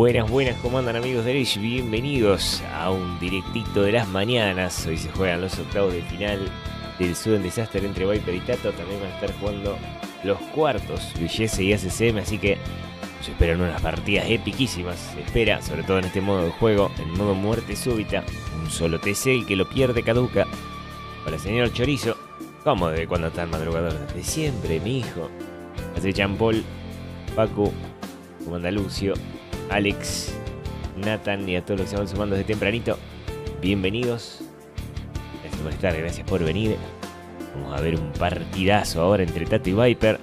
Buenas, buenas, ¿cómo andan amigos de Rage? Bienvenidos a un directito de las mañanas. Hoy se juegan los octavos de final del Sudden Disaster entre Viper y Tato. También van a estar jugando los cuartos, Villese y ACCM, así que se esperan unas partidas epiquísimas. Se espera, sobre todo en este modo de juego, en modo muerte súbita, un solo TC, el que lo pierde caduca. El señor Chorizo, como de cuando está el madrugador, de siempre, mi hijo. Hace Paul, Paco, como Lucio, Alex, Nathan y a todos los que se van sumando desde tempranito. Bienvenidos. Gracias por estar, gracias por venir. Vamos a ver un partidazo ahora entre Tato y Viper.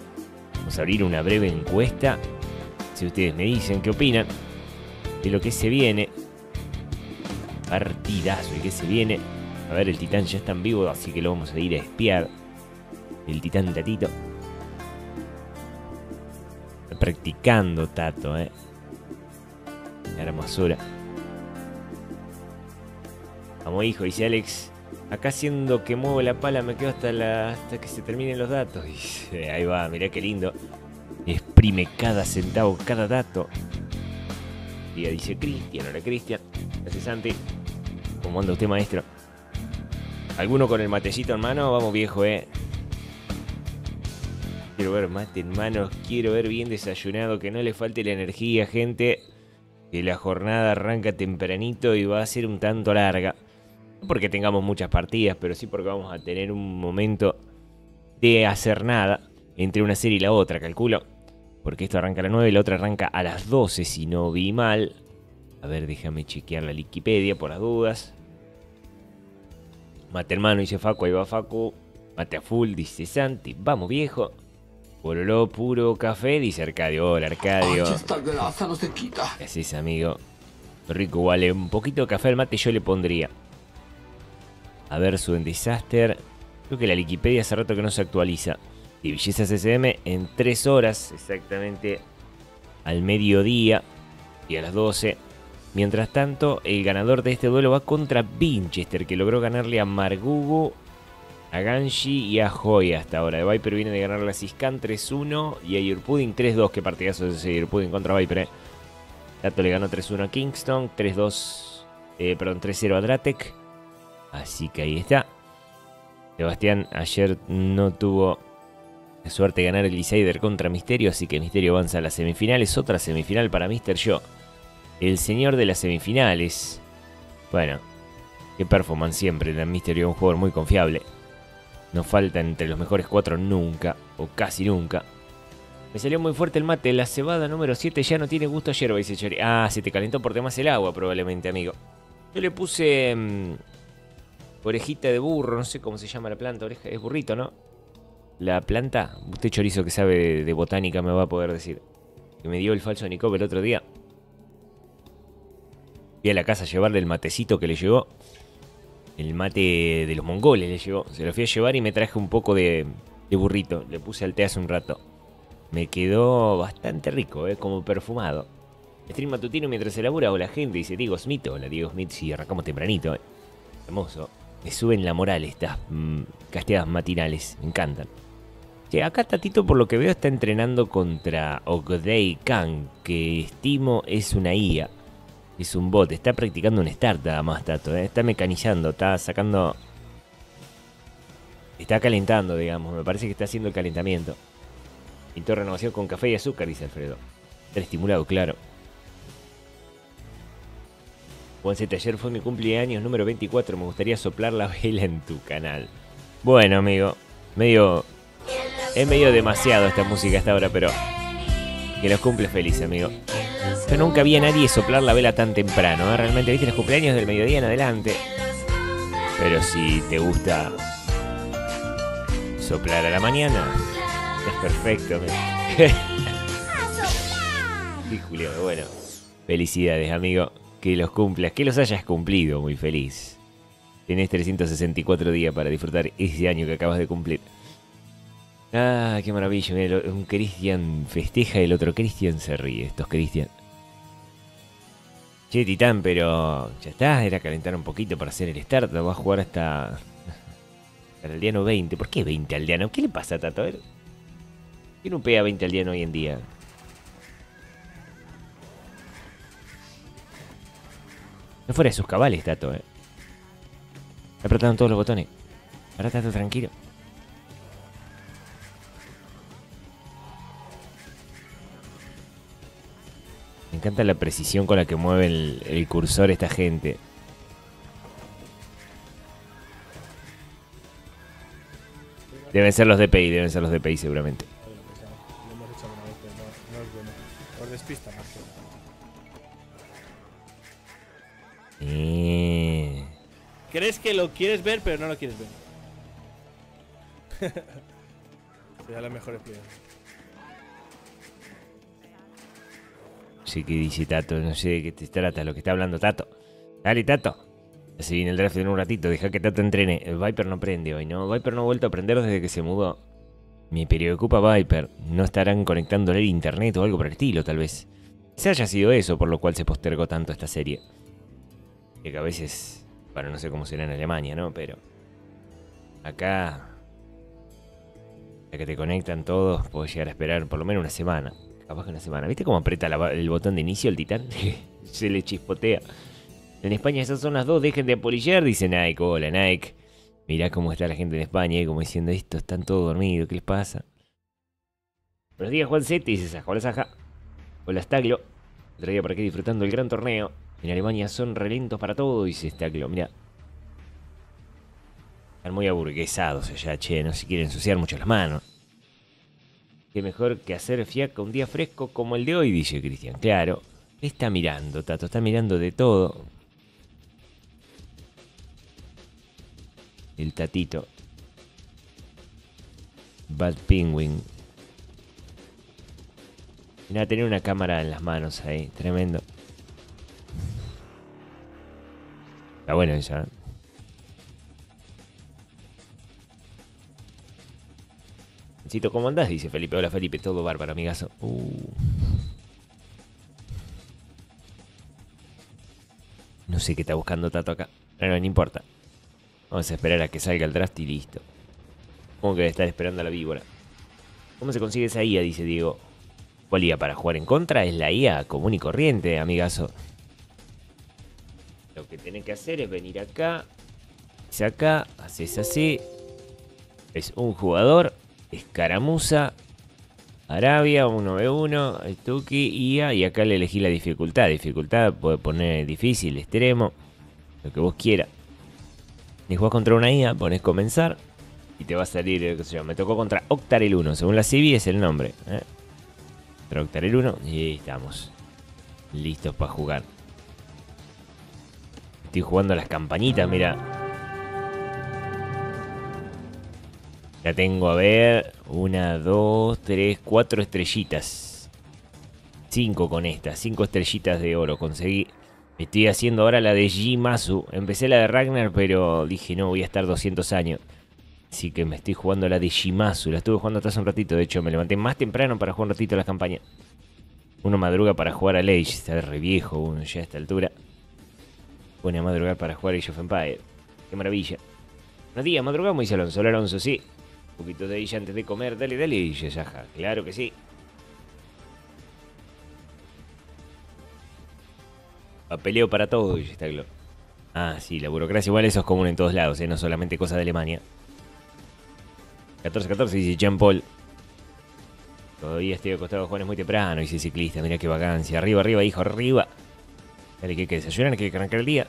Vamos a abrir una breve encuesta. Si ustedes me dicen qué opinan de lo que se viene. Partidazo y que se viene. A ver, el titán ya está en vivo, así que lo vamos a ir a espiar. El titán Tatito. Está practicando Tato, eh. La hermosura. Vamos, hijo, dice Alex. Acá haciendo que muevo la pala me quedo hasta, la, hasta que se terminen los datos. Y ahí va, mirá qué lindo. Exprime cada centavo, cada dato. Y ya dice Cristian, ahora Cristian. Gracias Santi. ¿Cómo anda usted, maestro? ¿Alguno con el matecito en mano? Vamos, viejo, eh. Quiero ver mate en manos, quiero ver bien desayunado, que no le falte la energía, gente. Que la jornada arranca tempranito y va a ser un tanto larga. No porque tengamos muchas partidas, pero sí porque vamos a tener un momento de hacer nada entre una serie y la otra, calculo. Porque esto arranca a las 9 y la otra arranca a las 12, si no vi mal. A ver, déjame chequear la Wikipedia por las dudas. Mate hermano, dice Facu, ahí va Facu. Mate a full, dice Santi. Vamos, viejo. Pololó puro café, dice Arcadio. Hola, Arcadio. Ay, esta grasa no se quita. Así es, amigo. Rico, vale. Un poquito de café al mate yo le pondría. A ver, su Disaster. Creo que la Wikipedia hace rato que no se actualiza. Y Belleza CCM en 3 horas, exactamente al mediodía y a las 12. Mientras tanto, el ganador de este duelo va contra Winchester, que logró ganarle a Margugu, a Ganshi y a Joya hasta ahora. De Viper viene de ganarle a Siscan 3-1 y a Yurpudding 3-2. Qué partidazo es ese Yurpudding contra Viper, eh. Tato le ganó 3-1 a Kingston, 3-2, eh, perdón, 3-0 a Dratek. Así que ahí está. Sebastián ayer no tuvo la suerte de ganar el Decider contra Misterio, así que Misterio avanza a las semifinales. Otra semifinal para Mr. Joe. El señor de las semifinales. Bueno, qué performance siempre. Misterio es un jugador muy confiable. No falta entre los mejores cuatro nunca, o casi nunca. Me salió muy fuerte el mate. La cebada número 7 ya no tiene gusto a hierba, dice Chori. Ah, se te calentó por temas el agua, probablemente, amigo. Yo le puse. mm, orejita de burro, no sé cómo se llama la planta. Oreja, es burrito, ¿no? La planta, usted chorizo que sabe de, botánica me va a poder decir. Que me dio el falso Nicop el otro día. Fui a la casa a llevarle el matecito que le llegó. El mate de los mongoles le llegó. Se lo fui a llevar y me traje un poco de, burrito. Le puse al té hace un rato. Me quedó bastante rico, ¿eh? como perfumado. Stream matutino mientras se labura o la gente dice Diego Smith. Hola Diego Smith, si arrancamos tempranito. ¿eh? Hermoso. Me suben la moral estas mm, casteadas matinales. Me encantan. Che, acá Tatito por lo que veo está entrenando contra Ogdei Khan, que estimo es una IA. Es un bot, está practicando un start nada más, Tato. ¿eh? Está mecanizando, está sacando... Está calentando, digamos. Me parece que está haciendo el calentamiento. Pintó renovación con café y azúcar, dice Alfredo. Está estimulado, claro. Juan Z, ayer fue mi cumpleaños número 24. Me gustaría soplar la vela en tu canal. Bueno, amigo. Medio... Es medio demasiado esta música hasta ahora, pero... Que los cumple feliz, amigo. Yo nunca vi a nadie soplar la vela tan temprano. ¿eh? Realmente viste los cumpleaños del mediodía en adelante. Pero si te gusta soplar a la mañana, es perfecto. amigo. Sí, Julio, bueno. Felicidades, amigo. Que los cumplas, que los hayas cumplido. Muy feliz. Tenés 364 días para disfrutar ese año que acabas de cumplir. Ah, qué maravilla. mira, Un Cristian festeja y el otro Cristian se ríe. Estos Cristian. Che, Titán, pero ya está. Era calentar un poquito para hacer el start. Va a jugar hasta. hasta el aldeano 20. ¿Por qué 20 aldeano? ¿Qué le pasa a Tato? ¿Quién upea 20 aldeano hoy en día? No fuera de sus cabales, Tato, eh. Apretaron todos los botones. Ahora Tato, tranquilo. Me encanta la precisión con la que mueve el, el cursor esta gente. Deben ser los DPI, deben ser los DPI seguramente. Eh, Crees que lo quieres ver, pero no lo quieres ver. Sería la mejor explicación. Sé qué dice Tato, no sé de qué te trata, lo que está hablando Tato. Dale, Tato. Se viene el draft en un ratito, deja que Tato entrene. El Viper no prende hoy, ¿no? Viper no ha vuelto a prender desde que se mudó. Me preocupa Viper. No estarán conectándole el internet o algo por el estilo, tal vez. Se haya sido eso por lo cual se postergó tanto esta serie. Que a veces, bueno, no sé cómo será en Alemania, ¿no? Pero acá, ya que te conectan todos, puedo llegar a esperar por lo menos una semana. Capaz que una semana. ¿Viste cómo aprieta el botón de inicio el titán? Se le chispotea. En España esas son las dos, dejen de apolillar, dice Nike. Hola Nike. Mirá cómo está la gente en España, eh, como diciendo esto, están todos dormidos, ¿qué les pasa? Buenos días, Juan Sete, dice Saja. Hola Saja. Hola Staglo. Otro día por aquí disfrutando el gran torneo. En Alemania son relentos para todo, dice Staglo. Mira. Están muy aburguesados allá, che, no se quieren ensuciar mucho las manos. Qué mejor que hacer fiaca un día fresco como el de hoy, dice Cristian. Claro. Está mirando, Tato, está mirando de todo. El tatito. Bad Penguin. Mira, tener una cámara en las manos ahí. Tremendo. Está bueno eso, ¿eh? Cito, ¿cómo andás? Dice Felipe. Hola Felipe, todo bárbaro, amigazo. Uh. No sé qué está buscando Tato acá. Pero no importa. Vamos a esperar a que salga el draft y listo. Como que debe estar esperando a la víbora. ¿Cómo se consigue esa IA? Dice Diego. ¿Cuál IA para jugar en contra? Es la IA común y corriente, amigazo. Lo que tenés que hacer es venir acá. Es acá, haces así. Es un jugador. Escaramuza. Arabia, 1v1, el Tuki, IA. Y acá le elegí la dificultad. Dificultad puede poner difícil, extremo. Lo que vos quieras. Y jugás contra una IA, pones comenzar. Y te va a salir, eh, qué sé yo, me tocó contra Octarel 1. Según la CIVI es el nombre. ¿eh? Contra Octarel 1. Y ahí estamos. Listos para jugar. Estoy jugando las campañitas, mira. Ya tengo, a ver, una, dos, tres, cuatro estrellitas. Cinco con estas, cinco estrellitas de oro conseguí. Estoy haciendo ahora la de Jimasu. Empecé la de Ragnar, pero dije no, voy a estar 200 años. Así que me estoy jugando la de Shimazu. La estuve jugando hasta hace un ratito. De hecho, me levanté más temprano para jugar un ratito la campaña. Uno madruga para jugar a Age. Está re viejo uno ya a esta altura. Pone a madrugar para jugar Age of Empire. Qué maravilla. Buenos días, madrugamos, dice Alonso. Hola, Alonso, sí. Un poquito de ahí antes de comer. Dale, dale, dice Saja. Claro que sí. Papeleo para todo, dice Staglo. Ah, sí, la burocracia igual eso es común en todos lados, ¿eh? no solamente cosa de Alemania. 14-14 dice Jean Paul. Todavía estoy acostado Juan es muy temprano, dice ciclista. Mira qué vacancia. Arriba, arriba, hijo, arriba. Dale, que hay que desayunar, que hay que arrancar el día.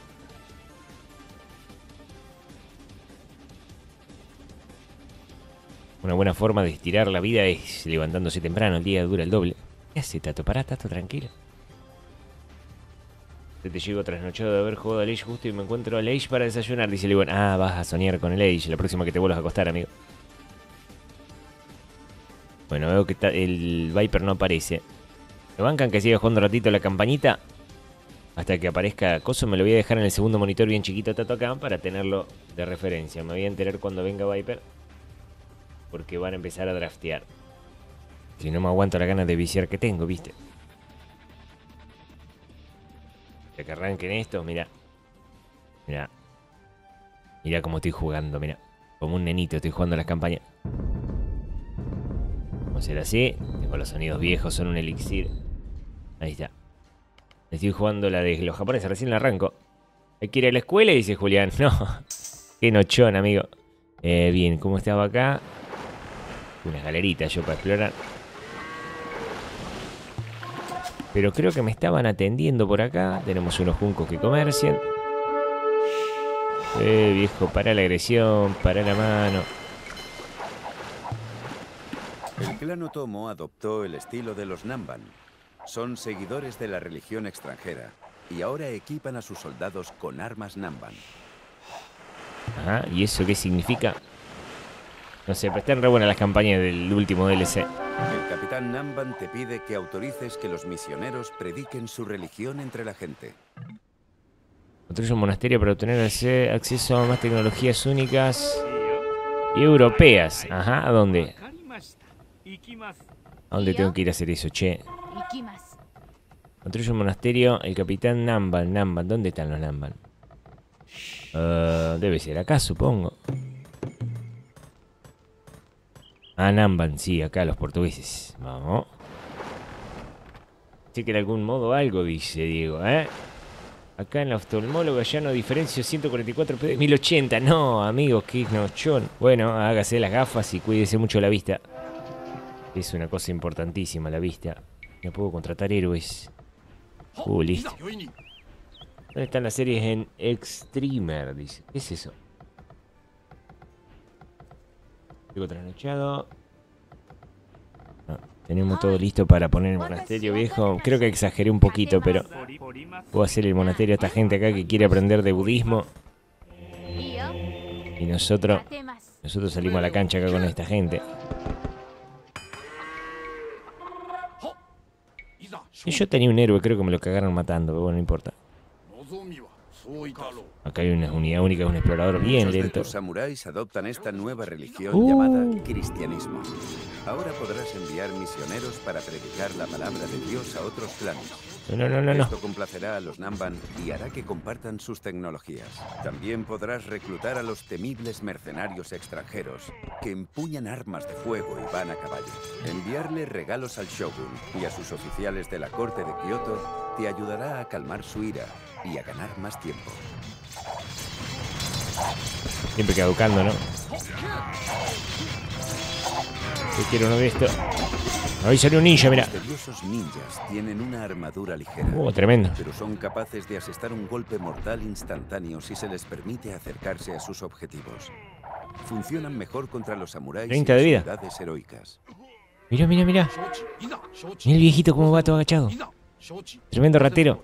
Una buena forma de estirar la vida es levantándose temprano, el día dura el doble. ¿Qué hace, Tato? Pará, Tato, tranquilo. Te, llego trasnochado de haber jugado al Age justo y me encuentro al Age para desayunar. Dice Lewan, ah, vas a soñar con el Age. La próxima que te vuelvas a acostar, amigo. Bueno, veo que el Viper no aparece. ¿Me bancan que siga jugando un ratito la campanita? Hasta que aparezca Coso, me lo voy a dejar en el segundo monitor bien chiquito Tato acá para tenerlo de referencia. Me voy a enterar cuando venga Viper. Porque van a empezar a draftear. Si no me aguanto la ganas de viciar que tengo, ¿viste? Ya que arranquen estos, mira. Mira. Mira cómo estoy jugando, mira. Como un nenito estoy jugando las campañas. Vamos a hacer así. Tengo los sonidos viejos, son un elixir. Ahí está. Estoy jugando la de los japoneses, recién la arranco. Hay que ir a la escuela, dice Julián. No, qué nochón, amigo. Eh, bien, ¿cómo estaba acá? Una galerita yo para explorar. Pero creo que me estaban atendiendo por acá. Tenemos unos juncos que comercian. Eh, viejo, para la agresión, para la mano. El clan Otomo adoptó el estilo de los Namban. Son seguidores de la religión extranjera y ahora equipan a sus soldados con armas Namban. Ajá, ¿y eso qué significa? No sé, pero están re buenas las campañas del último DLC. El capitán Namban te pide que autorices que los misioneros prediquen su religión entre la gente. Construye un monasterio para obtener acceso a más tecnologías únicas y europeas. Ajá, ¿a dónde? ¿A dónde tengo que ir a hacer eso, che? Construye un monasterio, el capitán Namban. Namban, ¿dónde están los Namban? Eh, debe ser acá, supongo. Ah, Namban, sí, acá los portugueses. Vamos. Sé que de algún modo algo dice Diego, ¿eh? Acá en la oftalmóloga ya no diferencio 144p de 1080. No, amigos, qué nochón. Bueno, hágase las gafas y cuídese mucho la vista. Es una cosa importantísima la vista. No puedo contratar héroes. Uh, listo. ¿Dónde están las series en Extremer? Dice. ¿Qué es eso? Pico ah, tenemos todo listo para poner el monasterio viejo. Creo que exageré un poquito, pero puedo hacer el monasterio a esta gente acá que quiere aprender de budismo. Y nosotros, nosotros salimos a la cancha acá con esta gente. Y yo tenía un héroe, creo que me lo cagaron matando, pero bueno, no importa. Acá hay una unidad única, un explorador bien Muchos de lento. tus samuráis adoptan esta nueva religión Uh. llamada cristianismo. Ahora podrás enviar misioneros para predicar la palabra de Dios a otros clanes. No, no, no, no, no. Esto complacerá a los Namban y hará que compartan sus tecnologías. También podrás reclutar a los temibles mercenarios extranjeros que empuñan armas de fuego y van a caballo. Enviarle regalos al shogun y a sus oficiales de la corte de Kioto te ayudará a calmar su ira y a ganar más tiempo. Siempre caducando, ¿no? Yo quiero uno de estos. Ahí salió un ninja, mira. Misteriosos ninjas tienen una armadura ligera. Oh, tremendo. pero son capaces de asestar un golpe mortal instantáneo si se les permite acercarse a sus objetivos. Funcionan mejor contra los samuráis 30 y de vida. unidades heroicas. Mira, mira, mira. Mira el viejito cómo va todo agachado. Tremendo ratero.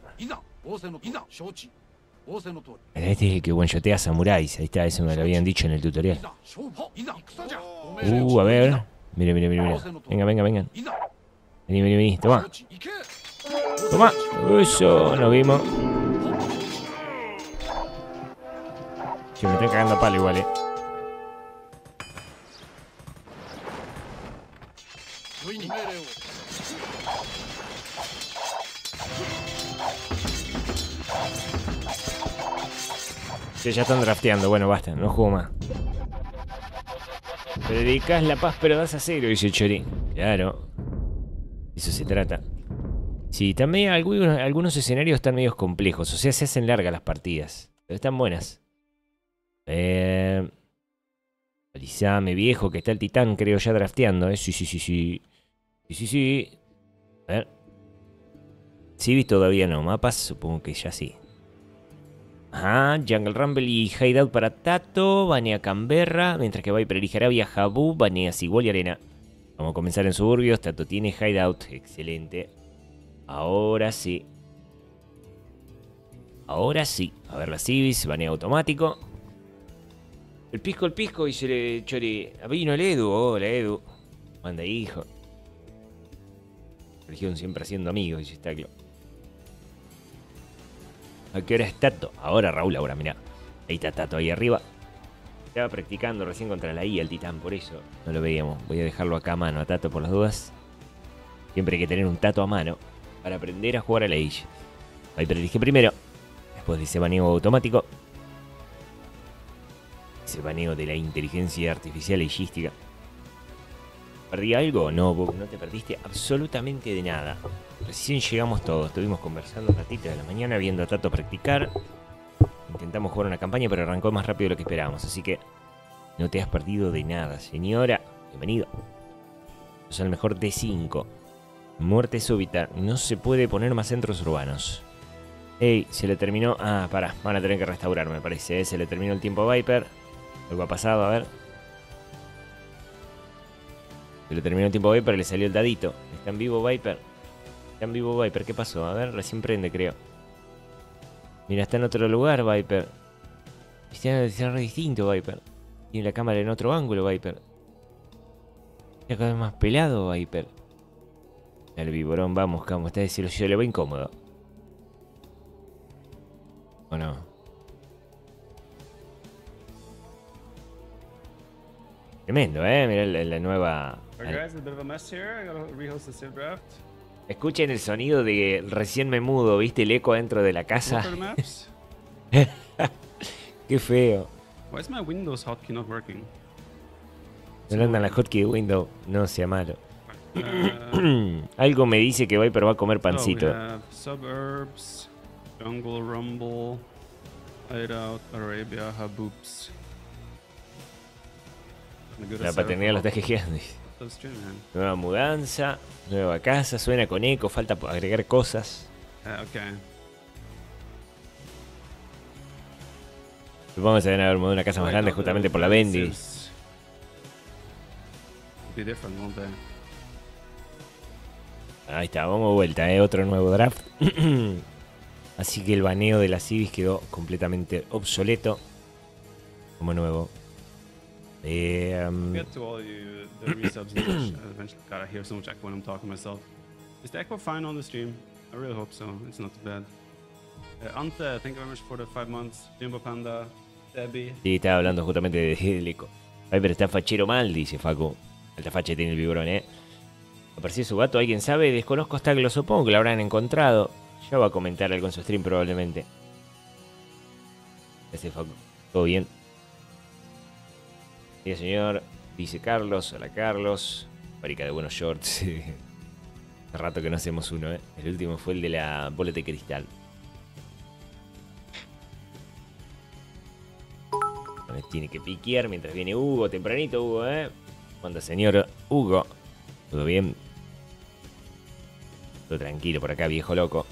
Este es el que one-shotea samuráis. Ahí está, eso me lo habían dicho en el tutorial. Uh, a ver. Mira, mira, mira, mira. Venga, venga, vengan. Vení, vení, vení. Toma. Toma. Eso, nos vimos. Che, me están cagando a palo igual, eh. Sí, ya están drafteando. Bueno, basta, no juego más. Predicas la paz, pero das a cero, dice Chori. Claro. Eso se trata. Sí, también algunos, escenarios están medios complejos. O sea, se hacen largas las partidas. Pero están buenas. Eh. Alisame, viejo, que está el titán, creo, ya drafteando, ¿eh? Sí, sí, sí, sí. Sí, sí, sí. A ver. Civis todavía no. Mapas, supongo que ya sí. Ajá, Jungle Rumble y Hideout para Tato, banea Canberra, mientras que Viper elige Arabia, Jabu, banea Sigol y Arena. Vamos a comenzar en suburbios, Tato tiene Hideout, excelente. Ahora sí. Ahora sí. A ver la Civis, banea automático. El pisco, el pisco, dice el Chori. Ah, Vino el Edu, hola Edu. Manda hijo. Región siempre haciendo amigos, dice Staclo. ¿A qué hora es Tato? Ahora Raúl, ahora mirá. Ahí está Tato ahí arriba. Estaba practicando recién contra la I, el titán, por eso no lo veíamos. Voy a dejarlo acá a mano a Tato por las dudas. Siempre hay que tener un Tato a mano para aprender a jugar a la Age. Viper elige primero. Después dice baneo automático. Ese baneo de la inteligencia artificial ageística. ¿Perdí algo? No, Bob, no te perdiste absolutamente de nada. Recién llegamos todos, estuvimos conversando un ratito de la mañana, viendo a Tato practicar. Intentamos jugar una campaña, pero arrancó más rápido de lo que esperábamos. Así que no te has perdido de nada, señora. Bienvenido. Es el mejor D5. Muerte súbita. No se puede poner más centros urbanos. Ey, se le terminó. Ah, pará. Van a tener que restaurar, me parece. ¿eh? Se le terminó el tiempo a Viper. Algo ha pasado, a ver. Se le terminó el tiempo a Viper, le salió el dadito. ¿Está en vivo Viper? Está en vivo Viper, ¿qué pasó? A ver, recién prende, creo. Mira, está en otro lugar, Viper. Está, está re distinto, Viper. Tiene la cámara en otro ángulo, Viper. Está cada vez más pelado, Viper. El viborón, vamos, como está de cielo, yo le veo incómodo. ¿O no? Tremendo, eh. Mira la, la nueva. Escuchen el sonido de recién me mudo, ¿viste? El eco dentro de la casa. Qué feo. Why is my Windows hotkey not working? No le andan la hotkey de Windows. No sea malo. Uh, Algo me dice que Viper va a comer so we pancito. have suburbs, jungle rumble, hideout, Arabia, haboops. La at paternidad lo está Nueva mudanza, nueva casa, suena con eco, falta agregar cosas. Uh, okay. Supongo que se deben haber mudado una casa más grande justamente por la Bendy. Ahí está, vamos de vuelta, ¿eh? otro nuevo draft. Así que el baneo de las Civis quedó completamente obsoleto. Como nuevo. Eh, um, Get to all you, the resubs and such. Eventually, God, I hear so much echo when I'm talking myself. Is the echo fine on the stream? I really hope so. It's not too bad. Uh, Ante, thank you very much for the five months. Jimbo Panda, Debbie. sí, estaba hablando justamente de- del eco. Viper está fachero mal, dice Facu. Alta facha tiene el vibrón, ¿eh? Apareció su gato, ¿alguien sabe? Desconozco hasta que lo supongo que lo habrán encontrado. Ya va a comentar algo en su stream probablemente. Ese Facu. ¿Todo bien? Sí, señor. Dice Carlos. Hola, Carlos. Fábrica de buenos shorts. Hace rato que no hacemos uno, ¿eh? El último fue el de la boleta de cristal. Me Tiene que piquear mientras viene Hugo. Tempranito, Hugo, ¿eh? Cuando señor Hugo. ¿Todo bien? Todo tranquilo por acá, viejo loco.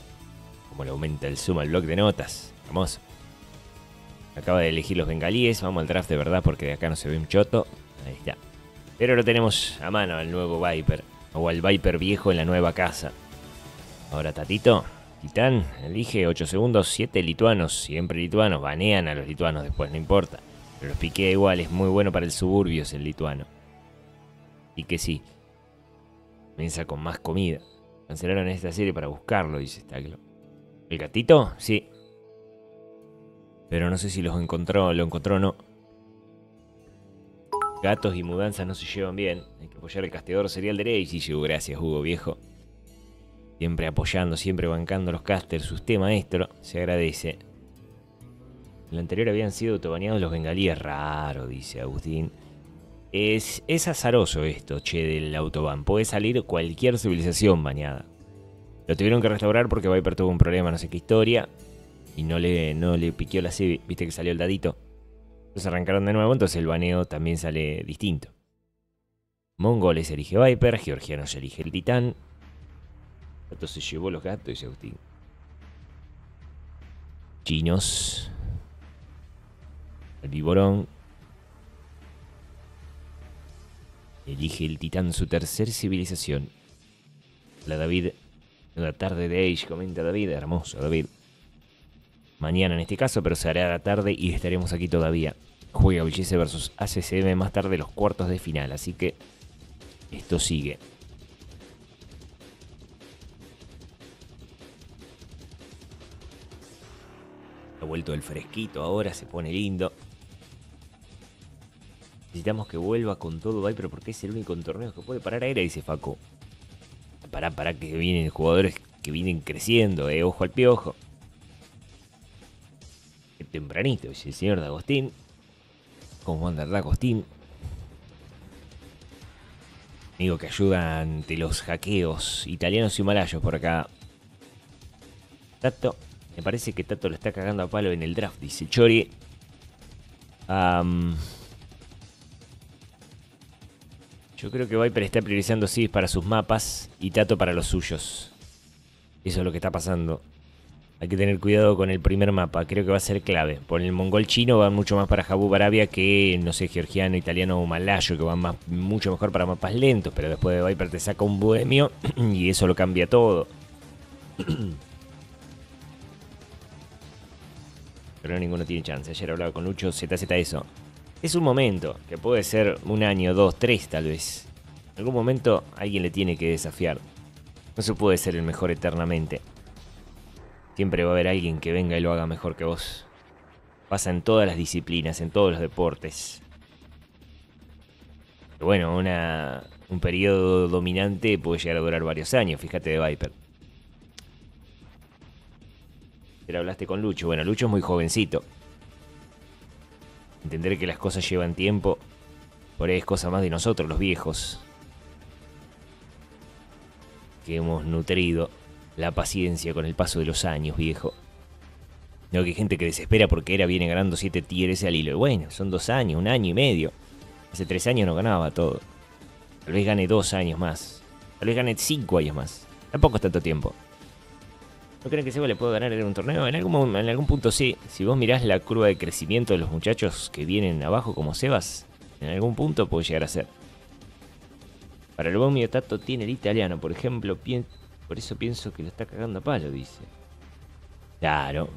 Como le aumenta el zoom al blog de notas. Vamos. Acaba de elegir los bengalíes. Vamos al draft de verdad porque de acá no se ve un choto. Ahí está. Pero lo tenemos a mano al nuevo Viper. O al Viper viejo en la nueva casa. Ahora, Tatito. Titán, elige 8 segundos, 7 lituanos. Siempre lituanos. Banean a los lituanos después, no importa. Pero los piquea igual, es muy bueno para el suburbio el lituano. Y que sí. Comienza con más comida. Cancelaron esta serie para buscarlo, dice Staglo. ¿El gatito? Sí. Pero no sé si los encontró, lo encontró o no. Gatos y mudanzas no se llevan bien. Hay que apoyar el casteador serial de Rage. Y yo, gracias, Hugo, viejo. Siempre apoyando, siempre bancando los casters. Usted, maestro, se agradece. El anterior habían sido autobaneados los bengalíes. Raro, dice Agustín. Es, es azaroso esto, che, del autobahn. Puede salir cualquier civilización bañada. Lo tuvieron que restaurar porque Viper tuvo un problema, no sé qué historia. Y no le, no le piqueó la civi. Viste que salió el dadito. Entonces arrancaron de nuevo, entonces el baneo también sale distinto. Mongoles elige Viper, Georgianos elige el Titán. Gato se llevó los gatos, dice Agustín. Chinos. El Viborón. Elige el Titán su tercer civilización. La David. Una tarde de Age, comenta David. Hermoso, David. Mañana en este caso, pero se hará a la tarde y estaremos aquí todavía. Juega Villese versus ACCM más tarde los cuartos de final, así que esto sigue. Ha vuelto el fresquito ahora, se pone lindo. Necesitamos que vuelva con todo Viper porque es el único en torneos que puede parar aire, dice Faco. Pará, pará, que vienen jugadores que vienen creciendo, eh. Ojo al piojo. Tempranito, dice el señor D'Agostín. ¿Cómo anda D'Agostín? Amigo que ayuda ante los hackeos italianos y malayos por acá. Tato. Me parece que Tato lo está cagando a palo en el draft, dice Chori. Yo creo que Viper está priorizando Sis para sus mapas y Tato para los suyos. Eso es lo que está pasando. Hay que tener cuidado con el primer mapa, creo que va a ser clave. Por el mongol chino van mucho más para Jabú Arabia que, no sé, georgiano, italiano o malayo, que van más, mucho mejor para mapas lentos. Pero después de Viper te saca un bohemio y eso lo cambia todo. Pero ninguno tiene chance. Ayer hablaba con Lucho ZZ eso. Es un momento, que puede ser un año, dos, tres tal vez. En algún momento alguien le tiene que desafiar. No se puede ser el mejor eternamente. Siempre va a haber alguien que venga y lo haga mejor que vos. Pasa en todas las disciplinas, en todos los deportes. Pero bueno, una, un periodo dominante puede llegar a durar varios años, fíjate de Viper. Pero hablaste con Lucho. Bueno, Lucho es muy jovencito. Entender que las cosas llevan tiempo, por ahí es cosa más de nosotros, los viejos, que hemos nutrido la paciencia con el paso de los años, viejo. No que hay gente que desespera porque era viene ganando 7 tigres al hilo. Bueno, son dos años, un año y medio. Hace tres años no ganaba todo. Tal vez gane dos años más. Tal vez gane cinco años más. Tampoco es tanto tiempo. ¿No creen que Seba le puede ganar en un torneo? En algún, en algún punto sí. Si vos mirás la curva de crecimiento de los muchachos que vienen abajo como Sebas, en algún punto puede llegar a ser. Para el Bomio Tato tiene el italiano, por ejemplo, por eso pienso que lo está cagando a palo, dice. Claro.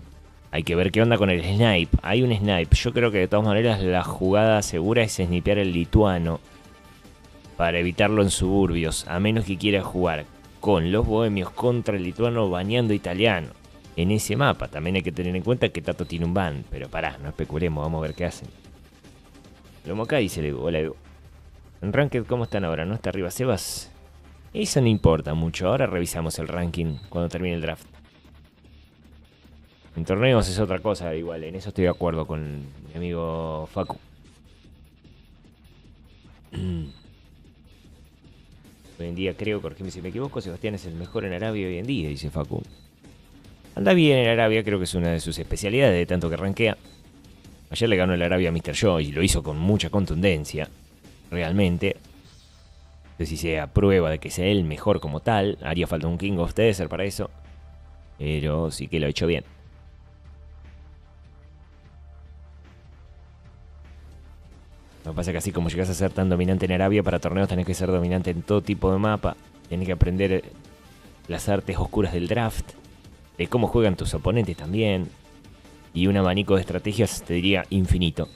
Hay que ver qué onda con el snipe. Hay un snipe. Yo creo que de todas maneras la jugada segura es snipear el lituano. Para evitarlo en suburbios. A menos que quiera jugar con los bohemios contra el lituano baneando italiano. En ese mapa también hay que tener en cuenta que Tato tiene un ban. Pero pará, no especulemos, vamos a ver qué hacen. Lo acá dice Edu. Hola Edu. En Ranked, ¿cómo están ahora? ¿No está arriba Sebas? Eso no importa mucho. Ahora revisamos el ranking cuando termine el draft. En torneos es otra cosa, igual. En eso estoy de acuerdo con mi amigo Facu. Hoy en día creo, corrígeme si me equivoco, Sebastián es el mejor en Arabia hoy en día, dice Facu. Anda bien en Arabia, creo que es una de sus especialidades, de tanto que rankea. Ayer le ganó el Arabia a Mr. Joe y lo hizo con mucha contundencia, realmente. Sé si sea prueba de que sea el mejor como tal, haría falta un King of Desert para eso. Pero sí que lo ha hecho bien. Lo que pasa es que así como llegas a ser tan dominante en Arabia, para torneos tenés que ser dominante en todo tipo de mapa. Tenés que aprender eh, las artes oscuras del draft, de cómo juegan tus oponentes también. Y un abanico de estrategias, te diría, infinito.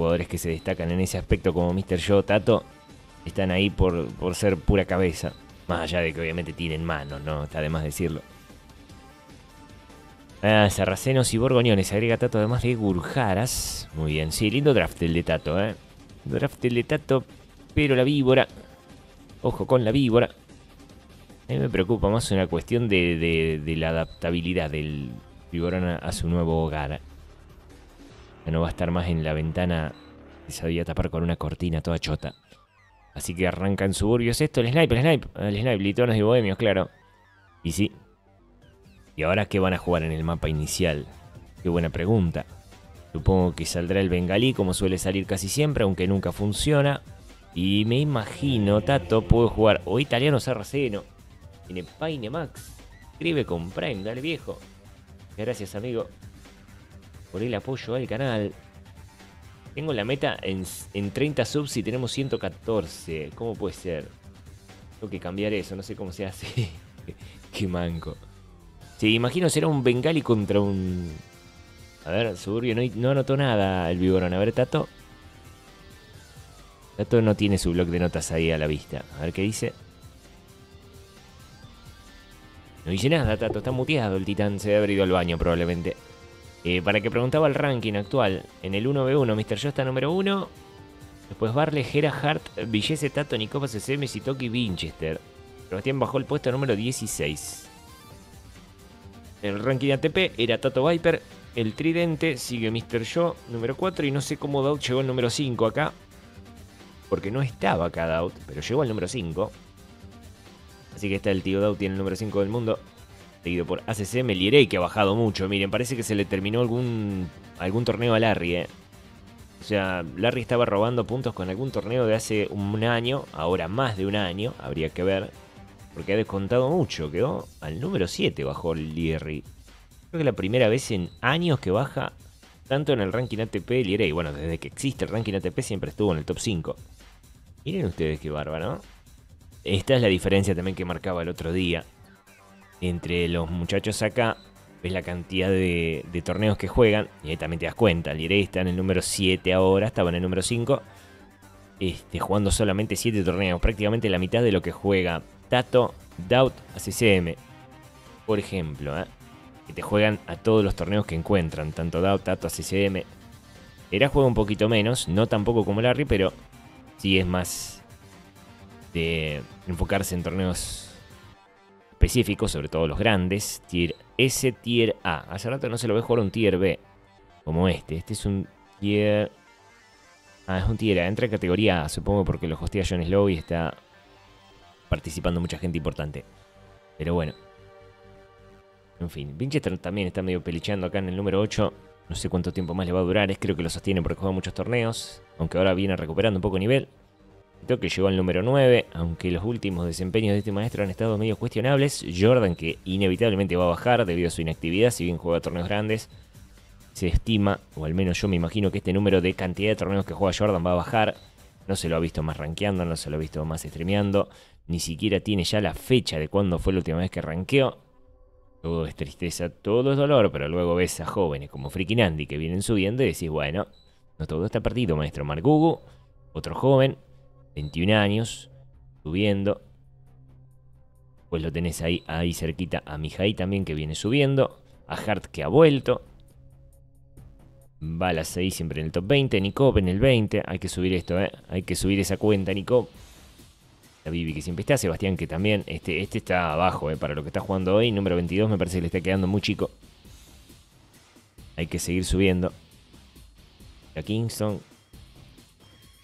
Jugadores que se destacan en ese aspecto como Mr. Joe, Tato, están ahí por, por ser pura cabeza. Más allá de que obviamente tienen manos, ¿no? Está de más decirlo. Ah, sarracenos y borgoñones. Agrega Tato además de Gurjaras. Muy bien, sí, lindo draft el de Tato, ¿eh? Draft el de Tato, pero la víbora. Ojo con la víbora. A mí me preocupa más una cuestión de, de- la adaptabilidad del víborón a, a su nuevo hogar. No va a estar más en la ventana que sabía tapar con una cortina toda chota. Así que arranca en suburbios esto, el snipe, el snipe, el snipe, litonos y bohemios, claro. Y sí, ¿Y ahora qué van a jugar en el mapa inicial? Qué buena pregunta. Supongo que saldrá el bengalí como suele salir casi siempre, aunque nunca funciona. Y me imagino, Tato puede jugar o italiano sarraceno. Tiene Paine Max. Escribe con Prime, dale viejo. Gracias amigo. Por el apoyo al canal. Tengo la meta en, en 30 subs y tenemos 114. ¿Cómo puede ser? Tengo que cambiar eso, no sé cómo se hace. Qué manco. Sí, imagino será un Bengali contra un. A ver, Suburbio no, no anotó nada el Vigorón. A ver, Tato. Tato no tiene su blog de notas ahí a la vista. A ver qué dice. No dice nada, Tato. Está muteado el titán. Se haber ido al baño probablemente. Eh, para que preguntaba el ranking actual. En el 1v1, Mr. Yo está número 1. Después Barley, Gera, Hart, Villese, Tato, Nicopas, SM, Sitoki, Winchester. Sebastián bajó el puesto número 16. El ranking ATP era Tato Viper, el Tridente, sigue Mr. Joe, número 4, y no sé cómo Doubt llegó al número 5 acá. Porque no estaba acá Doubt, pero llegó al número 5. Así que está el tío Dau, tiene el número 5 del mundo. Seguido por ACC Melierey, que ha bajado mucho. Miren, parece que se le terminó algún, algún torneo a Larry, ¿eh? O sea, Larry estaba robando puntos con algún torneo de hace un año, ahora más de un año, habría que ver. Porque ha descontado mucho, quedó al número 7 bajó Larry. Creo que es la primera vez en años que baja tanto en el ranking ATP Lierey. Bueno, desde que existe el ranking ATP siempre estuvo en el top 5. Miren ustedes qué bárbaro. Esta es la diferencia también que marcaba el otro día. Entre los muchachos acá, ves la cantidad de, torneos que juegan. Y ahí también te das cuenta. Lierey está en el número 7 ahora, estaba en el número 5. Este, jugando solamente 7 torneos. Prácticamente la mitad de lo que juega Tato, Doubt, ACCM. Por ejemplo, ¿eh? que te juegan a todos los torneos que encuentran, tanto Doubt, Tato, ACCM. Era juega un poquito menos, no tampoco como Larry, pero sí es más de enfocarse en torneos específicos, sobre todo los grandes, tier S, tier A. Hace rato no se lo ve jugar un tier B, como este. Este es un tier... Ah, es un tier A, entra en categoría A, supongo porque lo hostea John Slow y está participando mucha gente importante. Pero bueno. En fin, Winchester también está medio pelicheando acá en el número 8. No sé cuánto tiempo más le va a durar, es creo que lo sostiene porque juega muchos torneos, aunque ahora viene recuperando un poco de nivel. Creo que llegó al número 9, aunque los últimos desempeños de este maestro han estado medio cuestionables. Jordan, que inevitablemente va a bajar debido a su inactividad, si bien juega torneos grandes, se estima, o al menos yo me imagino que este número de cantidad de torneos que juega Jordan va a bajar. No se lo ha visto más rankeando, no se lo ha visto más streameando, ni siquiera tiene ya la fecha de cuándo fue la última vez que rankeó. Todo es tristeza, todo es dolor, pero luego ves a jóvenes como Freaking Andy que vienen subiendo y decís, bueno, no todo está perdido, maestro Margugu, otro joven, 21 años, subiendo. Pues lo tenés ahí, ahí cerquita a Mijai también que viene subiendo, a Hart que ha vuelto. Va a las 6 siempre en el top 20, Nikop en el 20, hay que subir esto, ¿eh? hay que subir esa cuenta, Nikop. La Bibi que siempre está, Sebastián que también. Este, este está abajo, eh, para lo que está jugando hoy. Número 22 me parece que le está quedando muy chico. Hay que seguir subiendo. A Kingston.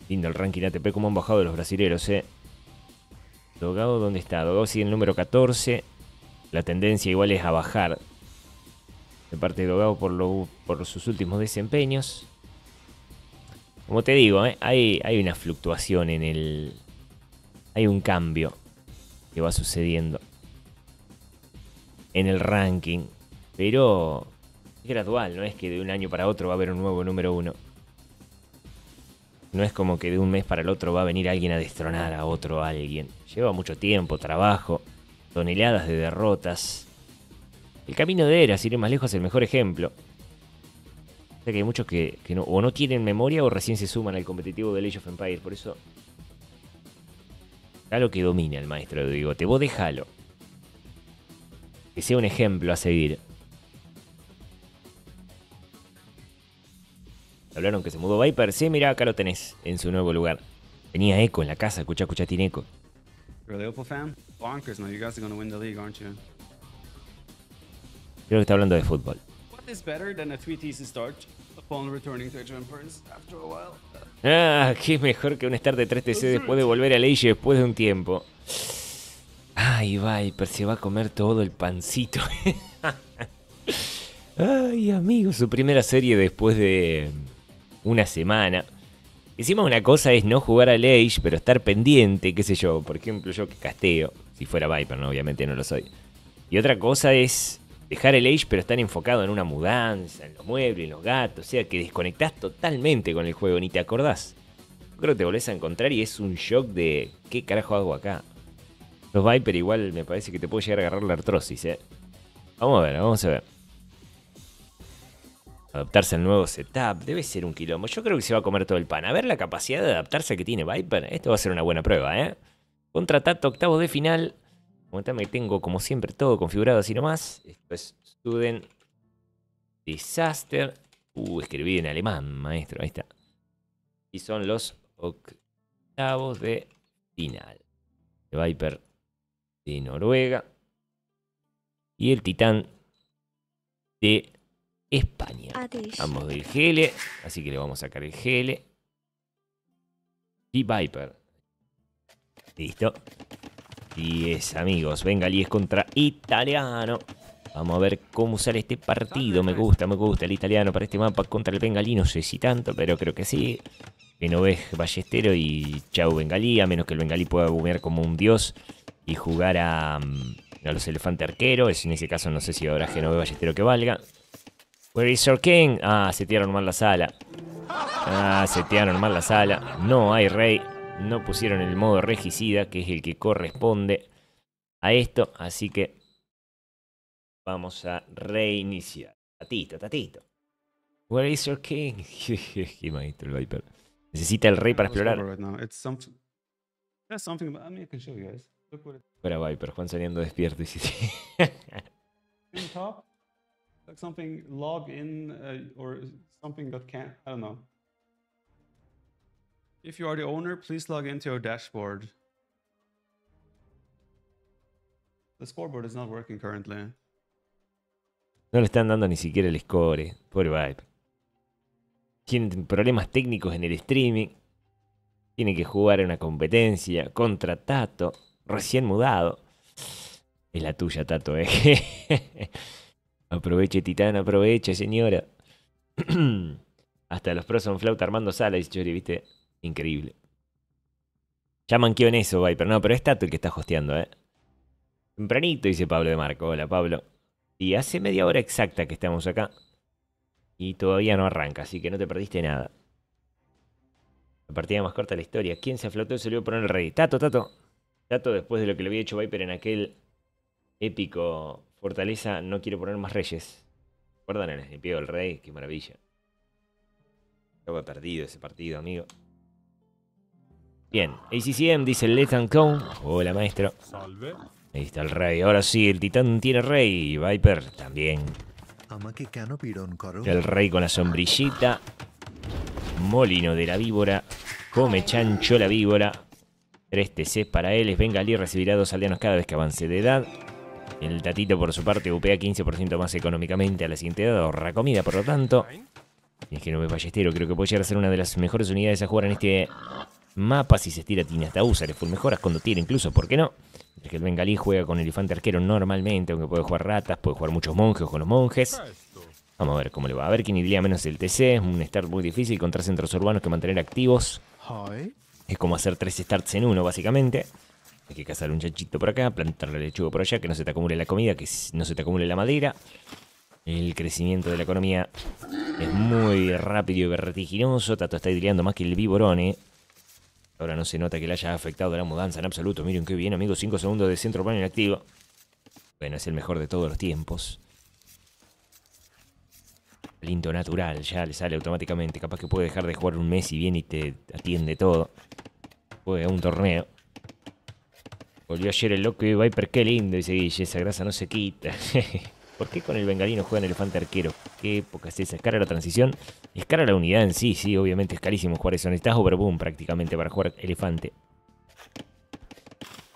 Lindo el ranking ATP, como han bajado los brasileros, eh. Dogado, ¿dónde está? Dogado sigue el número 14. La tendencia igual es a bajar. De parte de Dogado por, sus últimos desempeños. Como te digo, eh, hay, hay una fluctuación en el, hay un cambio que va sucediendo en el ranking, pero es gradual, no es que de un año para otro va a haber un nuevo número uno. No es como que de un mes para el otro va a venir alguien a destronar a otro alguien. Lleva mucho tiempo, trabajo, toneladas de derrotas. El camino de Eras, ir más lejos, es el mejor ejemplo. O que hay muchos que, no, o no tienen memoria o recién se suman al competitivo de Age of Empires. Por eso lo que domina el maestro de Digote. Vos déjalo. Que sea un ejemplo a seguir. Hablaron que se mudó Viper. Sí, mira, acá lo tenés, en su nuevo lugar. Tenía eco en la casa, escucha, escucha, tiene eco. Really Opal fan? Bonkers now. You guys are going to win the league, aren't you? Creo que está hablando de fútbol. What is better than a 3 TC start upon returning to Age of Empires after a while? Ah, qué mejor que un start de 3TC después de volver a Age después de un tiempo. Ay, Viper, se va a comer todo el pancito. Ay, amigo, su primera serie después de una semana. Encima una cosa es no jugar al Age, pero estar pendiente, qué sé yo. Por ejemplo, yo que casteo, si fuera Viper, obviamente no lo soy. Y otra cosa es dejar el Age, pero estar enfocado en una mudanza, en los muebles, en los gatos. O sea, que desconectás totalmente con el juego, ni te acordás. Creo que te volvés a encontrar y es un shock de ¿qué carajo hago acá? Los Viper igual me parece que te puede llegar a agarrar la artrosis, ¿eh? Vamos a ver, vamos a ver. Adaptarse al nuevo setup debe ser un quilombo. Yo creo que se va a comer todo el pan. A ver la capacidad de adaptarse que tiene Viper. Esto va a ser una buena prueba, ¿eh? Contra Tato, octavo de final. Momentame, tengo como siempre todo configurado así nomás. Esto es Student Disaster. Uh, escribí en alemán, maestro. Ahí está. Y son los octavos de final. Viper de Noruega. Y el Titán de España. Ambos del GL. Así que le vamos a sacar el GL. Y Viper. Listo. Así es, amigos. Bengalí es contra italiano. Vamos a ver cómo sale este partido. Me gusta, me gusta el italiano para este mapa contra el bengalí. No sé si tanto, pero creo que sí. Que no ves ballestero y chau bengalí. A menos que el bengalí pueda bumear como un dios y jugar a, mm, a los elefantes arqueros. En ese caso no sé si habrá Genove ballestero que valga. Where is our king? Ah, setearon mal la sala. Ah, setearon mal la sala. No hay rey. No pusieron el modo regicida, que es el que corresponde a esto. Así que vamos a reiniciar. Tatito, tatito. Where is your king? Qué maestro el Viper. Necesita el rey para explorar. Fuera Viper, Juan saliendo despierto. like something log in uh, or something got can I don't know. If you are the owner, please log into your dashboard. The scoreboard is not working currently. No le están dando ni siquiera el score. Pobre Viper. Tienen problemas técnicos en el streaming. Tiene que jugar en una competencia contra Tato. Recién mudado. Es la tuya, Tato, eh. aproveche, Titán, aproveche, señora. Hasta los pros son flauta armando sala, dice Chori, ¿viste? Increíble. Ya manqueó en eso, Viper. No, pero es Tato el que está hosteando, eh. Tempranito, dice Pablo de Marco. Hola, Pablo. Y hace media hora exacta que estamos acá. Y todavía no arranca, así que no te perdiste nada. La partida más corta de la historia. ¿Quién se aflotó y se le a poner el rey? Tato, Tato. Tato, después de lo que le había hecho Viper en aquel épico Fortaleza, no quiero poner más reyes. ¿Recuerdan el snipido del rey? Qué maravilla. Estaba perdido ese partido, amigo. Bien, ACCM dice Let and Cone. Hola, maestro. Salve. Ahí está el rey. Ahora sí, el titán tiene rey. Viper también. El rey con la sombrillita. Molino de la víbora. Come chancho la víbora. 3 TC para él. Bengalí recibirá dos aldeanos cada vez que avance de edad. El tatito por su parte upea 15% más económicamente a la siguiente edad. Ahorra comida, por lo tanto. Y es que no ve ballestero. Creo que puede llegar a ser una de las mejores unidades a jugar en este mapa. Si se estira, tiene hasta usa. Le full mejoras cuando tira, incluso, ¿por qué no? Es que el bengalí juega con elefante arquero normalmente, aunque puede jugar ratas, puede jugar muchos monjes con los monjes. Vamos a ver cómo le va. A ver quién idea menos el TC. Es un start muy difícil contra centros urbanos que mantener activos. Es como hacer tres starts en uno, básicamente. Hay que cazar un chanchito por acá, plantarle lechuga por allá, que no se te acumule la comida, que no se te acumule la madera. El crecimiento de la economía es muy rápido y vertiginoso. Tato está ideando más que el Viborone. Ahora no se nota que le haya afectado la mudanza en absoluto. Miren qué bien, amigos. 5 segundos de centro urbano inactivo. Bueno, es el mejor de todos los tiempos. Linto natural, ya le sale automáticamente. Capaz que puede dejar de jugar un mes y viene y te atiende todo. Juega un torneo. Volvió ayer el loco y Viper, qué lindo, dice Guille. Esa grasa no se quita. ¿Por qué con el bengalino juegan elefante arquero? ¿Qué época es esa? ¿Es cara la transición? Es cara la unidad en sí, sí, obviamente es carísimo jugar eso. Necesitas overboom prácticamente para jugar elefante.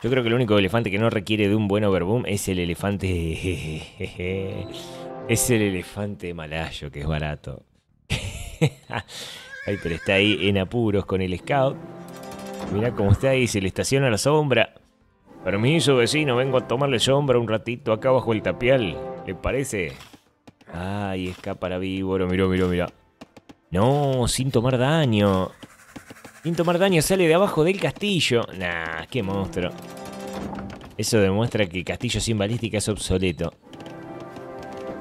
Yo creo que el único elefante que no requiere de un buen overboom es el elefante. es el elefante malayo, que es barato. Ay, pero está ahí en apuros con el scout. Mirá cómo está ahí, se le estaciona la sombra. Permiso, vecino, vengo a tomarle sombra un ratito acá bajo el tapial. ¿Le parece? Ay, escapa la víbora, miró, miró, mirá. No, sin tomar daño. Sin tomar daño sale de abajo del castillo. Nah, qué monstruo. Eso demuestra que castillo sin balística es obsoleto.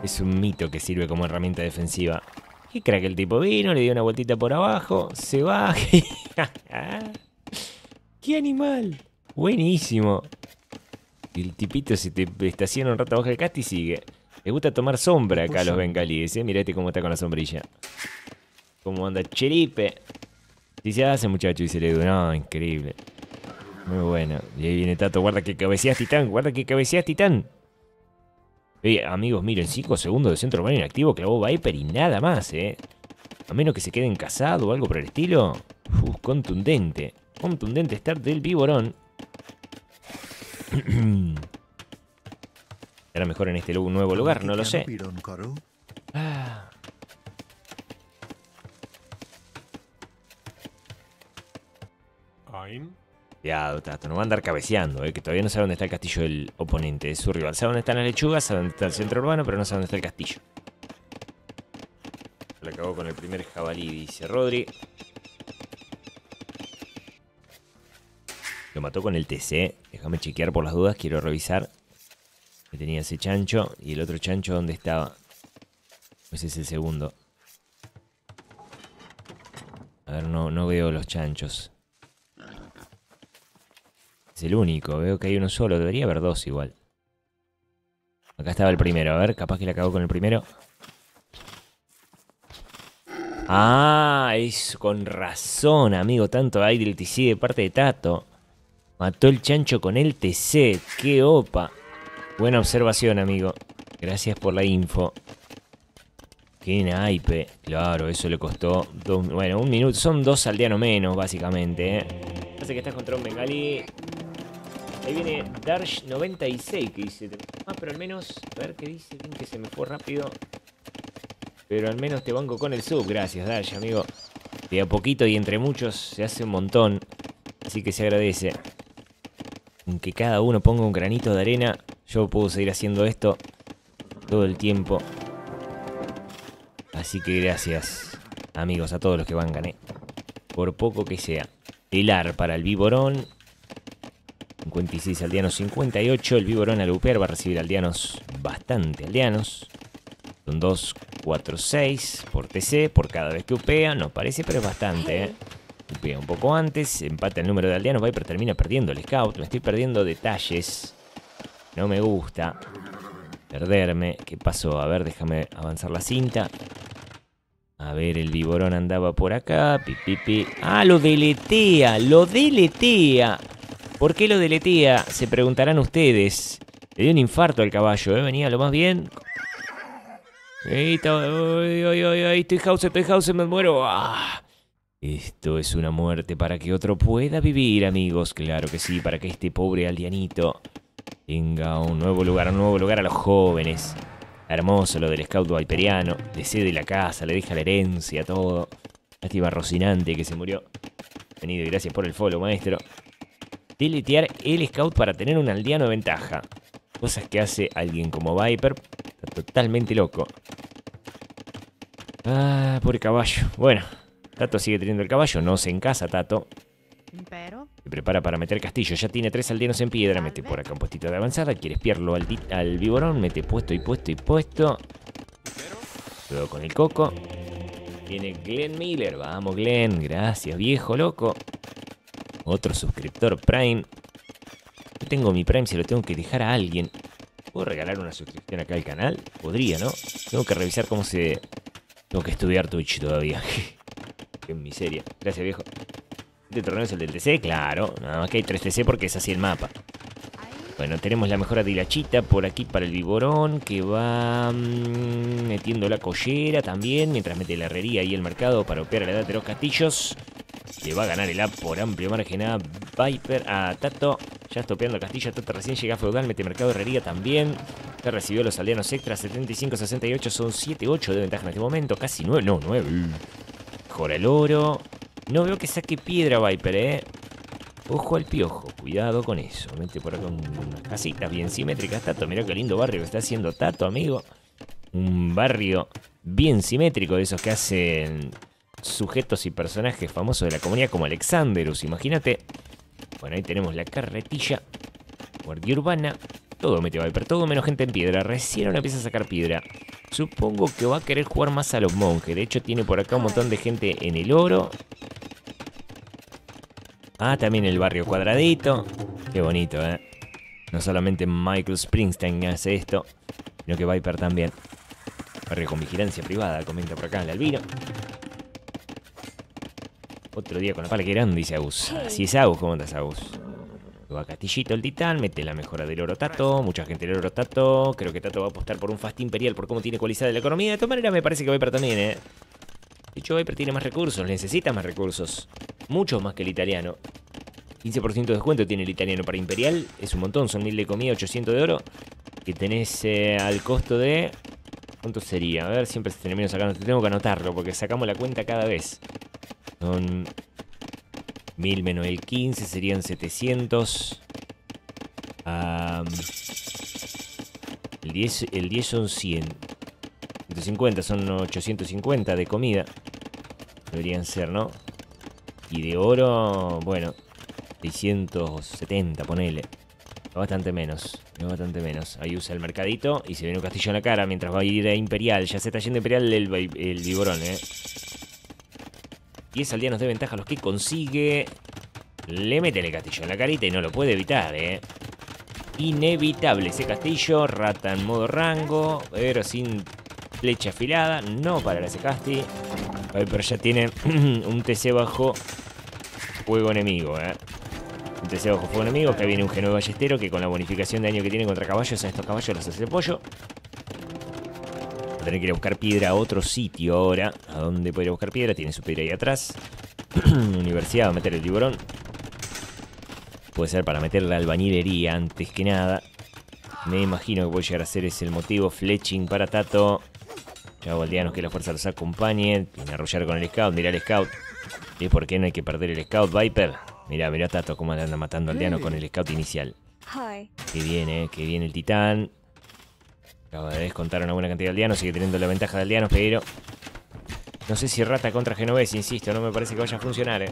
Es un mito que sirve como herramienta defensiva. Qué crack el tipo vino, le dio una vueltita por abajo, se va. ¡Qué animal! Buenísimo. Y el tipito se te estaciona un rato abajo del cast y sigue. Le gusta tomar sombra acá a los bengalíes, ¿eh? Mirate cómo está con la sombrilla. Cómo anda cheripe. Si se hace, muchacho, dice el Edu. No, increíble. Muy bueno. Y ahí viene Tato. Guarda que cabeceas, Titán. Guarda que cabeceas, Titán. Oye, amigos, miren, 5 segundos de centro urbano inactivo, clavó Viper y nada más, ¿eh? A menos que se queden casados o algo por el estilo. Uf, contundente. Contundente start del Viborón. Era mejor en este nuevo lugar, no lo sé. Ah. Cuidado, Tato, no va a andar cabeceando, eh, que todavía no sabe dónde está el castillo del oponente, es su rival. Sabe dónde están las lechugas, sabe dónde está el centro urbano, pero no sabe dónde está el castillo. Le acabó con el primer jabalí, dice Rodri. Lo mató con el TC. Déjame chequear por las dudas, quiero revisar. Que tenía ese chancho. Y el otro chancho, ¿dónde estaba? Ese es el segundo. A ver, no, no veo los chanchos. Es el único, veo que hay uno solo. Debería haber dos igual. Acá estaba el primero, a ver, capaz que le acabó con el primero. Ah, es con razón, amigo. Tanto hay del TC de parte de Tato. Mató el chancho con el TC. Qué opa. Buena observación, amigo. Gracias por la info. Qué naipe. Claro, eso le costó. bueno, un minuto. Son dos aldeanos menos, básicamente. ¿eh? Parece que estás contra un bengalí. Ahí viene Darsh96 que dice. Ah, pero al menos. A ver qué dice. Que se me fue rápido. Pero al menos te banco con el sub. Gracias, Dash, amigo. De a poquito y entre muchos se hace un montón. Así que se agradece. Aunque cada uno ponga un granito de arena, yo puedo seguir haciendo esto todo el tiempo. Así que gracias, amigos, a todos los que bancan, ¿eh? Por poco que sea. Pilar para el Viborón. 56 aldeanos, 58. El Viborón al upear va a recibir aldeanos bastante aldeanos. Son 2, 4, 6 por TC, por cada vez que upea. No parece, pero es bastante, ¿eh? Un poco antes, empata el número de aldeanos. Viper termina perdiendo el scout. Me estoy perdiendo detalles. No me gusta perderme. ¿Qué pasó? A ver, déjame avanzar la cinta. A ver, el viborón andaba por acá. Pi, pi, pi. Ah, lo deletea, lo deletea. ¿Por qué lo deletea? Se preguntarán ustedes. Le dio un infarto al caballo, ¿eh? Venía lo más bien. Ahí está. Estoy house, estoy house, me muero. Ah. Esto es una muerte para que otro pueda vivir, amigos. Claro que sí, para que este pobre aldeanito tenga un nuevo lugar, un nuevo lugar a los jóvenes. Hermoso lo del scout viperiano. Le cede la casa, le deja la herencia, todo. Lástima Rocinante que se murió. Venido, gracias por el follow, maestro. Deletear el scout para tener un aldeano de ventaja. Cosas que hace alguien como Viper. Está totalmente loco. Ah, pobre caballo. Bueno, Tato sigue teniendo el caballo. No se encasa, Tato. Pero, Se prepara para meter castillo. Ya tiene tres aldeanos en piedra. Mete por acá un puestito de avanzada. Quiere espiarlo al, al viborón. Mete puesto y puesto y puesto. Luego con el coco. Viene Glenn Miller. Vamos, Glenn. Gracias, viejo loco. Otro suscriptor Prime. Yo tengo mi Prime, se lo tengo que dejar a alguien. ¿Puedo regalar una suscripción acá al canal? Podría, ¿no? Tengo que revisar cómo se... Tengo que estudiar Twitch todavía. Qué miseria. Gracias, viejo. ¿Este torneo es el del TC? Claro. Nada más que hay 3 TC porque es así el mapa. Bueno, tenemos la mejora de la chita por aquí para el viborón que va mm, metiendo la collera también, mientras mete la herrería y el mercado para operar la edad de los castillos. Le va a ganar el A por amplio margen a Viper, a Tato. Ya está operando castillo, Tato recién llega a feudal, mete mercado herrería también. Ya recibió los aldeanos extras, 75-68, son 7-8 de ventaja en este momento, casi 9, no, 9. Mejora el oro. No veo que saque piedra Viper, eh. Ojo al piojo, cuidado con eso. Mete por acá un- unas casitas bien simétricas, Tato. Mirá qué lindo barrio que está haciendo Tato, amigo. Un barrio bien simétrico de esos que hacen sujetos y personajes famosos de la comunidad como Alexanderus, imagínate. Bueno, ahí tenemos la carretilla, guardia urbana, todo mete Viper, todo menos gente en piedra. Recién ahora empieza a sacar piedra. Supongo que va a querer jugar más a los monjes. De hecho, tiene por acá un montón de gente en el oro. Ah, también el barrio cuadradito. Qué bonito, ¿eh? No solamente Michael Springsteen hace esto, sino que Viper también. Barrio con vigilancia privada, comenta por acá el albino. Otro día con la pala que grande, dice Agus. Así es Agus, ¿cómo andas Agus? Va Castillito el titán, mete la mejora del oro Tato, mucha gente del oro Tato. Creo que Tato va a apostar por un fast imperial por cómo tiene ecualizada la economía. De todas maneras, me parece que Viper también, ¿eh? De hecho, Viper tiene más recursos, necesita más recursos. Muchos más que el italiano. 15% de descuento tiene el italiano para imperial. Es un montón, son 1000 de comida, 800 de oro. Que tenés eh, al costo de... ¿Cuánto sería? A ver, siempre se termino sacando. Tengo que anotarlo porque sacamos la cuenta cada vez. Son 1000 menos el 15 serían 700. Am, el, 10, el 10 son 100. 150 son 850 de comida. Deberían ser, ¿no? Y de oro, bueno, 670, ponele. Bastante menos, bastante menos. Ahí usa el mercadito y se viene un castillo en la cara mientras va a ir a Imperial. Ya se está yendo Imperial el, el Viborón, ¿eh? 10 aldeanos de ventaja los que consigue. Le mete el castillo en la carita y no lo puede evitar, ¿eh? Inevitable ese castillo. Rata en modo rango, pero sin flecha afilada. No para ese casti. Pero ya tiene un TC bajo fuego enemigo, ¿eh? Un TC bajo fuego enemigo. Acá viene un Genuevo Ballestero que con la bonificación de daño que tiene contra caballos, a estos caballos los hace el pollo. A tener que ir a buscar piedra a otro sitio ahora. ¿A dónde puede ir a buscar piedra? Tiene su piedra ahí atrás. Universidad va a meter el tiburón. Puede ser para meter la albañilería antes que nada. Me imagino que puede llegar a ser ese el motivo. Fletching para Tato. Ya aldeanos que la fuerza los acompañe. Viene a arrollar con el scout. Mira el scout. ¿Y por qué no hay que perder el scout, Viper? Mira, mira Tato cómo anda matando aldeanos con el scout inicial. Que viene, que viene el titán. Acaba de descontar una buena cantidad de aldeanos. Sigue teniendo la ventaja de aldeanos, pero... No sé si rata contra Genovés, insisto. No me parece que vaya a funcionar, eh.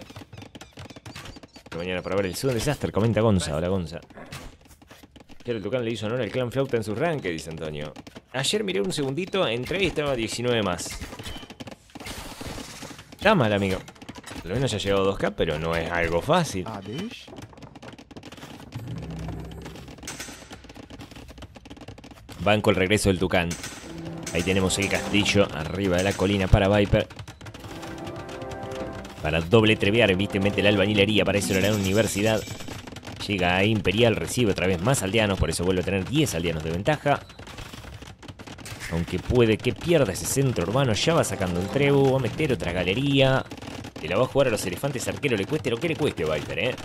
Mañana para ver el Sudden Disaster. Comenta Gonza. Hola, Gonza. Ayer el Tucán le hizo honor al clan Flauta en su ranque, dice Antonio. Ayer miré un segundito, entré y estaba 19 más. Está mal, amigo. Al menos ya ha llegado a 2K, pero no es algo fácil. Banco el regreso del Tucán. Ahí tenemos el castillo arriba de la colina para Viper. Para doble trevear, viste, mete la albañilería para eso la universidad. Llega a Imperial, recibe otra vez más aldeanos, por eso vuelve a tener 10 aldeanos de ventaja. Aunque puede que pierda ese centro urbano, ya va sacando el trebu, va a meter otra galería. Y la va a jugar a los elefantes arqueros, le cueste lo que le cueste Viper, ¿eh?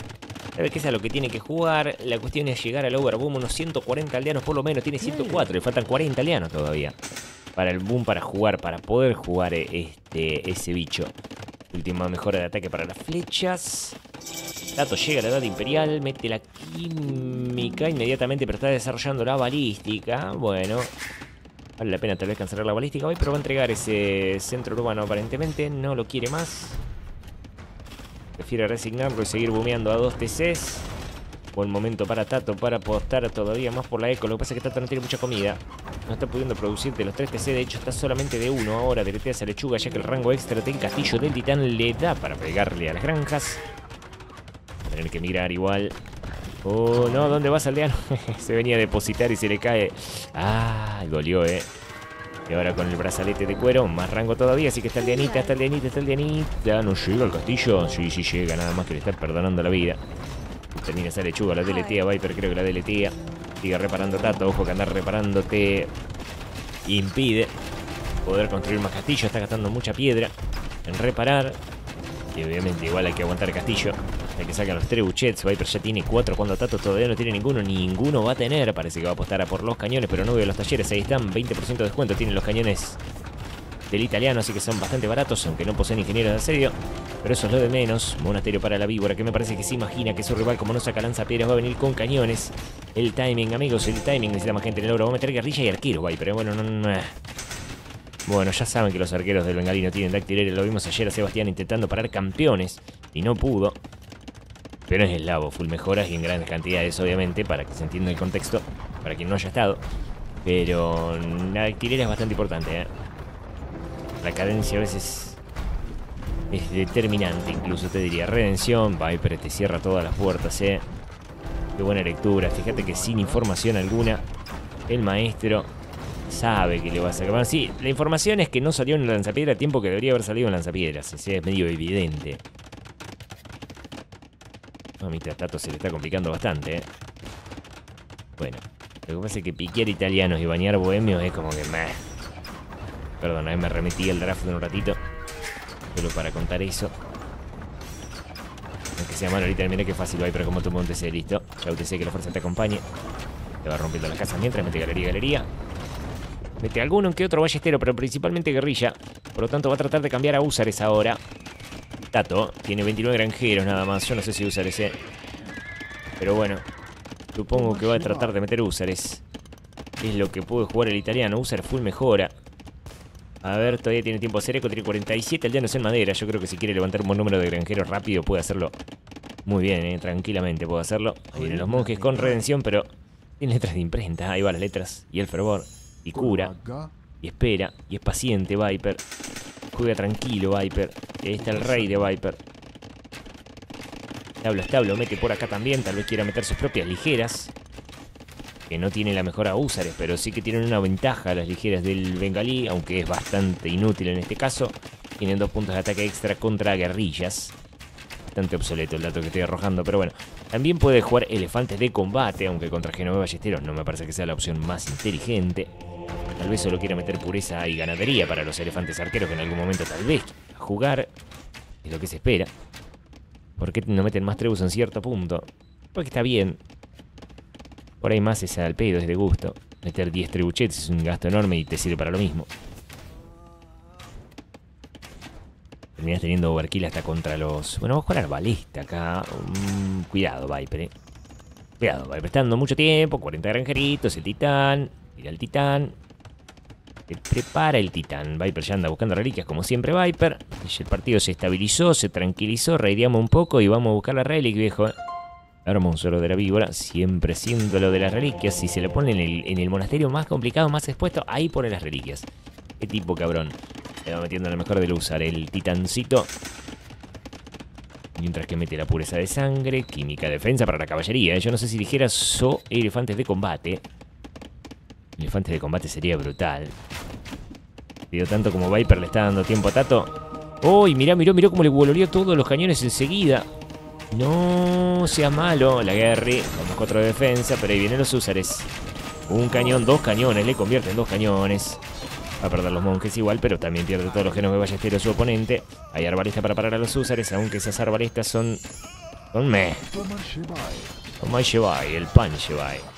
Sabe que es a lo que tiene que jugar. La cuestión es llegar al Overboom. Unos 140 aldeanos por lo menos. Tiene 104. Le faltan 40 aldeanos todavía. Para el boom, para jugar, para poder jugar este, ese bicho. Última mejora de ataque para las flechas. Tato llega a la edad imperial. Mete la química inmediatamente. Pero está desarrollando la balística. Bueno. Vale la pena tal vez cancelar la balística hoy. Pero va a entregar ese centro urbano aparentemente. No lo quiere más. Prefiere resignarlo y seguir bumeando a dos TCs. Buen momento para Tato para apostar todavía más por la eco. Lo que pasa es que Tato no tiene mucha comida. No está pudiendo producir de los 3 TC. De hecho, está solamente de uno ahora. Deletea esa lechuga ya que el rango extra del castillo del titán le da para pegarle a las granjas. Va a tener que mirar igual. Oh, no, ¿dónde vas, aldeano? se venía a depositar y se le cae. Ah, dolió, eh. Y ahora con el brazalete de cuero, más rango todavía, así que está el Dianita, está el Dianita, está el Dianita. ¿No llega al castillo? Sí, sí llega, nada más que le está perdonando la vida. Termina esa lechuga, la deletea, Viper creo que la deletea. Sigue reparando Tato, ojo que andar reparándote impide poder construir más castillo. Está gastando mucha piedra en reparar. Y obviamente igual hay que aguantar el castillo. Hay que sacar los trebuchets. Viper ya tiene cuatro cuando Tato todavía no tiene ninguno. Ninguno va a tener. Parece que va a apostar a por los cañones, pero no veo los talleres. Ahí están, 20% de descuento. Tienen los cañones del italiano, así que son bastante baratos, aunque no poseen ingenieros de asedio. Pero eso es lo de menos. Monasterio para la víbora, que me parece que se imagina que su rival, como no saca lanzapiedras, va a venir con cañones. El timing, amigos, el timing. Necesita más gente en el oro. Va a meter guerrilla y arquero, Viper. Pero bueno, no, no, no. Bueno, ya saben que los arqueros del bengalino tienen dactilera. Lo vimos ayer a Sebastián intentando parar campeones y no pudo. Pero es eslavo, full mejoras y en grandes cantidades, obviamente, para que se entienda el contexto, para quien no haya estado. Pero la dactilera es bastante importante, ¿eh? La cadencia a veces es determinante, incluso te diría. Redención, Viper te cierra todas las puertas, ¿eh? Qué buena lectura. Fíjate que sin información alguna, el maestro sabe que le va a sacar. Sí, la información es que no salió en el lanzapiedra a tiempo que debería haber salido en lanzapiedras. Sea, es medio evidente. A mi Tato se le está complicando bastante, ¿eh? Bueno, lo que pasa es que piquear italianos y bañar bohemios es como que... Meh. Perdón, ahí me remetí el draft de un ratito. Solo para contar eso. Aunque sea malo ahorita, mira qué fácil va pero como tomó un TC, listo. Ya UTC que la fuerza te acompañe. Te va rompiendo las casas mientras mete galería, galería. Mete alguno que otro ballestero, pero principalmente guerrilla. Por lo tanto va a tratar de cambiar a Usares ahora. Tato tiene 29 granjeros nada más. Yo no sé si usar ese. Pero bueno, supongo que va a tratar de meter usares. Es lo que puede jugar el italiano. Usar full mejora. A ver, todavía tiene tiempo Cereco, tiene 47 aldeanos en madera. Yo creo que si quiere levantar un buen número de granjeros rápido puede hacerlo muy bien, eh, tranquilamente puede hacerlo. Los monjes con redención, pero tiene letras de imprenta. Ahí van las letras. Y el fervor. Y cura. Y espera. Y es paciente Viper. Juega tranquilo Viper. Ahí está el rey de Viper. Establo, establo, mete por acá también. Tal vez quiera meter sus propias ligeras. Que no tiene la mejor a Húsares, pero sí que tienen una ventaja las ligeras del bengalí, aunque es bastante inútil en este caso. Tienen dos puntos de ataque extra contra guerrillas. Bastante obsoleto el dato que estoy arrojando, pero bueno. También puede jugar elefantes de combate, aunque contra Genoveva Ballesteros no me parece que sea la opción más inteligente. Tal vez solo quiera meter pureza y ganadería para los elefantes arqueros que en algún momento tal vez jugar. Es lo que se espera. ¿Por qué no meten más trebus en cierto punto? Porque está bien. Por ahí más es al pedo, es de gusto. Meter 10 trebuchetes es un gasto enorme y te sirve para lo mismo. Terminas teniendo overkill hasta contra los... Bueno, vamos a jugar arbalista acá. Mm, cuidado, Viper, eh. Cuidado, Viper. Está dando mucho tiempo. 40 granjeritos, el titán. Mira el titán. Se prepara el titán. Viper ya anda buscando reliquias como siempre Viper. El partido se estabilizó, se tranquilizó, raideamos un poco y vamos a buscar la relic, viejo. Hermoso de la víbora, siempre siendo lo de las reliquias. Si se le pone en el, monasterio más complicado, más expuesto, ahí pone las reliquias. Qué tipo cabrón. Le va metiendo lo mejor del usar el titancito. Mientras que mete la pureza de sangre, química defensa para la caballería. ¿eh? Yo no sé si ligeras o elefantes de combate. Elefantes de combate sería brutal. Pido tanto como Viper le está dando tiempo a Tato. ¡Uy! mirá, mirá, mirá cómo le voloreó todos los cañones enseguida. No sea malo, la Guerri. Vamos cuatro de defensa, pero ahí vienen los húsares. Un cañón, dos cañones, le convierte en dos cañones. Va a perder los monjes igual, pero también pierde todos los genos de ballesteros su oponente. Hay arbalista para parar a los húsares, aunque esas arbalistas son. son meh. Como el Shevai, el pan Shevai.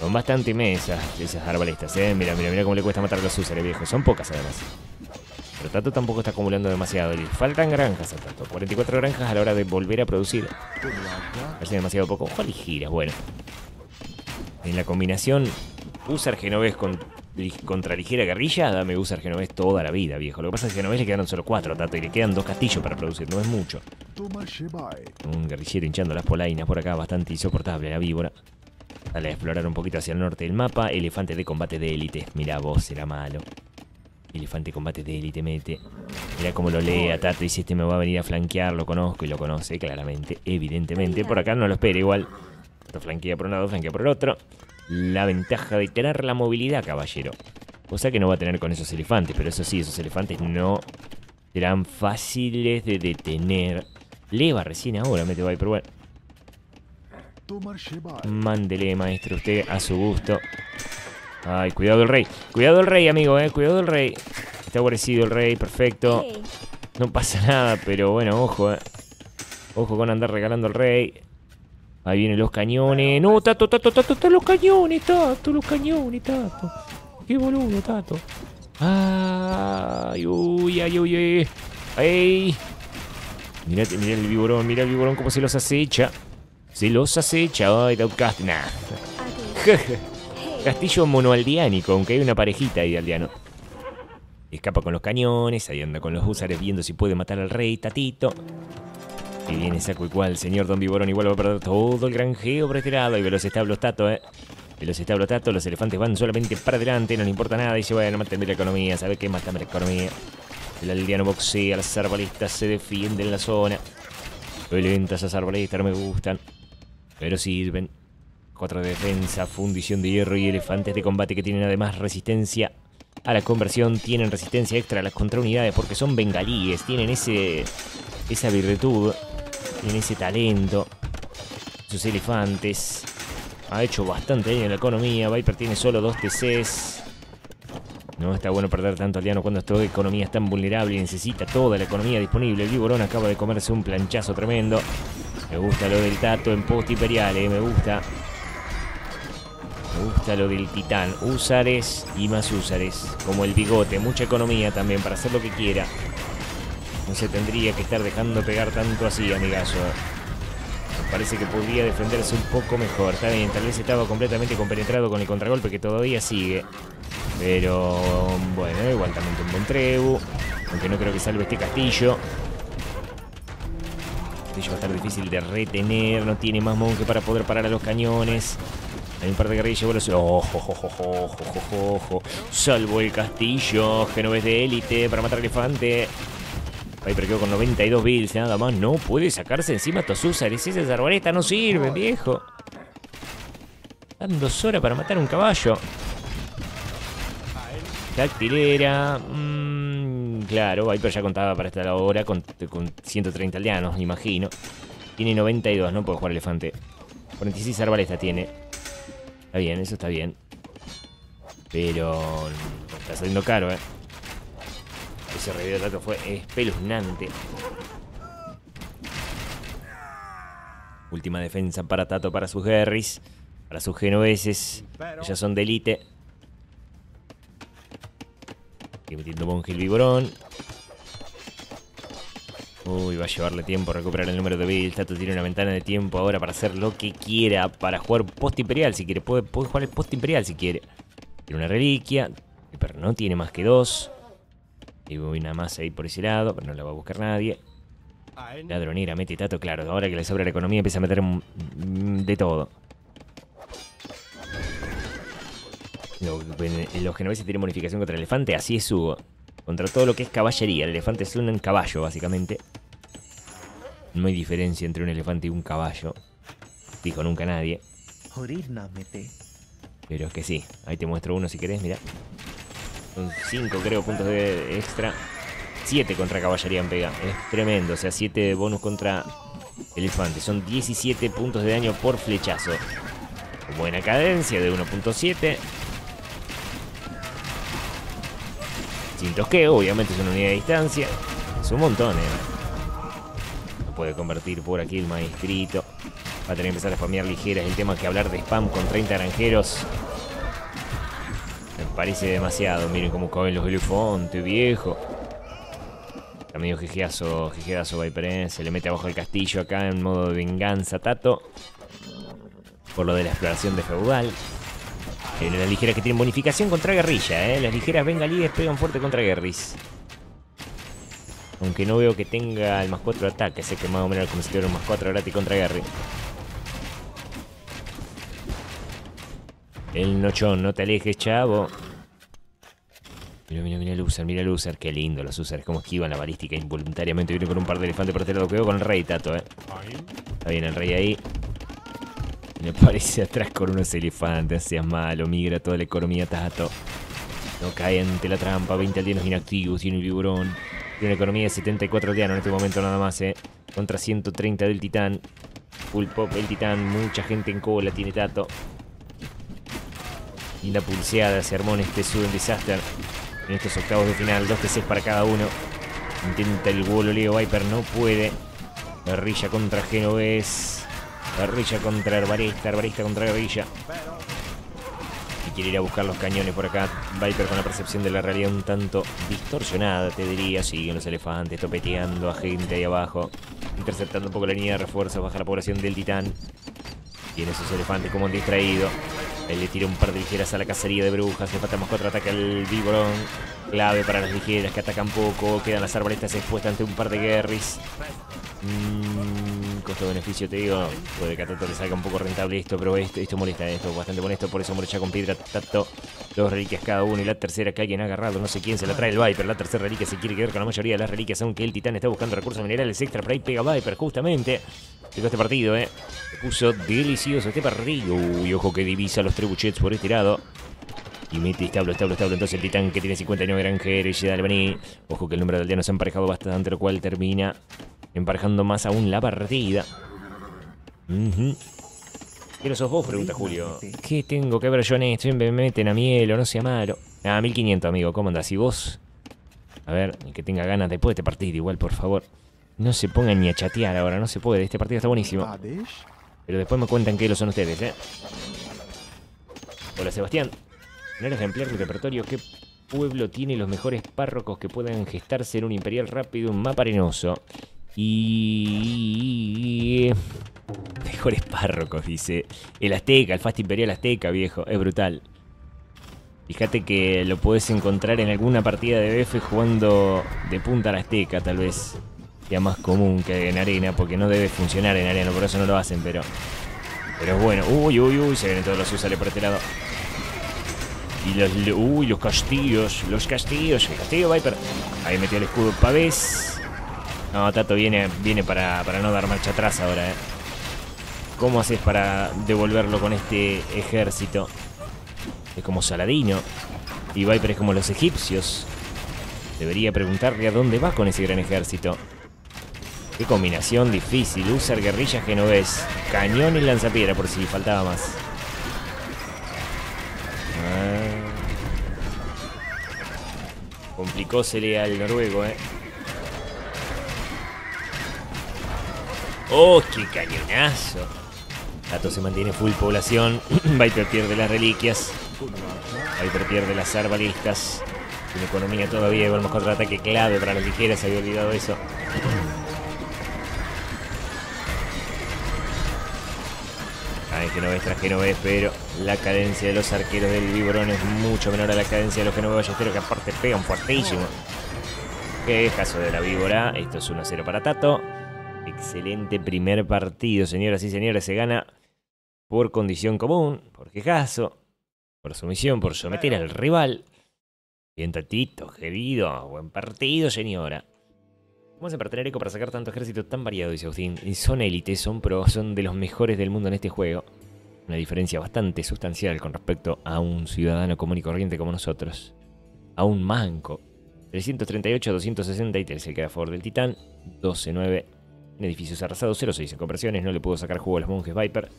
Son bastante mesas esas arbalistas, eh. Mira, mira, mira cómo le cuesta matar a los húsares, viejo. Son pocas además. Pero Tato tampoco está acumulando demasiado. Le faltan granjas a Tato. 44 granjas a la hora de volver a producir. Parece demasiado poco. Ojo giras, bueno. En la combinación Usar Genovés con, contra ligera guerrilla, dame Usar Genovés toda la vida, viejo. Lo que pasa es que a Genovés le quedaron solo 4 a Tato y le quedan dos castillos para producir, no es mucho. Un guerrillero hinchando las polainas por acá, bastante insoportable la víbora. Dale a explorar un poquito hacia el norte del mapa. Elefante de combate de élite. Mira vos, será malo. Elefante de combate de élite mete. Mira cómo lo lee a Tato y si este me va a venir a flanquear, lo conozco y lo conoce claramente, evidentemente. Por acá no lo espera igual. Tato flanquea por un lado, flanquea por el otro. La ventaja de tener la movilidad, caballero. Cosa que no va a tener con esos elefantes, pero eso sí, esos elefantes no serán fáciles de detener. Leva recién ahora, mete Viper, bueno. Mándele, maestro, usted a su gusto. Ay, cuidado el rey. Cuidado el rey, amigo, eh. Cuidado el rey. Está guarecido el rey, perfecto. No pasa nada, pero bueno, ojo, eh. Ojo con andar regalando al rey. Ahí vienen los cañones. No, Tato, Tato, Tato, Tato, los cañones, Tato, los cañones, Tato. Qué boludo, Tato. Ay, uy, ay, uy, ay. Ay. Mirate, mira el viborón, mira el viborón cómo se los acecha. Se los acecha. Ay, Outcast. Nah. Castillo monoaldiánico, aunque hay una parejita ahí de aldeano. Escapa con los cañones, ahí anda con los húsares viendo si puede matar al rey, Tatito. Y viene saco igual, señor Don Viborón igual va a perder todo el granjeo por lado. Y ve los establos Tato, eh. Ve los establos Tato, los elefantes van solamente para adelante, no le importa nada. Y dice, bueno, mátame la economía, ¿sabe qué? Mátame la economía. El aldeano boxea, las arbalistas se defienden en la zona. Violentas esas arbalistas, no me gustan. Pero sirven. Cuatro de defensa, fundición de hierro y elefantes de combate que tienen además resistencia a la conversión. Tienen resistencia extra a las contraunidades porque son bengalíes. Tienen ese, esa virtud. Tienen ese talento. Sus elefantes. Ha hecho bastante daño en la economía. Viper tiene solo dos TCs. No está bueno perder tanto aldeano cuando esta economía es tan vulnerable y necesita toda la economía disponible. El Viborón acaba de comerse un planchazo tremendo. Me gusta lo del Tato en post imperial, eh, me gusta. Me gusta lo del titán. Usares y más usares. Como el bigote. Mucha economía también para hacer lo que quiera. No se tendría que estar dejando pegar tanto así, amigazo. Me parece que podría defenderse un poco mejor. Está bien, tal vez estaba completamente compenetrado con el contragolpe que todavía sigue. Pero bueno, igual también un buen trebu. Aunque no creo que salve este castillo. Va a estar difícil de retener. No tiene más monje para poder parar a los cañones. Hay un par de guerrillas vuelos. Ojo, ojo, ojo, ojo, ojo. Salvo el castillo. Genovés de élite para matar elefante. Viper quedó con 92 bills, nada más. No puede sacarse encima Tosusa. Esas arbaletas no sirven, viejo. Dan dos horas para matar un caballo. Dactilera. mm, claro, Viper ya contaba para esta hora con, con 130 aldeanos, imagino. Tiene 92, no puede jugar elefante. 46 arbalestas tiene. Está bien, eso está bien. Pero está saliendo caro, eh. Ese review de datos fue espeluznante. Última defensa para Tato, para sus Gerris. Para sus genoveses. Ellas son de elite. Sigue metiendo monje el viborón. Uy, va a llevarle tiempo recuperar el número de builds. Tato tiene una ventana de tiempo ahora para hacer lo que quiera. Para jugar post imperial si quiere. Puede, puede jugar el post imperial si quiere. Tiene una reliquia. Pero no tiene más que dos. Y voy nada más ahí por ese lado. Pero no la va a buscar nadie. Ladronera, mete Tato, claro. Ahora que le sobra la economía empieza a meter de todo. Lo- en- Los genoveses tienen bonificación contra el elefante, así es Hugo. Contra todo lo que es caballería. El elefante es un caballo, básicamente. No hay diferencia entre un elefante y un caballo. Dijo nunca nadie. Pero es que sí. Ahí te muestro uno si querés, mira. Son 5 creo puntos de extra. 7 contra caballería en pega. Es tremendo. O sea, 7 de bonus contra elefante. Son 17 puntos de daño por flechazo. Con buena cadencia de 1.7. Tosqueo, obviamente es una unidad de distancia. Es un montón, eh. Lo puede convertir por aquí el maestrito. Va a tener que empezar a spamear ligeras. El tema que hablar de spam con 30 granjeros. Me parece demasiado. Miren cómo caben los elefantes, viejo. Está medio jejeazo, jejeazo Viper, eh. Se le mete abajo el castillo acá en modo de venganza, Tato. Por lo de la exploración de feudal. Las ligeras que tienen bonificación contra guerrilla, ¿eh? Las ligeras bengalíes pegan fuerte contra guerris. Aunque no veo que tenga el más 4 de ataque, sé que más o menos como si tuviera un más 4 gratis contra guerri. El nochón, no te alejes, chavo. Mira, mira, mira el user, mira el user. Qué lindo los users, como esquivan la balística involuntariamente. Viene con un par de elefantes por este lado. Cuidado con el rey, Tato, eh. Está bien el rey ahí. Me parece atrás con unos elefantes, seas malo, migra toda la economía Tato. No cae ante la trampa, 20 aldeanos inactivos, tiene el viborón. Tiene una economía de 74 aldeanos en este momento nada más, eh. Contra 130 del titán. Full pop el titán, mucha gente en cola tiene Tato. Y la pulseada se armó en este Sudden Disaster. En estos octavos de final, dos TCs para cada uno. Intenta el vuelo Leo Viper, no puede. Guerrilla contra Genovés. Guerrilla contra Arbarista, Arbarista contra Guerrilla. Y quiere ir a buscar los cañones por acá. Viper con la percepción de la realidad un tanto distorsionada, te diría. Siguen los elefantes topeteando a gente ahí abajo. Interceptando un poco la línea de refuerzos, baja la población del titán. Tiene esos elefantes como han distraído. Él le tira un par de ligeras a la cacería de brujas. Le falta cuatro ataque al Viborón. Clave para las ligeras que atacan poco. Quedan las arbaletas expuestas ante un par de guerris. Mm, Costo-beneficio, te digo. Puede que a Tato le salga un poco rentable esto, pero esto, esto molesta, esto es bastante molesto. Por eso ya con piedra Tato. Dos reliquias cada uno. Y la tercera que alguien ha agarrado. No sé quién se la trae el Viper. La tercera reliquia se quiere quedar con la mayoría de las reliquias. Aunque el titán está buscando recursos minerales extra. Por ahí pega Viper, justamente. Pegó este partido, eh. Puso delicioso este partido. Uy, ojo que divisa los trebuchets por este lado. Y mete establo, establo, establo. Entonces el titán que tiene 59 granjeros y dale vení. Ojo que el número de aldeanos se ha emparejado bastante, lo cual termina emparejando más aún la partida. Ujú. ¿Quién sos vos? Pregunta Julio. ¿Qué tengo que ver yo en esto? Siempre me meten a miel o no sea malo. Ah, 1500, amigo. ¿Cómo andás? ¿Y vos? A ver, el que tenga ganas después de este partido, igual, por favor. No se pongan ni a chatear ahora, no se puede. Este partido está buenísimo. Pero después me cuentan que lo son ustedes, ¿eh? Hola, Sebastián. Tener ejemplar de repertorio, ¿qué pueblo tiene los mejores párrocos que puedan gestarse en un imperial rápido, un mapa arenoso. Y... Mejores párrocos, dice. El Azteca, el Fast Imperial Azteca, viejo. Es brutal. Fíjate que lo puedes encontrar en alguna partida de BF jugando de punta a la Azteca, tal vez. Sea más común que en arena, porque no debe funcionar en arena, por eso no lo hacen, pero... Pero es bueno. Uy, uy, uy, se vienen todos los sale por este lado. Y los... Uy, los castillos, los castillos. El castillo Viper. Ahí metió el escudo Pavés. No, Tato viene, viene para, para no dar marcha atrás ahora, eh. ¿Cómo haces para devolverlo con este ejército? Es como Saladino. Y Viper es como los egipcios. Debería preguntarle a dónde va con ese gran ejército. Qué combinación difícil. Usar guerrillas genovés. Cañón y lanzapiedra por si faltaba más. Ah. Complicósele al noruego, eh. ¡Oh, qué cañonazo! Tato se mantiene full población. Viper pierde las reliquias. Viper pierde las arbalistas. Tiene economía todavía. Más contraataque clave para las ligeras. Había olvidado eso. Ay, genovés tras genovés, pero la cadencia de los arqueros del Viborón es mucho menor a la cadencia de los genovés ballesteros que aparte pegan fuertísimo. Qué caso de la víbora. Esto es 1-0 para Tato. Excelente primer partido, señoras y señores. Se gana por condición común, por quejazo, por sumisión, por someter al rival. Bien, Tatito, querido. Buen partido, señora. ¿Cómo hace para tener eco para sacar tanto ejército tan variado? Dice Agustín. Son élites, son pro, son de los mejores del mundo en este juego. Una diferencia bastante sustancial con respecto a un ciudadano común y corriente como nosotros. A un manco. 338 263 el que da a favor del Titán. 12-9 en edificios arrasados. 0-6 en conversiones. No le pudo sacar jugo a los monjes Viper.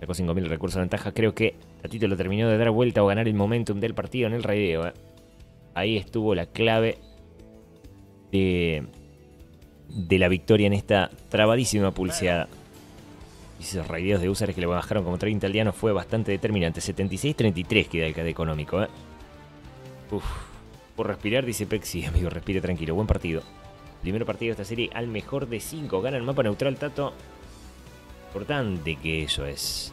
Sacó 5.000 recursos de ventaja. Creo que Tatito lo terminó de dar vuelta o ganar el momentum del partido en el raideo. ¿eh? Ahí estuvo la clave de, de la victoria en esta trabadísima pulseada. Y esos raideos de usuarios que le bajaron como 30 al día no fue bastante determinante. 76-33 queda el KD económico. ¿eh? Uf. Por respirar, dice Pexi. Amigo, respire tranquilo. Buen partido. Primer partido de esta serie al mejor de 5. Gana el mapa neutral Tato. Importante que eso es.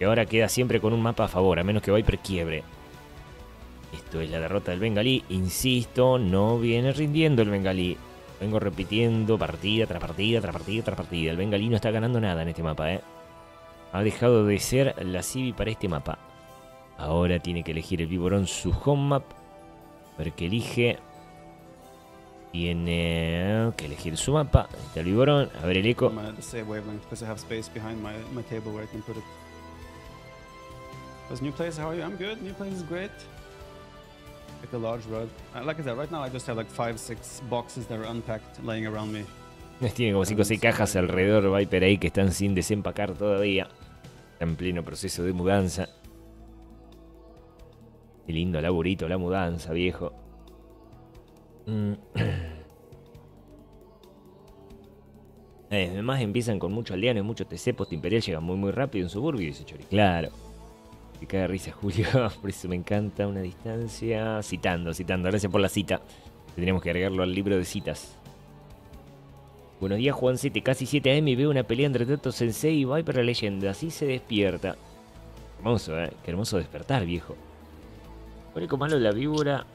Y ahora queda siempre con un mapa a favor, a menos que Viper quiebre. Esto es la derrota del Bengalí. Insisto, no viene rindiendo el Bengalí. Vengo repitiendo partida tras partida, tras partida, tras partida. El Bengalí no está ganando nada en este mapa, ¿eh? Ha dejado de ser la Civi para este mapa. Ahora tiene que elegir el Viborón su home map. A ver qué elige. Tiene que elegir su mapa. Ahí está el Viborón. A ver el eco. New place, how are you? I'm good. New place is great. Like a large road. Uh, like I said, right now I just have like five, six boxes that are unpacked laying around me. Tiene como 5 o 6 cajas alrededor Viper ahí que están sin desempacar todavía. Está en pleno proceso de mudanza. Qué lindo laburito, la mudanza, viejo. Mm. Eh, Además empiezan con mucho aldeano y mucho TC post imperial, llegan muy muy rápido en suburbio, dice Chori. Claro. Me cae risa Julio, por eso me encanta una distancia. Citando, citando. Gracias por la cita. Tendríamos que agregarlo al libro de citas. Buenos días, Juan 7, casi 7 am y veo una pelea entre Tato Sensei y Viper la leyenda. Así se despierta. Hermoso, eh. Qué hermoso despertar, viejo. Único malo la víbora.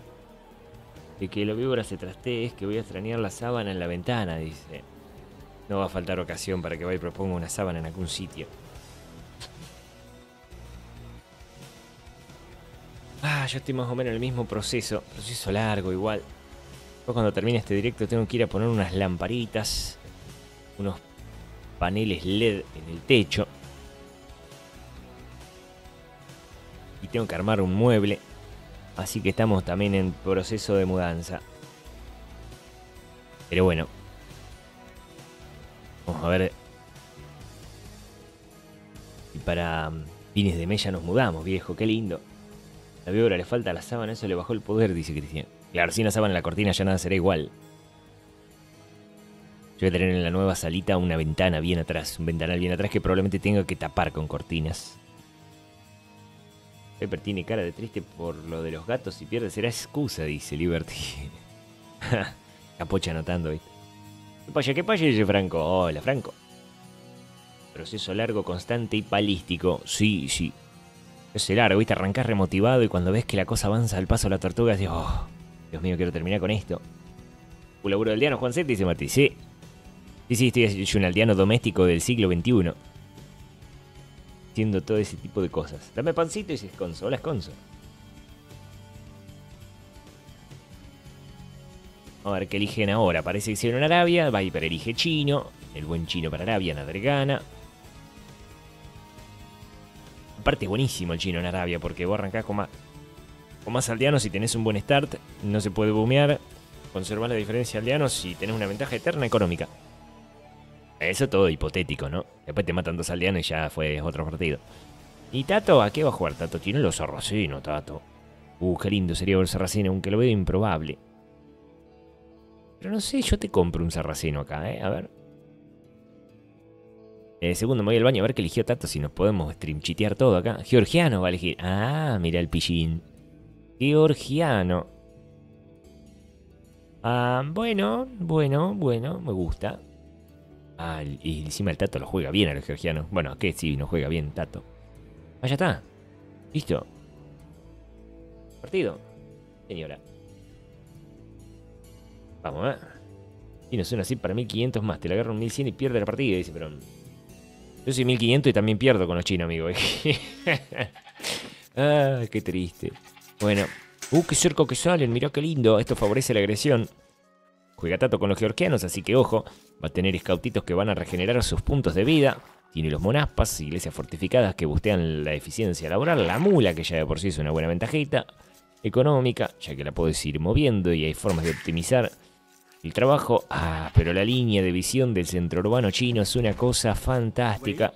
De que la víbora se trastee es que voy a extrañar la sábana en la ventana, dice. No va a faltar ocasión para que Viper ponga una sábana en algún sitio. Ah, yo estoy más o menos en el mismo proceso. Proceso largo, igual. Después cuando termine este directo tengo que ir a poner unas lamparitas. Unos paneles LED en el techo. Y tengo que armar un mueble. Así que estamos también en proceso de mudanza. Pero bueno. Vamos a ver. Y para mm, fines de mes ya nos mudamos, viejo. Qué lindo. La víbora le falta la sábana, eso le bajó el poder, dice Cristian. Claro, sin la sábana en la cortina ya nada será igual. Yo voy a tener en la nueva salita una ventana bien atrás, un ventanal bien atrás que probablemente tenga que tapar con cortinas. Pepper tiene cara de triste por lo de los gatos y pierde. Será excusa, dice Liberty. Capocha anotando, ¿viste? ¿Qué pasa? ¿Qué pasa? Dice Franco. Hola, Franco. Proceso largo, constante y palístico. Sí, sí. Es largo, ¿viste? Arrancás remotivado y cuando ves que la cosa avanza al paso de la tortuga, dices, oh, Dios mío, quiero terminar con esto. Un laburo de aldeano, Juan dice Martí. Sí. Sí, sí, estoy un aldeano doméstico del siglo XXI. Haciendo todo ese tipo de cosas. Dame pancito y dices, Conso. Hola, Conso. A ver qué eligen ahora. Parece que hicieron Arabia. Viper elige chino. El buen chino para Arabia, nadie gana. Aparte buenísimo el chino en Arabia porque vos arrancás con más, con más aldeanos y tenés un buen start. No se puede boomear. Conservás la diferencia de aldeanos y tenés una ventaja eterna económica. Eso todo hipotético, ¿no? Después te matan dos aldeanos y ya fue otro partido. ¿Y Tato? ¿A qué va a jugar Tato? Tiene los sarracenos, Tato. Uh, qué lindo sería ver sarraceno, aunque lo veo improbable. Pero no sé, yo te compro un sarraceno acá, ¿eh? A ver. Eh, segundo, me voy al baño a ver qué eligió Tato, si nos podemos streamchitear todo acá. Georgiano va a elegir. Ah, mira el pillín. Georgiano. Ah, bueno, bueno, bueno, me gusta. Ah, y encima el Tato lo juega bien a los georgianos. Bueno, ¿qué? Sí, no juega bien Tato. Ah, ya está. Listo. Partido. Señora. Vamos, ¿eh? Y no suena así para 1500 más. Te la agarro un 1100 y pierde la partida, dice, pero... Yo soy 1500 y también pierdo con los chinos, amigo. ah, qué triste. Bueno. Uh, qué cerco que salen. Mirá qué lindo. Esto favorece la agresión. Juega Tato con los georgianos, así que ojo. Va a tener scoutitos que van a regenerar sus puntos de vida. Tiene los monaspas, iglesias fortificadas que bustean la eficiencia laboral. La mula, que ya de por sí es una buena ventajita. Económica, ya que la puedes ir moviendo y hay formas de optimizar el trabajo. Ah, pero la línea de visión del centro urbano chino es una cosa fantástica.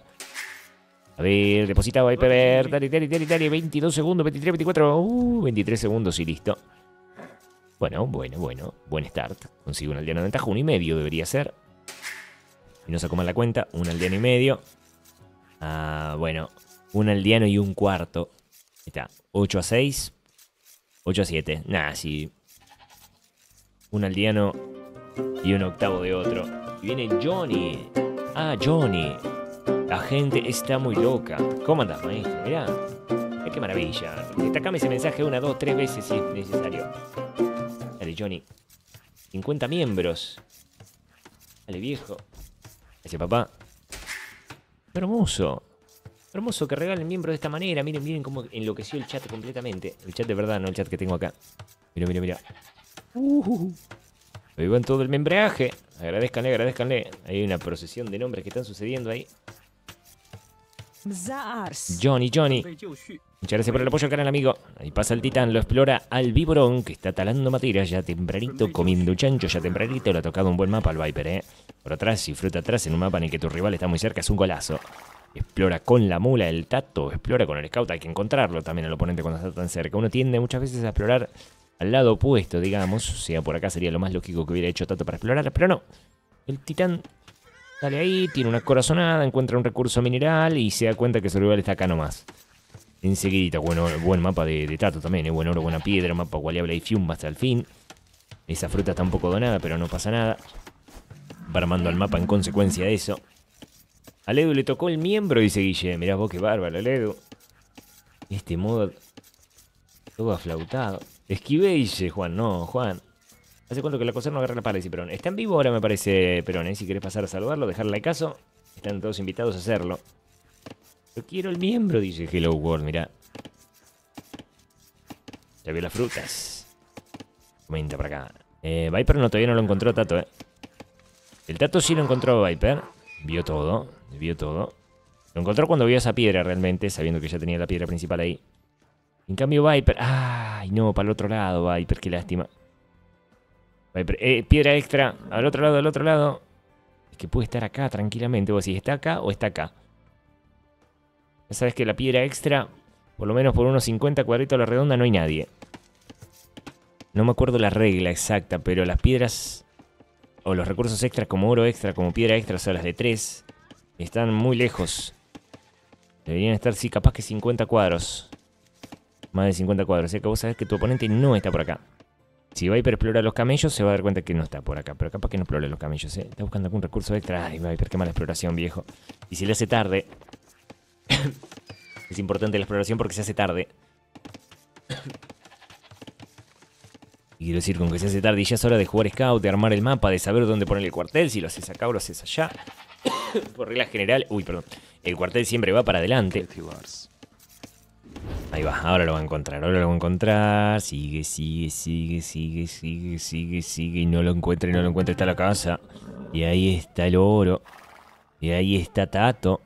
A ver, deposita Viper. Dale, dale, dale, dale. 22 segundos, 23, 24. Uh, 23 segundos y listo. Bueno, bueno, bueno. Buen start. Consigo un aldeano de ventaja. Uno y medio debería ser. Y no saco mal la cuenta. Un aldeano y medio. Ah, bueno. Un aldeano y un cuarto. Ahí está. 8 a 6. 8 a 7. Nah, sí. Un aldeano y un octavo de otro. Y viene Johnny. Ah, Johnny. La gente está muy loca. ¿Cómo andas, maestro? Mirá. Mirá qué maravilla. Destacame ese mensaje una, dos, tres veces si es necesario. Dale, Johnny. 50 miembros. Dale, viejo. Ese papá. Hermoso. Hermoso que regalen miembros de esta manera. Miren, miren cómo enloqueció el chat completamente. El chat de verdad, no el chat que tengo acá. Mira, mira, mira. Uh, Vivan todo el membreaje. Agradezcanle, agradezcanle. Hay una procesión de nombres que están sucediendo ahí. Johnny, Johnny. Muchas gracias por el apoyo al canal, amigo. Ahí pasa el titán, lo explora al víborón que está talando materia ya tempranito, comiendo chancho ya tempranito. Le ha tocado un buen mapa al Viper, ¿eh? Por atrás y fruta atrás en un mapa en el que tu rival está muy cerca, es un golazo. Explora con la mula el tato, explora con el scout, hay que encontrarlo también al oponente cuando está tan cerca. Uno tiende muchas veces a explorar al lado opuesto, digamos. O sea, por acá sería lo más lógico que hubiera hecho Tato para explorar, pero no. El titán sale ahí, tiene una corazonada, encuentra un recurso mineral y se da cuenta que su rival está acá nomás. Enseguidita, bueno, buen mapa de, Tato también, ¿eh? buen oro, buena piedra, mapa gualeable y fiumba hasta el fin. Esa fruta está un poco donada, pero no pasa nada. Va armando al mapa en consecuencia de eso. A Ledu le tocó el miembro, dice Guille. Mirá vos qué bárbaro, Ledu. Este modo todo aflautado. Esquivé, dice Juan. No, Juan. ¿Hace cuánto que la cosa no agarra la pala? Dice Perón. Está en vivo ahora, me parece, Perón. ¿eh? Si querés pasar a saludarlo, dejarle caso. Están todos invitados a hacerlo. Yo quiero el miembro, dice Hello World. Mirá. Ya vio las frutas. Comenta por acá. Eh, Viper no, todavía no lo encontró Tato, eh. El Tato sí lo encontró Viper. Vio todo. Vio todo. Lo encontró cuando vio esa piedra realmente, sabiendo que ya tenía la piedra principal ahí. En cambio, Viper. ¡Ay, no! Para el otro lado, Viper, qué lástima. Viper, eh, piedra extra. Al otro lado, al otro lado. Es que puede estar acá tranquilamente. Vos si ¿está acá o está acá? Ya sabes que la piedra extra, por lo menos por unos 50 cuadritos a la redonda, no hay nadie. No me acuerdo la regla exacta, pero las piedras o los recursos extras como oro extra, como piedra extra, son las de 3, están muy lejos. Deberían estar, sí, capaz que 50 cuadros. Más de 50 cuadros. O sea que vos sabés que tu oponente no está por acá. Si Viper explora los camellos, se va a dar cuenta que no está por acá. Pero capaz que no explore los camellos, ¿eh? Está buscando algún recurso extra. Ay, Viper, qué mala exploración, viejo. Y si le hace tarde... es importante la exploración porque se hace tarde. Quiero decir, con que se hace tarde y ya es hora de jugar scout, de armar el mapa, de saber dónde poner el cuartel, si lo haces acá o lo haces allá. Por regla general, uy, perdón. El cuartel siempre va para adelante. Ahí va, ahora lo va a encontrar, ahora lo va a encontrar. Sigue, sigue, sigue, sigue, sigue, sigue, sigue. Y no lo encuentra, y no lo encuentra, está la casa. Y ahí está el oro. Y ahí está Tato.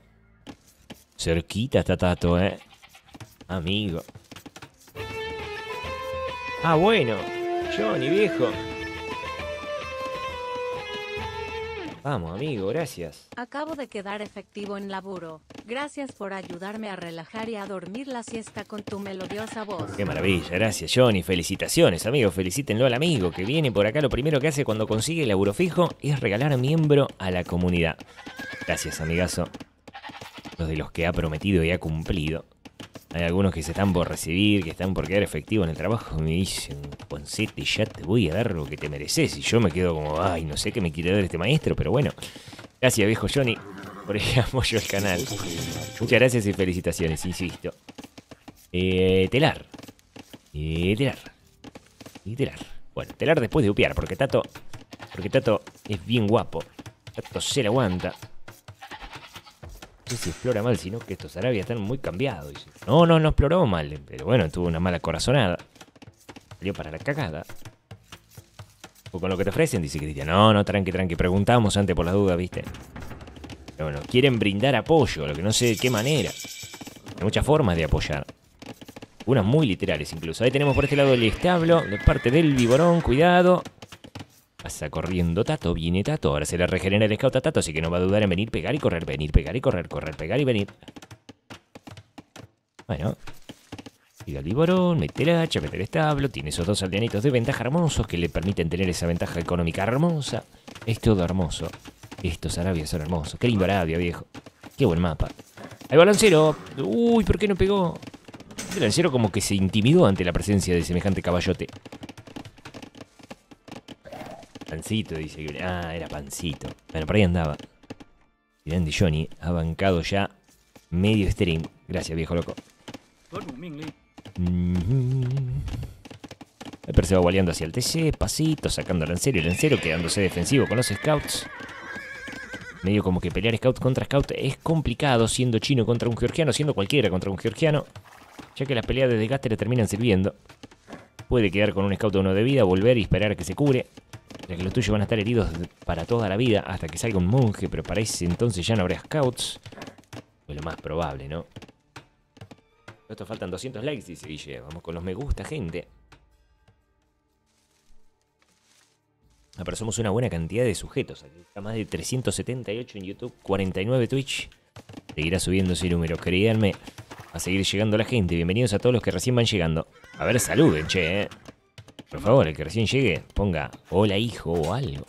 Cerquita está Tato, eh. Amigo. Ah, bueno. Johnny, viejo. Vamos, amigo, gracias. Acabo de quedar efectivo en laburo. Gracias por ayudarme a relajar y a dormir la siesta con tu melodiosa voz. Qué maravilla, gracias Johnny. Felicitaciones, amigo. Felicítenlo al amigo que viene por acá. Lo primero que hace cuando consigue el laburo fijo es regalar miembro a la comunidad. Gracias, amigazo. Los de los que ha prometido y ha cumplido. Hay algunos que se están por recibir, que están por quedar efectivo en el trabajo. Me dicen, Juancete, ya te voy a dar lo que te mereces. Y yo me quedo como, ay, no sé qué me quiere dar este maestro, pero bueno. Gracias, viejo Johnny, por el apoyo al canal. Muchas gracias y felicitaciones, insisto. Eh, telar. Eh, telar. Y telar. Bueno, telar después de upear, porque Tato. Porque Tato es bien guapo. Tato se la aguanta. Sé si explora mal, sino que estos Arabia están muy cambiados. No, no, no exploró mal, pero bueno, tuvo una mala corazonada. Salió para la cagada. O con lo que te ofrecen, dice Cristian. No, no, tranqui, tranqui. Preguntamos antes por las dudas, ¿viste? Pero bueno, quieren brindar apoyo, lo que no sé de qué manera. Hay muchas formas de apoyar. Unas muy literales incluso. Ahí tenemos por este lado el establo, de parte del viborón, cuidado. Pasa corriendo Tato, viene Tato. Ahora se le regenera el scout a Tato, así que no va a dudar en venir, pegar y correr, venir, pegar y correr, correr, pegar y venir. Bueno. Sigue el viborón, mete el hacha, mete el establo. Tiene esos dos aldeanitos de ventaja hermosos que le permiten tener esa ventaja económica hermosa. Es todo hermoso. Estos Arabias son hermosos. Qué lindo Arabia, viejo. Qué buen mapa. Ahí va Lancero. Uy, ¿por qué no pegó? El Lancero como que se intimidó ante la presencia de semejante caballote. Pancito, dice. Ah, era Pancito. Bueno, por ahí andaba. Grande Johnny ha bancado ya medio stream. Gracias, viejo loco. Mhm. Viper se va gualeando hacia el TC, pasito, sacando al lancero y el lancero quedándose defensivo con los scouts. Medio como que pelear scout contra scout es complicado siendo chino contra un georgiano, siendo cualquiera contra un georgiano, ya que las peleas de desgaste le terminan sirviendo. Puede quedar con un scout de uno de vida, volver y esperar a que se cure, ya que los tuyos van a estar heridos para toda la vida hasta que salga un monje, pero para ese entonces ya no habrá scouts. Es lo más probable, ¿no? Esto faltan 200 likes, dice Guille. Vamos con los me gusta, gente. Ah, pero somos una buena cantidad de sujetos. Aquí está más de 378 en YouTube, 49 Twitch. Seguirá subiendo ese número, créanme. Va a seguir llegando la gente. Bienvenidos a todos los que recién van llegando. A ver, saluden, che, eh. Por favor, el que recién llegue, ponga hola hijo o algo.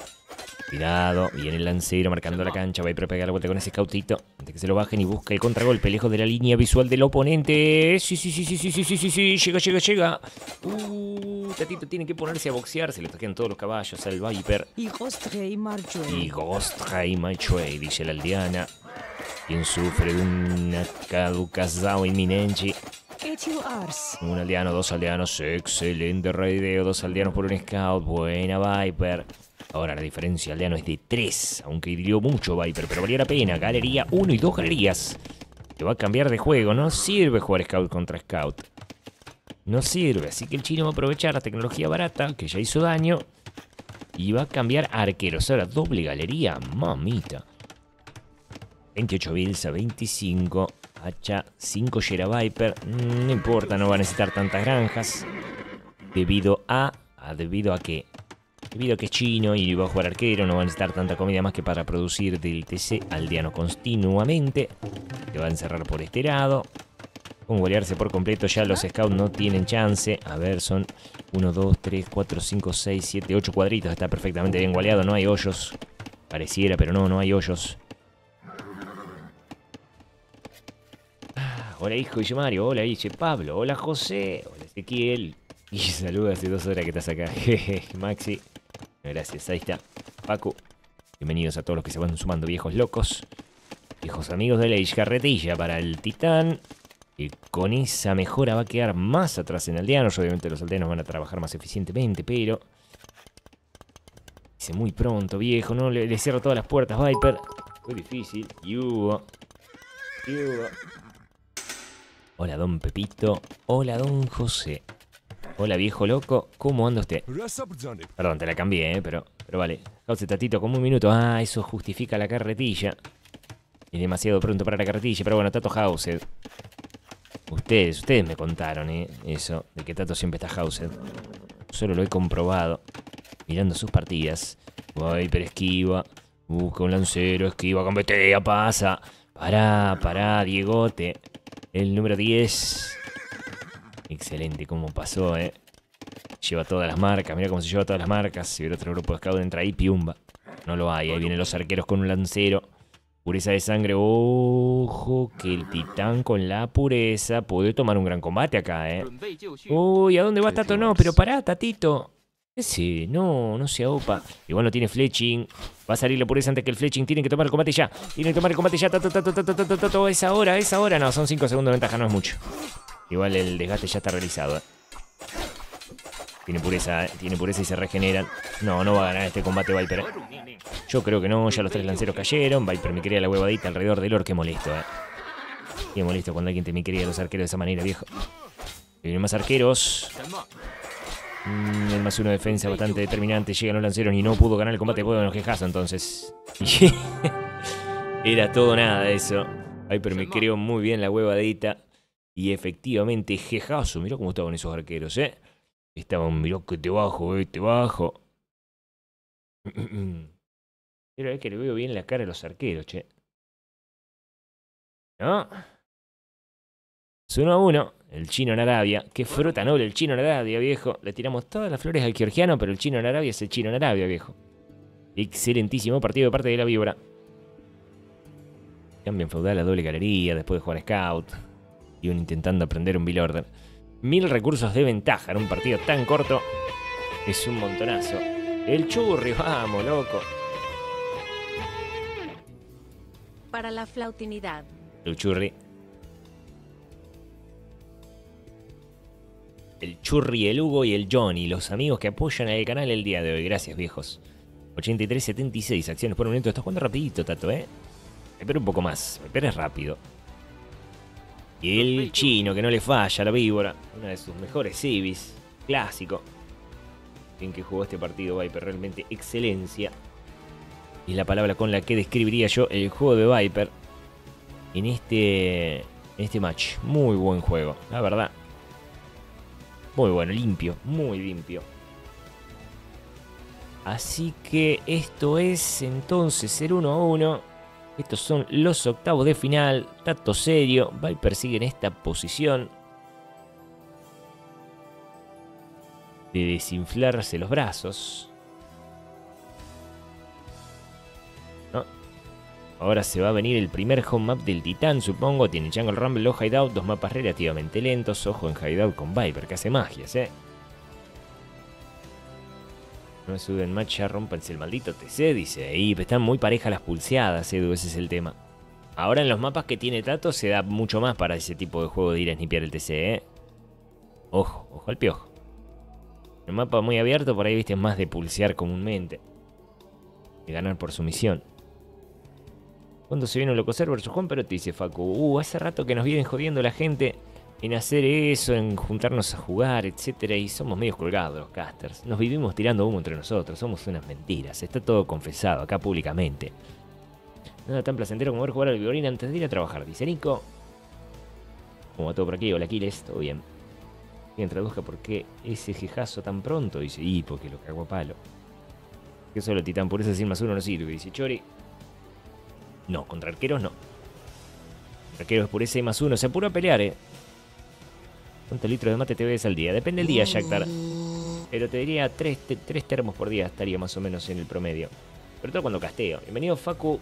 Cuidado, viene el lancero marcando la cancha, va a ir a pegar la vuelta con ese scoutito. Antes que se lo bajen y busca el contragolpe lejos de la línea visual del oponente. Sí, sí, sí, sí, sí, sí, sí, sí, sí, llega, llega, llega. Uh, Tatito tiene que ponerse a boxear, se le toquean todos los caballos al Viper. Y Ghostrey Marjorie. Y Ghost High Machue, dice la aldeana. Quien sufre de una caducazao inminente. Un aldeano, dos aldeanos, excelente raideo, dos aldeanos por un scout, buena Viper. Ahora la diferencia aldeano es de 3, aunque hirió mucho Viper, pero valía la pena. Galería 1 y 2 galerías. Que va a cambiar de juego, no sirve jugar scout contra scout. No sirve, así que el chino va a aprovechar la tecnología barata, que ya hizo daño, y va a cambiar a arqueros. Ahora doble galería, mamita. 28 bills a 25. Hacha 5 Shera Viper. Mm, No importa, no va a necesitar tantas granjas. Debido a. debido a que. Debido a que es chino y va a jugar arquero, no va a necesitar tanta comida más que para producir del TC aldeano continuamente. Se va a encerrar por este lado. Con golearse por completo ya los scouts no tienen chance. A ver, son 1, 2, 3, 4, 5, 6, 7, 8 cuadritos. Está perfectamente bien goleado, no hay hoyos. Pareciera, pero no, no hay hoyos. Hola hijo, dice Mario. Hola, dice Pablo. Hola José. Hola Ezequiel. Y saluda hace dos horas que estás acá. Jeje, Maxi. Gracias, ahí está. Paco. Bienvenidos a todos los que se van sumando, viejos locos. Viejos amigos de la carretilla para el Titán. Y con esa mejora va a quedar más atrás en aldeanos. Obviamente los aldeanos van a trabajar más eficientemente, pero... Dice muy pronto, viejo. No le, cierro todas las puertas, Viper. Muy difícil. Yugo. Yugo. Hola, don Pepito. Hola, don José. Hola, viejo loco. ¿Cómo anda usted? Perdón, te la cambié, ¿eh? Pero, pero vale. José Tatito, como un minuto. Ah, eso justifica la carretilla. Es demasiado pronto para la carretilla. Pero bueno, Tato Housed. Ustedes, ustedes me contaron, ¿eh? Eso, de que Tato siempre está Housed. Solo lo he comprobado. Mirando sus partidas. Viper esquiva. Busca un lancero, esquiva, combetea, pasa. Pará, pará, Diegote. El número 10. Excelente cómo pasó, eh. Lleva todas las marcas, mira cómo se lleva todas las marcas. Si hubiera otro grupo de scout entra ahí, piumba. No lo hay, ahí vienen los arqueros con un lancero. Pureza de sangre, ojo, que el titán con la pureza puede tomar un gran combate acá, eh. Uy, ¿a dónde va Tato? No, pero pará, Tatito. Ese, no, no se opa. Igual no tiene fletching. Va a salir la pureza antes que el fletching. Tienen que tomar el combate ya. Tienen que tomar el combate ya. Tato. Es ahora, es ahora. No, son 5 segundos de ventaja, no es mucho. Igual el desgaste ya está realizado. eh. Tiene pureza, eh, tiene pureza y se regeneran. No, no va a ganar este combate Viper. eh. Yo creo que no, ya los tres lanceros cayeron. Viper me quería la huevadita alrededor del Lord. Qué molesto, eh. Qué molesto cuando alguien te me quería los arqueros de esa manera, viejo. Vienen más arqueros. Mm, el más uno de defensa bastante determinante. Llegan los lanceros y no pudo ganar el combate. Bueno, quejazo entonces. Era todo nada eso. Viper me creó muy bien la huevadita. Y efectivamente, jejazo. Mirá cómo estaban esos arqueros, eh. Estaban, mirá que te bajo, eh, te bajo. Pero es que le veo bien la cara a los arqueros, che. ¿No? Es uno a uno. El chino en Arabia. Qué fruta noble el chino en Arabia, viejo. Le tiramos todas las flores al georgiano, pero el chino en Arabia es el chino en Arabia, viejo. Excelentísimo partido de parte de la víbora. Cambio en feudal a doble galería después de jugar Scout. Y uno intentando aprender un Bill Order. Mil recursos de ventaja en un partido tan corto. Es un montonazo. El churri, vamos, loco. Para la flautinidad. El churri. El churri, el Hugo y el Johnny, los amigos que apoyan el canal el día de hoy. Gracias, viejos. 83.76 acciones por minuto. Estás jugando rapidito, Tato, ¿eh? Espera un poco más. Espera es rápido. Y el chino, que no le falla la víbora. Una de sus mejores civis. Clásico. En que jugó este partido Viper. Realmente excelencia. Y la palabra con la que describiría yo el juego de Viper. En este, en este match. Muy buen juego, la verdad. Muy bueno, limpio. Muy limpio. Así que esto es entonces el 1 a 1. Estos son los octavos de final. Tato serio. Viper sigue en esta posición. De desinflarse los brazos. Ahora se va a venir el primer home map del Titán, supongo. Tiene Jungle Rumble o Hideout. Dos mapas relativamente lentos. Ojo en Hideout con Viper, que hace magias, eh. No suben match, ya rompanse el maldito TC, dice. Y están muy parejas las pulseadas, Edu, ese es el tema. Ahora en los mapas que tiene Tato se da mucho más para ese tipo de juego de ir a snipear el TC, ¿eh? Ojo, ojo al piojo. El mapa muy abierto, por ahí viste más de pulsear comúnmente. De ganar por sumisión. ¿Cuándo se viene un Locoser versus Juan Pero te dice Facu? Uh, hace rato que nos vienen jodiendo la gente en hacer eso, en juntarnos a jugar, etcétera, y somos medios colgados los casters. Nos vivimos tirando humo entre nosotros, somos unas mentiras, está todo confesado acá públicamente. Nada tan placentero como ver jugar al violín antes de ir a trabajar, dice Nico. Como va todo por aquí, hola Aquiles, todo bien. Quien traduzca por qué ese jejazo tan pronto, dice, y porque lo cago a palo. Que solo titán por eso sin más uno no sirve, dice Chori. No, contra arqueros no. Arqueros por ese más uno, se apuró a pelear, eh. ¿Cuántos litros de mate te bebes al día? Depende del día, Shakhtar. Pero te diría tres, te- tres termos por día estaría más o menos en el promedio. Sobre todo cuando casteo. Bienvenido, Facu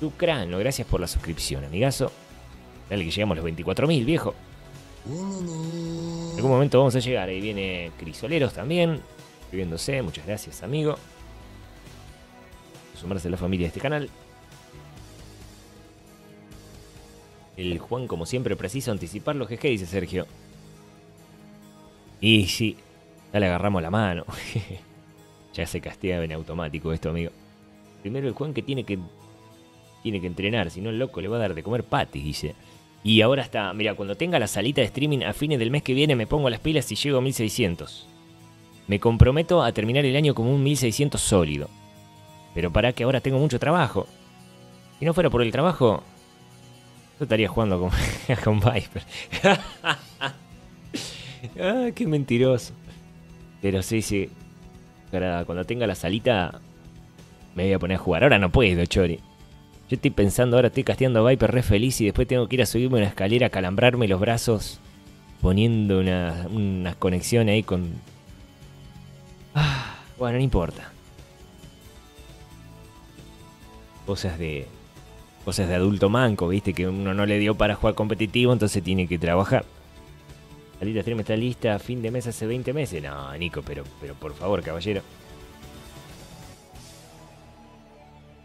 Tucrano. Gracias por la suscripción, amigazo. Dale que llegamos a los 24.000, viejo. En algún momento vamos a llegar. Ahí viene Crisoleros también. Escribiéndose. Muchas gracias, amigo. Sumarse a la familia de este canal. El Juan, como siempre, preciso anticipar lo que es que dice Sergio. Y sí, ya le agarramos la mano. ya se castiga en automático esto, amigo. Primero el Juan que tiene que tiene que entrenar, si no el loco le va a dar de comer patis, dice. Y ahora está, mira, cuando tenga la salita de streaming a fines del mes que viene me pongo las pilas y llego a 1600. Me comprometo a terminar el año como un 1600 sólido. Pero para que ahora tengo mucho trabajo. Si no fuera por el trabajo, yo estaría jugando con, con Viper. ah, qué mentiroso. Pero sí, sí. Cuando tenga la salita, me voy a poner a jugar. Ahora no puedo, Chori. Yo estoy pensando, ahora estoy casteando a Viper re feliz y después tengo que ir a subirme una escalera, calambrarme los brazos, poniendo una, una conexión ahí con... Ah, bueno, no importa. Cosas de... Cosas de adulto manco, viste, que uno no le dio para jugar competitivo, entonces tiene que trabajar. Salita stream está lista a fin de mes hace 20 meses. No, Nico, pero, pero por favor, caballero.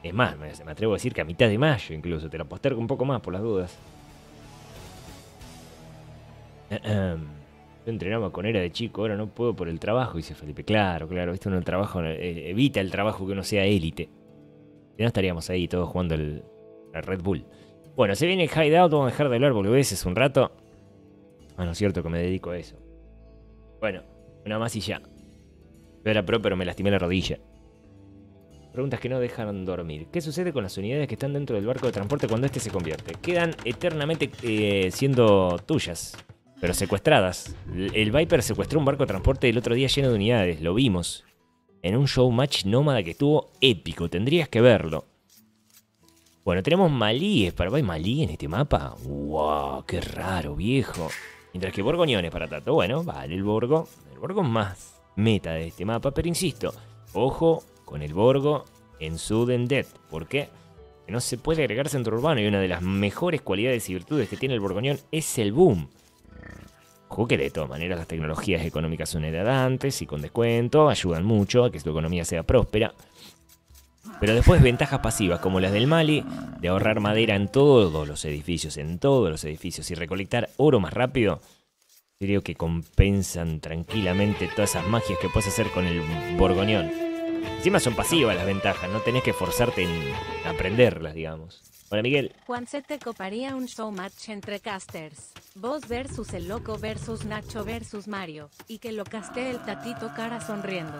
Es más, me, atrevo a decir que a mitad de mayo incluso. Te la postergo un poco más por las dudas. Yo entrenaba con era de chico, ahora no puedo por el trabajo, dice Felipe. Claro, claro, esto no el trabajo, eh, evita el trabajo que uno sea élite. Si no estaríamos ahí todos jugando el, el Red Bull. Bueno, se viene el Hideout, vamos a dejar de hablar boludeces un rato. Ah, no es cierto que me dedico a eso. Bueno, una más y ya. Yo era pro, pero me lastimé la rodilla. Preguntas que no dejan dormir. ¿Qué sucede con las unidades que están dentro del barco de transporte cuando este se convierte? Quedan eternamente eh, siendo tuyas, pero secuestradas. El Viper secuestró un barco de transporte el otro día lleno de unidades, lo vimos. En un showmatch nómada que estuvo épico, tendrías que verlo. Bueno, tenemos malíes para... ¿Hay malí en este mapa? ¡Wow! ¡Qué raro, viejo! Mientras que borgoñones para Tato. Bueno, vale, el Borgo. El Borgo es más meta de este mapa, pero insisto, ojo con el Borgo en Sudden Dead. ¿Por qué? No se puede agregar centro urbano y una de las mejores cualidades y virtudes que tiene el Borgoñón es el boom. Ojo que de todas maneras las tecnologías económicas son heredantes y con descuento ayudan mucho a que su economía sea próspera. Pero después ventajas pasivas como las del Mali, de ahorrar madera en todos los edificios, en todos los edificios y recolectar oro más rápido, creo que compensan tranquilamente todas esas magias que puedes hacer con el Borgoñón. Encima son pasivas las ventajas, no tenés que forzarte en aprenderlas, digamos. Hola Miguel. Juan se te coparía un showmatch entre casters. Vos versus el loco versus Nacho versus Mario. Y que lo caste el tatito cara sonriendo.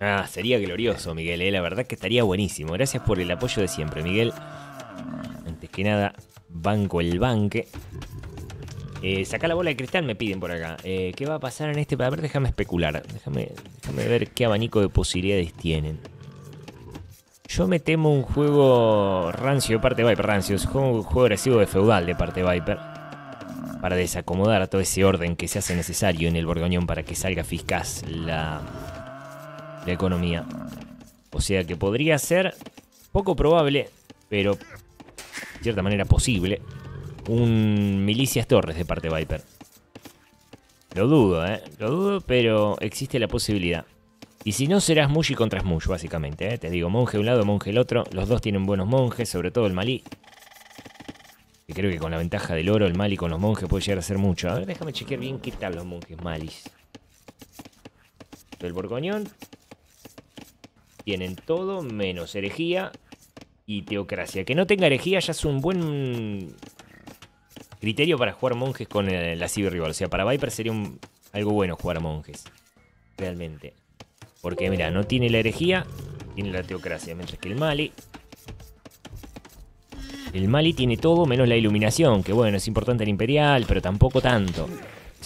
Ah, sería glorioso, Miguel, eh, la verdad que estaría buenísimo. Gracias por el apoyo de siempre, Miguel. Antes que nada, banco el banque. Eh, saca la bola de cristal, me piden por acá. Eh, ¿Qué va a pasar en este? A ver, déjame especular. Déjame, déjame ver qué abanico de posibilidades tienen. Yo me temo un juego rancio de parte Viper. Rancio, es un juego, agresivo de feudal de parte Viper. Para desacomodar a todo ese orden que se hace necesario en el Borgoñón para que salga eficaz la, la economía. O sea que podría ser poco probable, pero de cierta manera posible, un Milicias Torres de parte Viper. Lo dudo, ¿eh? Lo dudo, pero existe la posibilidad. Y si no, serás Mushi contra Smush, básicamente, ¿eh? Te digo, monje un lado, monje el otro. Los dos tienen buenos monjes, sobre todo el Malí. Que creo que con la ventaja del oro, el Mali con los monjes puede llegar a ser mucho. A ver, déjame chequear bien qué tal los monjes Malis. El Borgoñón tienen todo menos herejía y teocracia. Que no tenga herejía ya es un buen criterio para jugar monjes con eh, la Cyber Rival. O sea, para Viper sería algo bueno jugar a monjes. Realmente. Porque, mira, no tiene la herejía, tiene la teocracia. Mientras que el Mali. El Mali tiene todo menos la iluminación. Que bueno, es importante el Imperial, pero tampoco tanto.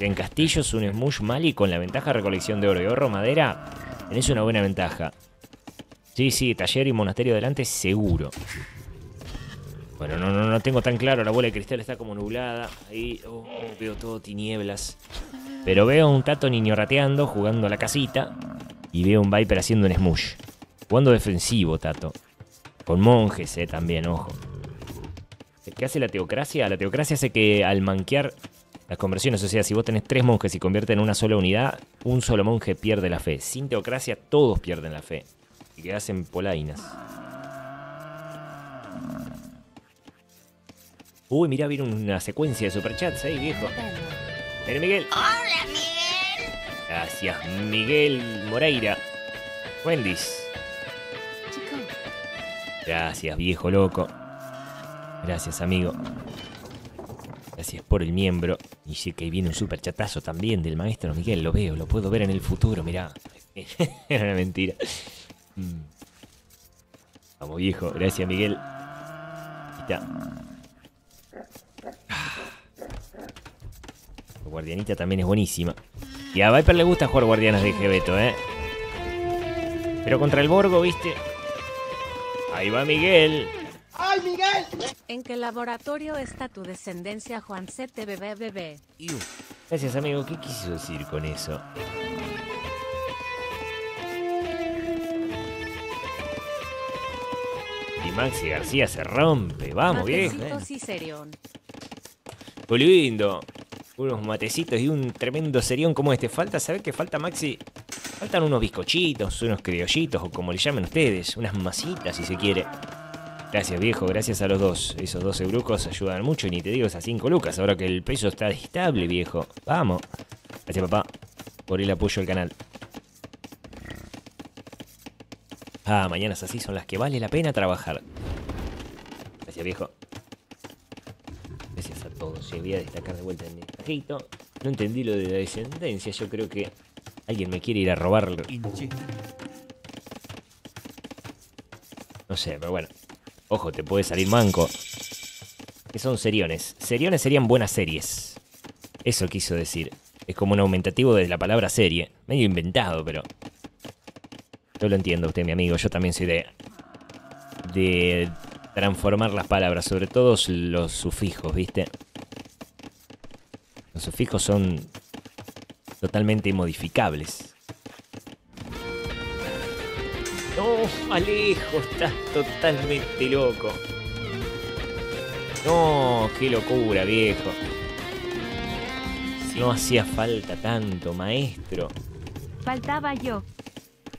En castillos, un Smush Mali con la ventaja de recolección de oro y oro madera. Tenés una buena ventaja. Sí, sí, taller y monasterio adelante, seguro. Bueno, no, no, no tengo tan claro, la bola de cristal está como nublada. Ahí oh, veo todo tinieblas. Pero veo un tato niño rateando, jugando a la casita. Y veo un Viper haciendo un smush. Jugando defensivo, tato. Con monjes, eh, también, ojo. ¿Qué hace la teocracia? La teocracia hace que al manquear Las conversiones, o sea, si vos tenés tres monjes y convierten en una sola unidad, un solo monje pierde la fe. Sin teocracia, todos pierden la fe. Y quedás en polainas. Uy, mirá, viene una secuencia de superchats ahí, viejo. Mira, Miguel. Hola, Miguel. Gracias, Miguel Moreira. Wendy's. Gracias, viejo loco. Gracias, amigo. Gracias por el miembro. Y sé que ahí viene un super chatazo también del maestro Miguel. Lo veo, lo puedo ver en el futuro, mirá. Era una mentira. Mm. Vamos, viejo. Gracias, Miguel. Ahí está. La guardianita también es buenísima. Y a Viper le gusta jugar guardianas de Gebeto, ¿eh? Pero contra el Borgo, ¿viste? Ahí va Miguel. ¿En qué laboratorio está tu descendencia, Juan CTBBB? Gracias, amigo. ¿Qué quiso decir con eso? Y Maxi García se rompe. Vamos, viejo. Eh. Cicerión. Unos matecitos y un tremendo serión como este. Falta, ¿saber qué falta, Maxi? Faltan unos bizcochitos, unos criollitos o como le llamen ustedes. Unas masitas, si se quiere. Gracias, viejo. Gracias a los dos. Esos dos eurucos ayudan mucho y ni te digo esas cinco lucas. Ahora que el peso está estable, viejo. Vamos. Gracias, papá, por el apoyo al canal. Ah, mañanas así son las que vale la pena trabajar. Gracias, viejo. Sí, voy a destacar de vuelta en mi mensajito. No entendí lo de la descendencia. Yo creo que alguien me quiere ir a robar. No sé, pero bueno. Ojo, te puede salir manco. ¿Qué son seriones? Seriones serían buenas series. Eso quiso decir. Es como un aumentativo de la palabra serie. Medio inventado, pero. Yo lo entiendo usted, mi amigo. Yo también soy de. de transformar las palabras, sobre todo los sufijos, ¿viste? Los sufijos son totalmente modificables. No, Alejo, estás totalmente loco. No, qué locura, viejo. No hacía falta tanto, maestro. faltaba yo.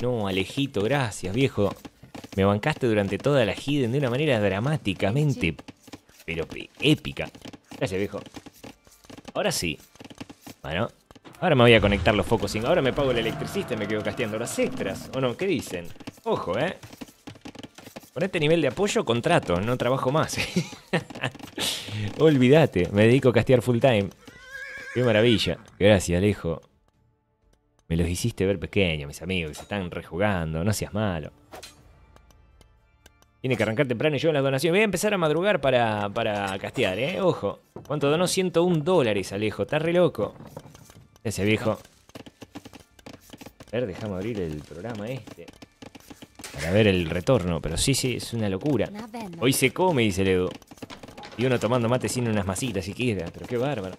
No, Alejito, gracias, viejo. Me bancaste durante toda la hidden de una manera dramáticamente, pero pe- épica. Gracias, viejo. Ahora sí. Bueno, ahora me voy a conectar los focos. sin- Ahora me pago el electricista y me quedo casteando horas extras. ¿O no? ¿Qué dicen? Ojo, ¿eh? Con este nivel de apoyo, contrato. No trabajo más. Olvídate, me dedico a castear full time. Qué maravilla. Gracias, Alejo. Me los hiciste ver pequeños, mis amigos, que se están rejugando. No seas malo. Tiene que arrancar temprano y yo en la donación. Voy a empezar a madrugar para, para castear, ¿eh? Ojo. ¿Cuánto donó? 101 dólares, Alejo. Está re loco. Ese viejo. A ver, déjame abrir el programa este. Para ver el retorno. Pero sí, sí, es una locura. Hoy se come, dice el Edu. Y uno tomando mate sin unas masitas siquiera. Pero qué bárbaro.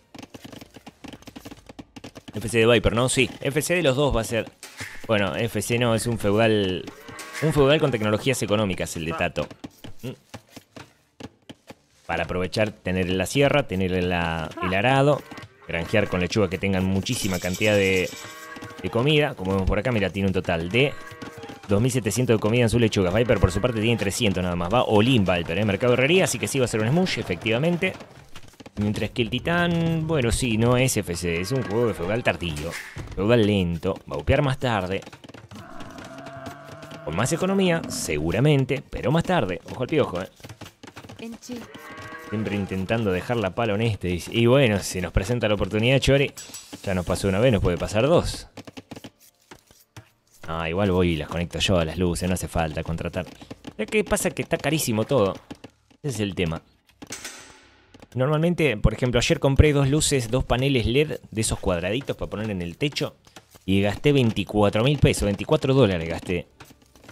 FC de Viper, ¿no? Sí, FC de los dos va a ser. Bueno, FC no, es un feudal. Un feudal con tecnologías económicas, el de Tato. ¿Mm? Para aprovechar, tener la sierra, tener la- el arado, granjear con lechuga que tengan muchísima cantidad de, de comida. Como vemos por acá, mira, tiene un total de 2700 de comida en sus lechugas. Viper, por su parte, tiene 300 nada más. Va Olin Viper, ¿eh? Mercado Herrería, así que sí va a ser un smush, efectivamente. Mientras que el titán, bueno, sí, no es FC, es un juego de feudal tardío. Feudal lento, va a upear más tarde. Con más economía, seguramente, pero más tarde. Ojo al piojo, eh. Siempre intentando dejar la pala honesta. Y, y bueno, si nos presenta la oportunidad, Chori, ya nos pasó una vez, nos puede pasar dos. Ah, igual voy y las conecto yo a las luces, no hace falta contratar. Lo que pasa es que está carísimo todo. Ese es el tema. Normalmente, por ejemplo, ayer compré dos luces, dos paneles LED de esos cuadraditos para poner en el techo. Y gasté 24 mil pesos, 24 dólares gasté.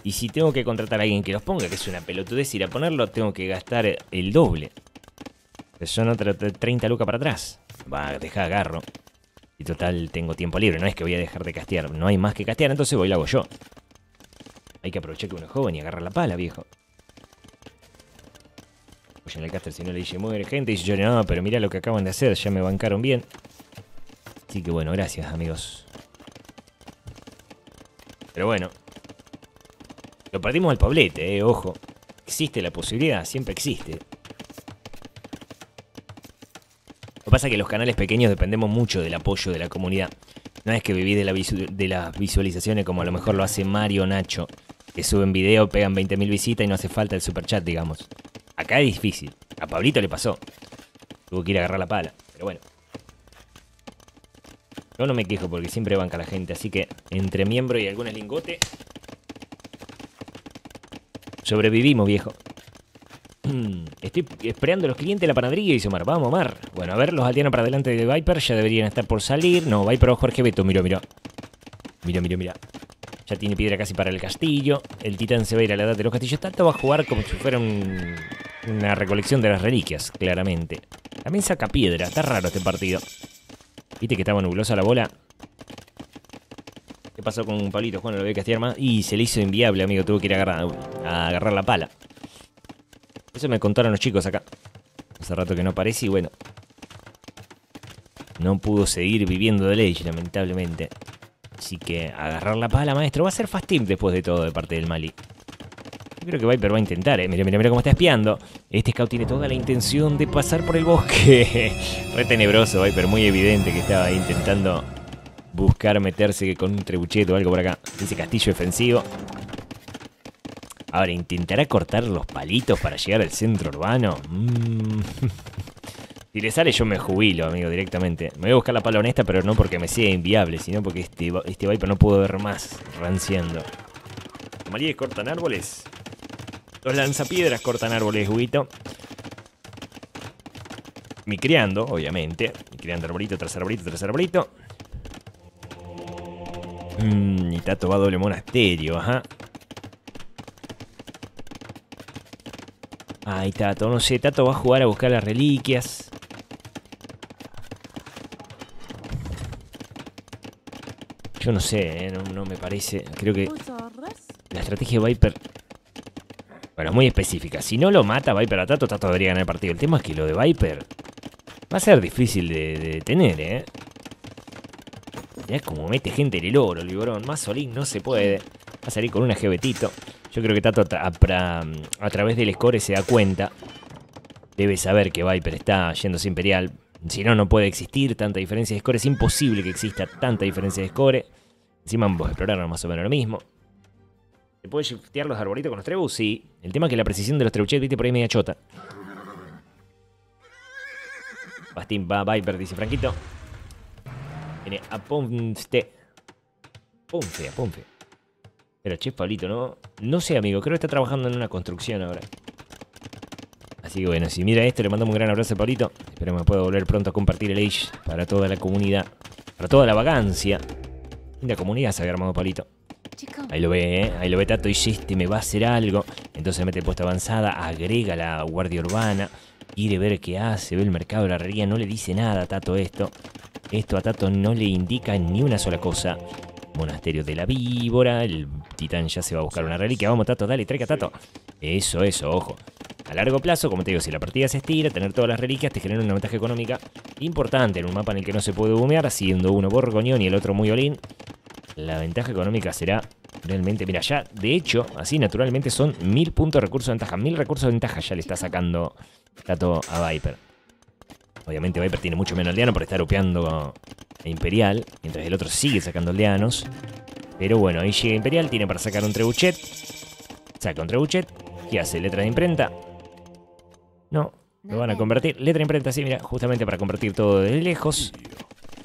Y si tengo que contratar a alguien que los ponga, que es una pelotudez ir a ponerlo, tengo que gastar el doble. Son otra 30 lucas para atrás. Va, deja agarro. Y total, tengo tiempo libre. No es que voy a dejar de castear. No hay más que castear, entonces voy y lo hago yo. Hay que aprovechar que uno es joven y agarrar la pala, viejo. Voy apoyen el caster si no le dice muere gente. Y yo, no, pero mira lo que acaban de hacer, ya me bancaron bien. Así que bueno, gracias amigos. Pero bueno. Lo perdimos al Pablete, eh, ojo. Existe la posibilidad, siempre existe. Lo que pasa es que los canales pequeños dependemos mucho del apoyo de la comunidad. No es que vivís de, la visu- de las visualizaciones como a lo mejor lo hace Mario Nacho, que suben video, pegan 20.000 visitas y no hace falta el superchat, digamos. Acá es difícil. A Pablito le pasó. Tuvo que ir a agarrar la pala, pero bueno. Yo no me quejo porque siempre banca la gente, así que entre miembro y algunas lingote. Sobrevivimos, viejo. Estoy esperando a los clientes de la panadería, dice Omar. Vamos, Omar. Bueno, a ver, los aldeanos para adelante de Viper ya deberían estar por salir. No, Viper o Jorge Beto, mira, mira. Mira, mira, mira. Ya tiene piedra casi para el castillo. El titán se va a ir a la edad de los castillos. Tanto va a jugar como si fuera un- una recolección de las reliquias, claramente. También saca piedra. Está raro este partido. Viste que estaba nublosa la bola. ¿Qué pasó con Pablito Juan? No lo voy a más. Y se le hizo inviable, amigo. Tuvo que ir a agarrar, a agarrar la pala. Eso me contaron los chicos acá. Hace rato que no aparece y bueno. No pudo seguir viviendo de ley, lamentablemente. Así que agarrar la pala, maestro. Va a ser fast team después de todo de parte del Mali. Yo creo que Viper va a intentar, eh. Mira, mira, mira cómo está espiando. Este scout tiene toda la intención de pasar por el bosque. Fue tenebroso, Viper. Muy evidente que estaba intentando buscar meterse con un trebuchet o algo por acá. Ese castillo defensivo. Ahora, ¿intentará cortar los palitos para llegar al centro urbano? Mm. Si le sale, yo me jubilo, amigo, directamente. Me voy a buscar la pala honesta, pero no porque me sea inviable, sino porque este, este Viper no puedo ver más ranciando. ¿Somalíes cortan árboles? Los lanzapiedras cortan árboles, Huguito. Mi criando, obviamente. Mi criando arbolito tras arbolito tras arbolito. Mm, y Tato va a doble monasterio, ajá. Ay, Tato, no sé. Tato va a jugar a buscar las reliquias. Yo no sé, eh, no, no me parece. Creo que la estrategia de Viper. Bueno, es muy específica. Si no lo mata Viper a Tato, Tato debería ganar el partido. El tema es que lo de Viper va a ser difícil de, de detener, ¿eh? Ya como mete gente en el oro, Librón. Más Solín no se puede. Va a salir con un agebetito. Yo creo que Tato a, tra- a pra- a través del score se da cuenta. Debe saber que Viper está yéndose Imperial. Si no, no puede existir tanta diferencia de score. Es imposible que exista tanta diferencia de score. Encima ambos exploraron más o menos lo mismo. ¿Se puede shiftear los arbolitos con los trebus? Sí. El tema es que la precisión de los trebuchets, viste, por ahí media chota. Bastín va Viper, dice Franquito. Viene a Ponce. Ponce, a Ponce. Pero che, Pablito, ¿no? No sé, amigo. Creo que está trabajando en una construcción ahora. Así que bueno, si mira esto, le mandamos un gran abrazo a Pablito. Espero que pueda volver pronto a compartir el Age para toda la comunidad. Para toda la vagancia. Linda comunidad se había armado Pablito. Ahí lo ve, ¿eh? Ahí lo ve Tato y este me va a hacer algo. Entonces mete puesta avanzada, agrega la guardia urbana, quiere ver qué hace, ve el mercado de la herrería, no le dice nada a Tato esto. Esto a Tato no le indica ni una sola cosa. Monasterio de la víbora, el titán ya se va a buscar una reliquia. Vamos, Tato, dale, traiga Tato. Eso, eso, ojo. A largo plazo, como te digo, si la partida se estira, tener todas las reliquias te genera una ventaja económica importante en un mapa en el que no se puede humear, siendo uno borgoñón y el otro muy olín. La ventaja económica será realmente. Mira, ya, de hecho, así naturalmente son mil puntos de recursos de ventaja. Mil recursos de ventaja ya le está sacando Tato a Viper. Obviamente Viper tiene mucho menos aldeano por estar upeando a Imperial, mientras el otro sigue sacando aldeanos. Pero bueno, ahí llega Imperial, tiene para sacar un trebuchet. Saca un trebuchet. ¿Qué hace? ¿Letra de imprenta? No, lo van a convertir. Letra de imprenta, sí, mira, justamente para convertir todo de lejos.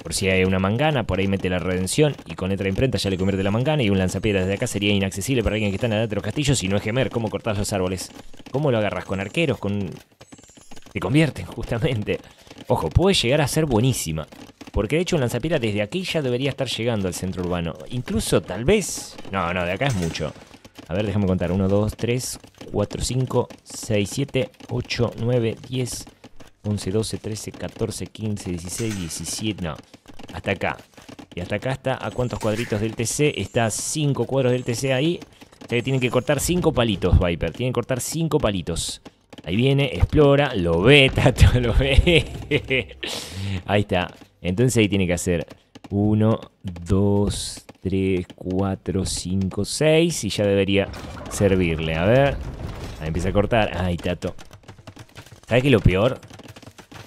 Por si hay una mangana, por ahí mete la redención y con letra de imprenta ya le convierte la mangana y un lanzapiedras de acá sería inaccesible para alguien que está en la de los castillos si no es gemer. ¿Cómo cortar los árboles? ¿Cómo lo agarras? ¿Con arqueros? ¿Con...? Te convierten, justamente. Ojo, puede llegar a ser buenísima. Porque de hecho un lanzapiedras desde aquí ya debería estar llegando al centro urbano. Incluso tal vez... No, no, de acá es mucho. A ver, déjame contar. 1, 2, 3, 4, 5, 6, 7, 8, 9, 10, 11, 12, 13, 14, 15, 16, 17. No, hasta acá. Y hasta acá está a cuántos cuadritos del TC. Está a 5 cuadros del TC ahí. O sea que tienen que cortar 5 palitos, Viper. Tienen que cortar 5 palitos. Ahí viene, explora, lo ve, Tato, lo ve. Ahí está. Entonces ahí tiene que hacer 1, 2, 3, 4, 5, 6 y ya debería servirle. A ver. Ahí empieza a cortar. Ay, Tato. ¿Sabes qué es lo peor?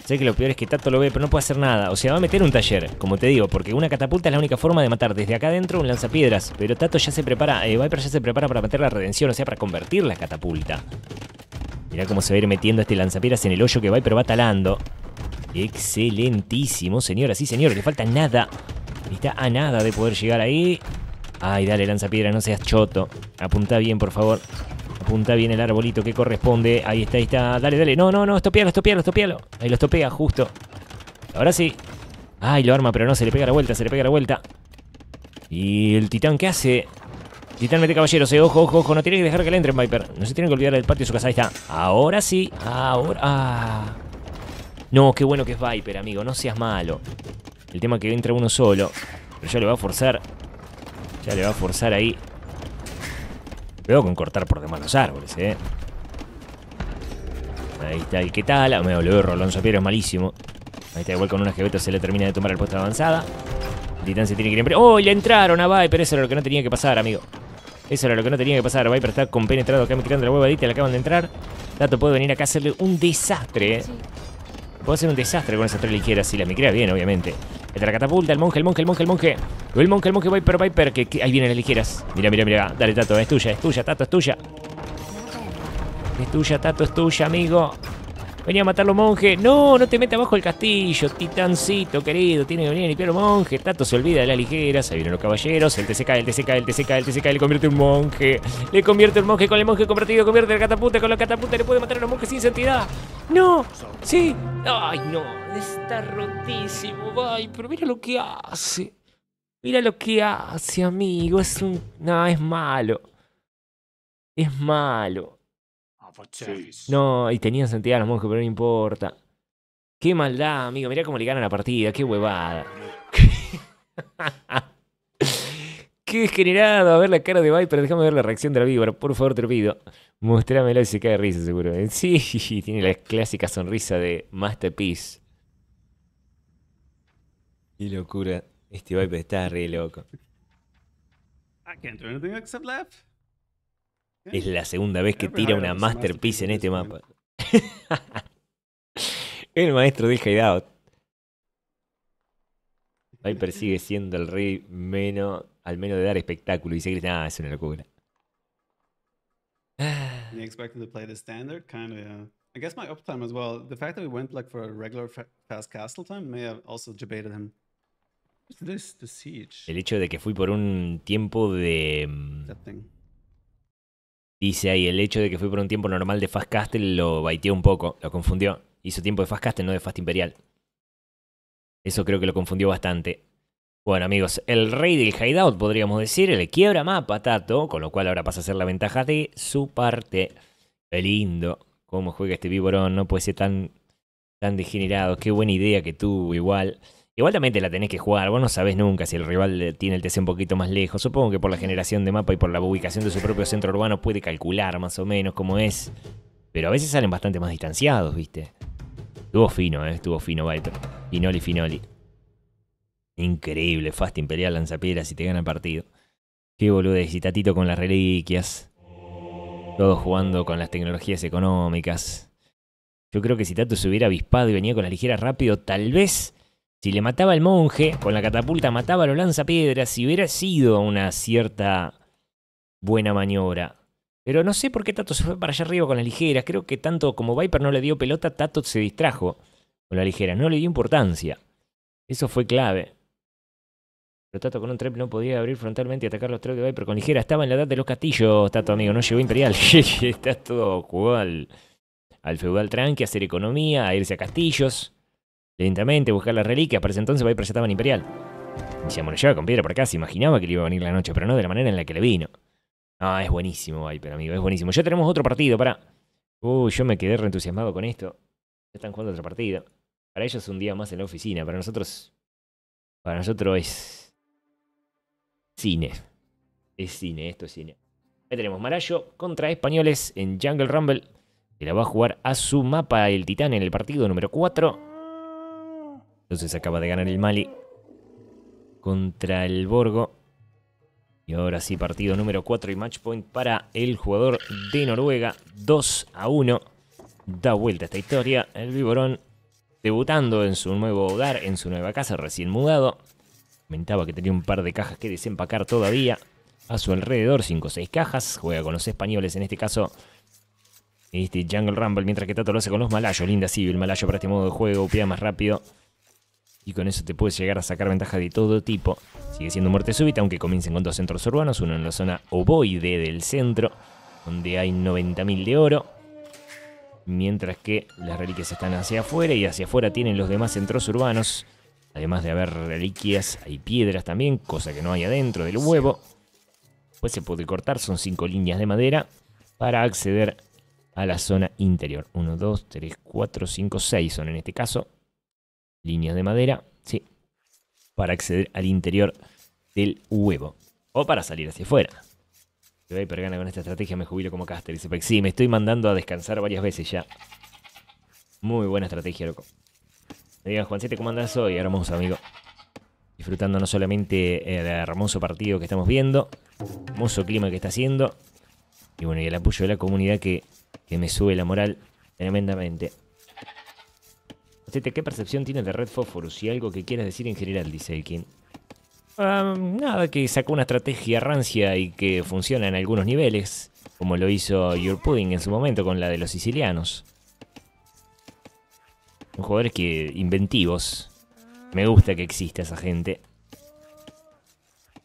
Sé que lo peor es que Tato lo ve, pero no puede hacer nada. O sea, va a meter un taller, como te digo, porque una catapulta es la única forma de matar desde acá adentro un lanzapiedras. Pero Tato ya se prepara, eh, Viper ya se prepara para meter la redención, o sea, para convertir la catapulta. Mirá cómo se va a ir metiendo este lanzapiedras en el hoyo que Viper va talando. Excelentísimo, señoras y señores, le falta nada. Está a nada de poder llegar ahí. Ay, dale, lanzapiedra, no seas choto. Apunta bien, por favor. Apunta bien el arbolito que corresponde. Ahí está, ahí está. Dale, dale. No, no, no, estopealo, estopealo, estopealo. Ahí lo estopea, justo. Ahora sí. Ay, lo arma, pero no, se le pega la vuelta, se le pega la vuelta. Y el titán, ¿qué hace? Titán mete caballeros, eh. Ojo, ojo, ojo. No tiene que dejar que le entren, Viper. No se tiene que olvidar del patio de su casa. Ahí está. Ahora sí. Ahora. Ah. No, qué bueno que es Viper, amigo. No seas malo. El tema es que entra uno solo. Pero ya le va a forzar. Ya le va a forzar ahí. Veo con cortar por demás los árboles, eh. Ahí está, ¿y qué tal? Ah, me volvió Rolón Piedra es malísimo. Ahí está, igual con una jebeta se le termina de tomar el puesto de avanzada. Titán se tiene que ir en... ¡Oh! Le entraron a Viper. Eso era lo que no tenía que pasar, amigo. Eso era lo que no tenía que pasar. Viper está compenetrado acá tirando la huevadita. Le acaban de entrar. Tato puede venir acá a hacerle un desastre, eh. Puedo hacer un desastre con esas tres ligeras si las me crea bien, obviamente. Entra la catapulta, el monje, el monje, el monje, el monje. El monje, el monje, Viper, Viper. Que, que ahí vienen las ligeras. Mira, mira, mira. Dale, Tato, es tuya, es tuya, Tato, es tuya. Es tuya, Tato, es tuya, amigo. Venía a matarlo, monje. No, no te metas abajo el castillo, titancito querido. Tiene que venir a limpiar monje. Tato se olvida de las ligeras. Ahí vienen los caballeros. El TCK, el TCK, el TCK, el TCK. Le convierte un monje. Le convierte un monje con el monje convertido. Convierte la catapulta. Con la catapulta le puede matar a los monjes sin santidad. No, sí. Ay, no. Está rotísimo. Ay, pero mira lo que hace. Mira lo que hace, amigo. Es un. No, es malo. Es malo. No, y tenían santidad los monjes, pero no importa. Qué maldad, amigo. Mirá cómo le ganan la partida. Qué huevada. Qué degenerado. A ver la cara de Viper. Déjame ver la reacción de la víbora. Por favor, te lo pido. Mostrámelo y se cae de risa, seguro. Sí, tiene la clásica sonrisa de Masterpiece. Qué locura. Este Viper está re loco. I can't do anything except laugh. Es la segunda vez que tira una Masterpiece en este mapa. El maestro del hideout. Viper sigue siendo el rey menos, al menos de dar espectáculo. Y se grita, ah, es una locura. You expected to play the standard? Kind of, yeah. I guess my uptime as well. The fact that we went like for a regular fa- fast castle time may have also debated him. What's this? The siege. El hecho de que fui por un tiempo de... mm, That thing. Dice ahí, el hecho de que fui por un tiempo normal de Fast Castle lo baiteó un poco, lo confundió. Hizo tiempo de Fast Castle, no de Fast Imperial. Eso creo que lo confundió bastante. Bueno, amigos, el rey del hideout, podríamos decir, le quiebra mapa Tato, con lo cual ahora pasa a ser la ventaja de su parte. Qué lindo. Cómo juega este Viborón, no puede ser tan, tan degenerado. Qué buena idea que tuvo, igual. Igual también te la tenés que jugar, vos no sabés nunca si el rival tiene el TC un poquito más lejos. Supongo que por la generación de mapa y por la ubicación de su propio centro urbano puede calcular más o menos cómo es. Pero a veces salen bastante más distanciados, ¿viste? Estuvo fino, ¿eh? Estuvo fino Viper. Finoli, finoli. Increíble, Fast Imperial lanzapiedras y te gana el partido. Qué boludez, y Tatito con las reliquias. Todos jugando con las tecnologías económicas. Yo creo que si Tato se hubiera avispado y venía con las ligeras rápido, tal vez si le mataba al monje, con la catapulta mataba a los lanzapiedras, si hubiera sido una cierta buena maniobra. Pero no sé por qué Tato se fue para allá arriba con las ligeras. Creo que tanto como Viper no le dio pelota, Tato se distrajo con la ligera. No le dio importancia. Eso fue clave. Pero Tato con un trep no podía abrir frontalmente y atacar los tres de Viper con ligera. Estaba en la edad de los castillos, Tato, amigo. No llegó Imperial. Está todo al feudal tranqui, a hacer economía, a irse a castillos. Lentamente, buscar las reliquias. Para ese entonces Viper ya estaba en Imperial. Y se con piedra por acá. Se imaginaba que le iba a venir la noche, pero no de la manera en la que le vino. Ah, es buenísimo, Viper, amigo. Es buenísimo. Ya tenemos otro partido, para. Uy, yo me quedé reentusiasmado con esto. Ya están jugando otro partido. Para ellos es un día más en la oficina. Para nosotros. Para nosotros es. Cine. Es cine, esto es cine. Ahí tenemos Marayo contra españoles en Jungle Rumble. Se la va a jugar a su mapa el Titán en el partido número 4. Entonces acaba de ganar el Mali contra el Borgo. Y ahora sí, partido número 4 y match point para el jugador de Noruega. 2 a 1. Da vuelta esta historia. El Viborón debutando en su nuevo hogar, en su nueva casa, recién mudado. Comentaba que tenía un par de cajas que desempacar todavía. A su alrededor, 5 o 6 cajas. Juega con los españoles, en este caso, este Jungle Rumble, mientras que Tato lo hace con los malayos. Linda civil, malayo para este modo de juego, upea más rápido. Y con eso te puedes llegar a sacar ventaja de todo tipo. Sigue siendo muerte súbita, aunque comiencen con dos centros urbanos. Uno en la zona ovoide del centro, donde hay 90.000 de oro. Mientras que las reliquias están hacia afuera y hacia afuera tienen los demás centros urbanos. Además de haber reliquias, hay piedras también, cosa que no hay adentro del huevo. Pues se puede cortar, son cinco líneas de madera para acceder a la zona interior. 1, 2, 3, 4, 5, 6 son en este caso. Líneas de madera, sí. Para acceder al interior del huevo. O para salir hacia afuera. Que Viper gana con esta estrategia, me jubilo como caster. Dice sí, me estoy mandando a descansar varias veces ya. Muy buena estrategia, loco. Me digan, Juancete, ¿cómo andás hoy? Hermoso, amigo. Disfrutando no solamente el hermoso partido que estamos viendo, hermoso clima que está haciendo, y bueno, y el apoyo de la comunidad que, que me sube la moral tremendamente. ¿Qué percepción tienes de Red Phosphorus? Y algo que quieras decir en general, dice Elkin. Ah, nada, que sacó una estrategia rancia y que funciona en algunos niveles, como lo hizo Your Pudding en su momento con la de los sicilianos. Son jugadores que inventivos. Me gusta que exista esa gente.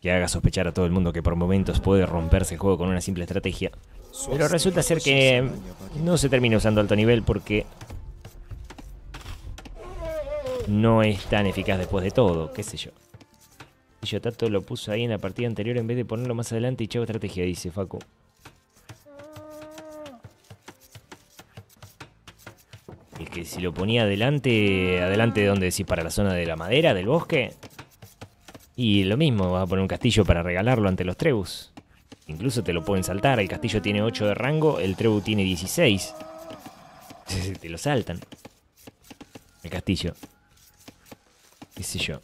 Que haga sospechar a todo el mundo que por momentos puede romperse el juego con una simple estrategia. Pero resulta ser que no se termina usando alto nivel porque no es tan eficaz después de todo, qué sé yo. Y yo Tato lo puso ahí en la partida anterior en vez de ponerlo más adelante y chavo estrategia, dice Facu. Es que si lo ponía adelante, adelante de donde decís, para la zona de la madera, del bosque. Y lo mismo, vas a poner un castillo para regalarlo ante los trebus. Incluso te lo pueden saltar, el castillo tiene 8 de rango, el trebu tiene 16. te lo saltan. El castillo. Qué sé yo.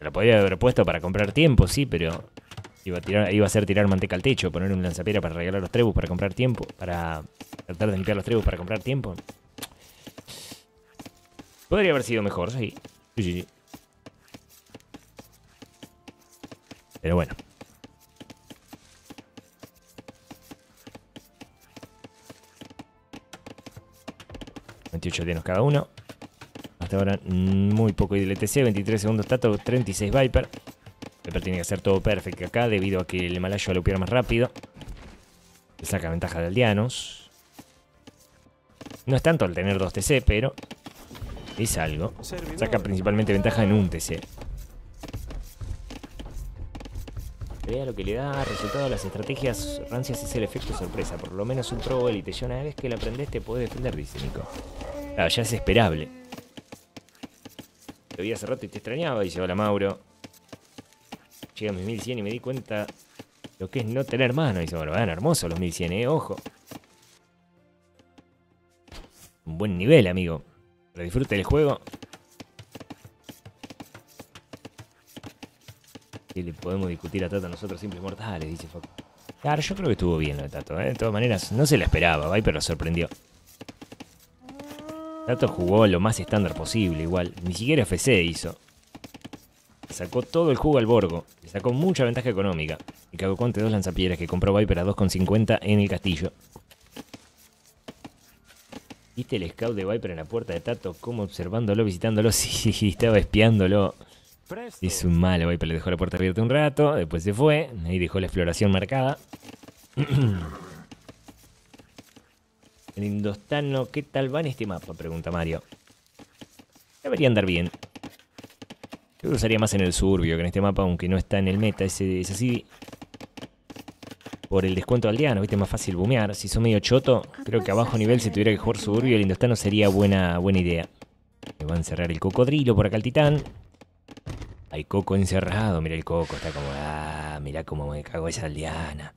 Lo podría haber puesto para comprar tiempo, sí, pero iba a, tirar, ser tirar manteca al techo, poner un lanzapiedra para regalar los trebus para comprar tiempo, para tratar de limpiar los trebus para comprar tiempo. Podría haber sido mejor, sí. Sí, sí, sí. Pero bueno. ...28 llenos cada uno. Hasta ahora muy poco IDLTC, 23 segundos Tato, 36 Viper. Viper tiene que hacer todo perfecto acá debido a que el malayo lo pierde más rápido. Le saca ventaja de aldeanos. No es tanto al tener 2 TC, pero es algo. Saca principalmente ventaja en un TC. Vea lo que le da resultado a las estrategias rancias es el efecto sorpresa. Por lo menos un pro élite. Una vez que la aprendes te puede defender, dice Nico. Claro, ya es esperable. Te vi hace rato y te extrañaba, dice hola Mauro. Llega a mis 1100 y me di cuenta lo que es no tener mano. Dice, bueno, van hermosos los 1100, eh, ojo. Un buen nivel, amigo. Pero disfrute del juego. ¿Qué le podemos discutir a Tato nosotros simples mortales? Dice Foco. Claro, yo creo que estuvo bien lo de Tato. ¿eh? De todas maneras, no se la esperaba, Viper lo sorprendió. Tato jugó lo más estándar posible, igual. Ni siquiera FC hizo. Sacó todo el jugo al Borgo. Le sacó mucha ventaja económica. Y cagó con dos lanzapiedras que compró Viper a 2,50 en el castillo. ¿Viste el scout de Viper en la puerta de Tato? Como observándolo, visitándolo. Sí, estaba espiándolo. Es un malo, Viper le dejó la puerta abierta un rato. Después se fue. Ahí dejó la exploración marcada. El indostano, ¿qué tal va en este mapa? Pregunta Mario. Debería andar bien. Yo usaría más en el suburbio que en este mapa, aunque no está en el meta. Ese, es así. Por el descuento aldeano, viste, más fácil bumear. Si son medio choto, creo que a bajo nivel, si tuviera que jugar suburbio, el indostano sería buena, buena idea. Me va a encerrar el cocodrilo por acá el titán. Hay coco encerrado, mira el coco, está como, ah, mira cómo me cago esa aldeana.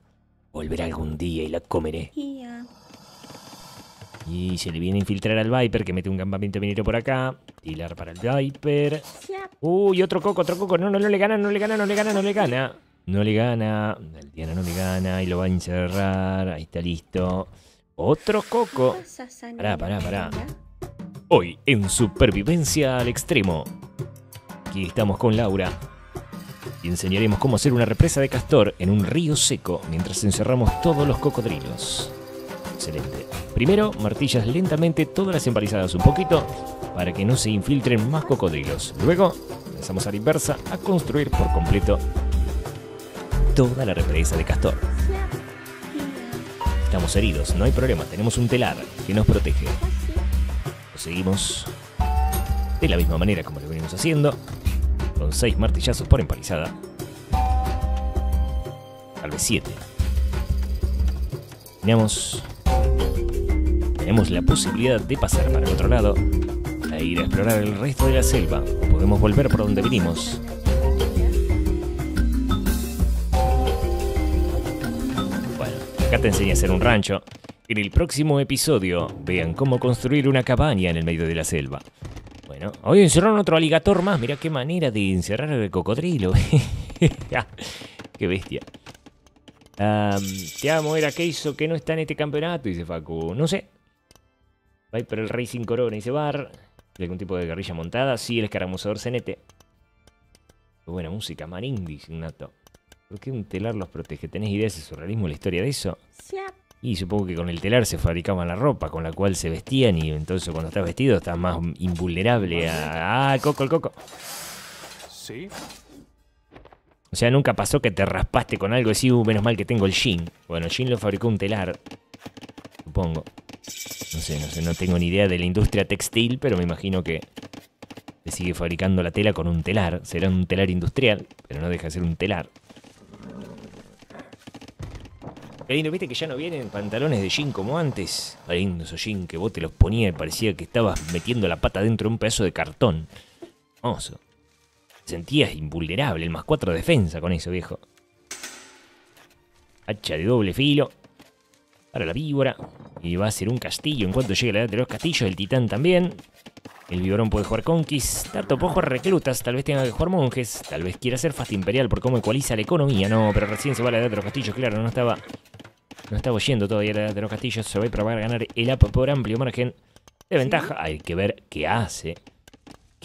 Volveré algún día y la comeré. Y se le viene a infiltrar al Viper que mete un campamento minero por acá. Tilar para el Viper. Uy, otro coco, otro coco. No, no, no le gana, no le gana, no le gana, no le gana. No le gana. El Diana no le gana y lo va a encerrar. Ahí está listo. Otro coco. Pará, pará, pará. Hoy en Supervivencia al Extremo. Aquí estamos con Laura. Y enseñaremos cómo hacer una represa de castor en un río seco mientras encerramos todos los cocodrilos. Excelente. Primero, martillas lentamente todas las empalizadas un poquito para que no se infiltren más cocodrilos. Luego, empezamos a la inversa a construir por completo toda la represa de castor. Estamos heridos, no hay problema, tenemos un telar que nos protege. Lo seguimos de la misma manera como lo venimos haciendo, con 6 martillazos por empalizada. Tal vez 7. Tenemos, tenemos la posibilidad de pasar para el otro lado e ir a explorar el resto de la selva. Podemos volver por donde vinimos. Bueno, acá te enseñé a hacer un rancho. En el próximo episodio, vean cómo construir una cabaña en el medio de la selva. Bueno, hoy encerraron otro aligator más. Mirá qué manera de encerrar el cocodrilo. qué bestia. Am, te amo, era que hizo que no está en este campeonato, dice Facu. No sé. Viper el Rey sin corona, dice Bar. ¿Algún tipo de guerrilla montada? Sí, el escaramuzador Cenete. Qué buena música, Marín, dice Nato. ¿Por qué un telar los protege? ¿Tenés idea de surrealismo, la historia de eso? Y supongo que con el telar se fabricaban la ropa con la cual se vestían y entonces cuando estás vestido estás más invulnerable a... ¡Ah, el coco, el coco! Sí. O sea, nunca pasó que te raspaste con algo y decís, "Uh, menos mal que tengo el jean. Bueno, el jean lo fabricó un telar, supongo. No sé, no sé, no tengo ni idea de la industria textil, pero me imagino que se sigue fabricando la tela con un telar. Será un telar industrial, pero no deja de ser un telar. Qué lindo, viste que ya no vienen pantalones de jean como antes. Qué lindo esos que vos te los ponías y parecía que estabas metiendo la pata dentro de un pedazo de cartón. Hermoso. Sentías invulnerable, el más 4 de defensa con eso, viejo. Hacha de doble filo. Para la víbora. Y va a ser un castillo en cuanto llegue la edad de los castillos. El titán también. El viborón puede jugar conquist. Tato puede jugar reclutas. Tal vez tenga que jugar monjes. Tal vez quiera ser fast imperial por cómo ecualiza la economía. No, pero recién se va a la edad de los castillos. Claro, no estaba. No estaba oyendo todavía la edad de los castillos. Se va a probar a ganar el up por amplio margen de ventaja. Hay que ver qué hace.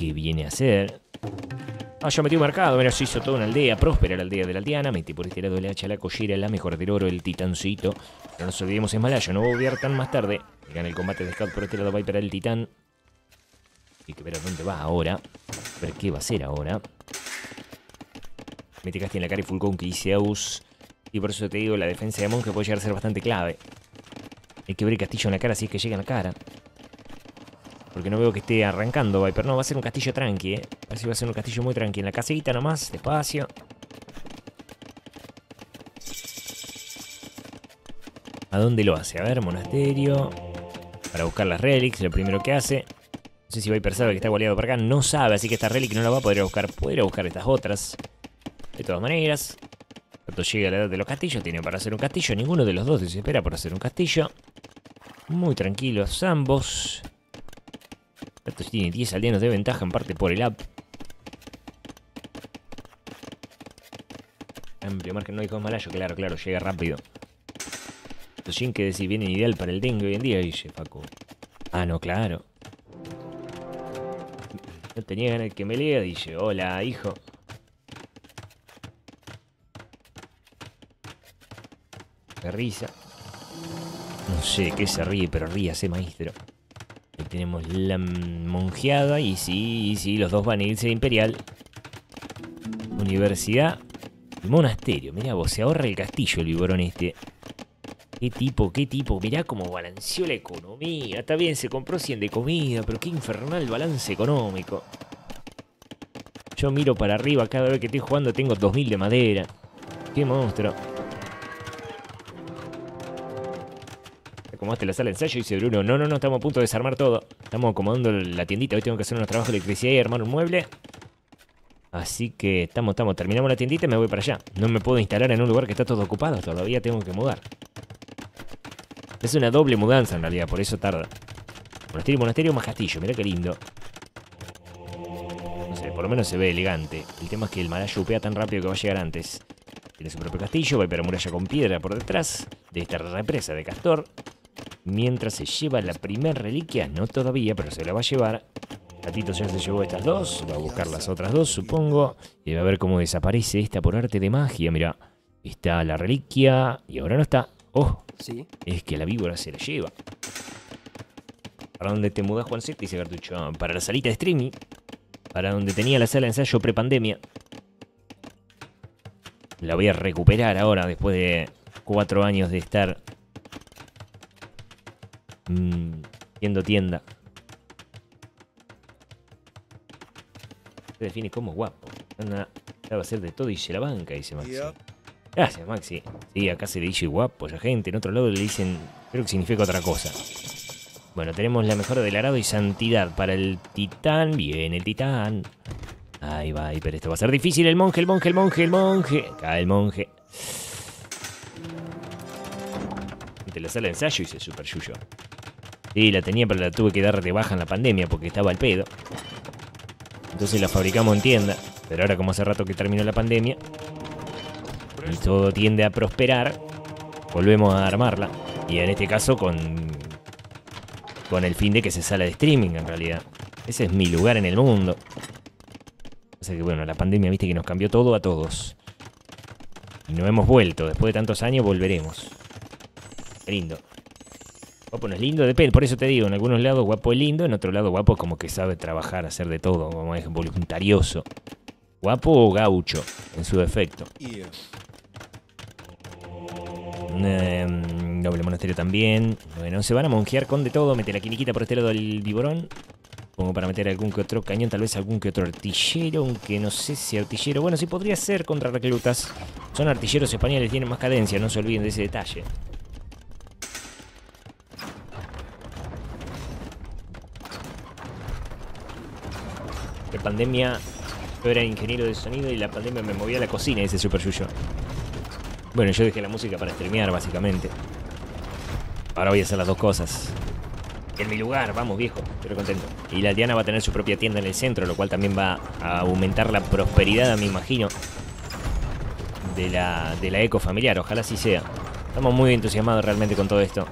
¿Qué viene a hacer? Ah, yo metí un mercado, mira, se hizo toda una aldea, próspera la aldea de la aldeana, metí por este lado el hacha, la collera, la mejor del oro, el titancito. No nos olvidemos es malayo, no voy a tan más tarde. Gana el combate de scout por este lado, Viper el titán. Hay que ver a dónde va ahora. A ver qué va a hacer ahora. Mete casti en la cara y full conky, Zeus. Y por eso te digo, la defensa de monje puede llegar a ser bastante clave. Hay que ver castillo en la cara si es que llega en la cara. Porque no veo que esté arrancando Viper. No, va a ser un castillo tranqui, eh. Que va a ser un castillo muy tranqui. En la casita nomás, despacio. ¿A dónde lo hace? A ver, monasterio. Para buscar las relics, lo primero que hace. No sé si Viper sabe que está gualeado por acá. No sabe, así que esta relic no la va a poder buscar. Puede ir a buscar estas otras. De todas maneras. Cuando llega a la edad de los castillos, tiene para hacer un castillo. Ninguno de los dos desespera por hacer un castillo. Muy tranquilos ambos. Esto tiene 10 aldeanos de ventaja en parte por el up. Amplio margen no hay con malayo, claro, claro, llega rápido. Los Jin que decir vienen ideal para el dengue hoy en día, dice Facu. Ah, no, claro. No tenía ganas de que me lea, dice. Hola, hijo. Qué risa. No sé qué se ríe, pero ríase, maestro. Tenemos la monjeada y sí, sí, los dos van a irse de Imperial. Universidad y monasterio. Mirá vos, se ahorra el castillo el viborón este. Qué tipo, qué tipo. Mirá cómo balanceó la economía. Está bien, se compró 100 de comida, pero qué infernal balance económico. Yo miro para arriba cada vez que estoy jugando tengo 2000 de madera. Qué monstruo. Acomodaste la sala ensayo, dice Bruno. No, no, no, estamos a punto de desarmar todo. Estamos acomodando la tiendita. Hoy tengo que hacer unos trabajos de electricidad y armar un mueble. Así que estamos, estamos. Terminamos la tiendita y me voy para allá. No me puedo instalar en un lugar que está todo ocupado. Todavía tengo que mudar. Es una doble mudanza en realidad, por eso tarda. Monasterio, monasterio más castillo, mira qué lindo. No sé, por lo menos se ve elegante. El tema es que el Malayo upea tan rápido que va a llegar antes. Tiene su propio castillo, va a la muralla con piedra por detrás de esta represa de Castor. Mientras se lleva la primer reliquia, no todavía, pero se la va a llevar. Gatito ya se llevó estas dos, va a buscar las otras dos, supongo. Y va a ver cómo desaparece esta por arte de magia. Mira, está la reliquia y ahora no está. Oh, Sí. es que la víbora se la lleva. ¿Para dónde te mudas, Juancito? Dice Gartucho. Para la salita de streaming. Para donde tenía la sala de ensayo prepandemia. La voy a recuperar ahora después de cuatro años de estar mm, yendo tienda. Se define como guapo. Anda, va a hacer de todo y se la banca, dice Maxi. Gracias, Maxi. Sí, acá se le dice guapo a la gente. En otro lado le dicen, creo que significa otra cosa. Bueno, tenemos la mejora del arado y santidad para el titán. Bien, el titán. Ahí va, pero esto va a ser difícil. El monje, el monje, el monje, el monje. Cae el monje. Y te la sala de ensayo y se super yuyo. Sí, la tenía, pero la tuve que dar de baja en la pandemia porque estaba al pedo. Entonces la fabricamos en tienda. Pero ahora, como hace rato que terminó la pandemia, y todo tiende a prosperar, volvemos a armarla. Y en este caso con, con el fin de que se sala de streaming en realidad. Ese es mi lugar en el mundo. O sea que bueno, la pandemia viste que nos cambió todo a todos. Y no hemos vuelto. Después de tantos años volveremos. Lindo. Guapo no es lindo, depende, por eso te digo, en algunos lados guapo es lindo, en otro lado guapo es como que sabe trabajar, hacer de todo, como es voluntarioso. Guapo o gaucho, en su defecto. Eh, doble monasterio también. Bueno, se van a monjear con de todo. Mete la quiniquita por este lado del viborón. Como para meter algún que otro cañón, tal vez algún que otro artillero. Aunque no sé si artillero. Bueno, sí podría ser contra reclutas. Son artilleros españoles, tienen más cadencia, no se olviden de ese detalle. De pandemia, yo era ingeniero de sonido y la pandemia me movía a la cocina, ese Super Yuyo. Bueno, yo dejé la música para streamear, básicamente. Ahora voy a hacer las dos cosas. En mi lugar, vamos viejo, estoy contento. Y la Diana va a tener su propia tienda en el centro, lo cual también va a aumentar la prosperidad, me imagino, de la, de la eco familiar. Ojalá así sea. Estamos muy entusiasmados realmente con todo esto.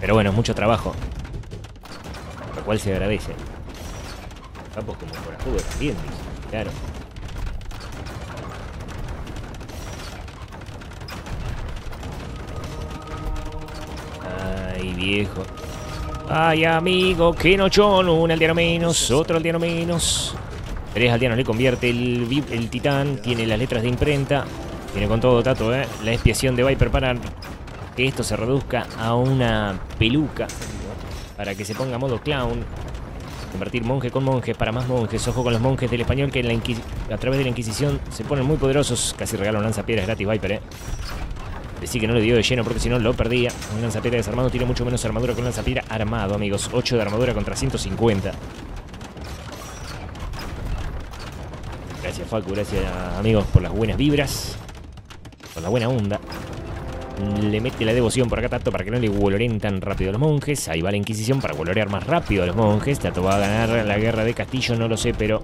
Pero bueno, es mucho trabajo. Lo cual se agradece. Capos como por jugo también, dice. Claro. Ay, viejo. Ay, amigo, que no son un aldeano menos, otro aldeano menos. Tres aldeanos le convierte el, vi- el titán, tiene las letras de imprenta. Tiene con todo Tato, ¿eh? La expiación de Viper para que esto se reduzca a una peluca. Para que se ponga modo clown. Convertir monje con monjes para más monjes. Ojo con los monjes del español que a través de la Inquisición se ponen muy poderosos. Casi regalan lanzapiedras gratis Viper, ¿eh? Decir que no le dio de lleno porque si no lo perdía. Un lanzapiedra desarmado tiene mucho menos armadura que un lanzapiedra armado, amigos. 8 de armadura contra 150. Gracias, Facu. Gracias, amigos, por las buenas vibras. Por la buena onda. Le mete la devoción por acá Tato para que no le voloren tan rápido a los monjes. Ahí va la Inquisición para volorear más rápido a los monjes. Tato va a ganar la guerra de Castillo, no lo sé, pero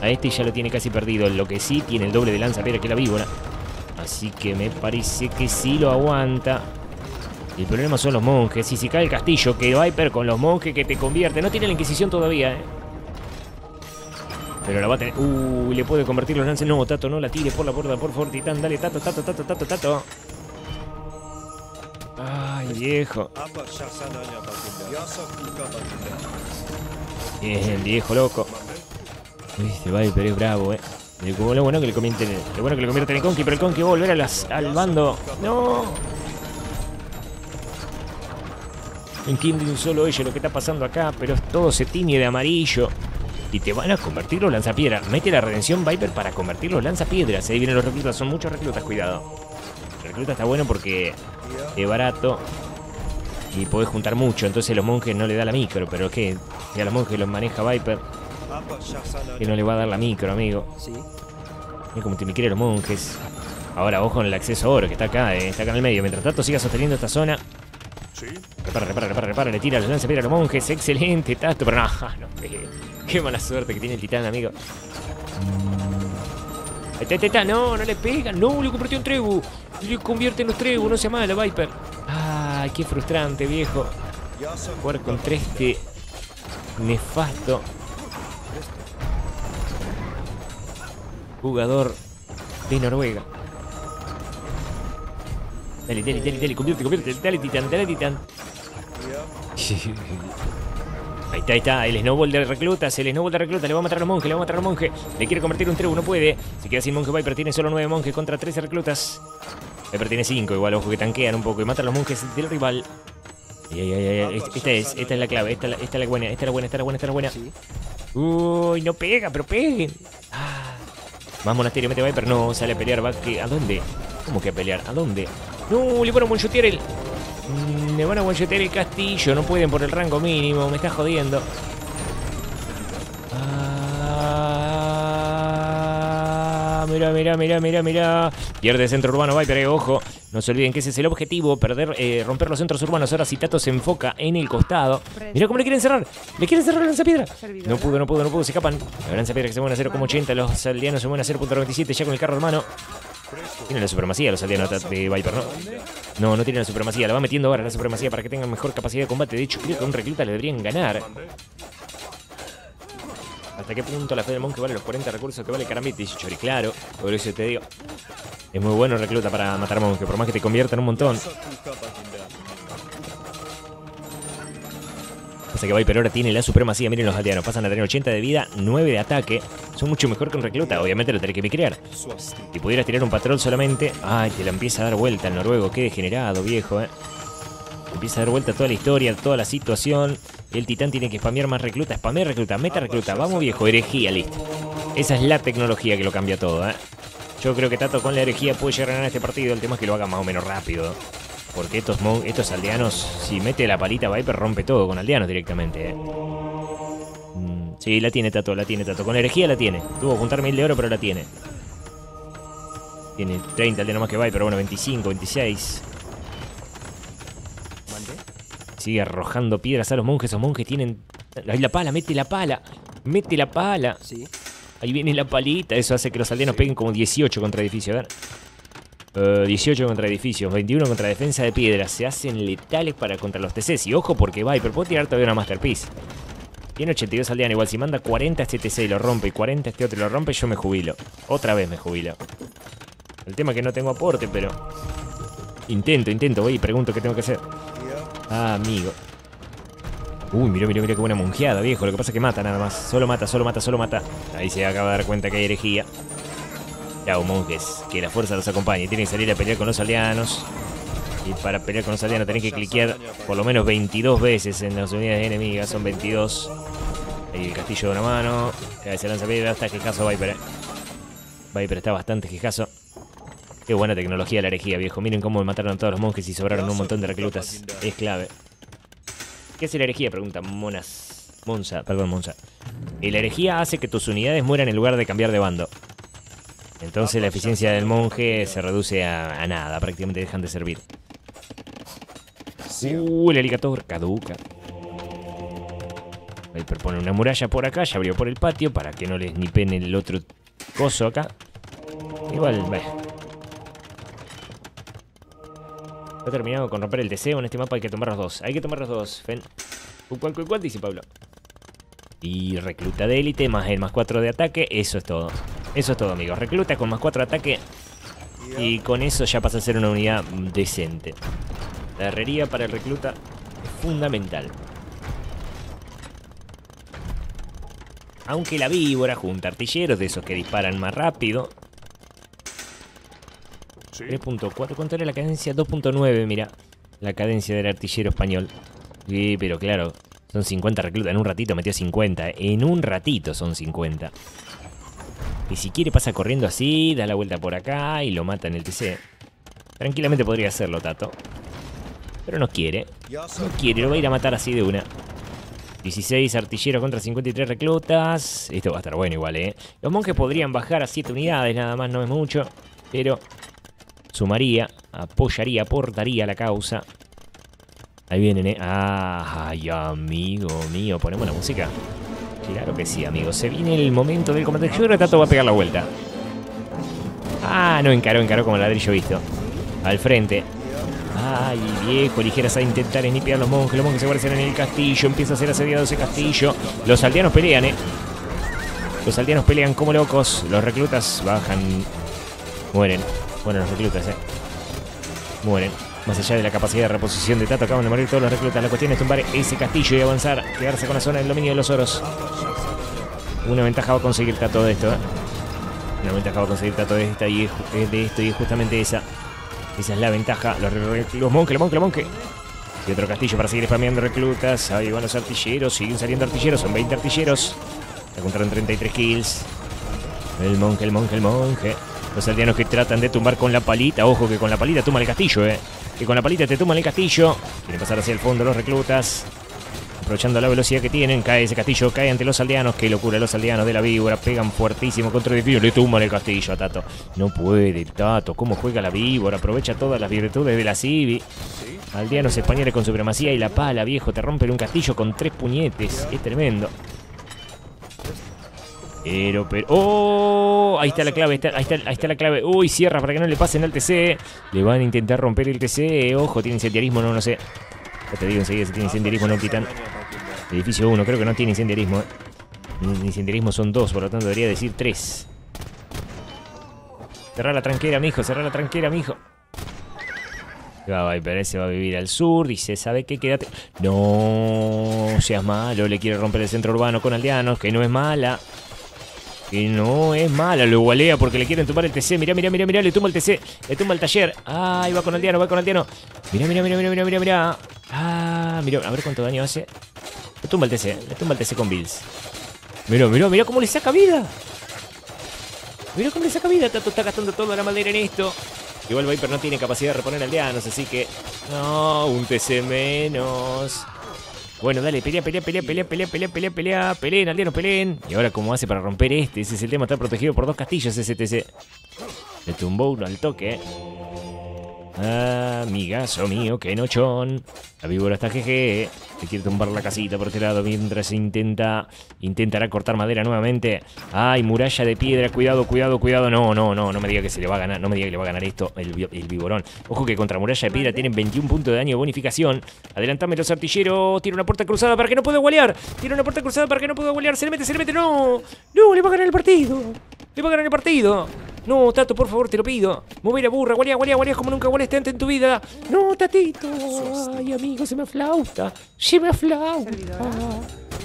a este ya lo tiene casi perdido. Lo que sí tiene el doble de lanzapiedra que la víbora. Así que me parece que sí lo aguanta. El problema son los monjes. Y si cae el castillo, que Viper con los monjes que te convierte. No tiene la Inquisición todavía, eh. Pero la va a tener. Uh, le puede convertir los lances. No, Tato, no la tire por la puerta, por favor, Titán. Dale, Tato, Tato, Tato, Tato, Tato. Ay, viejo. Bien, viejo loco. Este Viper es bravo, eh. Lo bueno que le lo bueno que le convierten en Conky, pero el Conky va a volver a las- al bando. No. Entiende un solo ello lo que está pasando acá, pero todo se tiñe de amarillo. Y te van a convertir los lanzapiedras. Mete la redención Viper para convertir los lanzapiedras. Ahí vienen los reclutas, son muchos reclutas, cuidado. El recluta está bueno porque es barato y podés juntar mucho. Entonces los monjes no le da la micro, pero que si a los monjes los maneja Viper, que no le va a dar la micro, amigo. Sí. Como te me quieren los monjes. Ahora, ojo en el acceso a oro, que está acá, eh, está acá en el medio. Mientras tanto siga sosteniendo esta zona. Repara, repara, repara, repara, le tira los lanzapiedras a los monjes. Excelente, Tato, pero no, no pegue. Qué mala suerte que tiene el titán, amigo. Ahí está, está, no, no le pega, no, le convirtió en trebu. Le convierte en los trebu, no se mala, Viper. Ay, qué frustrante, viejo. Jugar contra este nefasto jugador de Noruega. Dale, dale, dale, dale, convierte, convierte, dale, titán, dale, titán. Ahí está, ahí está, el snowball de reclutas, el snowball de reclutas, le va a matar a los monjes, le va a matar a los monjes. Le quiere convertir un trebu, no puede. Se queda sin monje Viper, tiene solo 9 monjes contra 13 reclutas. Viper tiene 5, igual, ojo que tanquean un poco y matan a los monjes del rival. Ay, ay, ay, ay, Esta es, esta es la clave, esta es la, buena, esta es la buena, esta es la buena, esta es la buena. Uy, no pega, pero peguen. Ah. Más monasterio, mete Viper, no, sale a pelear, va que. ¿A dónde? ¿Cómo que a pelear? ¿A dónde? No, le van a el. Le van a one el castillo, no pueden por el rango mínimo, me está jodiendo. Ah, mira, mira, mira, mira, mira. Pierde centro urbano, Viper, eh, ojo. No se olviden que ese es el objetivo, perder, eh, romper los centros urbanos. Ahora Citato se enfoca en el costado. Mira cómo le quieren cerrar. Le quieren cerrar la lanzapiedra. No pudo, no pudo, no pudo, se escapan. La lanzapiedra que se mueve a 0,80. Los aldeanos se mueven a 0,97 ya con el carro hermano. Tienen la supremacía los aldeanos de Viper, ¿no? No, no tienen la supremacía. La va metiendo ahora la supremacía para que tengan mejor capacidad de combate. De hecho, creo que a un recluta le deberían ganar. ¿Hasta qué punto la fe del monje vale los 40 recursos que vale Karambit? Dice Chori, claro. Por eso te digo. Es muy bueno recluta para matar monje, por más que te conviertan un montón. Pasa que Viper ahora tiene la supremacía. Miren los aldeanos. Pasan a tener 80 de vida, 9 de ataque. Son mucho mejor que un recluta. Obviamente lo tenés que micrear. Si pudieras tirar un patrón solamente. Ay, te la empieza a dar vuelta el noruego. Qué degenerado, viejo, eh. Empieza a dar vuelta toda la historia, toda la situación. El titán tiene que spamear más recluta. Spamear recluta, meta recluta. Vamos, viejo. Herejía, listo. Esa es la tecnología que lo cambia todo, eh. Yo creo que Tato con la herejía puede llegar a ganar este partido. El tema es que lo haga más o menos rápido. Porque estos, mon- estos aldeanos, si mete la palita Viper, rompe todo con aldeanos directamente. eh. Mm, sí, la tiene Tato, la tiene Tato. Con herejía la tiene. Tuvo que juntar mil de oro, pero la tiene. Tiene 30 aldeanos más que Viper, bueno, 25, 26. Sigue arrojando piedras a los monjes. Esos monjes tienen. Ahí la pala, mete la pala. Mete la pala. Sí. Ahí viene la palita. Eso hace que los aldeanos peguen como 18 contra edificios. A ver. Eh, 18 contra edificios, 21 contra defensa de piedras. Se hacen letales para contra los TCs. Y ojo porque Viper puede tirar todavía una Masterpiece. Tiene 82 aldeanos. Igual si manda 40 este TC y lo rompe y 40 este otro y lo rompe, yo me jubilo. Otra vez me jubilo. El tema es que no tengo aporte, pero... Intento, intento. Voy pregunto qué tengo que hacer. Ah, amigo. Uy, mira, mira, mira qué buena monjeada, viejo. Lo que pasa es que mata nada más. Solo mata, solo mata, solo mata. Ahí se acaba de dar cuenta que hay herejía. Chao, monjes. Que la fuerza los acompañe. Tienen que salir a pelear con los aldeanos. Y para pelear con los aldeanos tienen que cliquear por lo menos 22 veces en las unidades enemigas. Son 22. Ahí el castillo de una mano. Se lanza piedra hasta quejazo Viper. eh. Viper está bastante quejazo. Qué buena tecnología la herejía, viejo. Miren cómo mataron a todos los monjes y sobraron un montón de reclutas. Es clave. ¿Qué hace la herejía? Pregunta Monas. Monza, perdón, Monza. La herejía hace que tus unidades mueran en lugar de cambiar de bando. Entonces la eficiencia del monje se reduce a, a nada, prácticamente dejan de servir. Uh, el aligator caduca. Viper pone una muralla por acá, ya abrió por el patio para que no les nipen el otro coso acá. Igual, ve. Está terminado con romper el deseo. En este mapa hay que tomar los dos. Hay que tomar los dos, Fen. ¿Cuál, cuál, cuál dice Pablo? Y recluta de élite más el más 4 de ataque. Eso es todo. Eso es todo, amigos. Recluta con más 4 de ataque. Y con eso ya pasa a ser una unidad decente. La herrería para el recluta es fundamental. Aunque la víbora junta artilleros de esos que disparan más rápido. 3.4, ¿cuánto era la cadencia? 2.9, mira. La cadencia del artillero español. Sí, pero claro, son 50 reclutas. En un ratito metió 50. En un ratito son 50. Y si quiere pasa corriendo así, da la vuelta por acá y lo mata en el TC. Tranquilamente podría hacerlo, Tato. Pero no quiere. No quiere, lo va a ir a matar así de una. 16 artilleros contra 53 reclutas. Esto va a estar bueno igual, ¿eh? Los monjes podrían bajar a 7 unidades, nada más, no es mucho. Pero sumaría, apoyaría, aportaría la causa. Ahí vienen, ¿eh? Ah, ay, amigo mío. ¿Ponemos la música? Claro que sí, amigo. Se viene el momento del combate. Yo creo que Tato va a pegar la vuelta. Ah, no, encaró, encaró como ladrillo visto. Al frente. Ay, viejo, ligeras a intentar snipear los monjes. Los monjes se guardan en el castillo. Empieza a ser asediado ese castillo. Los aldeanos pelean, ¿eh? Los aldeanos pelean como locos. Los reclutas bajan. Mueren. Bueno, los reclutas, ¿eh? Mueren. Más allá de la capacidad de reposición de Tato, acaban de morir todos los reclutas. La cuestión es tumbar ese castillo y avanzar. Quedarse con la zona del dominio de los oros. Una ventaja va a conseguir Tato de esto, ¿eh? Una ventaja va a conseguir Tato de, esta y es de esto y es justamente esa. Esa es la ventaja. Los, los monjes, los monjes, los monjes. Y otro castillo para seguir spameando reclutas. Ahí van los artilleros. Siguen saliendo artilleros. Son 20 artilleros. Encontraron 33 kills. El monje, el monje, el monje. Los aldeanos que tratan de tumbar con la palita. Ojo que con la palita tumban el castillo, eh. Que con la palita te tumban el castillo. Quieren pasar hacia el fondo los reclutas. Aprovechando la velocidad que tienen, cae ese castillo, cae ante los aldeanos. Qué locura, los aldeanos de la víbora pegan fuertísimo contra el edificio. Le tumban el castillo a Tato. No puede, Tato. ¿Cómo juega la víbora? Aprovecha todas las virtudes de la Civi. Aldeanos españoles con supremacía y la pala, viejo. Te rompen un castillo con tres puñetes. Es tremendo. Pero, pero. ¡Oh! Ahí está la clave, está- ahí, está, ahí está la clave. Uy, cierra para que no le pasen al TC. Le van a intentar romper el TC. Ojo, tiene incendiarismo, no, no sé. Ya te digo enseguida si tiene incendiarismo no titán. Edificio 1, creo que no tiene incendiarismo. ¿eh? Incendiarismo son dos, por lo tanto debería decir tres. Cerrar la tranquera, mijo, cerrar la tranquera, mijo. Se va Viper, ese va a vivir al sur, dice, ¿sabe qué? Quédate. No seas malo, le quiere romper el centro urbano con aldeanos, que no es mala. Que no es mala, lo igualea porque le quieren tumbar el TC. Mirá, mirá, mirá, mirá, le tumba el TC, le tumba el taller. Ay, va con aldeano, va con aldeano. Mirá, mirá, mirá, mirá, mirá, mirá, mirá. Ah, mirá, a ver cuánto daño hace. Le tumba el TC, le tumba el TC con Bills. Mirá, mirá, mirá cómo le saca vida. Mirá cómo le saca vida. Tato está gastando toda la madera en esto. Igual Viper no tiene capacidad de reponer aldeanos, así que. No, un TC menos. Bueno, dale, pelea, pelea, pelea, pelea, pelea, pelea, pelea, pelea, peleen, aldeanos, peleen. Y ahora, ¿cómo hace para romper este? Ese es el tema, está protegido por dos castillos ese TC. Le tumbó uno al toque. Amigazo mío, que nochón. La víbora está GG. Le quiere tumbar la casita por este lado mientras intenta. Intentará cortar madera nuevamente. Ay, muralla de piedra. Cuidado, cuidado, cuidado. No, no, no. No me diga que se le va a ganar. No me diga que le va a ganar esto el, el viborón. Ojo que contra muralla de piedra tienen 21 puntos de daño de bonificación. Adelantame los artilleros. Tiene una puerta cruzada para que no pueda gualear. Tiene una puerta cruzada para que no pueda gualear. Se le mete, se le mete. No. No, le va a ganar el partido. Le va a ganar el partido. No, Tato, por favor, te lo pido. Mover la burra, gualea, gualea, gualea como nunca gualeaste antes en tu vida. No, Tatito. Ay, amigo, se me flauta. Se me flauta.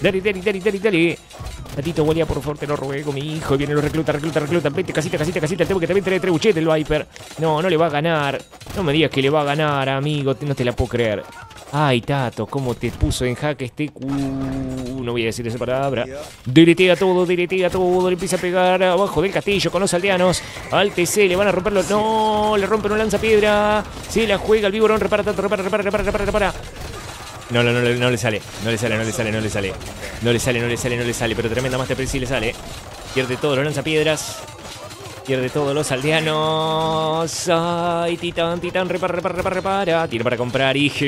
Dale, dale, dale, dale, dale. Tatito, gualea, por favor, te lo ruego, mi hijo. Viene los recluta, recluta, recluta. Vete, casita, casita, casita. Tema que también trae trebuchete el Viper. No, no le va a ganar. No me digas que le va a ganar, amigo. No te la puedo creer. Ay, Tato, cómo te puso en jaque este cu... No voy a decir esa palabra. Deletea todo, deletea todo. Le empieza a pegar abajo del castillo con los aldeanos. Al TC, le van a romperlo. No, le rompen un lanzapiedra. Se la juega el víborón. Repara, Tato, repara, repara, repara, repara, repara. No, no, no, no le sale. No le sale, no le sale, no le sale. No le sale, no le sale, no le sale. Pero tremenda Master sí le sale. Pierde todos los lanzapiedras. Pierde todos los aldeanos. Ay, titán, titán, repara, repara, repara, repara. Tiene para comprar y...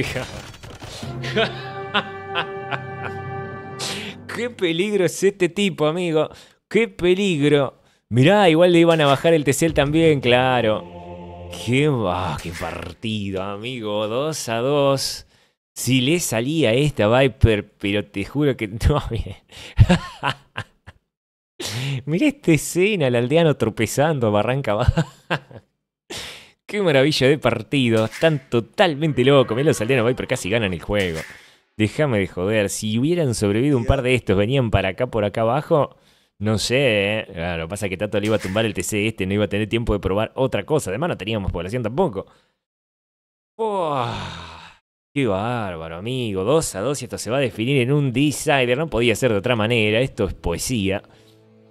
Qué peligro es este tipo, amigo. Qué peligro. Mirá, igual le iban a bajar el TCL también, claro. Qué, ah, qué partido, amigo. 2 a 2. Si le salía esta Viper, pero te juro que no bien. Mirá esta escena, el aldeano tropezando, barranca abajo. Qué maravilla de partido. Están totalmente locos. Mirá los aldeanos Viper casi ganan el juego. Déjame de joder. Si hubieran sobrevivido un par de estos, venían para acá, por acá abajo. No sé, ¿eh? Claro, pasa que Tato le iba a tumbar el TC este, no iba a tener tiempo de probar otra cosa. Además, no teníamos población tampoco. ¡Uah! ¡Qué bárbaro, amigo! 2 a 2 y esto se va a definir en un decider. No podía ser de otra manera. Esto es poesía.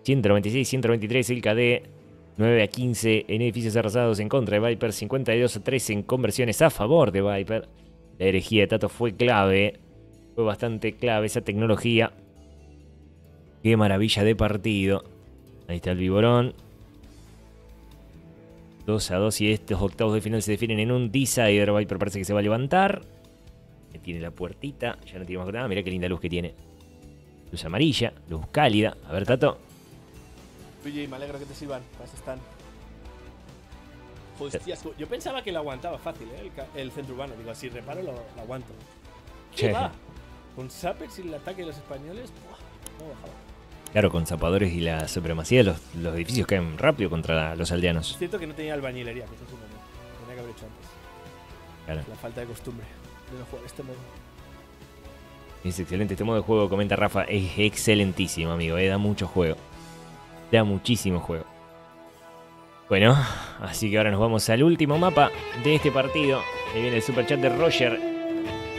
196, 123 el KD. 9 a 15 en edificios arrasados en contra de Viper. 52 a 13 en conversiones a favor de Viper. La herejía de Tato fue clave. Fue bastante clave esa tecnología. Qué maravilla de partido. Ahí está el Viborón. 2 a 2 y estos octavos de final se definen en un decider. Viper parece que se va a levantar. Que tiene la puertita. Ya no tiene más nada. Mirá qué linda luz que tiene. Luz amarilla, luz cálida. A ver, Tato. Luigi, me alegro que te sirvan. Para eso están. Hostias, yo pensaba que lo aguantaba fácil, ¿eh? El, el centro urbano. Digo, si reparo, lo, lo aguanto. ¿Qué Che. va? Con Sapex y el ataque de los españoles, ¡buah! no bajaba. Claro, con zapadores y la supremacía, los, los edificios caen rápido contra los Es aldeanos. cierto que no tenía albañilería, que eso es un. Tenía que haber hecho antes. Claro. La falta de costumbre este. Es excelente este modo de juego, comenta Rafa. Es excelentísimo, amigo. eh, Da mucho juego. Da muchísimo juego. Bueno, así que ahora nos vamos al último mapa de este partido. Ahí viene el superchat de Roger.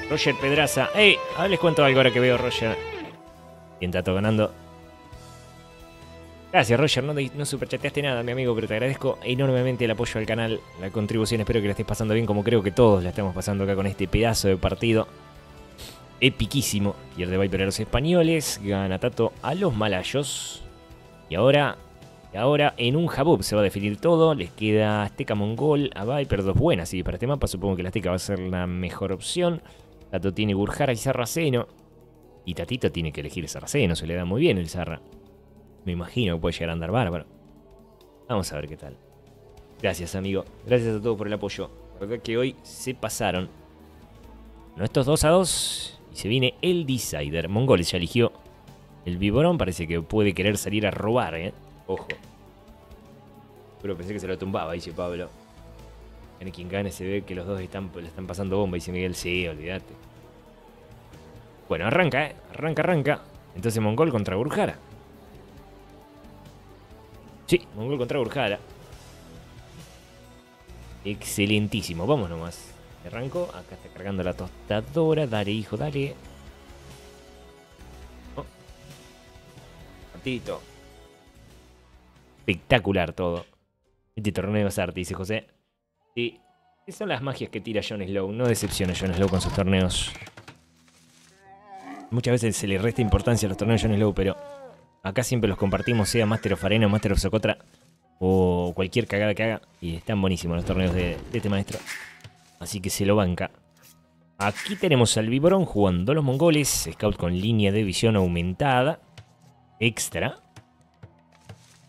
Roger Pedraza. ¡Ey! Ahora les cuento algo ahora que veo, Roger. ¿Quién está ganando? Gracias, Roger. No, superchateaste nada, mi amigo, pero te agradezco enormemente el apoyo al canal, la contribución. Espero que la estés pasando bien, como creo que todos la estamos pasando acá con este pedazo de partido epiquísimo. Pierde Viper a los españoles, gana Tato a los malayos. Y ahora, y ahora en un Habub se va a definir todo. Les queda Azteca Mongol a Viper, dos buenas. Y para este mapa supongo que la Azteca va a ser la mejor opción. Tato tiene Gurjara y Sarraceno. Y Tatito tiene que elegir Sarraceno, se le da muy bien el Sarra. Me imagino que puede llegar a andar bárbaro. Vamos a ver qué tal. Gracias, amigo. Gracias a todos por el apoyo. La verdad que hoy se pasaron. No, estos 2 a 2. Y se viene el Decider. Mongoles ya eligió el Viborón. Parece que puede querer salir a robar, ¿eh? Ojo. Pero pensé que se lo tumbaba, dice Pablo. En quien gane se ve que los dos están, le están pasando bomba, dice Miguel. Sí, olvídate. Bueno, arranca, ¿eh? Arranca, arranca. Entonces Mongol contra Burjara. Sí, Mongol contra Burjara. Excelentísimo, vamos nomás. Arranco, acá está cargando la tostadora. Dale, hijo, dale. Oh. Espectacular todo. Este torneo es arte, dice José. Sí. Esas son las magias que tira John Slow. No decepciona John Slow con sus torneos. Muchas veces se le resta importancia a los torneos de John Slow, pero acá siempre los compartimos, sea Master of Arena, Master of Socotra o cualquier cagada que haga. Y están buenísimos los torneos de, de este maestro. Así que se lo banca. Aquí tenemos al Viborón jugando los mongoles. Scout con línea de visión aumentada. Extra.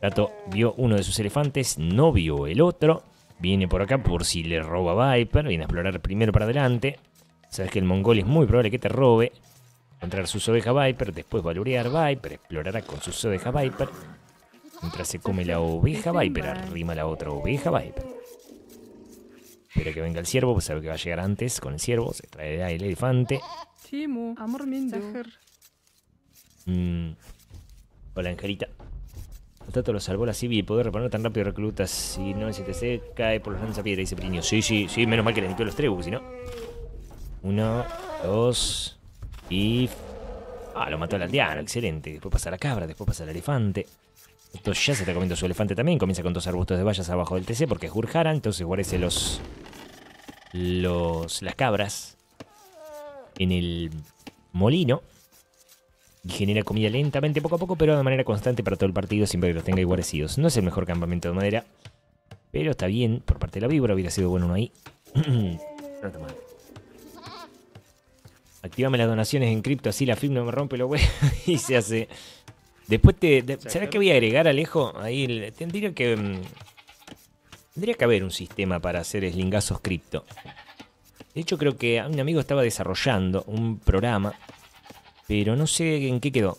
Tato vio uno de sus elefantes, no vio el otro. Viene por acá por si le roba Viper. Viene a explorar primero para adelante. Sabes que el mongol es muy probable que te robe. Encontrar sus ovejas Viper, después valorear Viper, explorará con sus ovejas Viper. Mientras se come la oveja Viper, arrima la otra oveja Viper. Espera que venga el ciervo, pues sabe que va a llegar antes con el ciervo. Se traerá el elefante. Timo, amor. Mm. Hola, Angelita. El Tato lo salvó la civil. Poder reponer tan rápido reclutas. Si no, STC cae por los lanzapiedras, dice Prinio. Sí, sí, sí. Menos mal que le limpió los tres, porque si no. Uno, dos. Y. Ah, lo mató al aldeano. Excelente. Después pasa la cabra, después pasa el elefante. Esto ya se está comiendo su elefante también. Comienza con dos arbustos de vallas abajo del TC porque es Urjara. Entonces guarece los. Los. Las cabras. En el molino y genera comida lentamente, poco a poco, pero de manera constante para todo el partido, siempre que los tenga guarecidos. No es el mejor campamento de madera, pero está bien por parte de la víbora, hubiera sido bueno uno ahí. no está mal. Activame las donaciones en cripto, así la film no me rompe los huevos y se hace. Después te. de- ¿Sabes qué voy a agregar, Alejo? Ahí el- tendría que. mm, Tendría que haber un sistema para hacer slingazos cripto. De hecho, creo que un amigo estaba desarrollando un programa pero no sé en qué quedó.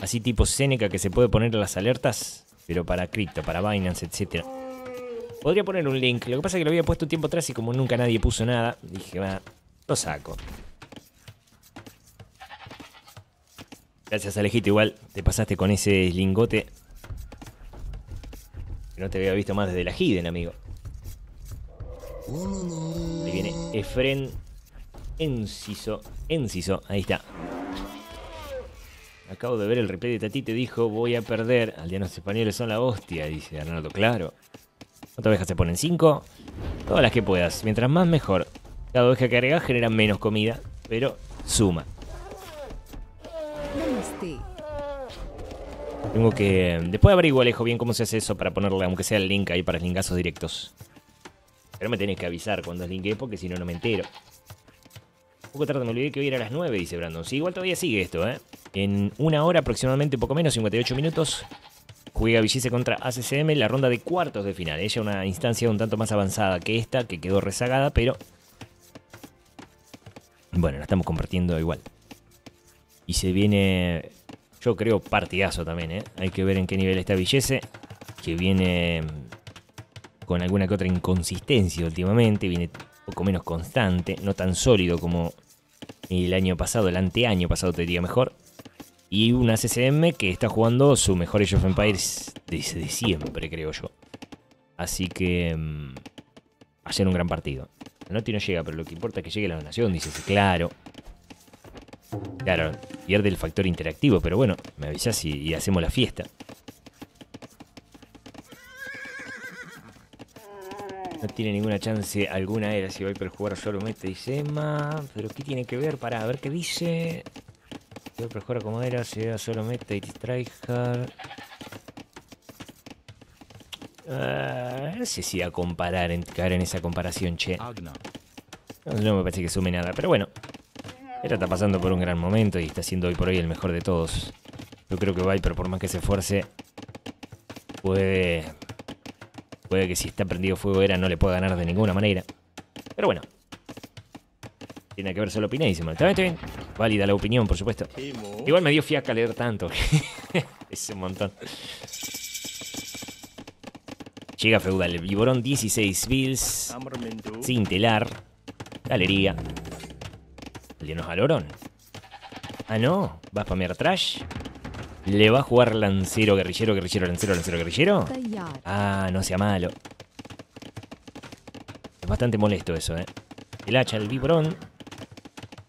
Así tipo Seneca que se puede poner las alertas, pero para cripto, para Binance, etc. Podría poner un link. Lo que pasa es que lo había puesto tiempo atrás y como nunca nadie puso nada, dije, va, lo saco. Gracias Alejito, igual te pasaste con ese lingote. No te había visto más desde la Hidden, amigo. Ahí viene Efren Enciso. Enciso, ahí está. Acabo de ver el replay de Tati te dijo voy a perder. Aldeanos españoles son la hostia, dice Arnaldo. Claro. ¿Cuántas ovejas se ponen? ¿Cinco? Todas las que puedas. Mientras más mejor. Cada oveja que genera menos comida, pero suma. Tengo que. Después averiguo, Alejo, bien cómo se hace eso para ponerle, aunque sea el link ahí para lingazos directos. Pero me tenés que avisar cuando linké porque si no, no me entero. poco tarde me olvidé que hoy era a las 9, dice Brandon. Sí, igual todavía sigue esto, ¿eh? En una hora aproximadamente, poco menos, 58 minutos, juega Villice contra ACCM la ronda de cuartos de final. Ella una instancia un tanto más avanzada que esta, que quedó rezagada, pero... Bueno, la estamos compartiendo igual. Y se viene, yo creo, partidazo también, ¿eh? Hay que ver en qué nivel está Villese, que viene con alguna que otra inconsistencia últimamente, viene poco menos constante, no tan sólido como el año pasado, el anteaño pasado te diría mejor. Y una CCM que está jugando su mejor Age of Empires desde siempre, creo yo. Así que mm, va a ser un gran partido. La Noti no llega, pero lo que importa es que llegue la donación, dice claro. Claro, pierde el factor interactivo, pero bueno, me avisas y, y hacemos la fiesta. No tiene ninguna chance alguna era si Viper jugar solo mete, dice Emma. Pero ¿qué tiene que ver? Para a ver qué dice. Si Viper jugar como era, si era solo mete y tryhard. Ah, no sé si a comparar, en, caer en esa comparación, che. No, no me parece que sume nada, pero bueno. Era está pasando por un gran momento y está siendo hoy por hoy el mejor de todos. Yo creo que Viper, por más que se esfuerce, puede. Puede que si está prendido fuego era no le pueda ganar de ninguna manera. Pero bueno. Tiene que ver solo opinadísimo. Está bien, está bien. Válida la opinión, por supuesto. Igual me dio fiaca leer tanto. es un montón. Llega Feudal, Viborón 16 Bills, sin telar, galería. Aldeanos al Orón. Ah, no, va a spamear trash. ¿Le va a jugar lancero, guerrillero, guerrillero, lancero, lancero, guerrillero? Ah, no sea malo. Es bastante molesto eso, ¿eh? El hacha, el vibrón.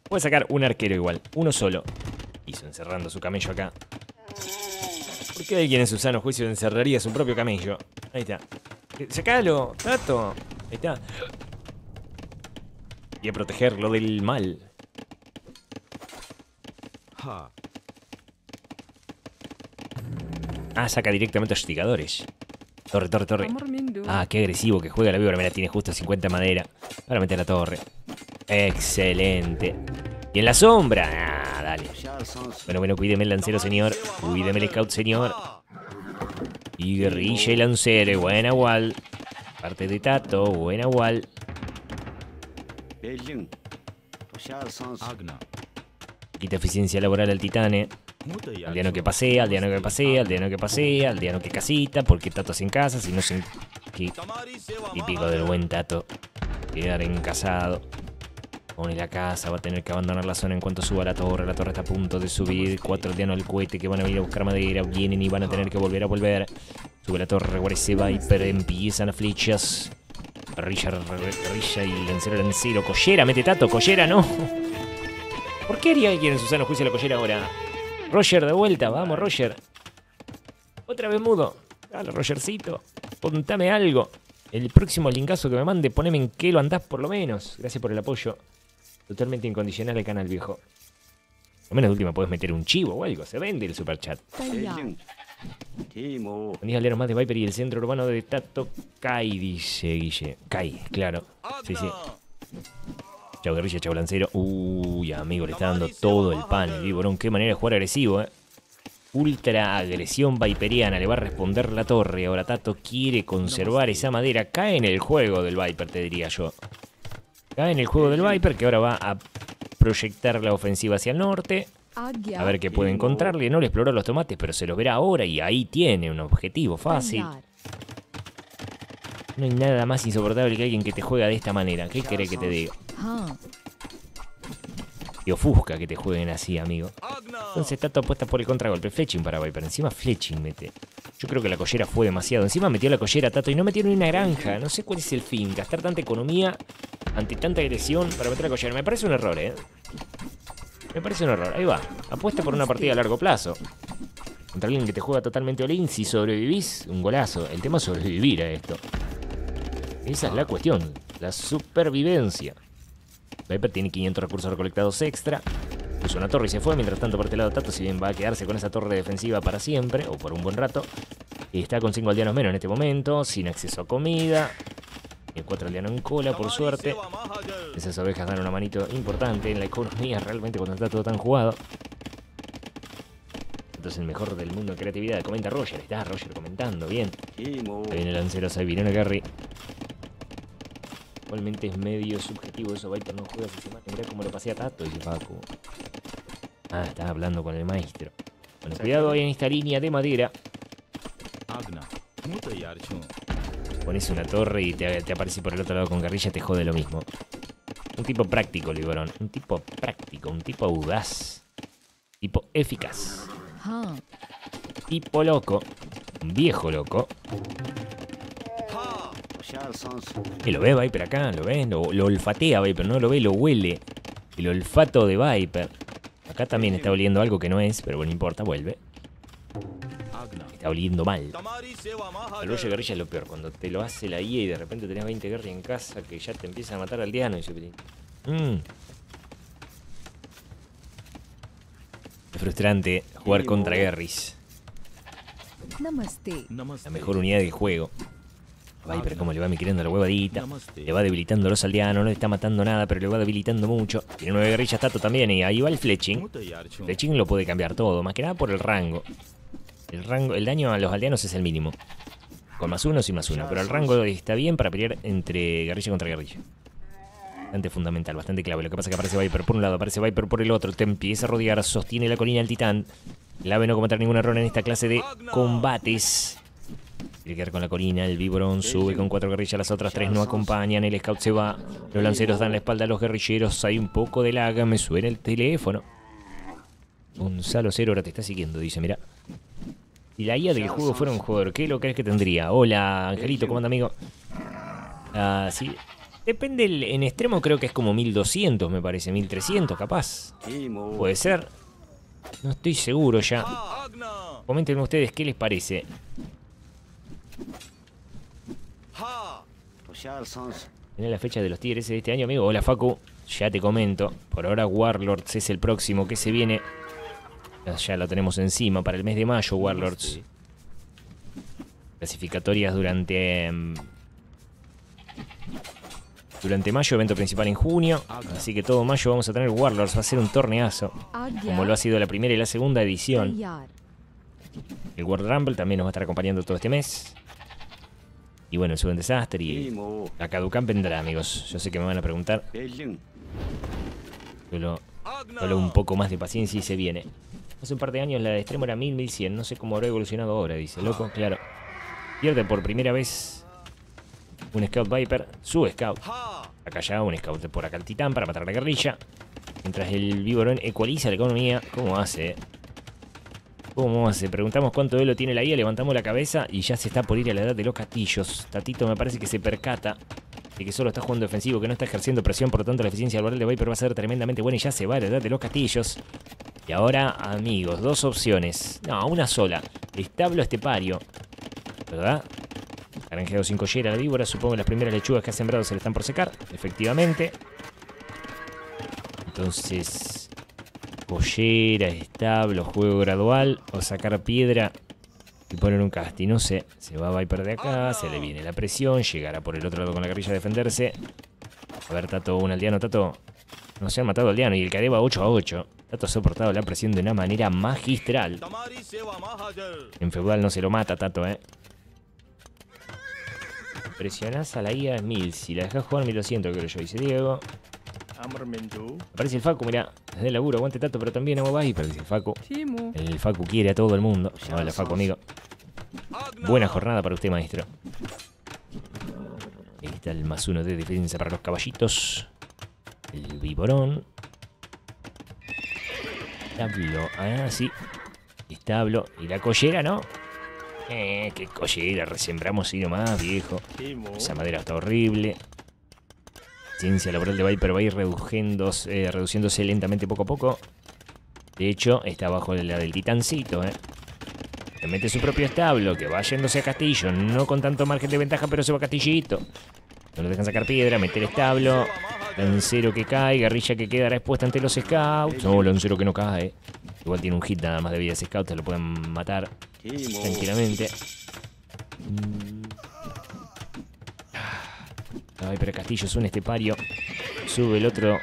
Puede sacar un arquero igual, uno solo. Hizo encerrando su camello acá. ¿Por qué alguien en su sano juicio encerraría su propio camello? Ahí está. ¡Sacalo! ¡Tato! Ahí está. Y a protegerlo del mal. Ah, saca directamente a hostigadores. Torre, torre, torre. Ah, qué agresivo que juega la víbora. Mira, tiene justo 50 madera. Para meter la torre. Excelente. Y en la sombra. Ah, dale. Bueno, bueno, cuídeme el lancero, señor. Cuídeme el scout, señor. Y guerrilla y lancero. Buena wall. Parte de Tato. Buena wall. Quita eficiencia laboral al titane. Aldeano que pasea, aldeano que pasea, aldeano que pasea, aldeano que casita, porque Tato en casa, si no se... Qué típico del buen Tato. Quedar encasado. Pone la casa, va a tener que abandonar la zona en cuanto suba la torre. La torre está a punto de subir. Cuatro aldeanos al cohete que van a venir a buscar madera. Vienen y van a tener que volver a volver. Sube la torre, reguarece Viper, empiezan las flechas. Guerrilla, guerrilla y lancero, lancero. Collera, mete Tato, collera, no. ¿Por qué haría alguien en su sano juicio la collera ahora? Roger de vuelta, vamos Roger. Otra vez mudo. Dale, Rogercito. Contame algo. El próximo linkazo que me mande, poneme en qué lo andás por lo menos. Gracias por el apoyo. Totalmente incondicional al canal, viejo. Al menos de última puedes meter un chivo o algo. Se vende el superchat. Unís al más de Viper y el centro urbano de Tato Kai, dice Guille. Kai, claro. Sí, sí. Chau guerrilla, chau. Uy, amigo, le está dando todo el pan el Viborón. Qué manera de jugar agresivo, eh. Ultra agresión viperiana. Le va a responder la torre. Ahora Tato quiere conservar esa madera. Cae en el juego del Viper, te diría yo. Cae en el juego del Viper que ahora va a proyectar la ofensiva hacia el norte. A ver qué puede encontrarle. No le exploró los tomates, pero se los verá ahora y ahí tiene un objetivo fácil. No hay nada más insoportable que alguien que te juega de esta manera. ¿Qué querés que te diga? Y ofusca que te jueguen así, amigo. Entonces está todo puesta por el contragolpe. Fletching para Viper. Encima Fletching mete. Yo creo que la collera fue demasiado. Encima metió la collera Tato y no metió ni una granja. No sé cuál es el fin. Gastar tanta economía ante tanta agresión para meter la collera. Me parece un error, ¿eh? Me parece un error. Ahí va. Apuesta por una partida a largo plazo. Contra alguien que te juega totalmente all Si sobrevivís, un golazo. El tema es sobrevivir a esto. Esa es la cuestión. La supervivencia. Viper tiene 500 recursos recolectados extra. Puso una torre y se fue. Mientras tanto, por este lado, Tato, si bien va a quedarse con esa torre defensiva para siempre, o por un buen rato, está con 5 aldeanos menos en este momento, sin acceso a comida. Tiene cuatro aldeanos en cola, por suerte. Esas ovejas dan una manito importante en la economía realmente cuando está todo tan jugado. Esto es el mejor del mundo en creatividad. Comenta Roger. Está Roger comentando. Bien. Ahí viene el lancero Sabinero Gary. Igualmente es medio subjetivo eso. Viper no juega si se mata. Mirá cómo lo pasé a Tato, dice Paco. Ah, estaba hablando con el maestro. Bueno, cuidado ahí en esta línea de madera. Pones una torre y te, te aparece por el otro lado con guerrilla, te jode lo mismo. Un tipo práctico, Liborón. Un tipo práctico, un tipo audaz. Tipo eficaz. Ah, Tipo loco. Un viejo loco. Y lo ve Viper acá, lo ve, lo, lo olfatea Viper, no lo ve, lo huele. El olfato de Viper. Acá también está oliendo algo que no es, pero bueno, no importa, vuelve. Está oliendo mal. El rollo de guerrilla es lo peor, cuando te lo hace la IA y de repente tenés 20 guerrillas en casa que ya te empiezan a matar al diano y se mm. Es frustrante jugar contra guerris. La mejor unidad del juego. Viper como le va migrando la huevadita. Le va debilitando a los aldeanos, no le está matando nada, pero le va debilitando mucho. Tiene nueve guerrillas Tato también y ahí va el fletching. Fletching lo puede cambiar todo, más que nada por el rango. El rango, el daño a los aldeanos es el mínimo. Con más uno, sin más uno. Pero el rango está bien para pelear entre guerrilla contra guerrilla. Bastante fundamental, bastante clave. Lo que pasa es que aparece Viper por un lado, aparece Viper por el otro. Te empieza a rodear, sostiene la colina del titán. Ave no cometer ningún error en esta clase de combates. Tiene que ver con la colina, el Viborón sube con cuatro guerrillas, las otras tres no acompañan, el scout se va, los lanceros dan la espalda a los guerrilleros, hay un poco de laga, me suena el teléfono. Gonzalo Cero ahora te está siguiendo, dice, mira. Si la IA del juego fuera un jugador, ¿qué lo crees que tendría? Hola, Angelito, ¿cómo anda, amigo? Ah, sí. Depende, el- en extremo creo que es como 1200, me parece, 1300 capaz. Puede ser. No estoy seguro ya. Comenten ustedes qué les parece. Tiene la fecha de los Tigres de este año, amigo. Hola, Facu. Ya te comento. Por ahora, Warlords es el próximo que se viene. Ya- lo tenemos encima para el mes de mayo, Warlords. Clasificatorias durante. em, Durante mayo, evento principal en junio. Así que todo mayo vamos a tener Warlords. Va a ser un torneazo. Como lo ha sido la primera y la segunda edición. El World Rumble también nos va a estar acompañando todo este mes. Y bueno, el Sudden Disaster y la Caducamp vendrá, amigos. Yo sé que me van a preguntar. Solo, solo un poco más de paciencia y se viene. Hace un par de años la de extremo era 1000, 1100. No sé cómo habrá evolucionado ahora, dice. Loco, claro. Pierde por primera vez un Scout Viper, su Scout. Acá ya un Scout por acá el Titán para matar a la guerrilla. Mientras el Viborón ecualiza la economía. ¿Cómo hace? ¿Cómo hace? Preguntamos cuánto elo tiene la IA, levantamos la cabeza y ya se está por ir a la edad de los castillos. Tatito me parece que se percata de que solo está jugando defensivo, que no está ejerciendo presión, por lo tanto la eficiencia laboral de Viper va a ser tremendamente buena y ya se va a la edad de los castillos. Y ahora, amigos, dos opciones. No, una sola. Establo estepario. ¿Verdad? Granjeo sin collera la víbora. Supongo que las primeras lechugas que ha sembrado se le están por secar. Efectivamente. Entonces, collera, establo, juego gradual. O sacar piedra y poner un casti. No sé. Se va Viper de acá. Se le viene la presión. Llegará por el otro lado con la guerrilla a defenderse. A ver, Tato, un aldeano. Tato, no se han matado aldeano. Y el Cadeva 8 a 8. Tato ha soportado la presión de una manera magistral. En feudal no se lo mata, Tato, eh. Presionás a la IA 1000. Si la dejas jugar 1200, creo yo, dice Diego. Aparece el Facu, mira. Desde el laburo, aguante Tato, pero también hago Viper, dice el Facu. El Facu quiere a todo el mundo. Hola, Facu, amigo. Buena jornada para usted, maestro. Ahí está el más uno de defensa para los caballitos. El viborón. Establo. Ah, sí. Establo. Y la collera, ¿no? Eh, qué collera. Resembramos y nomás, viejo. Esa madera está horrible. Ciencia laboral de Viper va a ir reduciéndose, eh, reduciéndose lentamente poco a poco. De hecho, está bajo la del titancito, ¿eh? Se mete su propio establo, que va yéndose a castillo. No con tanto margen de ventaja, pero se va a castillito. No lo dejan sacar piedra, meter establo. Lancero que cae, guerrilla que queda expuesta ante los scouts. No, lancero que no cae. Igual tiene un hit nada más de vida ese scout, se lo pueden matar tranquilamente. Usa Viper castillo, sube un estepario. Sube el otro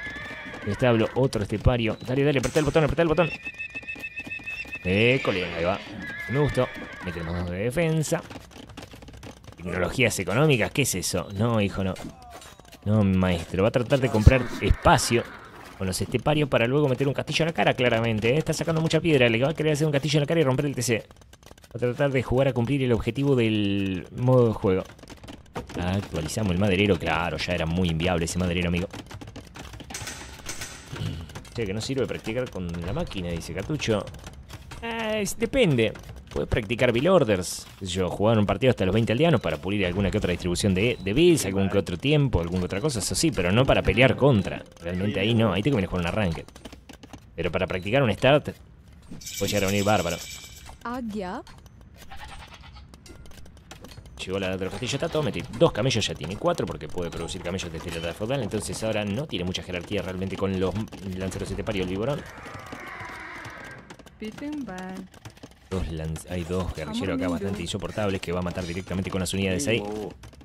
establo, otro estepario. Dale, dale, apretá el botón, apretá el botón. Colien, ahí va. Me gustó. Metemos dos de defensa. Tecnologías económicas, ¿qué es eso? No, hijo, no. No, maestro. Va a tratar de comprar espacio con los esteparios para luego meter un castillo en la cara, claramente. ¿eh? Está sacando mucha piedra. Le va a querer hacer un castillo en la cara y romper el TC. Va a tratar de jugar a cumplir el objetivo del modo de juego. Actualizamos el maderero, claro, ya era muy inviable ese maderero, amigo. Che, que no sirve practicar con la máquina, dice Catucho. Ah, es- depende. Puedes practicar bill orders. Yo, jugar un partido hasta los 20 aldeanos para pulir alguna que otra distribución de, de bills, algún que otro tiempo, alguna que otra cosa, eso sí, pero no para pelear contra. Realmente ahí no, ahí te conviene jugar un arranque. Pero para practicar un start, puede llegar a venir bárbaro. Agia. Llegó la de los castillos dos camellos, ya tiene cuatro porque puede producir camellos desde la edad feudal. Entonces ahora no tiene mucha jerarquía realmente con los lanceros de pario el Viborón. Pittenban. Dos lanz- hay dos guerrilleros acá bastante insoportables que va a matar directamente con las unidades ahí.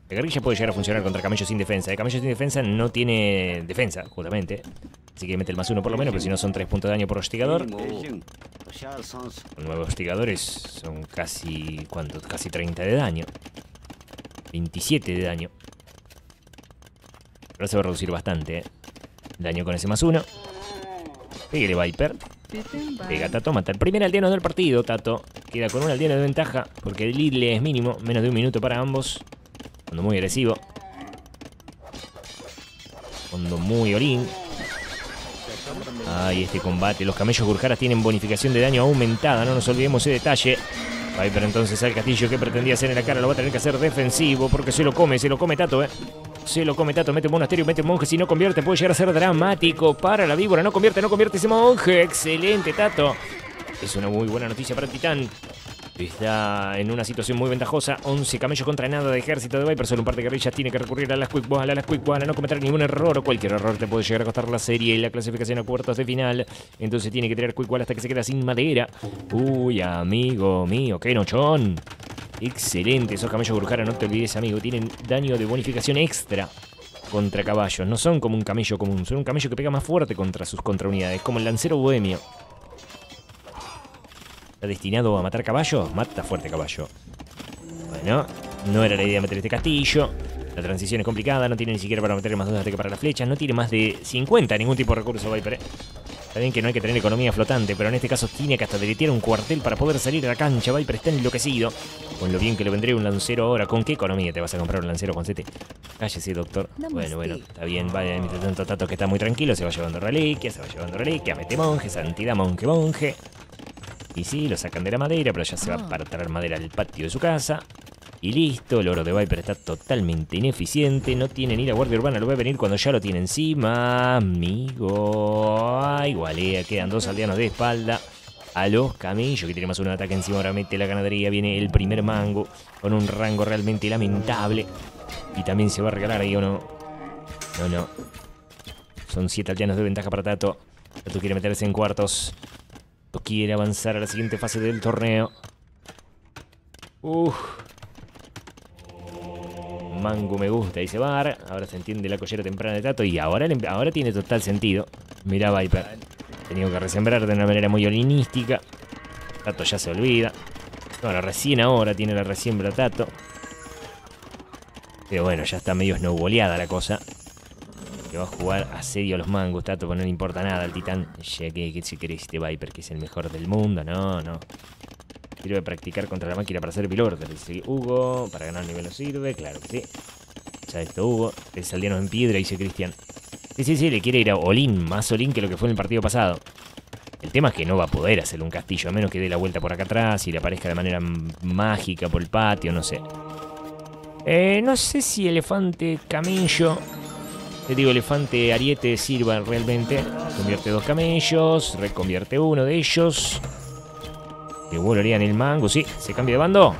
La guerrilla puede llegar a funcionar contra camellos sin defensa. El camello sin defensa no tiene defensa, justamente. Así que mete el más uno por lo menos, pero si no son tres puntos de daño por hostigador. Con nueve hostigadores son casi. ¿Cuánto? Casi 30 de daño. 27 de daño. Ahora se va a reducir bastante, ¿eh? Daño con ese más uno. Pégale Viper. Pega Tato, mata el primer aldeano del partido, Tato. Queda con un aldeano de ventaja porque el lead le es mínimo, menos de un minuto para ambos. Fondo muy agresivo. Fondo muy orín. Ay, este combate. Los camellos Gurjaras tienen bonificación de daño aumentada, no nos olvidemos ese detalle. Viper entonces al castillo que pretendía hacer en la cara lo va a tener que hacer defensivo porque se lo come, se lo come Tato, eh. Se lo come Tato, mete un monasterio, mete un monje. Si no convierte, puede llegar a ser dramático para la víbora. No convierte, no convierte ese monje. Excelente, Tato. Es una muy buena noticia para el Titán. Está en una situación muy ventajosa. 11 camellos contra nada de ejército de Viper. Solo un par de guerrillas tiene que recurrir a las quick ball, a las quick ball, a no cometer ningún error. O cualquier error te puede llegar a costar la serie y la clasificación a cuartos de final. Entonces tiene que tirar quick ball hasta que se queda sin madera. Uy, amigo mío, qué nochón. Excelente, esos camellos Gurjara, no te olvides, amigo. Tienen daño de bonificación extra contra caballos. No son como un camello común, son un camello que pega más fuerte contra sus contraunidades, como el lancero bohemio. ¿Está destinado a matar caballos? Mata fuerte caballo. Bueno, no era la idea meter este castillo. La transición es complicada, no tiene ni siquiera para meter más dos de ataque para las flechas. No tiene más de 50 ningún tipo de recurso Viper. ¿eh? Está bien que no hay que tener economía flotante, pero en este caso tiene que hasta deletear un cuartel para poder salir a la cancha. Viper está enloquecido. Con lo bien que le vendría un lancero ahora. ¿Con qué economía te vas a comprar un lancero, Juancete? Cállese, doctor. Bueno, bueno, está bien. Vaya, mientras tanto Tato que está muy tranquilo, se va llevando reliquias, se va llevando reliquias, mete monje, santidad, monje, monje. Y sí, lo sacan de la madera, pero ya se va para traer madera al patio de su casa. Y listo, el oro de Viper está totalmente ineficiente. No tiene ni la guardia urbana, lo va a venir cuando ya lo tiene encima. Amigo. Ay, gualea, quedan dos aldeanos de espalda. A los camellos, que tiene más un ataque encima. Ahora mete la ganadería. Viene el primer mango. Con un rango realmente lamentable. Y también se va a regalar ahí o no. No, no. Son siete aldeanos de ventaja para Tato. Tato quiere meterse en cuartos. Tato quiere avanzar a la siguiente fase del torneo. Uf. Mango me gusta, dice Bar. Ahora se entiende la collera temprana de Tato. Y ahora, ahora tiene total sentido. Mira Viper. Tenía que resembrar de una manera muy olinística. Tato ya se olvida. Bueno, recién ahora tiene la resiembra Tato. Pero bueno, ya está medio snowboleada la cosa. Que va a jugar asedio a los mangos, Tato, pues no le importa nada al titán. Ya que, que si querés este Viper, que es el mejor del mundo. No, no. Sirve practicar contra la máquina para hacer pilorder. Dice Hugo, para ganar nivel no sirve, claro que sí. Ya esto Hugo, es aldeano en piedra, dice Cristian. Sí, sí, sí, le quiere ir a Olin, más Olin que lo que fue en el partido pasado. El tema es que no va a poder hacerle un castillo, a menos que dé la vuelta por acá atrás y le aparezca de manera mágica por el patio, no sé. Eh, no sé si elefante camello, te digo elefante ariete sirva realmente. Convierte dos camellos, reconvierte uno de ellos. Devolverían el mango, sí, se cambia de bando.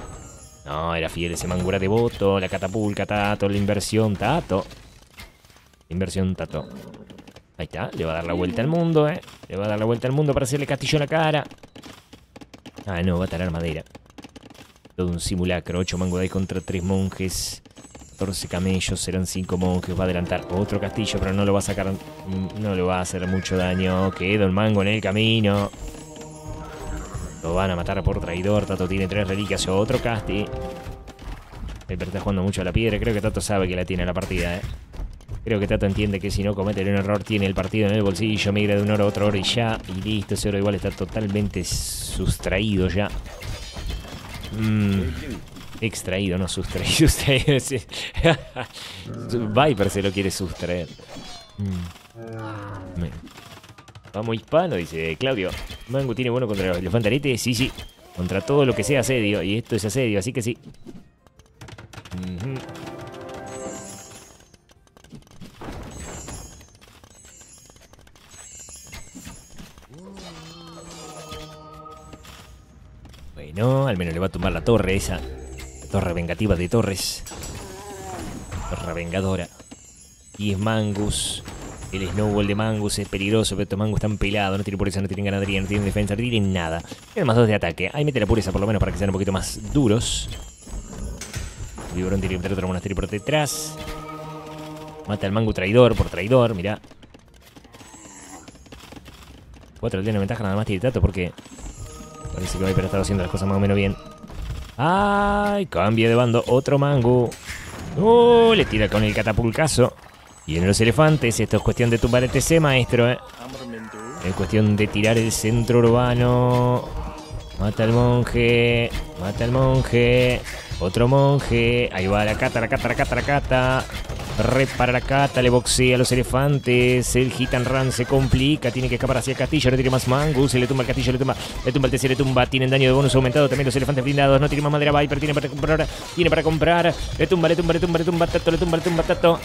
No, era fiel ese mango, era devoto, la catapulca, tato, la inversión, tato. Inversión, tato. Ahí está, le va a dar la vuelta al mundo, eh. Le va a dar la vuelta al mundo para hacerle castillo en la cara. Ah, no, va a talar madera. Todo un simulacro, 8 mango de contra 3 monjes. 14 camellos, serán 5 monjes. Va a adelantar otro castillo, pero no lo va a sacar. No le va a hacer mucho daño. Quedó el mango en el camino. Lo van a matar por traidor. Tato tiene tres reliquias. Otro casti. Viper está jugando mucho a la piedra. Creo que Tato sabe que la tiene la partida, eh. Creo que Tato entiende que si no comete un error tiene el partido en el bolsillo, migra de un oro a otro oro y ya, y listo, ese oro igual está totalmente sustraído ya. Mm, extraído, no sustraído. sustraído. Viper se lo quiere sustraer. Mm. Vamos hispano, dice Claudio. Mango tiene bueno contra los elefantaretes, sí, sí. Contra todo lo que sea asedio, y esto es asedio, así que sí. Bueno, al menos le va a tumbar la torre esa. La torre vengativa de Torres. Torre vengadora. Y es Mangus. El snowball de Mangus es peligroso, pero estos Mangus están pelados. No tienen pureza, no tienen ganadería, no tienen defensa, no tienen nada. Tienen más dos de ataque. Ahí mete la pureza por lo menos para que sean un poquito más duros. El tiene que meter otro monasterio por detrás. Mata al Mangu traidor por traidor, mirá. Cuatro tiene ventaja nada más tiene Tato porque Parece que Viper ha estado haciendo las cosas más o menos bien. ¡Ay! Cambia de bando. Otro mango. ¡Oh! Le tira con el catapulcazo. Y en los elefantes, esto es cuestión de tumbar el TC, maestro, ¿eh? Es cuestión de tirar el centro urbano. Mata al monje. Mata al monje. Otro monje. Ahí va la cata, la cata, la cata, la cata. Repara la cata, le boxea a los elefantes. El hit and run se complica. Tiene que escapar hacia el castillo. No tiene más mangus. Se le tumba el castillo, le tumba. Le tumba el TC, le tumba. Tienen daño de bonus aumentado. También los elefantes blindados. No tiene más madera Viper. Tiene para comprar. Tiene para comprar. Le tumba, le tumba, le tumba, le tumba. Tato, le tumba, le tumba, tato.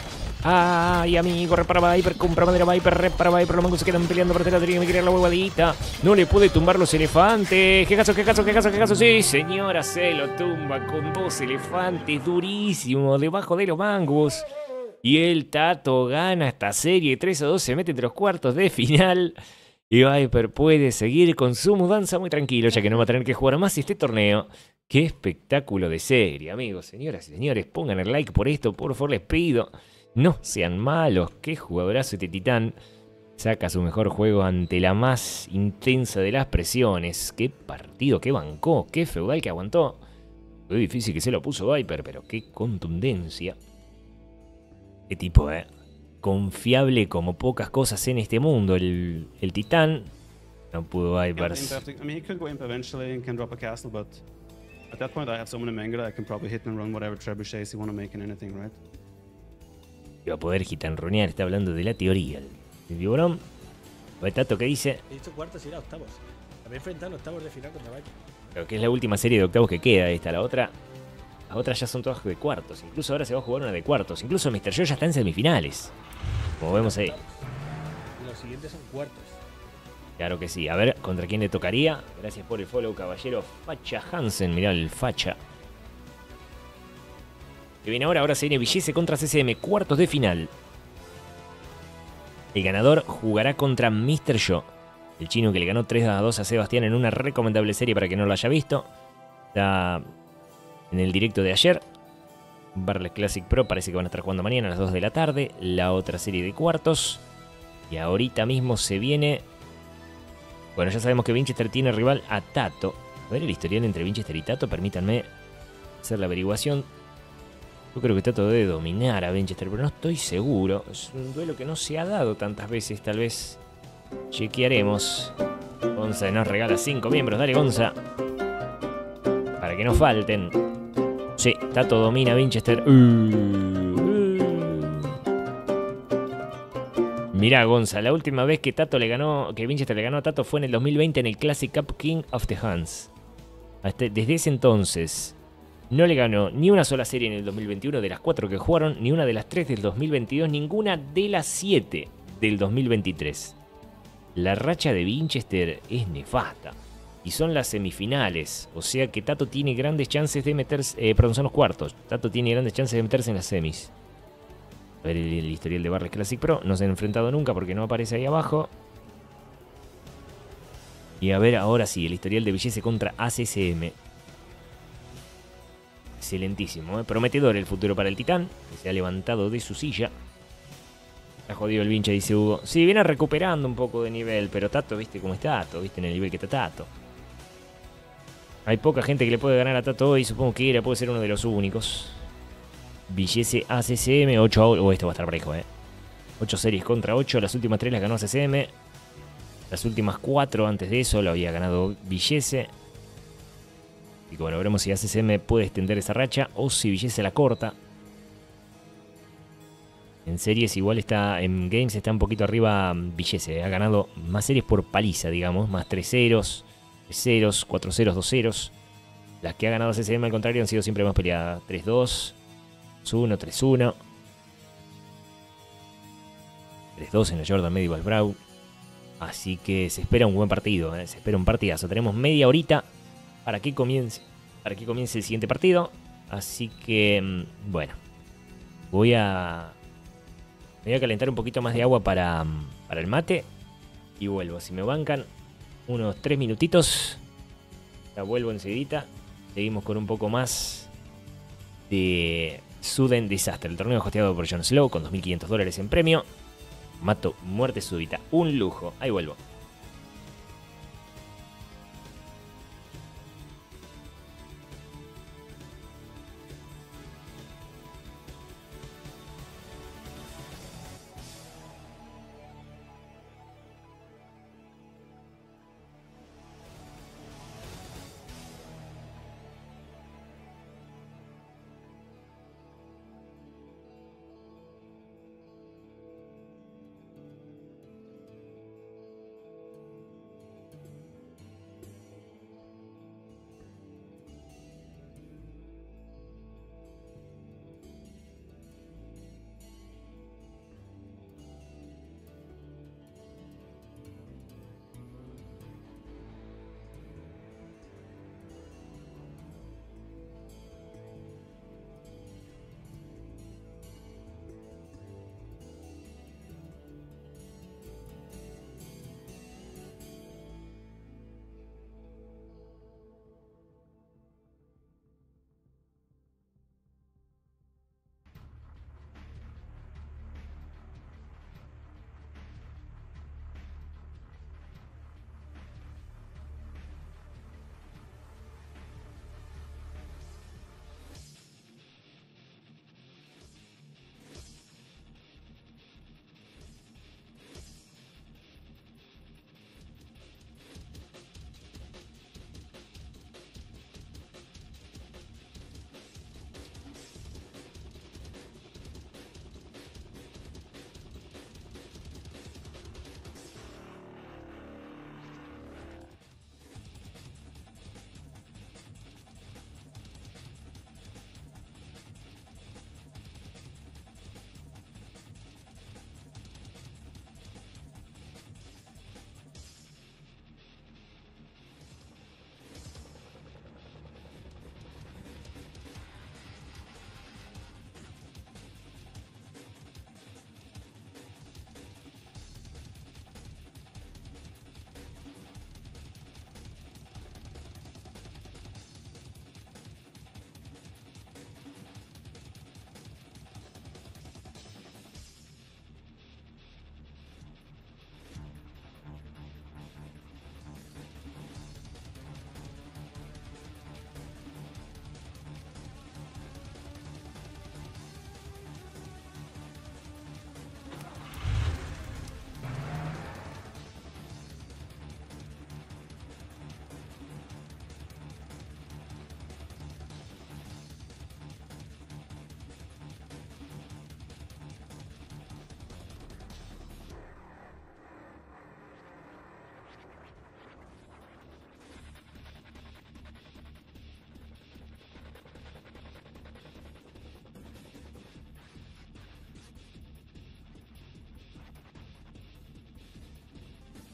Ay, amigo, repara Viper, compra madera Viper, repara Viper, los mangos se quedan peleando por detrás, tienen que tirar la huevadita. No le puede tumbar los elefantes. ¿Qué caso, qué caso, qué caso, qué caso? Sí, señora, se lo tumba con dos elefantes durísimos debajo de los mangos. Y el Tato gana esta serie 3 a 2, se mete entre los cuartos de final. Y Viper puede seguir con su mudanza muy tranquilo, ya que no va a tener que jugar más este torneo. Qué espectáculo de serie, amigos, señoras y señores. Pongan el like por esto, por favor, les pido. No sean malos, qué jugadorazo este titán. Saca su mejor juego ante la más intensa de las presiones. Qué partido, qué bancó, qué feudal que aguantó. Fue difícil que se lo puso Viper, pero qué contundencia. Qué tipo, eh. Confiable como pocas cosas en este mundo. El, el titán. No pudo Can't Viper. imp after- I mean, he could go imp eventually and can drop a castle, but at that point, I have so many Manga I can probably hit and run whatever trebuchets you want to make in anything, right? Iba a poder gitanronear, está hablando de la teoría. El, tiburón. Tato que dice. Dicho cuartos y era octavos. Había enfrentado en octavos de final contra Viper. Creo que es la última serie de octavos que queda esta. La otra. Las otras ya son todas de cuartos. Incluso ahora se va a jugar una de cuartos. Incluso Mr. Joe ya está en semifinales. Como vemos ahí. Los siguientes son cuartos. Claro que sí. A ver, ¿contra quién le tocaría? Gracias por el follow, caballero Facha Hansen. Mirá el Facha. Que viene ahora, ahora se viene Villese contra CCM, cuartos de final. El ganador jugará contra Mr. Joe. El chino que le ganó 3 a 2 a Sebastián en una recomendable serie para que no lo haya visto. Está en el directo de ayer. Barley Classic Pro parece que van a estar jugando mañana a las 2 de la tarde. La otra serie de cuartos. Y ahorita mismo se viene. Bueno, ya sabemos que Winchester tiene rival a Tato. A ver el historial entre Winchester y Tato. Permítanme hacer la averiguación. Yo creo que Tato debe dominar a Winchester, pero no estoy seguro. Es un duelo que no se ha dado tantas veces, tal vez. Chequearemos. Gonza nos regala 5 miembros. Dale, Gonza. Para que no falten. Sí, Tato domina Winchester. Uh, uh. Mirá, Gonza, la última vez que Tato le ganó, que Winchester le ganó a Tato fue en el 2020 en el Classic Cup King of the. Hasta- desde ese entonces no le ganó ni una sola serie en el 2021 de las cuatro que jugaron, ni una de las tres del 2022, ninguna de las siete del 2023. La racha de Winchester es nefasta. Y son las semifinales. O sea que Tato tiene grandes chances de meterse. eh, perdón, son los cuartos. Tato tiene grandes chances de meterse en las semis. A ver el, historial de Barles Classic Pro. No se han enfrentado nunca porque no aparece ahí abajo. Y a ver ahora sí, el historial de Villese contra ACCM. Excelentísimo. ¿eh? Prometedor el futuro para el titán, que se ha levantado de su silla. Está jodido el vincha, dice Hugo. Sí, viene recuperando un poco de nivel, pero Tato, viste cómo está Tato, viste en el nivel que está Tato. Hay poca gente que le puede ganar a Tato hoy, supongo que era, puede ser uno de los únicos. Villese ACCM, 8 a Oh, esto va a estar parejo, eh. 8 series contra 8, las últimas 3 las ganó ACCM. Las últimas 4 antes de eso lo había ganado Villese. Y bueno, veremos si ACCM puede extender esa racha o si Villese la corta. En series igual está, en games está un poquito arriba Villese. eh. Ha ganado más series por paliza, digamos, más 3 ceros, 3 ceros, 4 ceros, 2 ceros. Las que ha ganado CCM al contrario han sido siempre más peleadas. 3-2, 1 3-1. 3-2 en la Jordan Medieval Brawl. Así que se espera un buen partido, ¿eh? se espera un partidazo. Tenemos media horita para que comience, para que comience el siguiente partido. Así que, mm, bueno, voy a, me voy a calentar un poquito más de agua para, mm, para el mate y vuelvo. Si me bancan unos 3 minutitos, ya vuelvo enseguida. Seguimos con un poco más de Sudden Disaster, el torneo hosteado por John Slow con 2.500 dólares en premio. Mato muerte súbita, un lujo. Ahí vuelvo.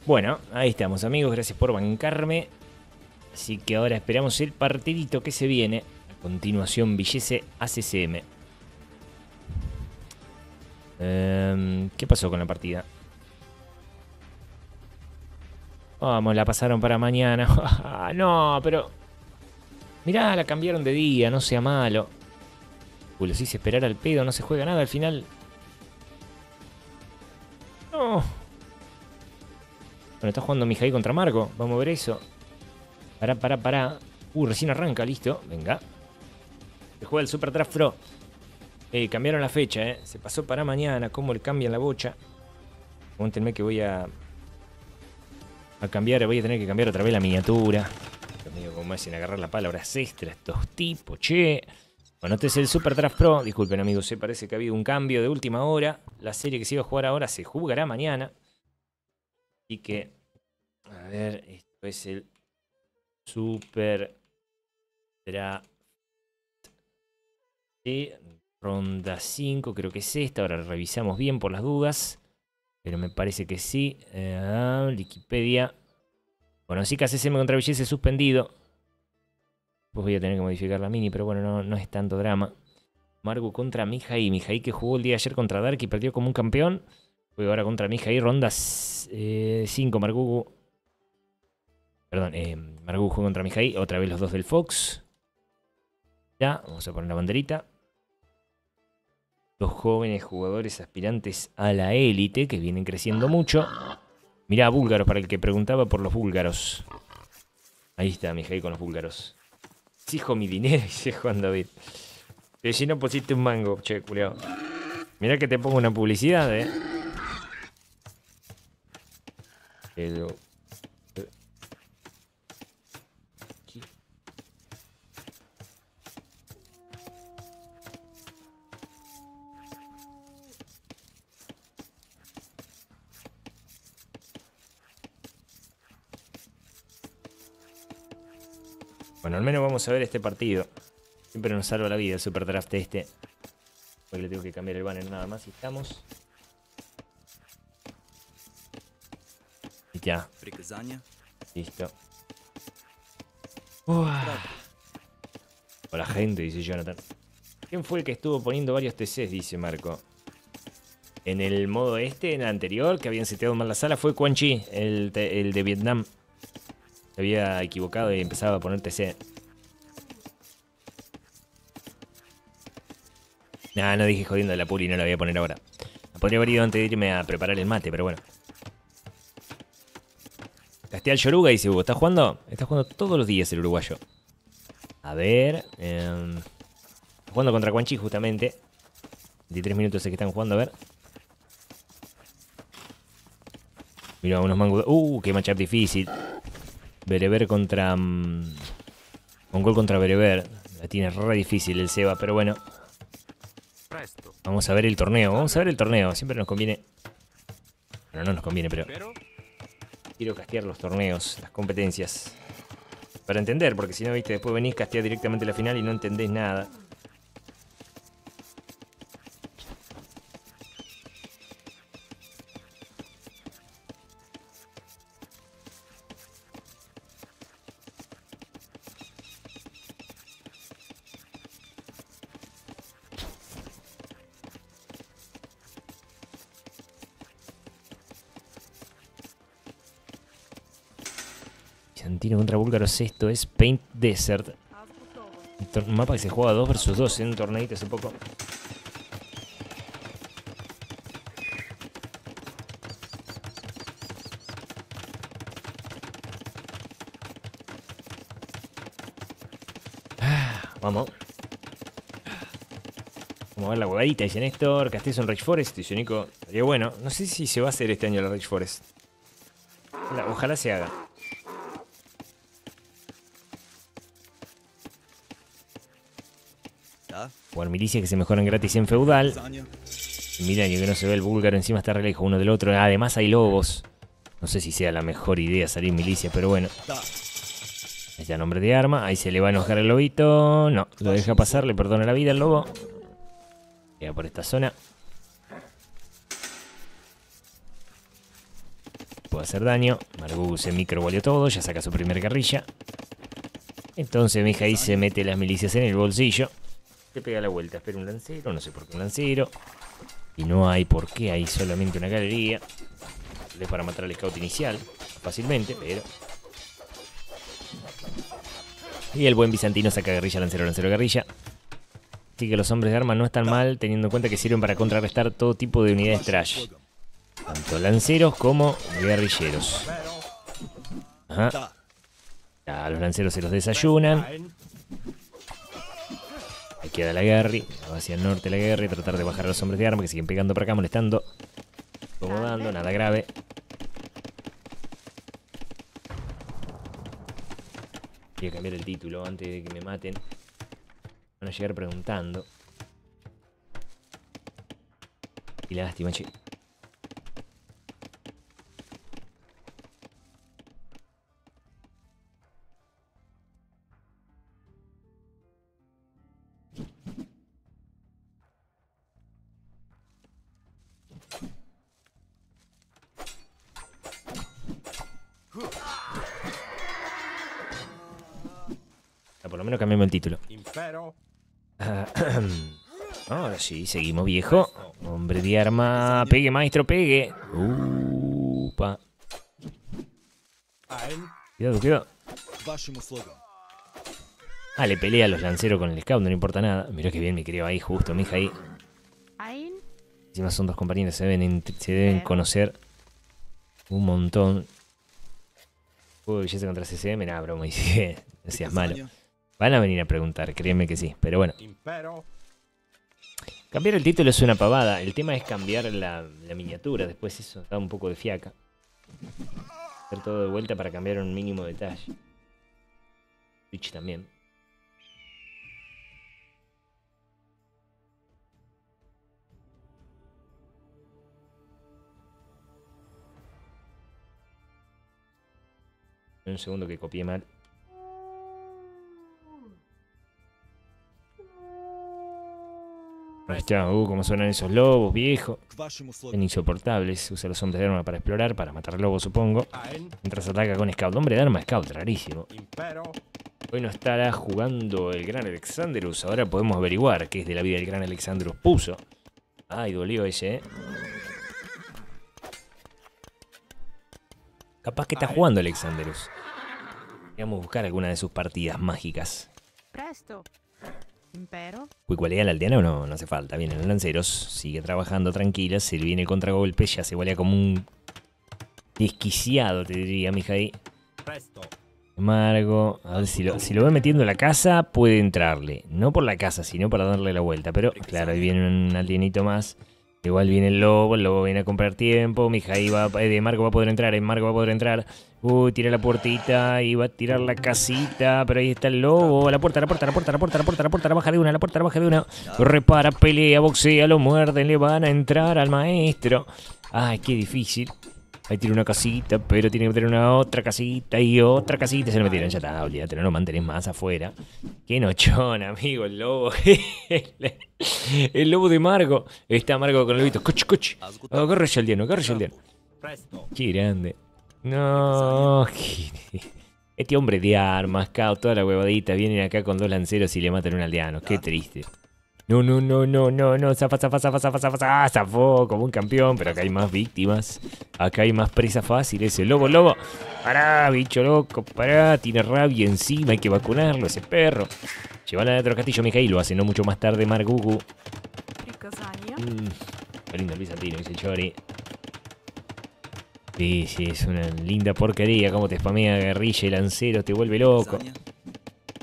Bueno, ahí estamos amigos, gracias por bancarme. Así que ahora esperamos el partidito que se viene. A continuación, Villese ACCM. Em, ¿Qué pasó con la partida? Vamos, la pasaron para mañana. no, pero... Mirá, la cambiaron de día, no sea malo. Uy, los hice esperar al pedo, no se juega nada al final. Está jugando Mijaí contra Marco. Vamos a ver eso. Pará, pará, pará. Uh, recién arranca, listo. Venga. Se juega el Super Draft Pro. Eh, cambiaron la fecha, eh. Se pasó para mañana. ¿Cómo le cambian la bocha? Cuéntenme que voy a. A cambiar, voy a tener que cambiar otra vez la miniatura. Mío, cómo hacen agarrar la palabra extra estos tipos, che. Bueno, este es el Super Draft Pro. Disculpen, amigos, se parece que ha habido un cambio de última hora. La serie que se iba a jugar ahora se jugará mañana. Así que. A ver, esto es el Super ronda 5, creo que es esta. Ahora revisamos bien por las dudas. Pero me parece que sí. Eh, Wikipedia. Bueno, sí que CSM contra Villese suspendido. Pues voy a tener que modificar la mini, pero bueno, no, no es tanto drama. Margu contra Mijaí. Mijaí que jugó el día de ayer contra Dark y perdió como un campeón. Juega ahora contra Mijaí. Ronda 5. Eh. Perdón, eh, contra Mijaí. Otra vez los dos del Fox. Ya, vamos a poner la banderita. Los jóvenes jugadores aspirantes a la élite que vienen creciendo mucho. Mirá, búlgaros, para el que preguntaba por los búlgaros. Ahí está, Mijaí con los búlgaros. Exijo mi dinero, dice Juan David. Si no pusiste un mango, che, culiao. Mirá que te pongo una publicidad, eh. Pero... Bueno, al menos vamos a ver este partido. Siempre nos salva la vida el Super Draft este. Porque le tengo que cambiar el banner nada más y estamos. Y ya. Listo. Hola gente, dice Jonathan. ¿Quién fue el que estuvo poniendo varios TCs? Dice Marco. En el modo este, en el anterior, que habían seteado mal la sala, fue Quan Chi, el de Vietnam. Se había equivocado y empezaba a poner TC. Nah, no dije jodiendo de la puli, no la voy a poner ahora. La podría haber ido antes de irme a preparar el mate, pero bueno. Castial Yoruga dice Hugo, ¿estás jugando? Está jugando todos los días el uruguayo. A ver. está jugando contra Quan Chi justamente. 23 minutos es que están jugando, a ver. Mira, unos mangos. Uh, qué matchup difícil. Bereber contra. mm, Mongol contra Bereber. La tiene re difícil el Seba, pero bueno. Vamos a ver el torneo. Vamos a ver el torneo. Siempre nos conviene. Bueno, no nos conviene, pero. Quiero castear los torneos, las competencias. Para entender, porque si no, viste, después venís, castear directamente la final y no entendés nada. Esto es Paint Desert. Un mapa que se juega 2 versus 2 en un torneito hace poco. Ah, Vamos. Vamos a ver la huevadita, dice Néstor. Castillo en Rage Forest, dice Nico. Estaría bueno. No sé si se va a hacer este año la Rage Forest. Ojalá se haga. Jugar milicia que se mejoran gratis en feudal. Mira que no se ve el búlgaro, encima está re lejos uno del otro. Además hay lobos. No sé si sea la mejor idea salir milicia, pero bueno. Ahí está nombre de arma. Ahí se le va a enojar el lobito. No, lo deja pasar, le perdona la vida al lobo. Queda por esta zona. Puede hacer daño. Margu se microboleó todo, ya saca su primer carrilla. Entonces Mijaí se mete las milicias en el bolsillo. Pega la vuelta, espera un lancero, no sé por qué un lancero. Y no hay por qué, hay solamente una galería. Es para matar al scout inicial, fácilmente, pero... Y el buen bizantino saca guerrilla, lancero, lancero, guerrilla. Así que los hombres de armas no están mal, teniendo en cuenta que sirven para contrarrestar todo tipo de unidades trash. Tanto lanceros como guerrilleros. Ajá. Ya, los lanceros se los desayunan. Queda la. Va hacia el norte la guerri. Tratar de bajar a los hombres de armas que siguen pegando por acá, molestando. Incomodando, nada grave. Voy a cambiar el título antes de que me maten. Van a llegar preguntando. Y lástima, che. Por lo menos cambiamos el título. Ah, Ahora sí, seguimos viejo. Hombre de arma. Pegue, maestro, pegue. Upa. Cuidado, cuidado. Ah, le pelea a los lanceros con el scout, no le importa nada. Mirá que bien me crió ahí, justo, mi hija ahí. Encima son dos compañeros, se deben, ent- se deben conocer un montón. Juego de belleza contra CCM, nada, broma, no seas malo. Van a venir a preguntar, créeme que sí, pero bueno. Cambiar el título es una pavada, el tema es cambiar la, la miniatura, después eso da un poco de fiaca. Hacer todo de vuelta para cambiar un mínimo detalle. Twitch también. Un segundo que copié mal. Ahí está, uh, cómo suenan esos lobos, viejo. Son insoportables. Usa los hombres de arma para explorar, para matar lobos, supongo. Mientras ataca con Scout. Hombre de arma, Scout, rarísimo. Hoy no estará jugando el gran Alexandrus. Ahora podemos averiguar qué es de la vida del gran Alexandrus Puso. Ay, dolió ese, eh. Capaz que está jugando Alexandrus. Vamos a buscar alguna de sus partidas mágicas. Presto. Impero. Uy, cualidad al aldeano no, no hace falta. Vienen los lanceros, sigue trabajando tranquila. Se le viene el contragolpe, ya se valía como un desquiciado, te diría, mija ahí. Embargo, a ver si lo, si lo ve metiendo en la casa, puede entrarle. No por la casa, sino para darle la vuelta. Pero claro, ahí viene un alienito más. Igual viene el lobo, el lobo viene a comprar tiempo. Mija ahí va, eh, de Marco va a poder entrar, en Marco va a poder entrar. Uy, tira la puertita va a tirar la casita. Pero ahí está el lobo. La puerta, la puerta, la puerta, la puerta, la puerta, la puerta, la baja de una, la puerta, la baja de una. Repara, pelea, boxea, lo muerden, le van a entrar al maestro. Ay, qué difícil. Ahí tiene una casita, pero tiene que tener una otra casita y otra casita. Se lo metieron, ya está, olvídate, no lo mantenés más afuera. Qué nochón, amigo, el lobo. el lobo de Margo. Está Margo con el lobito. Coch, coch. Agarra el diano, agarra el diano. Qué grande. No. Este hombre de armas, cao, toda la huevadita, vienen acá con dos lanceros y le matan un aldeano. Qué triste. No, no, no, no, no, no, zafa, zafa, zafa, zafa, zafa, zafa, ah, zafó como un campeón, pero acá hay más víctimas. Acá hay más presa fácil, ese lobo, lobo. Pará, bicho loco, pará, tiene rabia encima, hay que vacunarlo, ese perro. Llévala adentro del castillo, mija, y lo hace no mucho más tarde, Margugu. Mm, qué lindo el bizantino, dice Chori. Sí, sí, es una linda porquería, como te spamea guerrilla y lancero, te vuelve loco.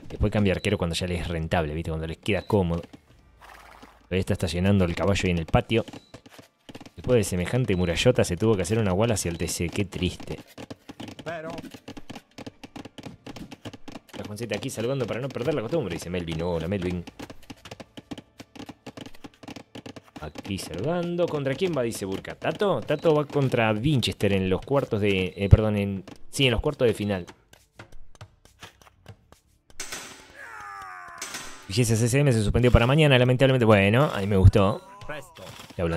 Después cambia arquero cuando ya les es rentable, ¿viste? Cuando les queda cómodo. Ahí está estacionando el caballo ahí en el patio. Después de semejante murallota se tuvo que hacer una wall hacia el TC. Qué triste. La Juancita aquí saludando para no perder la costumbre, dice Melvin. Hola, Melvin. Aquí saludando. ¿Contra quién va? Dice Burka. ¿Tato? Tato va contra Winchester en los cuartos de... eh, perdón, en... Sí, en los cuartos de final. CCM se suspendió para mañana, lamentablemente. Bueno, ahí me gustó.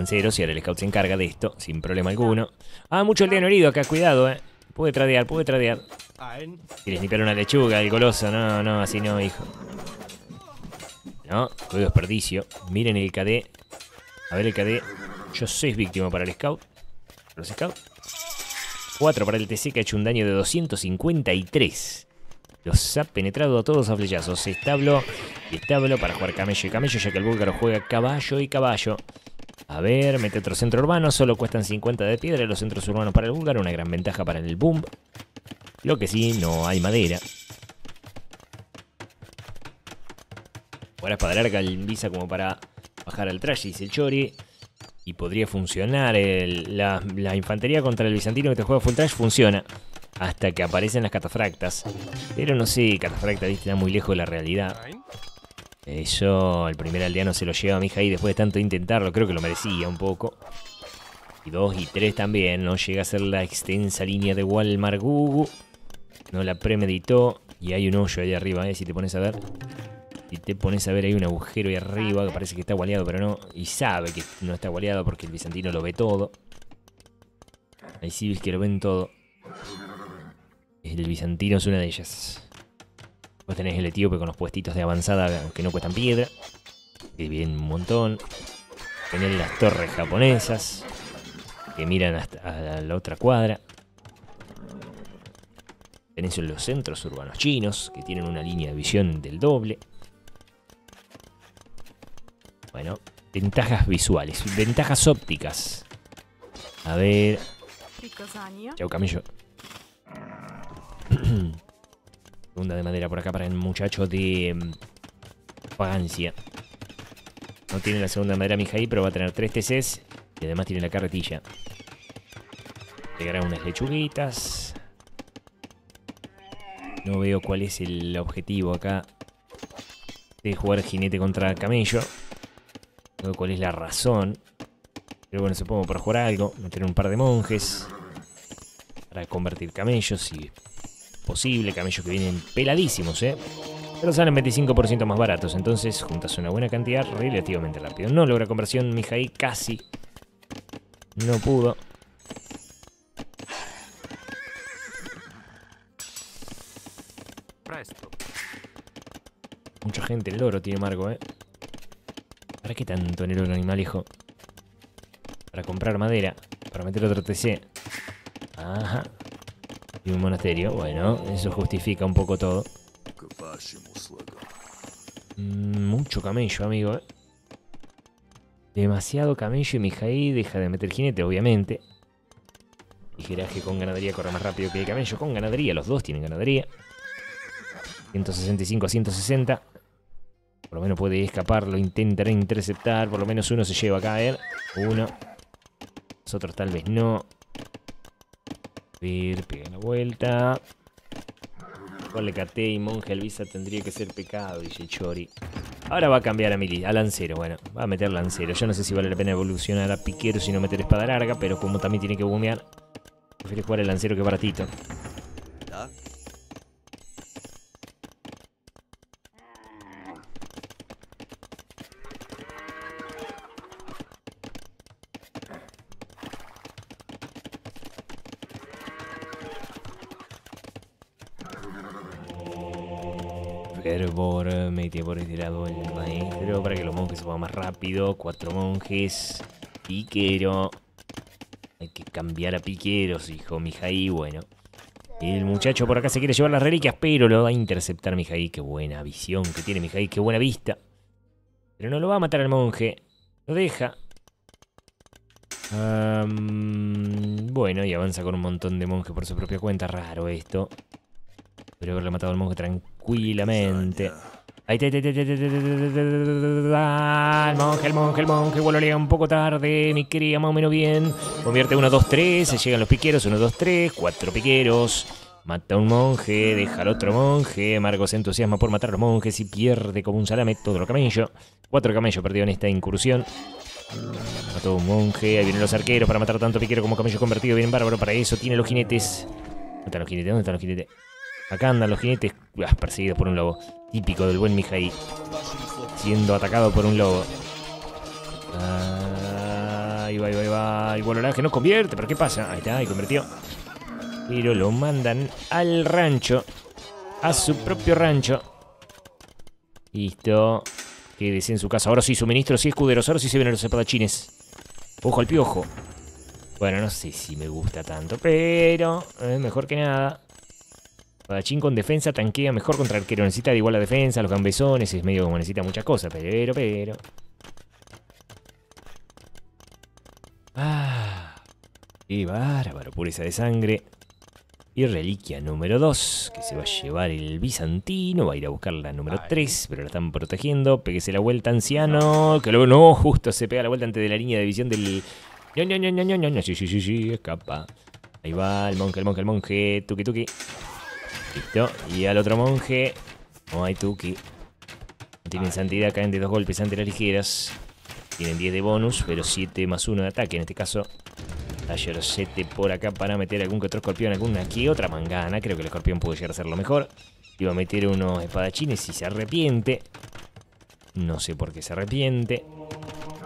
Ceros y ahora el scout se encarga de esto, sin problema alguno. Ah, mucho el herido acá, cuidado, eh. Puede tradear, puede tradear. Quieres limpiar una lechuga, el goloso. No, no, así no, hijo. No, fue desperdicio. Miren el KD. A ver el KD. Yo 6 víctima para el scout. Para los scouts. 4 para el TC que ha hecho un daño de 253. Los ha penetrado a todos a flechazos. Establo y establo para jugar camello y camello, ya que el búlgaro juega caballo y caballo. A ver, mete otro centro urbano. Solo cuestan 50 de piedra los centros urbanos para el búlgaro. Una gran ventaja para el boom. Lo que sí, no hay madera. Ahora espada larga el visa como para bajar al trash, dice el Chori. Y podría funcionar. el- la, la infantería contra el bizantino que te juega full trash funciona. Hasta que aparecen las catafractas. Pero no sé, catafracta, viste, está muy lejos de la realidad. Eso, el primer aldeano se lo lleva a mi hija y después de tanto intentarlo, creo que lo merecía un poco. Y dos y tres también, no llega a ser la extensa línea de Walmart Gugu. No la premeditó. Y hay un hoyo ahí arriba, ¿eh? si te pones a ver. Si te pones a ver, hay un agujero ahí arriba que parece que está gualeado, pero no. Y sabe que no está gualeado porque el bizantino lo ve todo. Hay civiles que lo ven todo. El bizantino es una de ellas. Vos tenés el etíope con los puestitos de avanzada que no cuestan piedra. Que vienen un montón. Tenés las torres japonesas. Que miran hasta a la otra cuadra. Tenés los centros urbanos chinos. Que tienen una línea de visión del doble. Bueno, ventajas visuales. Ventajas ópticas. A ver. Chau, camillo. Segunda de madera por acá para el muchacho de Francia. No tiene la segunda de madera Mijaí, pero va a tener tres TCs. Y además tiene la carretilla. Pegará unas lechuguitas. No veo cuál es el objetivo acá. De jugar jinete contra camello. No veo cuál es la razón. Pero bueno, supongo para jugar algo. Meter un par de monjes para convertir camellos si posible, camellos que vienen peladísimos, ¿eh? Pero salen 25% más baratos, entonces juntas una buena cantidad relativamente rápido. No logra conversión Mijaí, casi. No pudo. Presto. Mucha gente en el oro tiene Marco, ¿eh? ¿Para qué tanto en el oro, animal, hijo? Para comprar madera, para meter otro TC. Ajá. Y un monasterio, bueno, eso justifica un poco todo. Mm, Mucho camello, amigo, ¿eh? Demasiado camello y Mijaí deja de meter jinete, obviamente. Dijeraje con ganadería corre más rápido que el camello. Con ganadería, los dos tienen ganadería. 165 a 160. Por lo menos puede escapar, lo intentará interceptar. Por lo menos uno se lleva a caer. Uno. Los otros tal vez no. A ver, pega la vuelta. Ponle KT y monje al visa tendría que ser pecado, dice Chori. Ahora va a cambiar a Mili, a lancero. Bueno, va a meter lancero. Yo no sé si vale la pena evolucionar a piquero si no meter espada larga, pero como también tiene que bumear, prefiere jugar el lancero que baratito. Rápido. Cuatro monjes. Piquero. Hay que cambiar a piqueros, hijo Mijaí. Bueno. El muchacho por acá se quiere llevar las reliquias, pero lo va a interceptar Mijaí. Qué buena visión que tiene Mijaí, qué buena vista. Pero no lo va a matar al monje. Lo deja. Bueno, y avanza con un montón de monjes por su propia cuenta. Raro esto. Pero haberle matado al monje tranquilamente. Ahí ahí está, ahí está, El monje, el monje, el monje. Vuelo llega un poco tarde. Mi quería más o menos bien. Convierte 1, 2, 3. Se llegan los piqueros. 1, 2, 3. Cuatro piqueros. Mata a un monje. Deja al otro monje. Margo se entusiasma por matar a los monjes y pierde como un salame todo lo camello. Cuatro camellos perdió en esta incursión. Mató a un monje. Ahí vienen los arqueros para matar tanto piquero como camello convertido. Vienen bárbaro para eso. Tiene los jinetes. ¿Dónde están los jinetes? ¿Dónde están los jinetes? Acá andan los jinetes ah, perseguidos por un lobo. Típico del buen Mijaí. Siendo atacado por un lobo. Ah, ahí va, ahí va, ahí va. El vololaje no convierte, pero ¿qué pasa? Ahí está, ahí convirtió. Pero lo mandan al rancho. A su propio rancho. Listo. Quédese en su casa. Ahora sí, suministros y escuderos. Ahora sí se ven los espadachines. Ojo al piojo. Bueno, no sé si me gusta tanto, pero es mejor que nada. Espadachín con defensa tanquea mejor contra arquero. Necesita igual la defensa, los gambezones, es medio como necesita muchas cosas, pero, pero. Ah. Qué bárbaro, pureza de sangre. Y reliquia número 2, que se va a llevar el bizantino. Va a ir a buscar la número 3, pero la están protegiendo. Péguese la vuelta, anciano. Que luego no, justo se pega la vuelta antes de la línea de visión del. No, no, no, no, no, no, no, sí, sí, sí, sí, escapa. Ahí va el monje, el monje, el monje. Tuki, tuki. Listo. Y al otro monje. No hay tuki. Tienen santidad, caen de dos golpes ante las ligeras. Tienen 10 de bonus, pero 7 más 1 de ataque. En este caso, Taller 7 por acá para meter algún que otro escorpión, alguna aquí, otra mangana. Creo que el escorpión puede llegar a ser lo mejor. Iba a meter unos espadachines y se arrepiente. No sé por qué se arrepiente.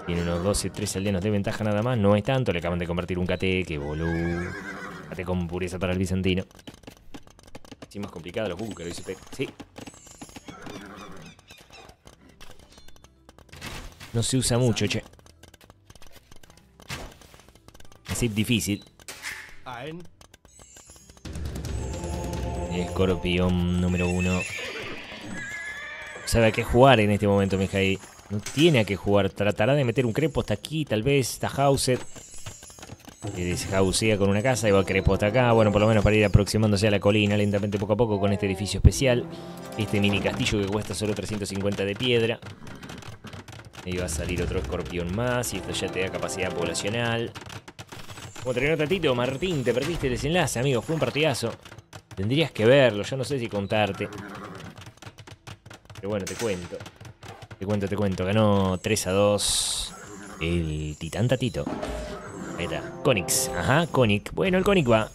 Tiene unos 12, 13 aldeanos de ventaja nada más. No es tanto, le acaban de convertir un KT, que boludo. KT con pureza para el bizantino. Sí, más complicado los búnkeres, dice. Sí. No se usa mucho, che. Así difícil. Escorpión número uno. Sabe a qué jugar en este momento, Mijaí. No tiene a qué jugar. Tratará de meter un crepo hasta aquí, tal vez. Está Le desjausea con una casa y va crepo hasta acá. Bueno, por lo menos para ir aproximándose a la colina lentamente poco a poco con este edificio especial. Este mini castillo que cuesta solo 350 de piedra. Ahí va a salir otro escorpión más y esto ya te da capacidad poblacional. Terminó Tatito, Martín, te perdiste el desenlace, amigo. Fue un partidazo. Tendrías que verlo, yo no sé si contarte. Pero bueno, te cuento. Te cuento, te cuento. Ganó 3 a 2 el Titán Tatito. Ahí está. Conix. Ajá, Conic. Bueno, el Conic va.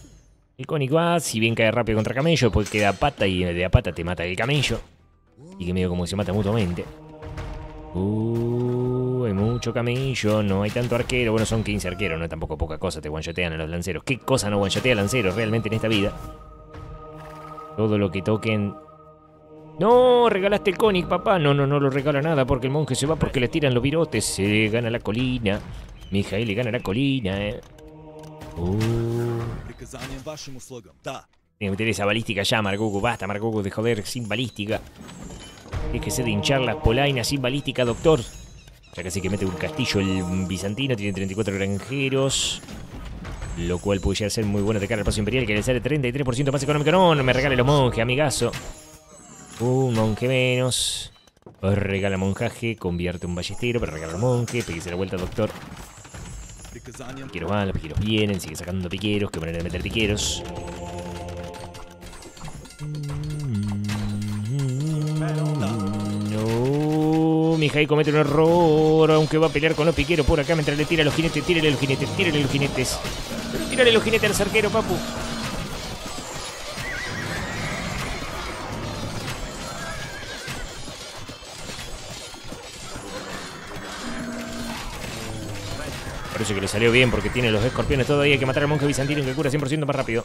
El Conic va, si bien cae rápido contra camello, pues queda pata y de a pata te mata el camello. Y que medio como se mata mutuamente. Uh, hay mucho camello, no hay tanto arquero. Bueno, son 15 arqueros, no es tampoco poca cosa, te one-shotean a los lanceros. ¿Qué cosa no one-shotea a lanceros realmente en esta vida? Todo lo que toquen. No, regalaste el conic, papá. No, no, no lo regala nada porque el monje se va porque le tiran los virotes. Se gana la colina. Mijael le gana la colina, eh. Uh. Tiene que meter esa balística ya, Margugu. Basta, Margugu, de joder sin balística. Déjese de hinchar las polainas sin balística, doctor. Ya casi que mete un castillo el bizantino. Tiene 34 granjeros. Lo cual puede ser muy bueno de cara al paso imperial. Que le sale 33% más económico. No, no me regale los monjes, amigazo. Un monje menos. Os regala monjaje. Convierte un ballestero. Pero regala monje. Pégese la vuelta, doctor. Piqueros van, los piqueros vienen. Sigue sacando piqueros. Que manera de meter piqueros. No, Mijai comete un error, aunque va a pelear con los piqueros por acá mientras le tira a los jinetes, tírale a los jinetes, tírale a los jinetes. Tírale a los jinetes al arquero, papu. Parece que le salió bien porque tiene los escorpiones todavía. Hay que matar al monje bizantino que cura 100% más rápido.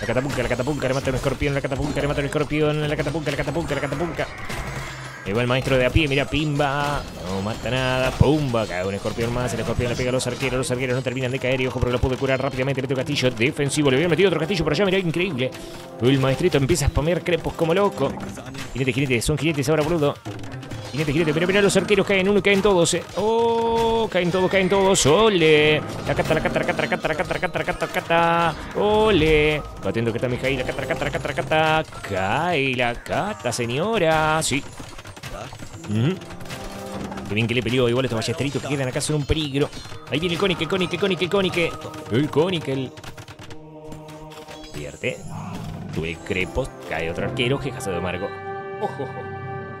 La catapulca, la catapulca, le mata un escorpión, la catapulca, le mata un escorpión, la catapulca, la catapulca, la catapulca. Va el maestro de a pie, mira, pimba. No mata nada, pumba, cae un escorpión más. El escorpión le pega a los arqueros, los arqueros no terminan de caer. Y ojo, porque lo pude curar rápidamente. Mete un castillo defensivo, le había metido otro castillo por allá, mira, increíble. El maestrito empieza a spamear crepos como loco. Jinete, jinete, son jinetes ahora, boludo. Jinete, jinete, mira, mira, los arqueros caen uno y caen todos, eh. Oh, caen todos, caen todos. Ole. La cata, la cata, la cata, la cata, la cata, la cata, la cata, la cata. Ole. Batiendo que está Mijail, la cata, la cata, la cata, la cata. Cae la cata, señora. Sí. Qué bien que le peleó. Igual estos ballesteritos que quedan acá son un peligro. Ahí viene el conique, el conique, el conique, el conique. El conique, el. Tuve crepos. Cae otro arquero. Jejazo de amargo. Ojo, ojo.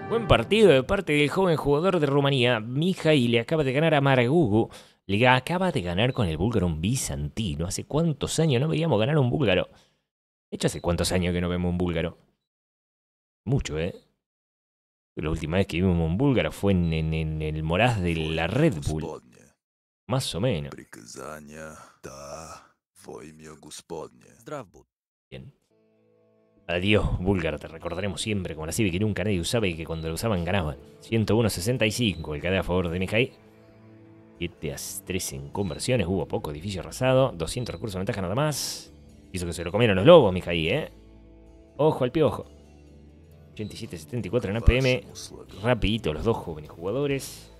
Buen partido de parte del joven jugador de Rumanía. Mijail le acaba de ganar a Maragugu. Le acaba de ganar con el búlgaro un bizantino. ¿Hace cuántos años no veíamos ganar a un búlgaro? De hecho, ¿hace cuántos años que no vemos un búlgaro? Mucho, ¿eh? La última vez que vimos un búlgaro fue en, en- en el Moraz de la Red Bull. Más o menos. Bien. Adiós, búlgaro. Te recordaremos siempre como la Civi que nunca nadie usaba y que cuando lo usaban ganaban. 101.65 el que da a favor de Mijay. 7 a 3 en conversiones. Hubo poco edificio arrasado. 200 recursos de ventaja nada más. Hizo que se lo comieron los lobos, Mijay, ¿eh? Ojo al piojo. 87-74 en APM. Rapidito los dos jóvenes jugadores.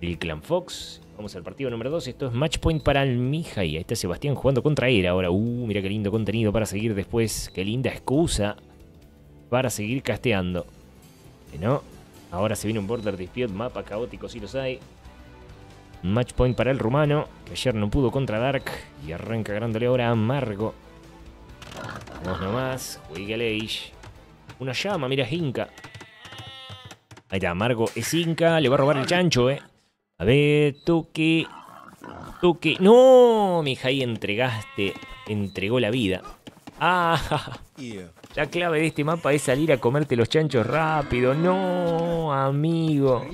El Clan Fox. Vamos al partido número 2. Esto es match point para el Mija. Y ahí está Sebastián jugando contra él ahora. Uh, mira qué lindo contenido para seguir después. Qué linda excusa para seguir casteando. Que no. Ahora se viene un Border Dispute, mapa caótico si los hay. Match point para el rumano, que ayer no pudo contra Dark. Y arranca ganándole ahora a Margo. Vamos nomás, juega Leish. Una llama, mira, es Inca. Ahí está, Margo es Inca, le va a robar el chancho, eh. A ver, toque. Toque. ¡No! Mija, ahí entregaste. Entregó la vida. ¡Ah! La clave de este mapa es salir a comerte los chanchos rápido. No, amigo.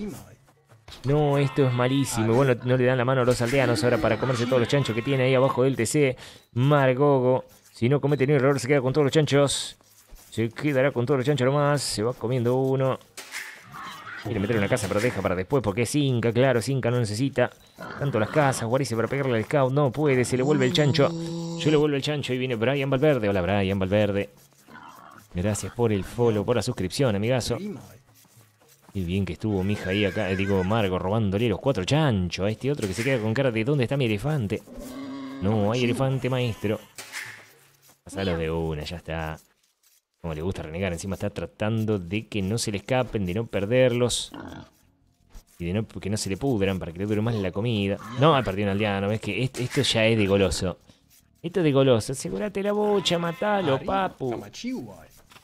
No, esto es malísimo. Bueno, no le dan la mano a los aldeanos ahora para comerse todos los chanchos que tiene ahí abajo del TC. Margogo. Si no comete ningún error, se queda con todos los chanchos. Se quedará con todos los chanchos nomás. Se va comiendo uno. Quiere meter una casa, pero deja para después porque es Inca, claro, es no necesita tanto las casas. Guarice para pegarle al scout, no puede, se le vuelve el chancho. Yo le vuelvo el chancho y viene Brian Valverde. Hola, Brian Valverde. Gracias por el follow, por la suscripción, amigazo. Qué bien que estuvo mi hija ahí acá, eh, digo, Margo, robándole los cuatro chanchos a este otro que se queda con cara de ¿dónde está mi elefante? No, hay elefante, maestro. Pasalo de una, ya está. Como le gusta renegar, encima está tratando de que no se le escapen, de no perderlos. Y de no, que no se le pudran para que le dure más la comida. No, ha perdido un aldeano, ves que esto, esto ya es de goloso. Esto es de goloso. Asegúrate la bocha, matalo, papu.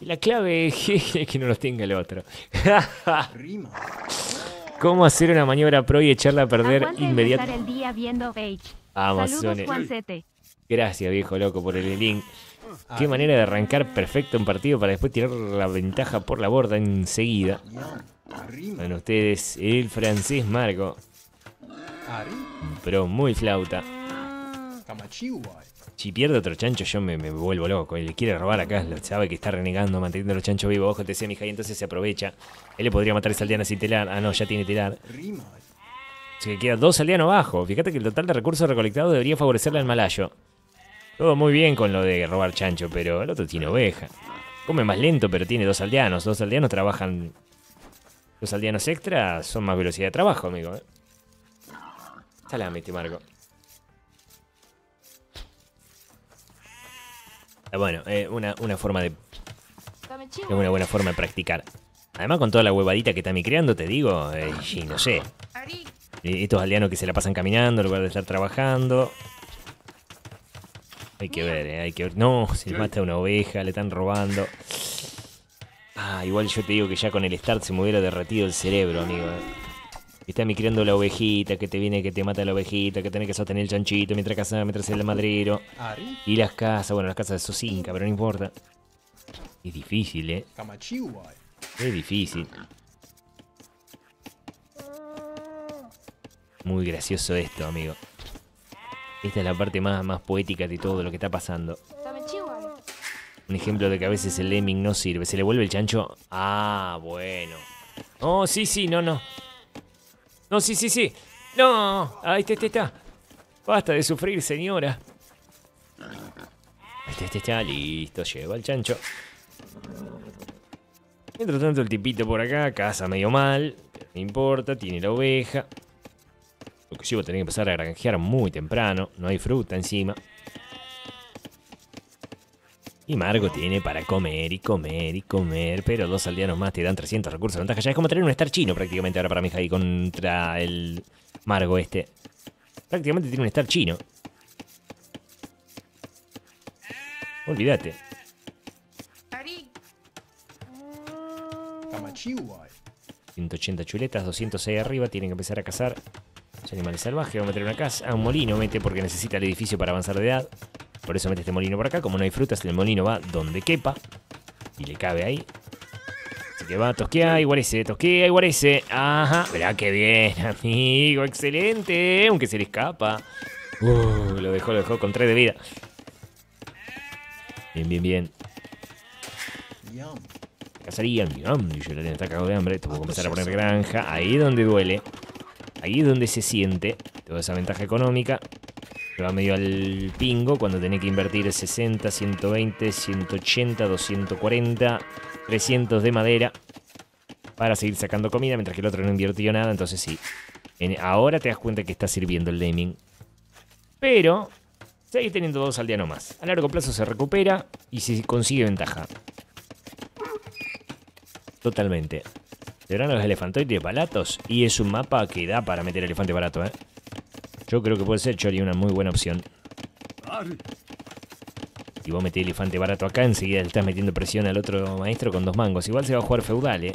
Y la clave es que no los tenga el otro. ¿Cómo hacer una maniobra pro y echarla a perder inmediatamente? Vamos. Gracias, viejo loco, por el link. Qué manera de arrancar perfecto un partido para después tirar la ventaja por la borda enseguida. Bueno, ustedes, el francés Marco. Pero muy flauta. Si pierde otro chancho, yo me, me vuelvo loco. Él le quiere robar acá, sabe que está renegando, manteniendo los chanchos vivos. Ojo, te decía mi hija, y entonces se aprovecha. Él le podría matar a esa aldeana sin telar. Ah, no, ya tiene telar. Así que queda dos aldeanos abajo. Fíjate que el total de recursos recolectados debería favorecerle al malayo. Todo muy bien con lo de robar chancho, pero el otro tiene oveja. Come más lento, pero tiene dos aldeanos. Dos aldeanos trabajan. Los aldeanos extra son más velocidad de trabajo, amigo. ¿eh? Salame, este Marco. Ah, Bueno, eh, una, una forma de. Es una buena forma de practicar. Además, con toda la huevadita que está mi creando, te digo, eh, y no sé. Estos aldeanos que se la pasan caminando en lugar de estar trabajando. Hay que ver, eh, hay que ver. No, se le mata una oveja, le están robando. Ah, igual yo te digo que ya con el start se me hubiera derretido el cerebro, amigo. eh. Está mi criando la ovejita, que te viene, que te mata la ovejita, que tenés que sostener el chanchito mientras casas, mientras el madrero. Y las casas, bueno, las casas de sos inca, pero no importa. Es difícil, eh. Es difícil. Muy gracioso esto, amigo. Esta es la parte más, más poética de todo lo que está pasando. Un ejemplo de que a veces el lemming no sirve. ¿Se le vuelve el chancho? Ah, bueno. Oh, sí, sí, no, no. No, sí, sí, sí. No, ahí está, está, está. Basta de sufrir, señora. Ahí está, está, está. Listo, lleva el chancho. Mientras tanto, el tipito por acá, casa medio mal. No importa, tiene la oveja. Lo que sí va a tener que empezar a granjear muy temprano. No hay fruta encima. Y Margo tiene para comer y comer y comer, pero dos aldeanos más te dan 300 recursos de ventaja. Ya es como tener un star chino prácticamente ahora para mi ahí contra el Margo este. Prácticamente tiene un star chino. Olvídate. 180 chuletas, 206 arriba, tienen que empezar a cazar los animales salvajes. Va a meter una casa, a un molino mete porque necesita el edificio para avanzar de edad. Por eso mete este molino por acá. Como no hay frutas, el molino va donde quepa. Y le cabe ahí. Así que va, tosquea y guarece, tosquea y guarece. Ajá, verá qué bien, amigo, excelente. Aunque se le escapa. Uh, lo dejó, lo dejó con 3 de vida. Bien, bien, bien. Cazaría, miam, y yo la está cagado de hambre. Tengo que empezar a poner granja. Ahí es donde duele. Ahí es donde se siente toda esa ventaja económica. Se va medio al pingo cuando tenés que invertir 60, 120, 180, 240, 300 de madera para seguir sacando comida, mientras que el otro no invirtió nada. Entonces sí, ahora te das cuenta que está sirviendo el naming. Pero seguís teniendo dos aldeanos más. A largo plazo se recupera y se consigue ventaja. Totalmente. Serán los elefantoides baratos y es un mapa que da para meter elefante barato, ¿eh? Yo creo que puede ser, Chori, una muy buena opción. Si vos metés elefante barato acá, enseguida estás metiendo presión al otro maestro con dos mangos. Igual se va a jugar feudal, ¿eh?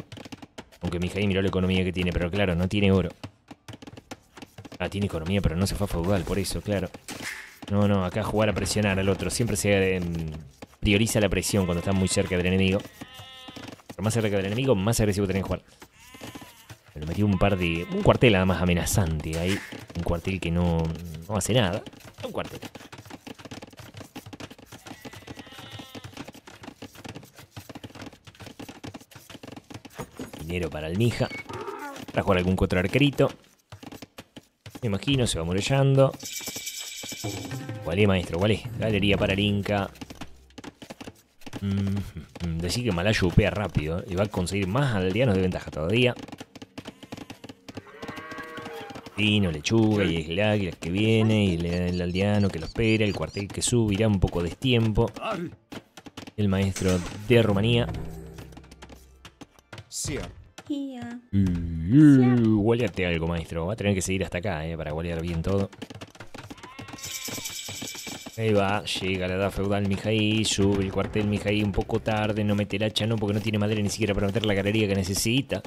Aunque Mijaí miró la economía que tiene, pero claro, no tiene oro. Ah, tiene economía, pero no se fue a feudal, por eso, claro. No, no, acá jugar a presionar al otro. Siempre se em, prioriza la presión cuando está muy cerca del enemigo. Más cerca del enemigo, más agresivo tenés que jugar. Pero metió un par de. Un cuartel nada más amenazante ahí. Un cuartel que no, no hace nada. Un cuartel. Dinero para el Mija. Para jugar algún cuatro arquerito. Me imagino, se va murallando. ¿Cuál es, maestro? ¿Cuál es? Galería para el Inca. Mm, Decir que Malayo upea rápido ¿eh? y va a conseguir más aldeanos de ventaja todavía. Pino, lechuga y es el águila que viene y el, el aldeano que lo espera, el cuartel que subirá un poco de tiempo. El maestro de Rumanía. Uh, gualeate algo, maestro. Va a tener que seguir hasta acá, eh, para gualear bien todo. Ahí va, llega la edad feudal Mijaí, sube el cuartel Mijaí un poco tarde, no mete el hacha, no, porque no tiene madera ni siquiera para meter la galería que necesita.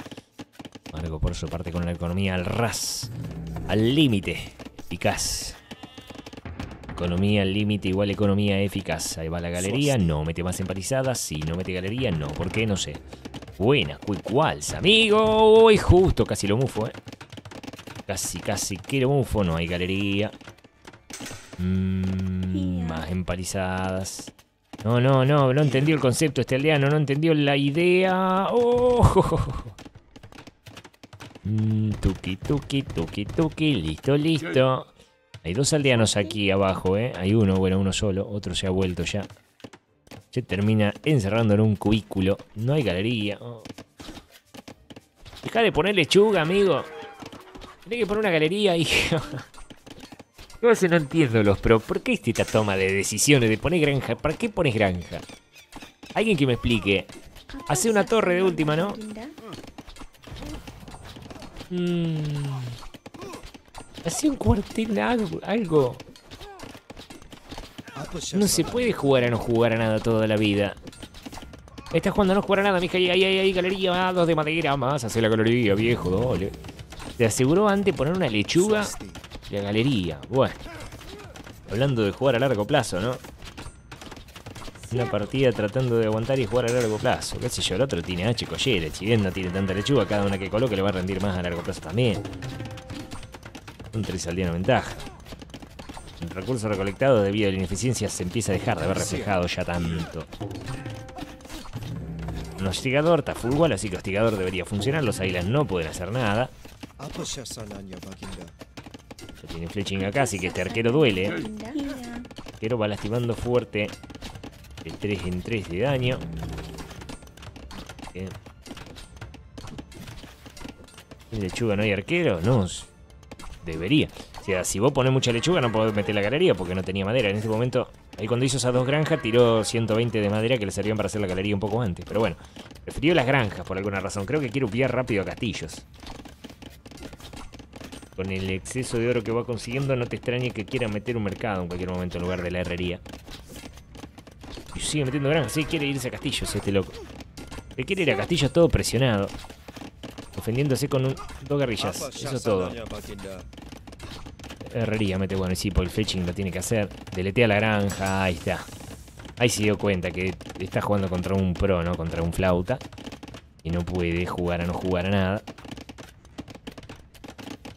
Margo por su parte con la economía al ras, al límite, eficaz. Economía al límite igual economía eficaz. Ahí va la galería, no mete más empalizadas, sí, no mete galería, no, ¿por qué? No sé. Buena, quick waltz, amigo. Uy, justo, casi lo mufo, eh. Casi, casi que lo mufo, no hay galería. Mm, más empalizadas. No, no, no, no entendió el concepto este aldeano, no entendió la idea. Oh. Mm, tuki, tuki, tuki, tuki, listo, listo. Hay dos aldeanos aquí abajo, ¿eh? Hay uno, bueno, uno solo, otro se ha vuelto ya. Se termina encerrando en un cubículo. No hay galería. Oh. Deja de poner lechuga, amigo. Tenés que poner una galería, hijo. Yo sé, no entiendo los pro. ¿Por qué esta toma de decisiones de poner granja? ¿Para qué pones granja? Alguien que me explique. Hace una torre de última, ¿no? Mm. Hace un cuartel, algo. No se puede jugar a no jugar a nada toda la vida. Estás jugando a no jugar a nada, mija. Ahí, ahí, ahí, galería, ah, dos de madera, más. Hace la galería, viejo, dale. Te aseguró antes poner una lechuga la galería. Bueno. Hablando de jugar a largo plazo, ¿no? Una partida tratando de aguantar y jugar a largo plazo. Qué sé yo, el otro tiene H collera. Bien no tiene tanta lechuga, cada una que coloque le va a rendir más a largo plazo también. Un 3 al día no ventaja. El recurso recolectado debido a la ineficiencia se empieza a dejar de ver reflejado ya tanto. Un hostigador está full wall, así que hostigador debería funcionar. Los águilas no pueden hacer nada. Ya tiene fletching acá, así que este arquero duele. Arquero va lastimando fuerte. El 3 en 3 de daño. Bien. ¿En lechuga no hay arquero? No. Debería. O sea, si vos pones mucha lechuga no podés meter la galería porque no tenía madera. En este momento, ahí cuando hizo esas dos granjas, tiró 120 de madera que le servían para hacer la galería un poco antes. Pero bueno, prefirió las granjas por alguna razón. Creo que quiere upiar rápido a castillos. Con el exceso de oro que va consiguiendo, no te extrañe que quiera meter un mercado en cualquier momento en lugar de la herrería. Y sigue metiendo granjas, sí, quiere irse a castillos este loco. Le quiere ir a castillos todo presionado. Defendiéndose con un- dos guerrillas. Eso es todo. Herrería mete bueno, y sí, por el fetching lo tiene que hacer. Deletea la granja, ahí está. Ahí se dio cuenta que está jugando contra un pro, ¿no? Contra un flauta. Y no puede jugar a no jugar a nada.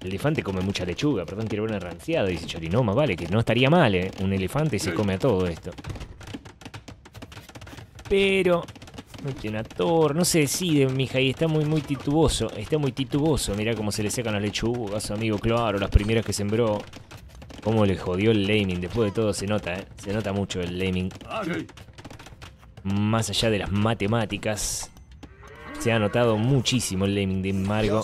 El elefante come mucha lechuga, perdón, quiero una ranciada, dice Chori. No, más vale, que no estaría mal, ¿eh? Un elefante se come a todo esto. Pero torre, no se decide, mija, y está muy, muy tituboso. Está muy tituboso. Mirá cómo se le secan las lechugas, amigo, claro, las primeras que sembró. Cómo le jodió el laming. Después de todo se nota, ¿eh? Se nota mucho el laming. Más allá de las matemáticas. Se ha notado muchísimo el laming de Margo.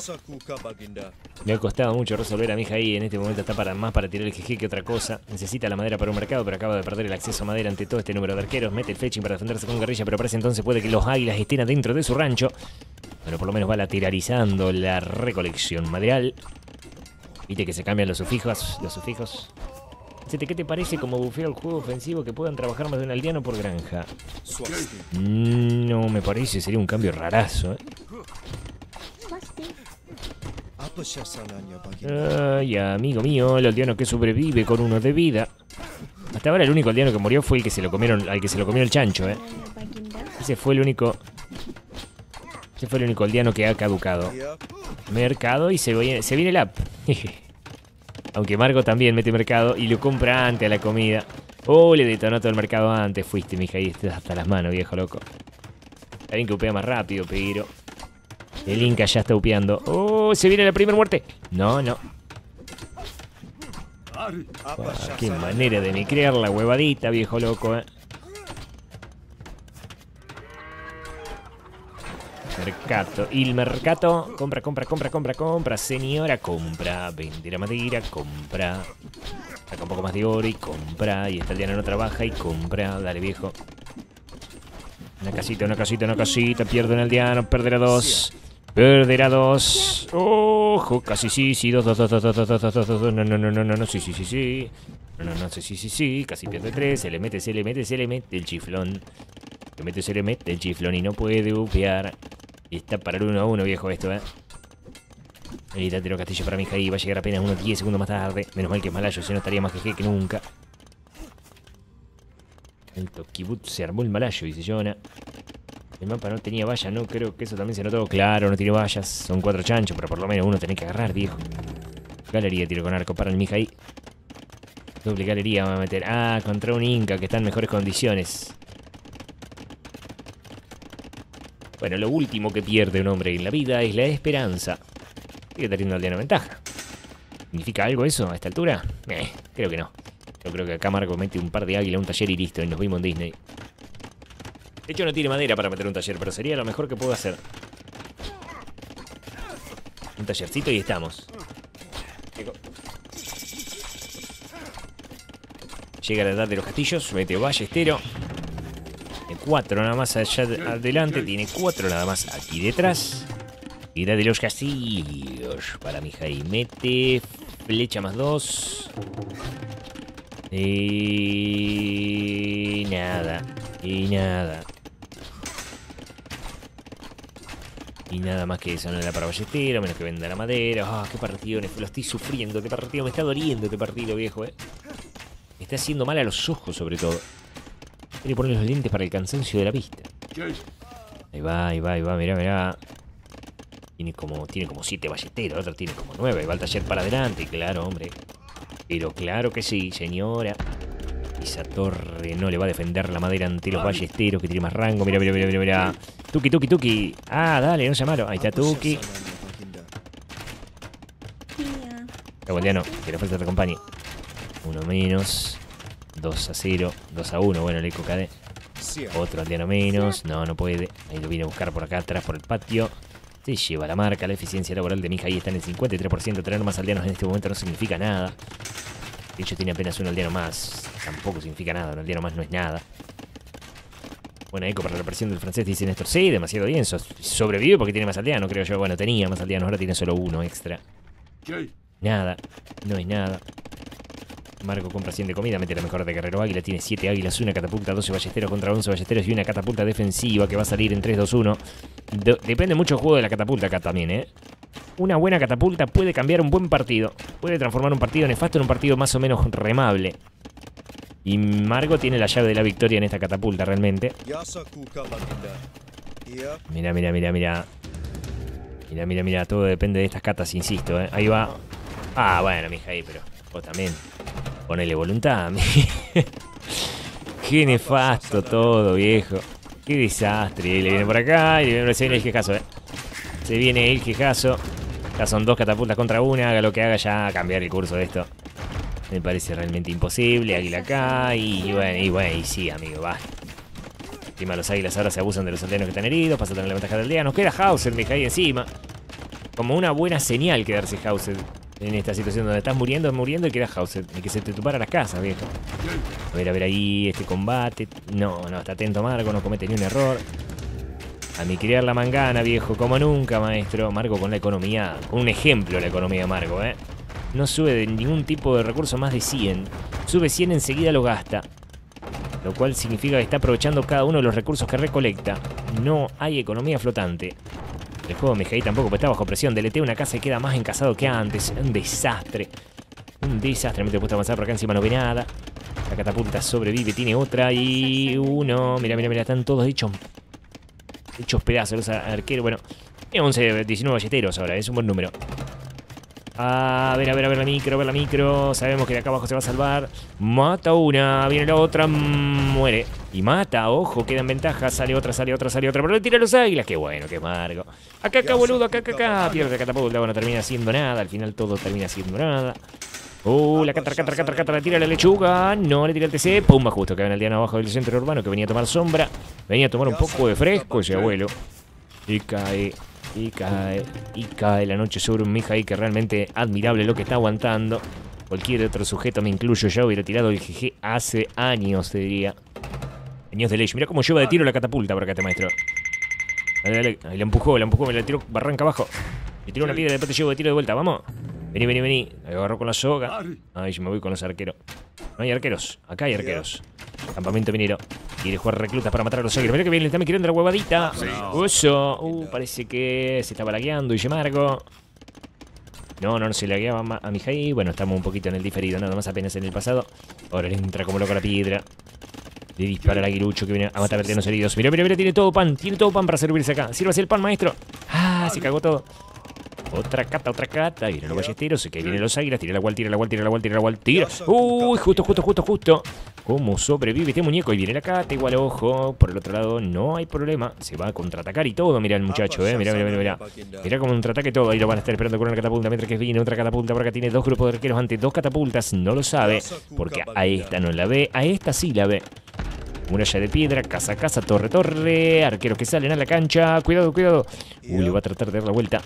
Me ha costado mucho resolver a mi hija ahí. En este momento está para más para tirar el jeje que otra cosa. Necesita la madera para un mercado, pero acaba de perder el acceso a madera ante todo este número de arqueros. Mete el fetching para defenderse con guerrilla, pero parece entonces puede que los águilas estén adentro de su rancho. Bueno, por lo menos va lateralizando la recolección material. Viste que se cambian los sufijos. Los sufijos. ¿Qué te parece como bufeo el juego ofensivo que puedan trabajar más de un aldeano por granja? Mm, No me parece, sería un cambio rarazo. ¿eh? Ay, amigo mío, el aldeano que sobrevive con uno de vida. Hasta ahora el único aldeano que murió fue el que se lo comieron, al que se lo comió el chancho, ¿eh? Ese fue el único. Ese fue el único aldeano que ha caducado. Mercado y se viene, se viene el app. Aunque Margo también mete mercado y lo compra antes a la comida. Oh, le detonó todo el mercado antes. Fuiste, mija, y estás hasta las manos, viejo loco. Está bien que upea más rápido, pero. El Inca ya está upeando. Oh, se viene la primera muerte. No, no. Ah, qué manera de me crear la huevadita, viejo loco, eh. Mercato. Il mercato. Compra, compra, compra, compra, compra. Señora, compra. Vende la madera, compra. Saca un poco más de oro y compra. Y esta aldeana no trabaja y compra. Dale, viejo. Una casita, una casita, una casita. Pierde un aldeano, perderá dos. Perderá dos. Ojo, casi sí, sí. Dos, dos, dos, dos, dos, dos, dos. No, no, no, no, no, no. Sí, sí, sí, sí. No, no, no, sí, sí, sí, sí. Casi pierde tres. Se le mete, se le mete, se le mete el chiflón. Se mete, se le mete el chiflón y no puede upear. Y está para el 1 a 1, viejo, esto, ¿eh? Y los castillo para mi hija y va a llegar apenas unos 10 segundos más tarde. Menos mal que es malayo, si no estaría más jeje que nunca. El Tokibut se armó el malayo, dice Jonah. El mapa no tenía vallas, no creo que eso también se notó. Claro, no tiene vallas. Son cuatro chanchos, pero por lo menos uno tenés que agarrar, viejo. Galería, tiro con arco para el mija. Doble galería va a meter. Ah, contra un Inca que está en mejores condiciones. Bueno, lo último que pierde un hombre en la vida es la esperanza. Sigue teniendo aldeano ventaja. ¿Significa algo eso a esta altura? Eh, creo que no. Yo creo que acá Marco mete un par de águilas, un taller y listo, y nos vimos en Disney. De hecho no tiene madera para meter un taller, pero sería lo mejor que puedo hacer. Un tallercito y estamos. Llega la edad de los castillos, mete ballestero. Cuatro nada más allá de- adelante, tiene cuatro nada más aquí detrás. Edad de los castillos para mi hija y mete flecha más dos. Y nada, y nada. Y nada más que eso no era para balletero, menos que venda la madera. Ah, qué partido, lo estoy sufriendo, qué partido, me está doliendo este partido, viejo, eh. Me está haciendo mal a los ojos, sobre todo. Tiene que poner los lentes para el cansancio de la vista. Ahí va, ahí va, ahí va, mirá, mirá. Tiene como, tiene como siete balleteros, el otro tiene como nueve. Va el taller para adelante, claro, hombre. Pero claro que sí, señora. Esa torre no le va a defender la madera ante los ballesteros que tiene más rango. Mira, mira, mira, mira, mira. Tuki, tuki, tuki. Ah, dale, no llamaron. Ahí está Tuki. El guardiano, que la fuerza te acompañe. Uno menos. 2 a 0. 2 a 1. Bueno, el eco KD. Otro aldeano menos. No, no puede. Ahí lo viene a buscar por acá atrás por el patio. Se lleva la marca. La eficiencia laboral de mi hija ahí está en el 53%. Tener más aldeanos en este momento no significa nada. De hecho, tiene apenas un aldeano más. Tampoco significa nada. Un aldeano más no es nada. Buena eco para la presión del francés, dice Néstor. Sí, demasiado bien. so- sobrevive porque tiene más aldeano, creo yo. Bueno, tenía más aldeanos, ahora tiene solo uno extra. Nada, no es nada. Marco compra 100 de comida, mete la mejor de Guerrero Águila, tiene 7 águilas, una catapulta, 12 ballesteros contra 11 ballesteros y una catapulta defensiva que va a salir en 3-2-1. De- depende mucho el juego de la catapulta acá también, ¿eh? Una buena catapulta puede cambiar un buen partido. Puede transformar un partido nefasto en un partido más o menos remable. Y Marco tiene la llave de la victoria en esta catapulta realmente. Mira, mira, mira, mira. Mira, mira, mira, todo depende de estas catas, insisto, ¿eh? Ahí va. Ah, bueno, mija, ahí, pero vos también. Ponele voluntad. Qué nefasto todo, viejo. Qué desastre. Y le viene por acá y le viene, se viene el quejazo, ¿eh? Se viene el quejazo. Ya son dos catapultas contra una. Haga lo que haga ya a cambiar el curso de esto. Me parece realmente imposible. Águila acá. Y bueno, y bueno, y sí, amigo, va. Encima los águilas ahora se abusan de los aldeanos que están heridos. Pasa a tener la ventaja del día. Nos queda Hauser, me cae encima. Como una buena señal quedarse Hauser en esta situación donde estás muriendo, muriendo y queda Hauser. Y que se te tupara las casas, viejo. A ver, a ver ahí este combate. No, no, está atento Marco, no comete ni un error. A mi criar la mangana, viejo, como nunca, maestro. Marco con la economía, con un ejemplo la economía, Marco, ¿eh? No sube de ningún tipo de recurso más de 100. Sube 100 enseguida lo gasta. Lo cual significa que está aprovechando cada uno de los recursos que recolecta. No hay economía flotante. El juego caí tampoco, porque está bajo presión. Deletea una casa y queda más encasado que antes. Un desastre. Un desastre. Me he puesto avanzar por acá encima no ve nada. La catapulta sobrevive, tiene otra y uno. Mira, mira, mira, están todos hechos. Hechos pedazos los arqueros. Bueno, tiene 11, 19 ballesteros ahora, es un buen número. A ver, a ver, a ver la micro, a ver la micro. Sabemos que de acá abajo se va a salvar. Mata una, viene la otra, muere. Y mata, ojo, queda en ventaja. Sale otra, sale otra, sale otra. Pero le tira los águilas. Qué bueno, qué margo. Acá, acá, boludo, acá, acá, acá. Pierde la catapulta. Bueno, termina haciendo nada. Al final todo termina haciendo nada. Uh, la catra, catra, catra, catra, le tira la lechuga. No le tira el TC. Pumba, justo que ven el día abajo del centro urbano que venía a tomar sombra. Venía a tomar un poco de fresco ese abuelo. Y cae, y cae, y cae la noche sobre un mija ahí que realmente admirable lo que está aguantando. Cualquier otro sujeto, me incluyo yo, hubiera tirado el GG hace años, te diría. Años de ley. Mira cómo lleva de tiro la catapulta por acá, este maestro. Dale, dale. Ahí la empujó, la empujó, me la tiró barranca abajo. Le tiró una piedra, después te llevo de tiro de vuelta, vamos. Vení, vení, vení. Me agarró con la soga. Ay, yo me voy con los arqueros. No hay arqueros. Acá hay arqueros. Campamento minero. Quiere jugar reclutas para matar a los águilas. Mira que bien, le está queriendo la huevadita. Uso. Uh, parece que se estaba lagueando y Marco. No, no, no se lagueaba a Mijay. Bueno, estamos un poquito en el diferido, nada más apenas en el pasado. Ahora le entra como loco la piedra. Le dispara al aguilucho que viene a matar a los heridos. Mira, mira, mira, tiene todo pan. Tiene todo pan para servirse acá. Sírvase el pan, maestro. Ah, se cagó todo. Otra cata, otra cata. Vienen los ballesteros. Que vienen los águilas. Tira la wall, tira la wall, tira la wall, tira la wall, tira. Uy, justo, justo, justo, justo. ¿Cómo sobrevive este muñeco? Y viene la cata, igual ojo. Por el otro lado, no hay problema. Se va a contraatacar y todo. Mira el muchacho, eh. Mira, mira, mira, mira. Mira como contraataque todo. Ahí lo van a estar esperando con una catapulta. Mientras que viene otra catapulta. Por acá tiene dos grupos de arqueros ante dos catapultas. No lo sabe. Porque a esta no la ve. A esta sí la ve. Muralla de piedra, casa a casa, torre, torre. Arqueros que salen a la cancha. Cuidado, cuidado. Uy, le va a tratar de dar la vuelta.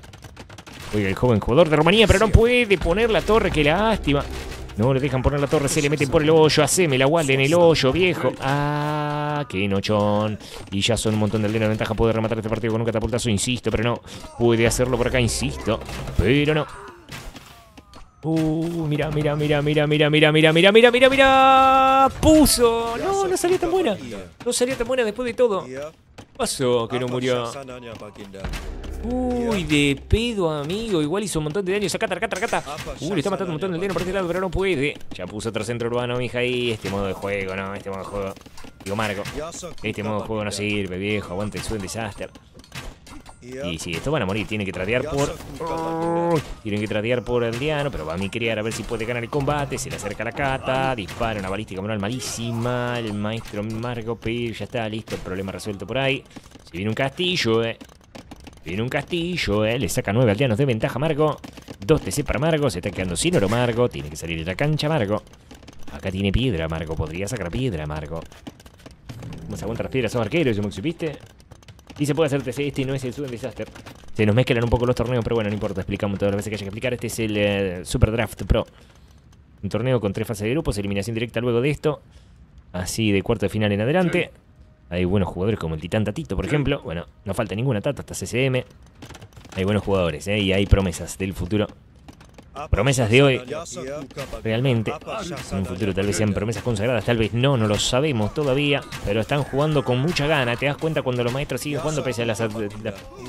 Oiga, el joven jugador de Rumanía, pero no puede poner la torre, qué lástima. No le dejan poner la torre, se le meten por el hoyo. Haceme la guardia en el hoyo, viejo. Ah, qué nochón. Y ya son un montón de aldeanos de ventaja. Puede rematar este partido con un catapultazo, insisto, pero no. Puede hacerlo por acá, insisto. Pero no. Uh, mira, mira, mira, mira, mira, mira, mira, mira, mira, mira, mira. Puso. No, no salió tan buena. No salió tan buena después de todo. Pasó que no murió. Uy, de pedo, amigo. Igual hizo un montón de daño. Sacata, cata, cata. Uy, le está matando un montón de daño por este lado, pero no puede. Ya puso otro centro urbano, mija, ahí. Este modo de juego, ¿no? Este modo de juego. Digo, Marco. Este modo de juego no sirve, viejo. Aguante el suelo desastre. Y si esto van a morir, tiene que tradear por. Tienen que tradear por el diano, pero va a mi criar a ver si puede ganar el combate. Se le acerca la cata, dispara una balística moral malísima. El maestro Marco Pir ya está listo, el problema resuelto por ahí. Si viene un castillo, eh. Viene un castillo, eh. Le saca 9 aldeanos de ventaja, Marco. 2 TC para Marco. Se está quedando sin oro, Marco. Tiene que salir de la cancha, Marco. Acá tiene piedra, Marco. Podría sacar piedra, Marco. ¿Cómo se aguanta las piedras? Son arqueros, ¿cómo supiste? Y se puede hacer TC, este no es el Super Disaster. Se nos mezclan un poco los torneos, pero bueno, no importa, explicamos todas las veces que haya que explicar. Este es el eh, Super Draft Pro. Un torneo con tres fases de grupos, eliminación directa luego de esto. Así de cuarto de final en adelante. Hay buenos jugadores como el Titán Tatito, por ejemplo. Bueno, no falta ninguna Tata, hasta CCM. Hay buenos jugadores, ¿eh? Y hay promesas del futuro. Promesas de hoy, realmente. En un futuro tal vez sean promesas consagradas, tal vez no, no lo sabemos todavía. Pero están jugando con mucha gana. Te das cuenta cuando los maestros siguen jugando pese a las,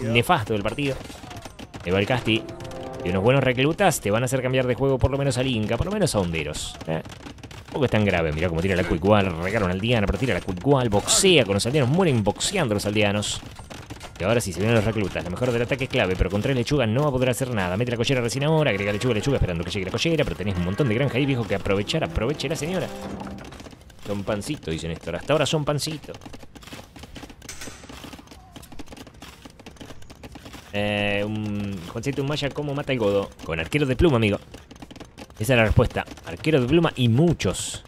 nefasto del partido. Eval Casti y unos buenos reclutas te van a hacer cambiar de juego por lo menos al Inca, por lo menos a Honderos. ¿eh? Tampoco es tan grave, mira cómo tira la Quick Wall, regaron al Diana, pero tira la Quick boxea con los aldeanos, mueren boxeando los aldeanos. Y ahora sí, se vienen los reclutas. Lo mejor del ataque es clave, pero contra lechuga no va a poder hacer nada. Mete la collera recién ahora, agrega lechuga, lechuga, esperando que llegue la collera. Pero tenés un montón de granja ahí, viejo, que aprovechar. Aproveche la señora. Son pancitos, dice Néstor. Hasta ahora son pancitos. Eh, un Maya, ¿cómo mata el godo? Con arquero de pluma, amigo. Esa es la respuesta. Arquero de pluma y muchos.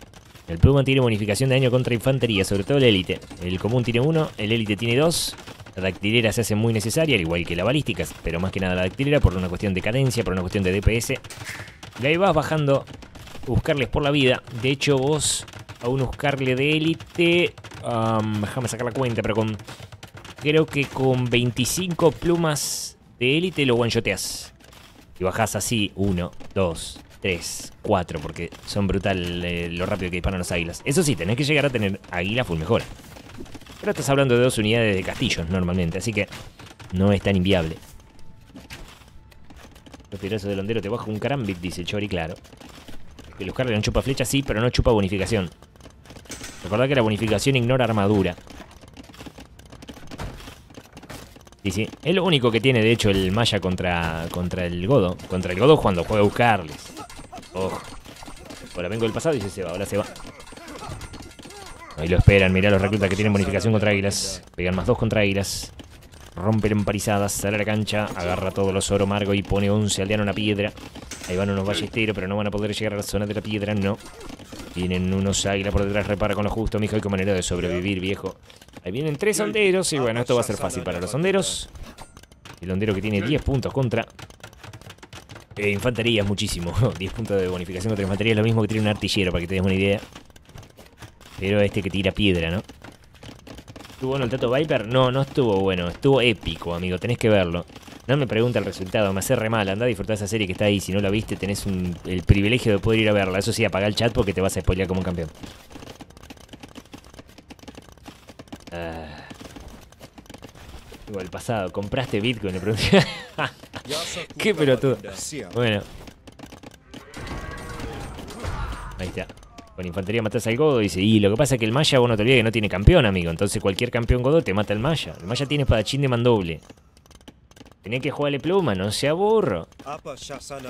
El pluma tiene bonificación de daño contra infantería, sobre todo el élite. El común tiene uno, el élite tiene dos. La dactilera se hace muy necesaria, al igual que la balística, pero más que nada la dactilera por una cuestión de cadencia, por una cuestión de DPS. Y ahí vas bajando, buscarles por la vida. De hecho, vos a un buscarle de élite, am, déjame sacar la cuenta, pero con creo que con 25 plumas de élite lo one-shoteas. Y bajás así, 1, 2, 3, 4, porque son brutal eh, lo rápido que disparan los águilas. Eso sí, tenés que llegar a tener águila full mejor. Pero estás hablando de dos unidades de castillos normalmente, así que no es tan inviable. Los pirosos del hondero te bajo un karambit, dice Chori, claro. Que los no chupa flecha, sí, pero no chupa bonificación. Recordad que la bonificación ignora armadura. Sí, sí. Es lo único que tiene, de hecho, el Maya contra, contra el Godo. Contra el Godo cuando juega a buscarles. Ojo. Ahora vengo del pasado y se va, ahora se va. Ahí lo esperan, mirá los reclutas que tienen bonificación contra águilas. Pegan más dos contra águilas. Rompen emparizadas, sale a la cancha, agarra todos los oro Margo y pone 11 aldeano en una piedra. Ahí van unos ballesteros, pero no van a poder llegar a la zona de la piedra, no. Tienen unos águilas por detrás, repara con lo justo, mijo, y qué manera de sobrevivir, viejo. Ahí vienen tres honderos, y bueno, esto va a ser fácil para los honderos. El hondero que tiene 10 puntos contra... Eh, infantería es muchísimo. 10 puntos de bonificación contra infantería es lo mismo que tiene un artillero, para que te des una idea. Pero este que tira piedra, ¿no? ¿Estuvo bueno el Tato Viper? No, no estuvo bueno. Estuvo épico, amigo. Tenés que verlo. No me pregunta el resultado, me hace re mal. Anda a disfrutar esa serie que está ahí. Si no la viste, tenés el privilegio de poder ir a verla. Eso sí, apaga el chat porque te vas a spoilear como un campeón. Ah. Igual el pasado, compraste Bitcoin, le pregunté. Qué pelotudo. Bueno. Ahí está. Con infantería matas al Godo, dice. Y lo que pasa es que el Maya, vos no te olvides que no tiene campeón, amigo. Entonces cualquier campeón Godo te mata el Maya. El Maya tiene espadachín de mandoble. Tenés que jugarle pluma, no sea burro.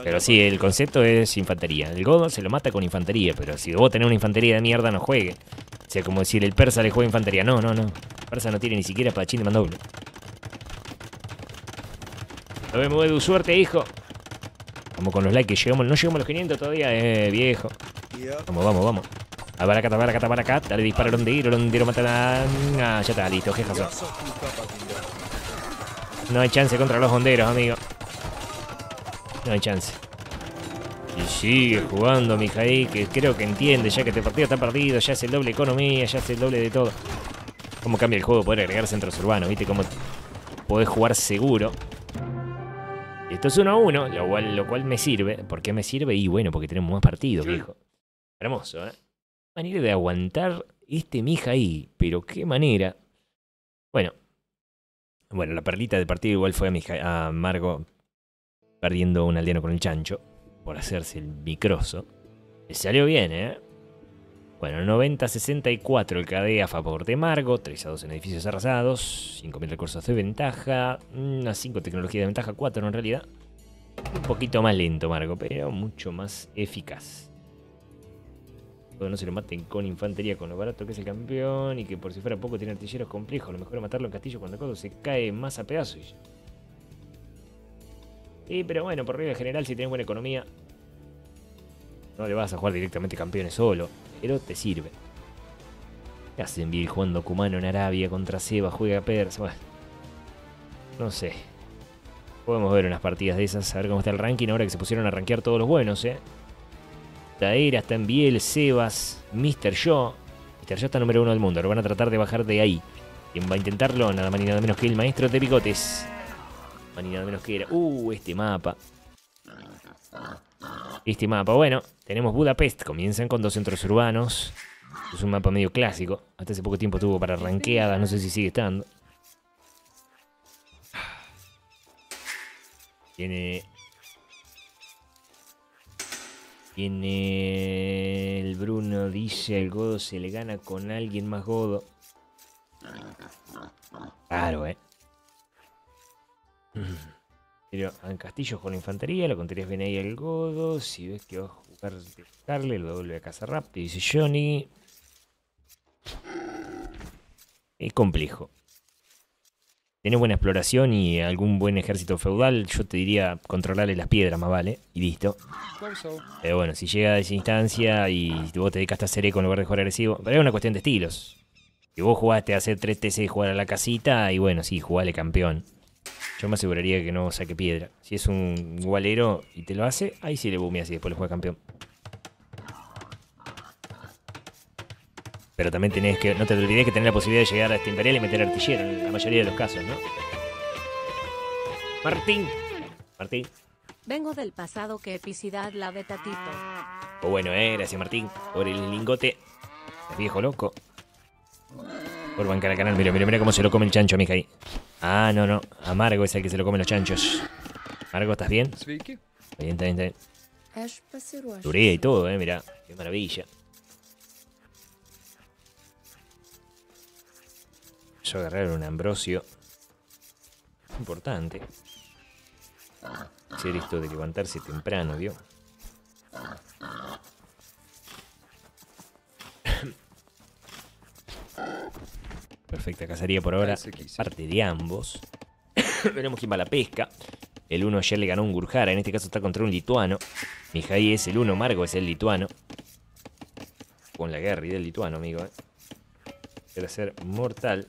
Pero sí, el concepto es infantería. El Godo se lo mata con infantería, pero si vos tenés una infantería de mierda, no juegue. O sea, como decir el persa le juega infantería. No, no, no. El persa no tiene ni siquiera espadachín de mandoble. Nos vemos, Edu. Suerte, hijo. Vamos con los likes, llegamos, no llegamos a los 500 todavía, eh, viejo. Vamos, vamos, vamos. A baracata, baracata, baracata. Dale, dispara rondero, rondero, mata la... Ah, ya está, listo, jejas. No hay chance contra los honderos, amigo. No hay chance. Y sigue jugando, Mijaí, que creo que entiende ya que este partido está perdido, ya es el doble de economía, ya es el doble de todo. Cómo cambia el juego poder agregar centros urbanos, viste cómo podés jugar seguro. Esto es uno a uno, lo cual, lo cual me sirve. ¿Por qué me sirve? Y bueno, porque tenemos más partidos, viejo. Hermoso, ¿eh? Manera de aguantar este mija ahí, pero qué manera. Bueno. Bueno, la perlita del partido igual fue a, a Margo perdiendo un aldeano con el chancho por hacerse el microso. Le salió bien, ¿eh? Bueno, 90-64 el KD a favor de Margo, 3 a 2 en edificios arrasados, 5.000 recursos de ventaja, unas 5 tecnologías de ventaja, 4 en realidad. Un poquito más lento Margo, pero mucho más eficaz. No se lo maten con infantería, con lo barato que es el campeón y que por si fuera poco tiene artilleros complejos. Lo mejor es matarlo en castillo cuando se cae más a pedazos. Sí, pero bueno, por regla general, si tienes buena economía, no le vas a jugar directamente campeones solo, pero te sirve. ¿Qué hacen Bill jugando Kumano en Arabia contra Seba? Juega Persa. Bueno, no sé. Podemos ver unas partidas de esas, a ver cómo está el ranking ahora que se pusieron a rankear todos los buenos, ¿eh? Taera está en Biel, Sebas, Mr. Joe. Mr. Joe está número uno del mundo, lo van a tratar de bajar de ahí. ¿Quién va a intentarlo? Nada más ni nada menos que el maestro de bigotes. Más ni nada menos que era. Uh, este mapa. Este mapa, bueno, tenemos Budapest, comienzan con dos centros urbanos. Es un mapa medio clásico. Hasta hace poco tiempo tuvo para ranqueadas, no sé si sigue estando. Tiene. Tiene. El Bruno dice: el Godo se le gana con alguien más Godo. Claro, eh. Pero en castillos con infantería, lo contarías bien ahí al Godo. Si ves que va a jugar de Carle, lo vuelve a casa rápido, dice Johnny. Es complejo. Tenés buena exploración y algún buen ejército feudal, yo te diría controlarle las piedras más vale, y listo. Pero bueno, si llega a esa instancia y vos te dedicaste a hacer eco en lugar de jugar agresivo, pero es una cuestión de estilos. Si vos jugaste a hacer 3 TC y jugar a la casita, y bueno, sí, jugale campeón. Yo me aseguraría que no saque piedra. Si es un gualero y te lo hace, ahí sí le bumeas y después le juega campeón. Pero también tenés que, no te olvides que tenés la posibilidad de llegar a este imperial y meter artillero en la mayoría de los casos, ¿no? Martín. Martín. Vengo del pasado que epicidad la de Tatito. Oh, bueno, eh, gracias Martín por el lingote. Viejo loco. Por bancar al canal. Mira, mira, mira cómo se lo come el chancho, mija ahí. Ah, no, no. Amargo es el que se lo come los chanchos. Amargo, ¿estás bien? Bien, está bien, está bien. Duré y todo, eh, mira. Qué maravilla. Yo agarrar un ambrosio. Importante. Hacer esto de levantarse temprano, ¿vio? Perfecta cacería por ahora. Parte de ambos. Veremos quién va a la pesca. El uno ayer le ganó un Gurjara. En este caso está contra un lituano. Mijai es el uno, Margo es el lituano. Con la guerra del lituano, amigo. ¿eh? Debe ser mortal.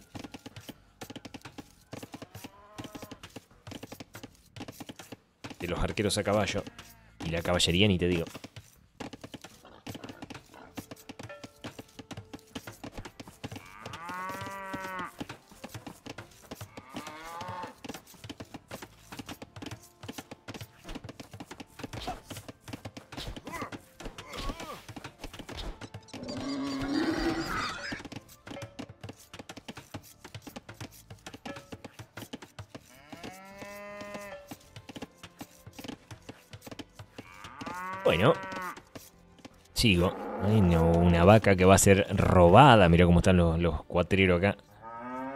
Los arqueros a caballo. Y la caballería ni te digo. Sigo. Hay una vaca que va a ser robada. Mira cómo están los, cuatreros acá.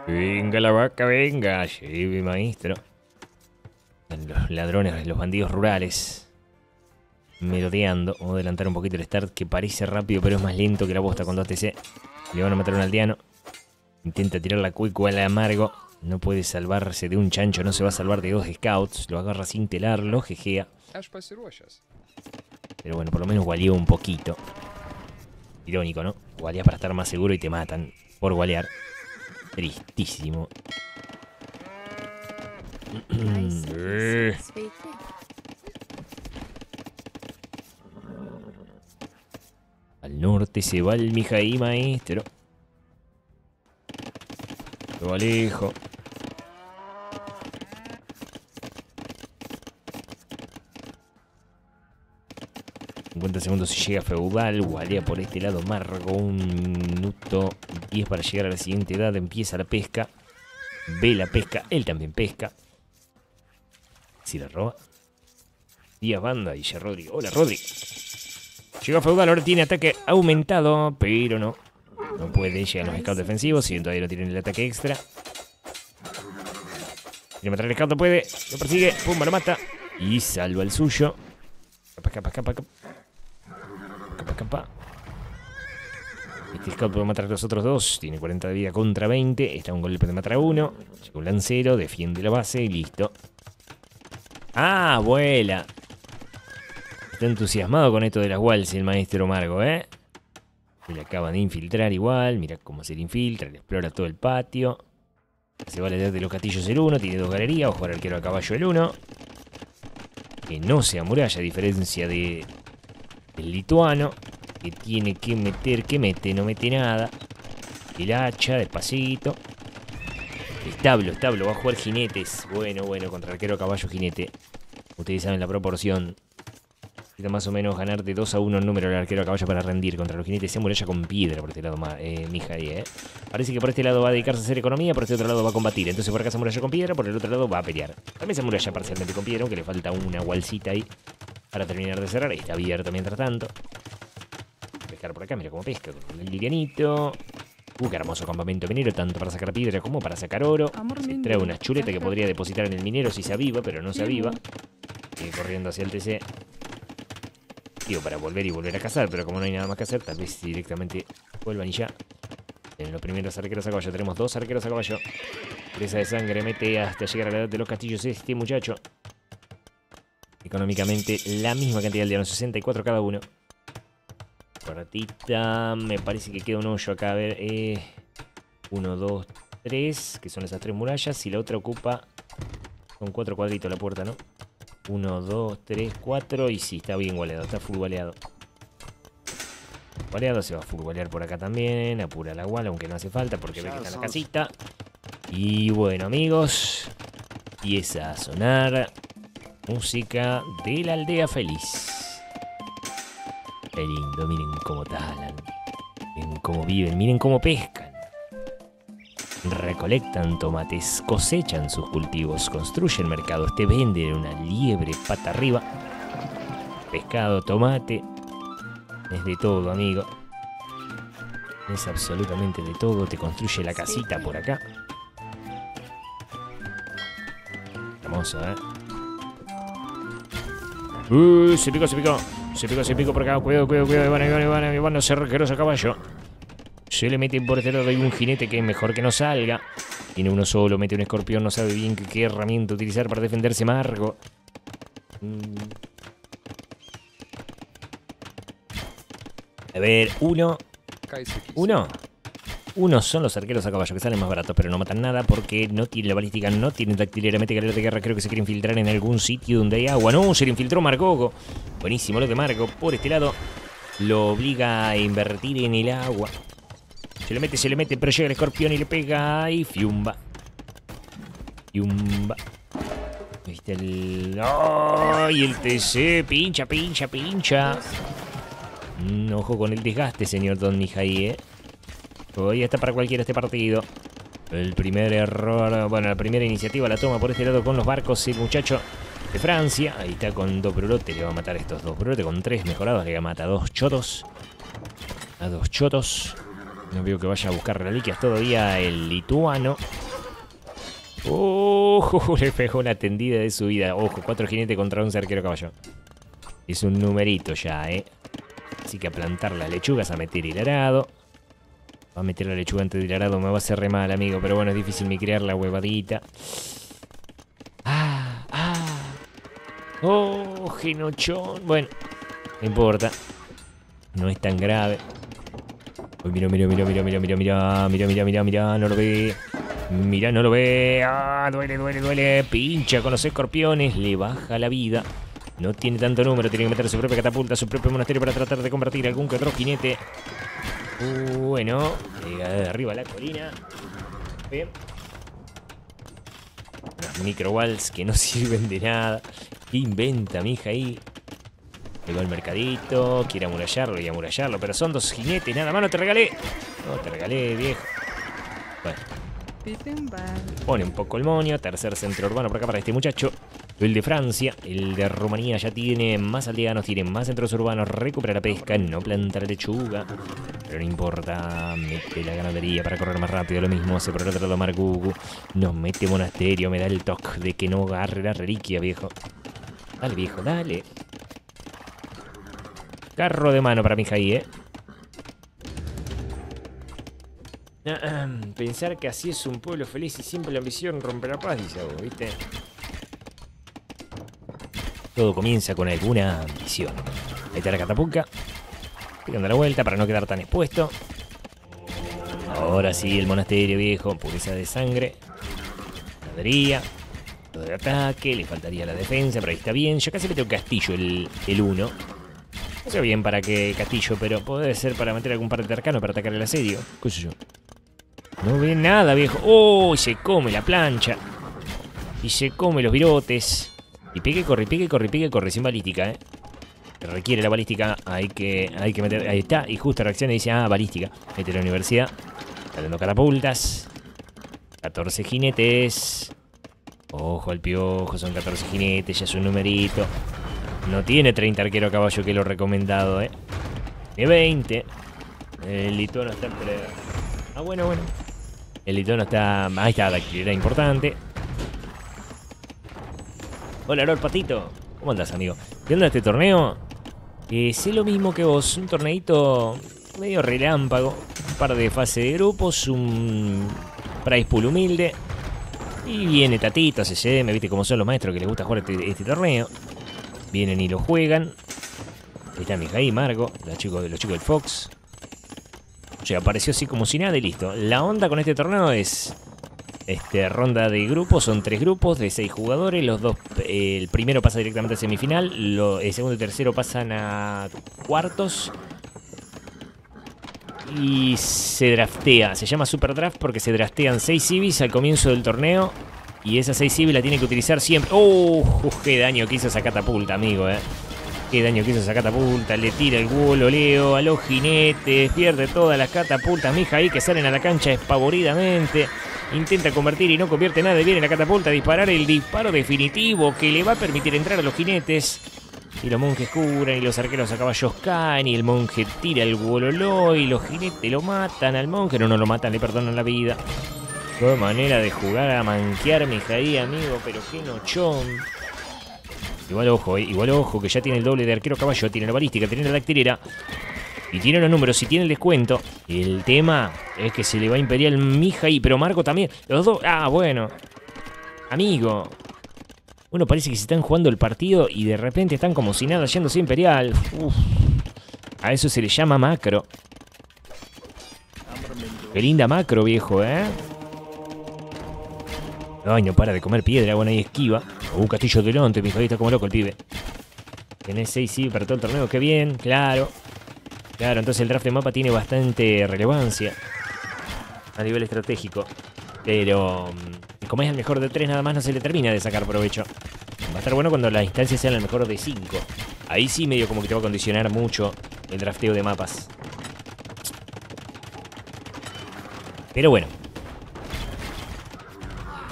Venga la vaca, venga. Lleve, maestro. Los ladrones, los bandidos rurales. Merodeando. Vamos a adelantar un poquito el start que parece rápido, pero es más lento que la bosta cuando ATC. Le van a matar a un aldeano. Intenta tirar la cuico al amargo. No puede salvarse de un chancho, no se va a salvar de dos scouts. Lo agarra sin telar, lo jejea. Pero bueno, por lo menos gualeó un poquito. Irónico, ¿no? Gualeas para estar más seguro y te matan por gualear. Tristísimo. Al norte se va el Mijaí, maestro. Lo alejo. 50 segundos si llega feudal, gualea por este lado Margo, un minuto 10 para llegar a la siguiente edad, empieza la pesca, ve la pesca, él también pesca. Si la roba. Díaz Banda y ya Rodri. Hola Rodri. Llega feudal, ahora tiene ataque aumentado, pero no. No puede, llegar los scouts defensivos, si todavía no tienen el ataque extra. Quiere matar el scout, no puede, lo persigue, pumba, lo mata. Y salva el suyo. Capa, capa, capa, Capa, capa. Este scout puede matar a los otros dos. Tiene 40 de vida contra 20. Está un golpe de matar a uno. Llega un lancero, defiende la base y listo. ¡Ah, abuela! Está entusiasmado con esto de las walls el maestro Margo, ¿eh? Se le acaba de infiltrar igual. Mira cómo se le infiltra. Le explora todo el patio. Se va a la de los castillos el 1. Tiene dos galerías. Ojo al arquero a caballo el 1. Que no se amuralla a diferencia de el lituano. Que tiene que meter, que mete, no mete nada. El hacha, despacito. Establo, establo, va a jugar jinetes. Bueno, bueno, contra arquero, caballo, jinete. Ustedes saben la proporción. Necesita más o menos ganar de 2 a 1 el número del arquero a caballo para rendir contra los jinetes. Se muralla con piedra por este lado, eh, mija ahí, eh. Parece que por este lado va a dedicarse a hacer economía, por este otro lado va a combatir. Entonces por acá se muralla con piedra, por el otro lado va a pelear. También se muralla parcialmente con piedra, aunque le falta una walcita ahí para terminar de cerrar. Está abierto mientras tanto. Pescar por acá, mira cómo pesca con el livianito. Uh, qué hermoso campamento minero, tanto para sacar piedra como para sacar oro. Se trae una chuleta que podría depositar en el minero si se aviva, pero no se aviva. Sigue corriendo hacia el TC. Digo, para volver y volver a cazar, pero como no hay nada más que hacer, tal vez directamente vuelvan y ya. En los primeros arqueros a caballo tenemos dos arqueros a caballo. Presa de sangre mete hasta llegar a la edad de los castillos este muchacho. Económicamente la misma cantidad de 64 cada uno. Cuartita, me parece que queda un hoyo acá. A ver, eh, uno, dos, tres, que son esas tres murallas. Y la otra ocupa, son cuatro cuadritos la puerta, ¿no? Uno, dos, tres, cuatro. Y sí, está bien goleado, está full goleado. Goleado se va a full golear por acá también. Apura la wall, aunque no hace falta porque ve que está en la casita. Y bueno, amigos, empieza a sonar música de la aldea feliz. Qué lindo, miren cómo talan, miren cómo viven, miren cómo pescan. Recolectan tomates, cosechan sus cultivos, construyen mercados, te venden una liebre pata arriba. Pescado, tomate, es de todo, amigo. Es absolutamente de todo, te construye la casita por acá. Hermoso, ¿eh? Uh, se picó, se picó. Se picó, se picó por acá. Cuidado, cuidado, cuidado. Iván, Iván, Iván, Iván, no se a caballo. Se le mete por lado. Hay un jinete que es mejor que no salga. Tiene uno solo, mete un escorpión. No sabe bien qué, qué herramienta utilizar para defenderse Margo. Mm. A ver, uno. Uno. Uno son los arqueros a caballo, que salen más baratos, pero no matan nada porque no tienen la balística, no tienen tactilera, mete galera de guerra. Creo que se quiere infiltrar en algún sitio donde hay agua. No, se le infiltró Margogo. Buenísimo lo de Margo. Por este lado, lo obliga a invertir en el agua. Se le mete, se le mete, pero llega el escorpión y le pega y fiumba. Fiumba. ¿Viste el. ¡Ay! el TC, pincha, pincha, pincha. Mm, ojo con el desgaste, señor Don Nihai, eh. Hoy está para cualquiera este partido. El primer error, bueno, la primera iniciativa la toma por este lado con los barcos el muchacho de Francia. Ahí está con dos brulotes, le va a matar a estos dos brulotes. Con tres mejorados le mata a dos chotos. A dos chotos. No veo que vaya a buscar reliquias todavía el lituano. ¡Oh! Le pegó una tendida de su vida. Ojo, cuatro jinetes contra un cerquero caballo. Es un numerito ya, ¿eh? Así que a plantar las lechugas, a meter el arado. Va a meter la lechuga antes del arado, me va a hacer re mal, amigo. Pero bueno, es difícil mi crear la huevadita. Ah, ah. Oh, genochón. Bueno, no importa. No es tan grave. Uy, mira, mira, mira, mira, mira, mira, mira, mira, mira, mira, mira, no lo ve. Mira, no lo ve. Ah, duele, duele, duele. Pincha con los escorpiones. Le baja la vida. No tiene tanto número. Tiene que meter su propia catapulta, su propio monasterio para tratar de convertir algún que otro jinete. Bueno, llega de arriba la colina. Bien. Unas micro walls que no sirven de nada. ¿Qué inventa mi hija ahí? Llegó al mercadito, quiere amurallarlo y amurallarlo, pero son dos jinetes, nada más no te regalé. No te regalé, viejo. Bueno. Pone un poco el moño, tercer centro urbano por acá para este muchacho. El de Francia, el de Rumanía ya tiene más aldeanos, tiene más centros urbanos, recupera la pesca, no plantar lechuga. Pero no importa, mete la ganadería para correr más rápido. Lo mismo hace por el otro lado Margugu. Nos mete monasterio, me da el toque de que no agarre la reliquia, viejo. Dale, viejo, dale. Carro de mano para mi ahí, eh. Pensar que así es un pueblo feliz y siempre la ambición rompe la paz, dice vos, ¿viste? Todo comienza con alguna ambición. Ahí está la catapulca. Pegando la vuelta para no quedar tan expuesto. Ahora sí, el monasterio viejo. Pureza de sangre. Ganadería. Todo de ataque. Le faltaría la defensa, pero ahí está bien. Ya casi mete un castillo el 1. no sé bien para qué castillo, pero puede ser para meter algún par de arcano para atacar el asedio. ¿Qué sé yo? No ve nada, viejo. ¡Oh! Se come la plancha. Y se come los virotes. Y pique, corre, pique, corre, pique, corre, sin balística, ¿eh? Requiere la balística, hay que, hay que meter... Ahí está, y justo reacciona y dice, ah, balística. Mete la universidad. Está dando catapultas. 14 jinetes. Ojo al piojo, son 14 jinetes, ya es un numerito. No tiene 30 arquero a caballo que lo recomendado, ¿eh? Tiene 20. El litono está Ah, bueno, bueno. El litono está... Ahí está, la actividad importante. Hola, Lord Patito. ¿Cómo andas, amigo? ¿Qué onda este torneo? Eh, sé lo mismo que vos. Un torneito medio relámpago. Un par de fase de grupos. Un price pool humilde. Y viene Tatito, CCM, viste cómo son los maestros que les gusta jugar este, este torneo. Vienen y lo juegan. Ahí está Mijaí, Margo, los chicos, los chicos del Fox. O sea, apareció así como si nada y listo. La onda con este torneo es. Este, ronda de grupos, son tres grupos de seis jugadores. Los dos, el primero pasa directamente a semifinal. el segundo y tercero pasan a cuartos. Y se draftea. Se llama Super Draft porque se draftean seis civis al comienzo del torneo. Y esas seis civis la tienen que utilizar siempre. ¡Uh! ¡Qué daño que hizo esa catapulta, amigo, eh! Qué daño que hizo esa catapulta. Le tira el bolo Leo a los jinetes. Pierde todas las catapultas. Mija ahí que salen a la cancha espavoridamente. Intenta convertir y no convierte nada. Viene la catapulta a disparar el disparo definitivo que le va a permitir entrar a los jinetes. Y los monjes curan y los arqueros a caballos caen y el monje tira el bololó y los jinetes lo matan al monje. No, no lo matan, le perdonan la vida. Qué manera de jugar a manquear, Mijaí, amigo, pero qué nochón. Igual ojo, eh, igual ojo, que ya tiene el doble de arquero caballo, tiene la balística, tiene la dactilera. Y tiene los números, y tiene el descuento. El tema es que se le va a Imperial Mijaí, pero Marco también. Los dos. Ah, bueno. Amigo. Bueno, parece que se están jugando el partido y de repente están como si nada yéndose Imperial. Uf. A eso se le llama macro. Qué linda macro, viejo, ¿eh? Ay, no para de comer piedra, bueno, ahí esquiva. Uh, castillo delante, mi ahí está como loco el pibe. Tenés 6 sí para todo el torneo, qué bien, claro. Claro, entonces el draft de mapa tiene bastante relevancia a nivel estratégico. Pero mm, como es el mejor de 3 nada más no se le termina de sacar provecho. Va a estar bueno cuando las instancias sean el mejor de 5. Ahí sí medio como que te va a condicionar mucho el drafteo de mapas. Pero bueno.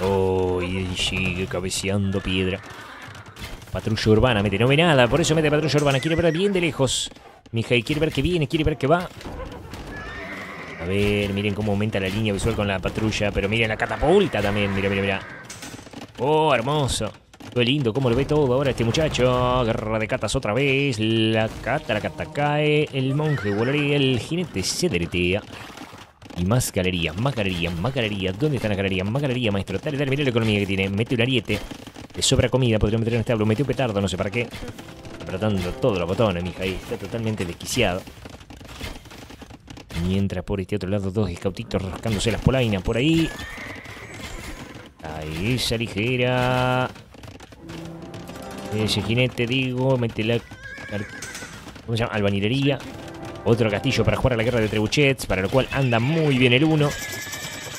Oh, y sigue cabeceando piedra. Patrulla urbana, mete, no ve nada, por eso mete patrulla urbana. Quiere ver bien de lejos. Mija, y quiere ver que viene, quiere ver que va. A ver, miren cómo aumenta la línea visual con la patrulla. Pero miren la catapulta también, mira, mira, mira. Oh, hermoso. Qué lindo, cómo lo ve todo ahora este muchacho. Guerra de catas otra vez. La cata, la cata cae. El monje volaría, el jinete se derretea. Y más galerías, más galerías, más galerías. ¿Dónde están las galerías? Más galerías, maestro. Dale, dale, mira la economía que tiene. Mete un ariete. Le sobra comida, podría meter este establo. Metió un petardo, no sé para qué. Apretando todos los botones, mija. Ahí está totalmente desquiciado. Mientras por este otro lado, dos escautitos rascándose las polainas por ahí. Ahí, esa ligera. Ese jinete, digo, mete la. ¿Cómo. Otro castillo para jugar a la guerra de trebuchets, para lo cual anda muy bien el 1.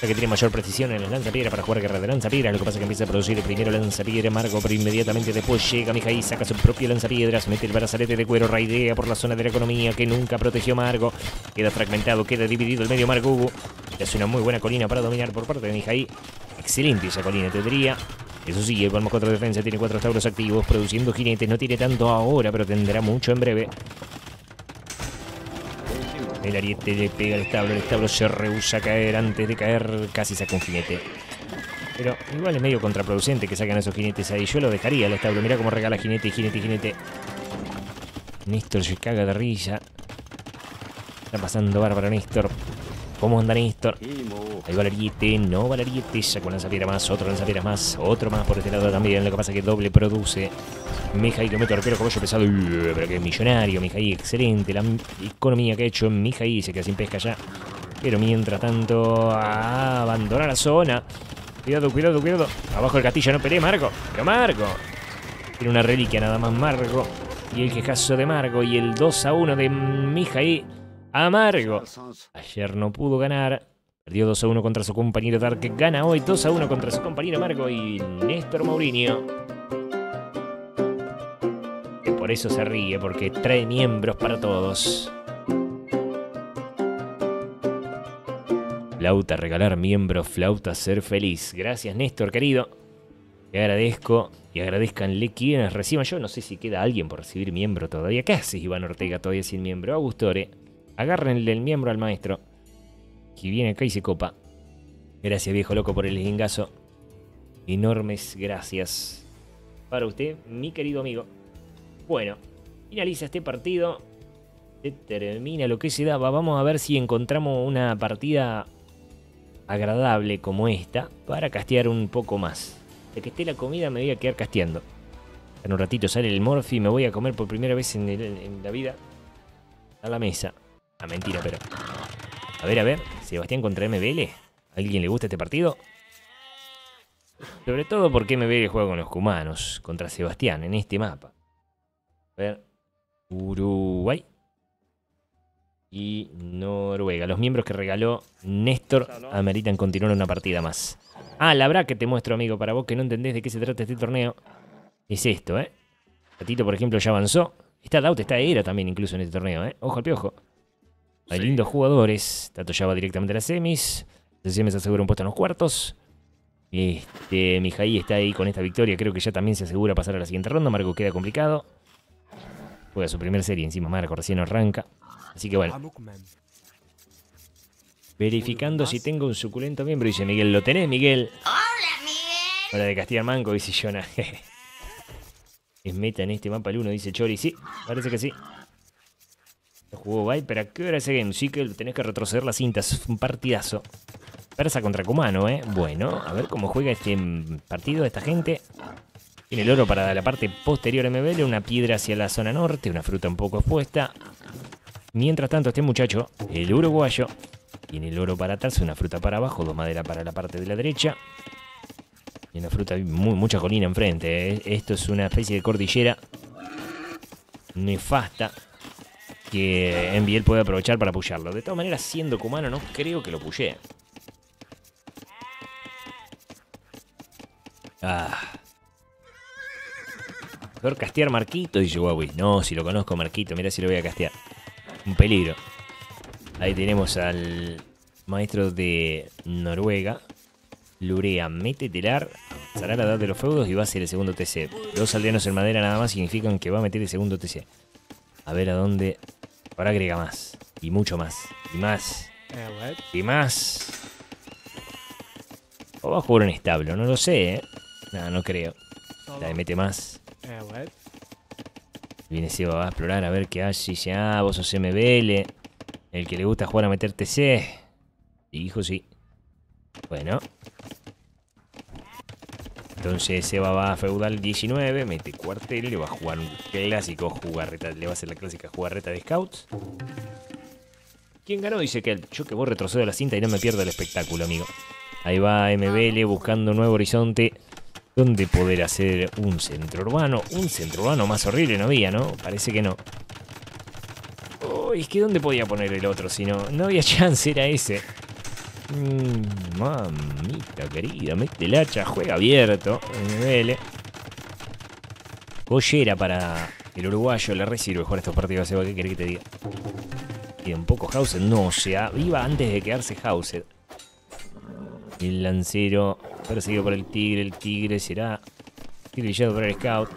Que tiene mayor precisión en el lanzapiedra para jugar guerra de lanzapiedra. Lo que pasa es que empieza a producir el primero lanzapiedra, Marco, pero inmediatamente después llega Mijaí, saca su propio lanzapiedras, mete el brazalete de cuero, raidea por la zona de la economía que nunca protegió Margo. Queda fragmentado, queda dividido el medio Margo. Es una muy buena colina para dominar por parte de Mijaí. Excelente esa colina, tendría. Eso sí, el Palmo 4 de defensa tiene cuatro tauros activos, produciendo jinetes. No tiene tanto ahora, pero tendrá mucho en breve. El ariete le pega al establo, el establo se rehúsa a caer antes de caer, casi saca un jinete. Pero igual es medio contraproducente que sacan esos jinetes ahí. Yo lo dejaría al establo. Mira cómo regala jinete, jinete, jinete. Néstor se caga de risa. Está pasando bárbaro Néstor. ¿Cómo anda Néstor? Ahí va el ariete, no va el ariete, saca un lanzapiedra más, otro lanzapiedra más, otro más por este lado también. Lo que pasa es que doble produce. Mijaí lo meto arquero caballo pesado, pero que es millonario, Mijaí, excelente. La economía que ha hecho Mijaí se queda sin pesca ya. Pero mientras tanto, a abandonar la zona. Cuidado, cuidado, cuidado. Abajo el castillo, no peleé, Marco. Pero Marco. Tiene una reliquia nada más, Marco. Y el quejazo de Marco. Y el 2 a 1 de Mijaí. Amargo. Ayer no pudo ganar. Perdió 2 a 1 contra su compañero Dark. Gana hoy 2 a 1 contra su compañero Marco y Néstor Mourinho. Que por eso se ríe, porque trae miembros para todos. Flauta, regalar miembros, flauta, ser feliz. Gracias, Néstor, querido. Te agradezco y agradezcanle quienes reciban. Yo no sé si queda alguien por recibir miembro todavía. ¿Qué haces, Iván Ortega, todavía sin miembro? Augustore, agárrenle el miembro al maestro. Que viene acá y se copa. Gracias, viejo loco, por el lingazo. Enormes gracias. Para usted, mi querido amigo. Bueno, finaliza este partido. Se termina lo que se daba. Vamos a ver si encontramos una partida agradable como esta para castear un poco más. De que esté la comida me voy a quedar casteando. En un ratito sale el Morphy y me voy a comer por primera vez en, la vida a la mesa. Ah, mentira, pero. A ver, a ver. Sebastián contra MBL. ¿A alguien le gusta este partido? Sobre todo porque MBL juega con los cumanos contra Sebastián en este mapa. A ver. Uruguay. Y Noruega. Los miembros que regaló Néstor ameritan continuar una partida más. Ah, la verdad que te muestro, amigo, para vos que no entendés de qué se trata este torneo. Es esto, ¿eh? Tatito, por ejemplo, ya avanzó. Está Daut, está Era también incluso en este torneo, ¿eh? Ojo al piojo. Hay lindos jugadores. Tato ya va directamente a las semis. El semis asegura un puesto en los cuartos. Este, Mijaí está ahí con esta victoria. Creo que ya también se asegura pasar a la siguiente ronda. Marco queda complicado. Juega su primera serie encima. Marco recién arranca. Así que bueno. Verificando si tengo un suculento miembro. Dice Miguel. ¿Lo tenés, Miguel? Hola, Miguel. Hola de Castilla Manco, dice Jonah. es meta en este mapa el 1, dice Chori. Sí, parece que sí. Jugó Viper. ¿A qué hora ese game? Sí que tenés que retroceder las cintas. Es un partidazo. Persa contra Kumano, ¿eh? Bueno, a ver cómo juega este partido esta gente. Tiene el oro para la parte posterior MBL, una piedra hacia la zona norte, una fruta un poco expuesta. Mientras tanto, este muchacho, el uruguayo, tiene el oro para atrás, una fruta para abajo, dos maderas para la parte de la derecha. Y una fruta, muy, mucha colina enfrente. ¿eh? Esto es una especie de cordillera nefasta que Enviel puede aprovechar para apoyarlo. De todas maneras, siendo cumano, no creo que lo puye. Ah. Mejor castear Marquito, dice Huawei. No, si lo conozco Marquito, mira si lo voy a castear. Un peligro. Ahí tenemos al maestro de Noruega. Lurea, mete telar, avanzará la edad de los feudos y va a ser el segundo TC. Dos aldeanos en madera nada más significan que va a meter el segundo TC. A ver a dónde. Ahora agrega más. Y mucho más. Y más. Y más. O va a jugar un establo, no lo sé, ¿eh? No, no creo. La de mete más. Viene Seba, va a explorar a ver qué hace. Dice, ah, vos sos MBL. El que le gusta jugar a meter TC. Hijo, sí. Bueno. Entonces Seba va a feudal 19, mete cuartel, le va a jugar un clásico jugarreta, le va a hacer la clásica jugarreta de scouts. ¿Quién ganó? Dice que yo que vos retrocedo la cinta y no me pierdo el espectáculo, amigo. Ahí va MBL buscando nuevo horizonte donde poder hacer un centro urbano. Un centro urbano más horrible no había, ¿no? Parece que no. Oh, es que ¿dónde podía poner el otro? Si no, no había chance, era ese. Mm, mamita querida, mete el hacha, juega abierto. MBL. Collera para el uruguayo, le resirve jugar estos partidos, Seba, ¿qué querés que te diga? Y un poco Hauser, no, se iba antes de quedarse Hauser. El lancero perseguido por el tigre, el tigre será tirillado por el scout.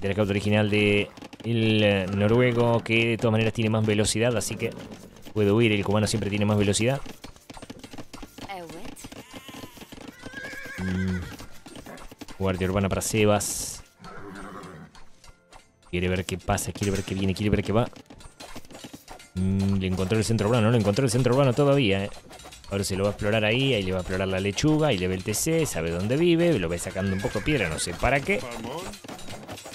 Del scout original de el eh, noruego, que de todas maneras tiene más velocidad, así que puede huir. El cubano siempre tiene más velocidad. Guardia urbana para Sebas. Quiere ver qué pasa, quiere ver qué viene, quiere ver qué va. Mm, le encontró el centro urbano, no le encontró el centro urbano todavía, eh. Ahora se lo va a explorar ahí, ahí le va a explorar la lechuga, y le ve el TC, sabe dónde vive, lo ve sacando un poco de piedra, no sé para qué.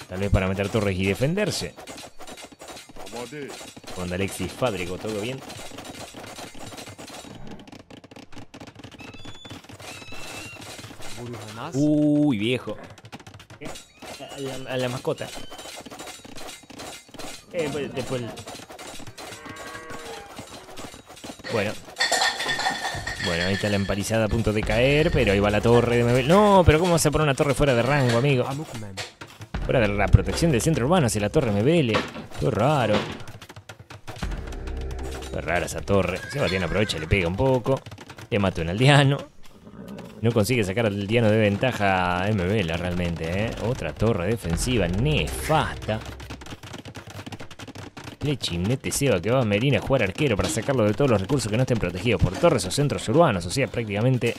Tal vez para meter torres y defenderse. Con Alexis Fadrigo, todo bien. Uy, viejo. A la, a la mascota. Eh, pues, después. Bueno. Bueno, ahí está la empalizada a punto de caer, pero ahí va la torre de Mebel. No, pero ¿cómo vas a poner una torre fuera de rango, amigo? Fuera de la protección del centro urbano hacia la torre Mebele. Qué raro. Qué rara esa torre. Sebastián aprovecha, le pega un poco. Le mata un aldeano. No consigue sacar al aldeano de ventaja a MBL realmente, ¿eh? Otra torre defensiva nefasta. Le chinete Seba que va a Merina a jugar arquero para sacarlo de todos los recursos que no estén protegidos por torres o centros urbanos. O sea, prácticamente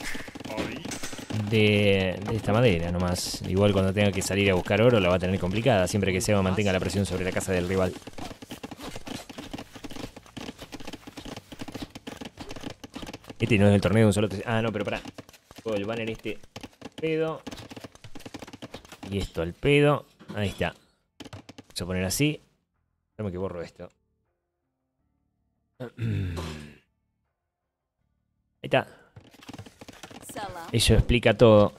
de, de esta madera nomás. Igual cuando tenga que salir a buscar oro la va a tener complicada. Siempre que Seba mantenga la presión sobre la casa del rival. Este no es el torneo de un solo... Ah, no, pero pará. Todo el banner este pedo. Y esto al pedo. Ahí está. Vamos a poner así. Déjame que borro esto. Ahí está. Eso explica todo.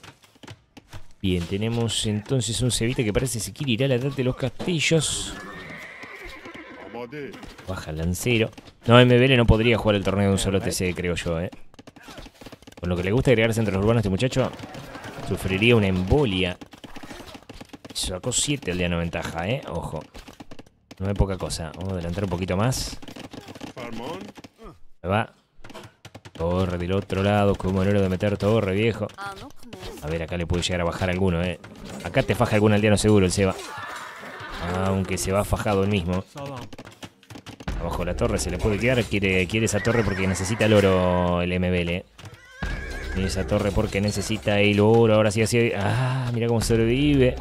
Bien, tenemos entonces un cebita que parece se quiere ir a la edad de los castillos. Baja el lancero. No, MBL no podría jugar el torneo de un solo TC, creo yo, eh. Con lo que le gusta agregar centros urbanos a este muchacho, sufriría una embolia. Sacó 7 al día no ventaja, eh. Ojo. No es poca cosa. Vamos a adelantar un poquito más. Ahí va. Torre del otro lado, como manera de meter torre, viejo. A ver, acá le puede llegar a bajar alguno, eh. Acá te faja algún aldeano seguro el Seba. Aunque se va fajado el mismo. Abajo la torre se le puede quedar. Quiere, quiere esa torre porque necesita el oro el MBL. eh. Y esa torre porque necesita el oro. Ahora sí, así. Ah, mira cómo sobrevive.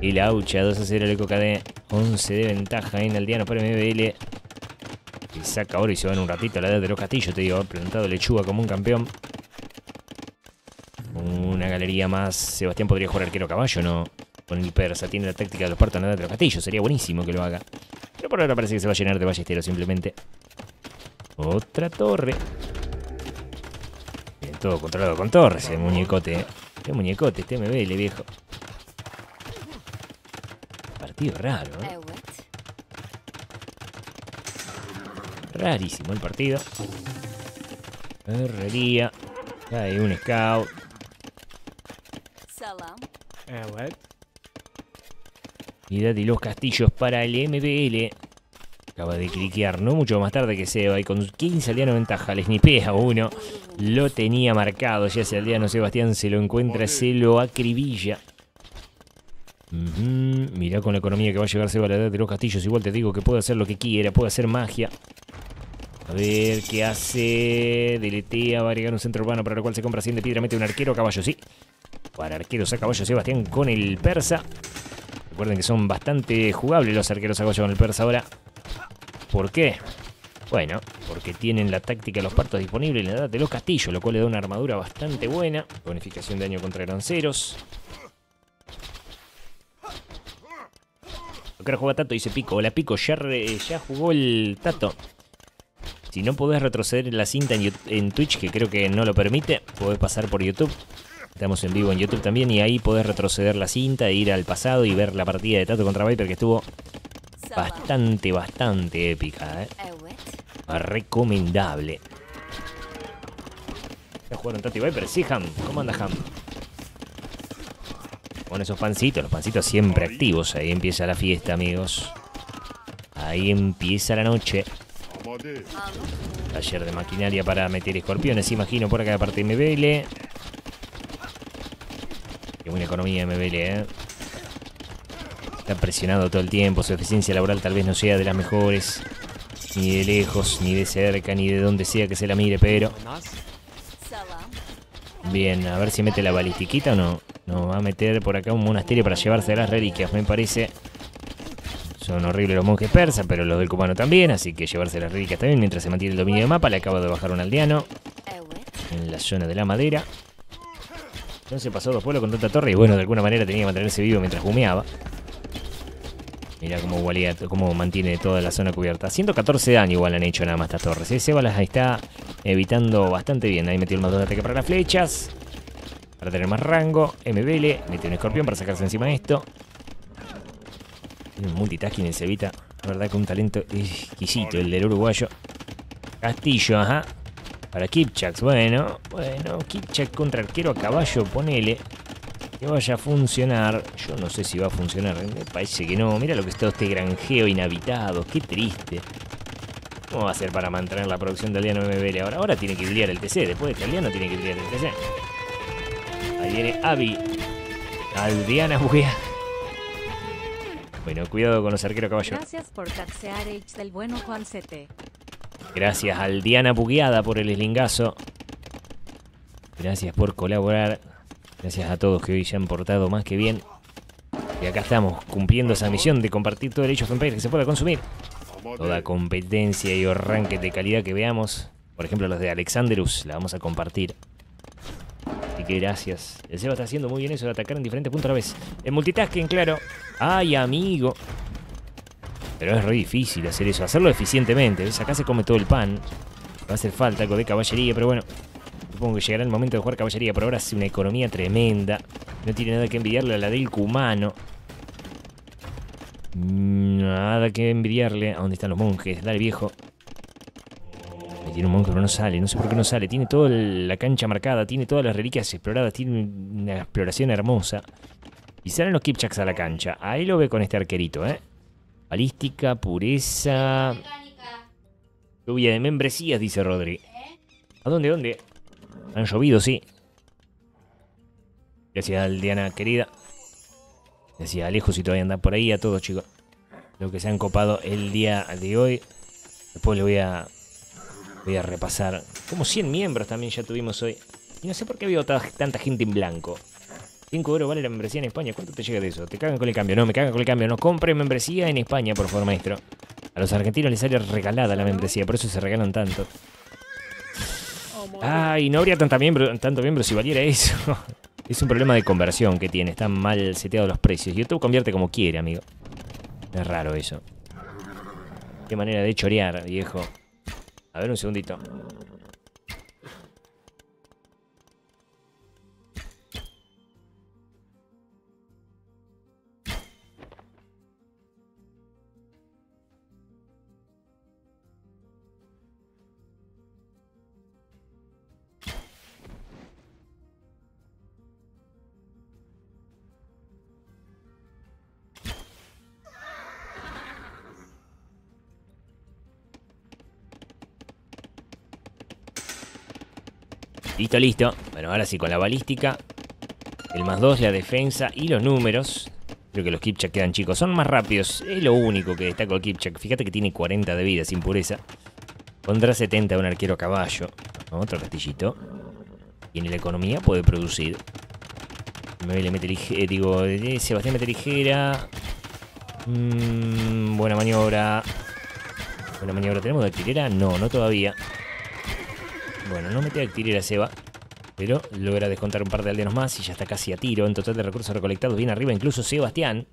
Y la Aucha, 2 a 0 el EcoKD. 11 de ventaja en aldeano para MBL. Y saca oro y se va en un ratito a la edad de los castillos, te digo. Plantado lechuga como un campeón. Una galería más. Sebastián podría jugar arquero caballo, ¿no? Con el persa. Tiene la táctica de los partos en la edad de los castillos. Sería buenísimo que lo haga. Pero por ahora parece que se va a llenar de ballesteros simplemente. Otra torre. Todo controlado con torres, ese muñecote. Qué muñecote, este MBL, viejo. Partido raro, ¿eh? Rarísimo el partido. Herrería. Hay un scout. Eh? Unidad de los castillos para el MBL. Acaba de cliquear, no mucho más tarde que Seba. Y con 15 aldeanos de ventaja, le snipea uno. Lo tenía marcado. Ya ese aldeano Sebastián se lo encuentra, se lo acribilla. Ujú, Mirá con la economía que va a llegar Seba a la edad de los castillos. Igual te digo que puede hacer lo que quiera, puede hacer magia. A ver qué hace. Deletea, va a agregar un centro urbano para lo cual se compra 100 de piedra. Mete un arquero a caballo, sí. Para arqueros a caballo, Sebastián con el persa. Recuerden que son bastante jugables los arqueros a caballo con el persa ahora. ¿Por qué? Bueno, porque tienen la táctica de los partos disponible en la edad de los castillos, lo cual le da una armadura bastante buena. Bonificación de daño contra granceros. Acá juega Tato, dice Pico. Hola Pico, ya, ya jugó el Tato. Si no podés retroceder la cinta en, en Twitch, que creo que no lo permite, podés pasar por YouTube. Estamos en vivo en YouTube también y ahí podés retroceder la cinta e ir al pasado y ver la partida de Tato contra Viper que estuvo bastante, bastante épica. ¿eh? Recomendable. ¿Ya jugaron Tato y Viper? Sí, Ham. ¿Cómo anda Ham? Con esos pancitos, los pancitos siempre activos. Ahí empieza la fiesta, amigos. Ahí empieza la noche. Taller de maquinaria para meter escorpiones, imagino, por acá de parte de MBL. Qué buena economía MBL, ¿eh? Está presionado todo el tiempo, su eficiencia laboral tal vez no sea de las mejores. Ni de lejos, ni de cerca, ni de donde sea que se la mire, pero... Bien, a ver si mete la balistiquita o no. No, va a meter por acá un monasterio para llevarse las reliquias, me parece. Son horribles los monjes persas, pero los del cubano también, así que llevarse las reliquias también mientras se mantiene el dominio del mapa. Le acaba de bajar un aldeano en la zona de la madera. Se pasó dos pueblos con tanta torre y bueno, de alguna manera tenía que mantenerse vivo mientras humeaba. Mira cómo, cómo mantiene toda la zona cubierta. 114 daño igual han hecho nada más estas torres. ¿eh? Seba las está evitando bastante bien. Ahí metió el más de ataque para las flechas. Para tener más rango. MBL. Metió un escorpión para sacarse encima de esto. Tiene un multitasking en Cevita. La verdad que un talento exquisito el del uruguayo. Castillo, ajá. Para Kipchaks, bueno. Bueno, Kipchak contra arquero a caballo, ponele. Que vaya a funcionar. Yo no sé si va a funcionar. Me parece que no. Mira lo que es todo este granjeo inhabitado. Qué triste. ¿Cómo va a ser para mantener la producción de Aldeano MBL ahora? Ahora tiene que brillar el TC. Después de este Aldeano tiene que brillar el TC. Ahí viene Abby. Aldeana Buguea. Bueno, cuidado con los arqueros caballo. Gracias por taxear H del bueno Juan CT. Gracias Aldiana Bugueada por el eslingazo. Gracias por colaborar. Gracias a todos que hoy se han portado más que bien. Y acá estamos cumpliendo esa misión de compartir todo el Age of Empires que se pueda consumir. Toda competencia y arranque de calidad que veamos. Por ejemplo, los de Alexanderus, la vamos a compartir. Así que gracias. El Seba está haciendo muy bien eso de atacar en diferentes puntos a la vez. El multitasking, claro. Ay, amigo. Pero es re difícil hacer eso, hacerlo eficientemente. ¿ves? Acá se come todo el pan. Va a hacer falta algo de caballería, pero bueno. Supongo que llegará el momento de jugar caballería. Por ahora es una economía tremenda. No tiene nada que envidiarle a la del cumano. Nada que envidiarle. ¿A dónde están los monjes? Dale, viejo. Ahí tiene un monje, pero no sale. No sé por qué no sale. Tiene toda la cancha marcada. Tiene todas las reliquias exploradas. Tiene una exploración hermosa. Y salen los Kipchaks a la cancha. Ahí lo ve con este arquerito, ¿eh? Balística, pureza. Lluvia de membresías, dice Rodri. ¿A dónde, dónde? Han llovido, sí. Gracias, Aldeana querida. Gracias, Alejo, si todavía anda por ahí. A todos, chicos. Lo que se han copado el día de hoy. Después le voy a. Voy a repasar. Como 100 miembros también ya tuvimos hoy. Y no sé por qué ta- tanta gente en blanco. 5 euros vale la membresía en España. ¿Cuánto te llega de eso? Te cagan con el cambio. No, me cagan con el cambio. No compre membresía en España, por favor, maestro. A los argentinos les sale regalada la membresía, por eso se regalan tanto. Ay, no habría tanta miembro, tanto miembro si valiera eso. Es un problema de conversión que tiene. Están mal seteados los precios. YouTube convierte como quiere, amigo. Es raro eso. Qué manera de chorear, viejo. A ver un segundito. Listo, listo. Bueno, ahora sí, con la balística. El más 2, la defensa y los números. Creo que los Kipchak quedan chicos. Son más rápidos. Es lo único que destaca el Kipchak. Fíjate que tiene 40 de vida sin pureza. Contra 70 de un arquero a caballo. Otro castillito. Tiene la economía, puede producir. Me le mete ligera. Digo, eh, Sebastián mete ligera. Mm, buena maniobra. Buena maniobra. ¿Tenemos de artillera? No, no todavía. Bueno, no mete actilera Seba. Pero logra descontar un par de aldeanos más y ya está casi a tiro. En total de recursos recolectados, bien arriba, incluso Sebastián.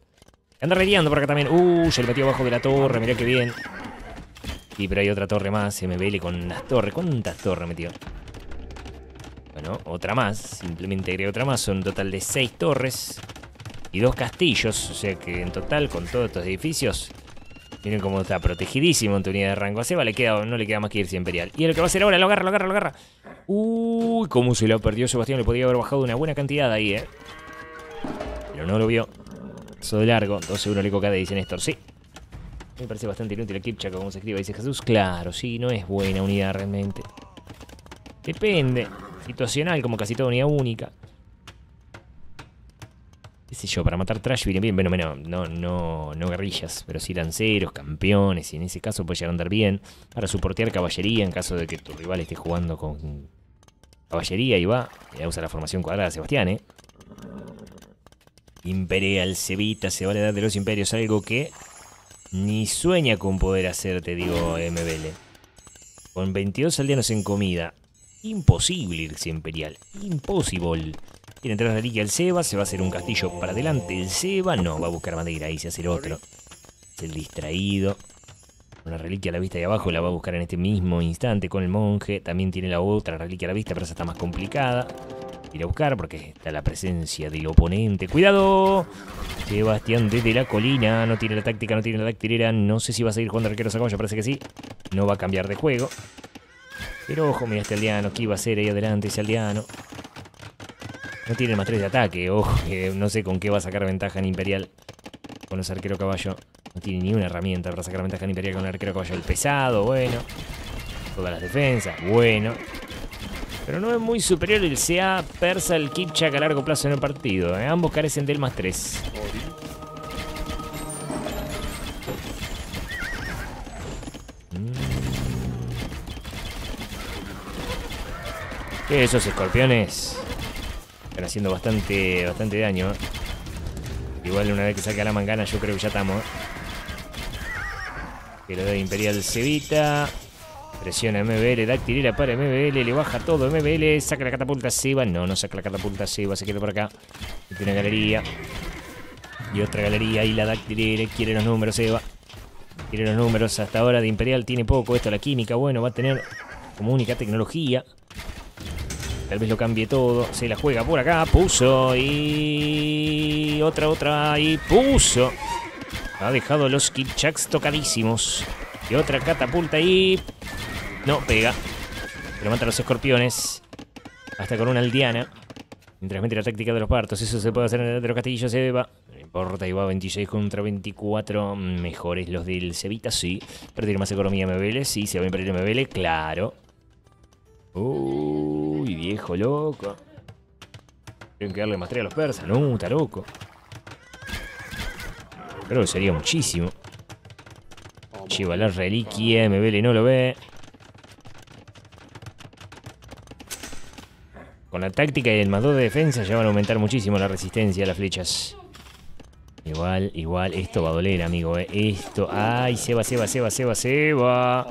Anda reguiando por acá también. Uh, se le metió abajo de la torre, mirá qué bien. Sí, pero hay otra torre más. MBL con las torres. ¿Cuántas torres metió? Bueno, otra más. Simplemente agregué otra más. Son un total de seis torres y dos castillos. O sea que en total, con todos estos edificios, Miren cómo está protegidísimo en tu unidad de rango. A Seba le queda, no le queda más que irse imperial. Y lo que va a hacer ahora, lo agarra, lo agarra, lo agarra. Uy, cómo se lo perdió Sebastián. Le podría haber bajado una buena cantidad ahí, eh. Pero no lo vio. Paso de largo. 12 euros le coca de dice Néstor. Sí. Me parece bastante inútil el Kipchak, como se escribe. Dice Jesús. Claro, sí, no es buena unidad realmente. Depende. Situacional, como casi toda unidad única. Qué yo, para matar trash viene bien. Bueno, bueno, no, no, no guerrillas, pero sí lanceros, campeones, y en ese caso puede llegar a andar bien. Para soportear caballería en caso de que tu rival esté jugando con caballería y va. Ya usa la formación cuadrada Sebastián, eh. Imperial Cevita se va a de los imperios, algo que ni sueña con poder hacer, te digo, MBL. Con 22 aldeanos en comida. Imposible irse imperial. Imposible. Quiere entrar la el Seba, se va a hacer un castillo para adelante. El Seba no, va a buscar madera y se hacer otro. Es el distraído. Una reliquia a la vista de abajo la va a buscar en este mismo instante con el monje. También tiene la otra reliquia a la vista, pero esa está más complicada. Ir a buscar porque está la presencia del oponente. ¡Cuidado! Sebastián desde la colina. No tiene la táctica, no tiene la dactilera. No sé si va a seguir jugando arqueros a caballo, parece que sí. No va a cambiar de juego. Pero ojo, mira este aldeano. ¿Qué iba a hacer ahí adelante ese aldeano? No tiene más 3 de ataque. Ojo, no sé con qué va a sacar ventaja en Imperial. Con los arqueros caballo. No tiene ni una herramienta para sacar ventaja en Imperial con el arquero caballo. El pesado, bueno. Todas las defensas, bueno. Pero no es muy superior el CA persa el Kipchak a largo plazo en el partido. ¿eh? Ambos carecen del más 3. Que esos escorpiones están haciendo bastante, bastante daño. Igual una vez que saque a la mangana yo creo que ya estamos. Que lo Imperial Cevita. Presiona MBL, dactilera para MBL, le baja todo MBL, saca la catapulta Seba. No, no saca la catapulta Seba, se queda por acá. Tiene una galería. Y otra galería y la dactilera. Quiere los números, Seba. Quiere los números. Hasta ahora de Imperial tiene poco. Esto la química, bueno, va a tener como única tecnología. Tal vez lo cambie todo. Se la juega por acá. Puso. Y. Otra, otra. Y puso. Ha dejado los Kipchaks tocadísimos. Y otra catapulta y. No, pega. Pero mata a los escorpiones. Hasta con una aldeana. Mientras mete la táctica de los partos. Eso se puede hacer en el de los castillos. Se va. Importa. Va 26 contra 24. Mejores los del Cevita, sí. Tiene más economía MBL. Sí, se va a impedir MBL. Claro. Uy, viejo loco. Tienen que darle maestría a los persas. No, está loco. Creo que sería muchísimo. Lleva la reliquia, MBL no lo ve. Con la táctica y el más 2 de defensa ya van a aumentar muchísimo la resistencia a las flechas. Igual, igual, esto va a doler, amigo, eh. Esto. ¡Ay! Se va, se va, se va, se va, se va.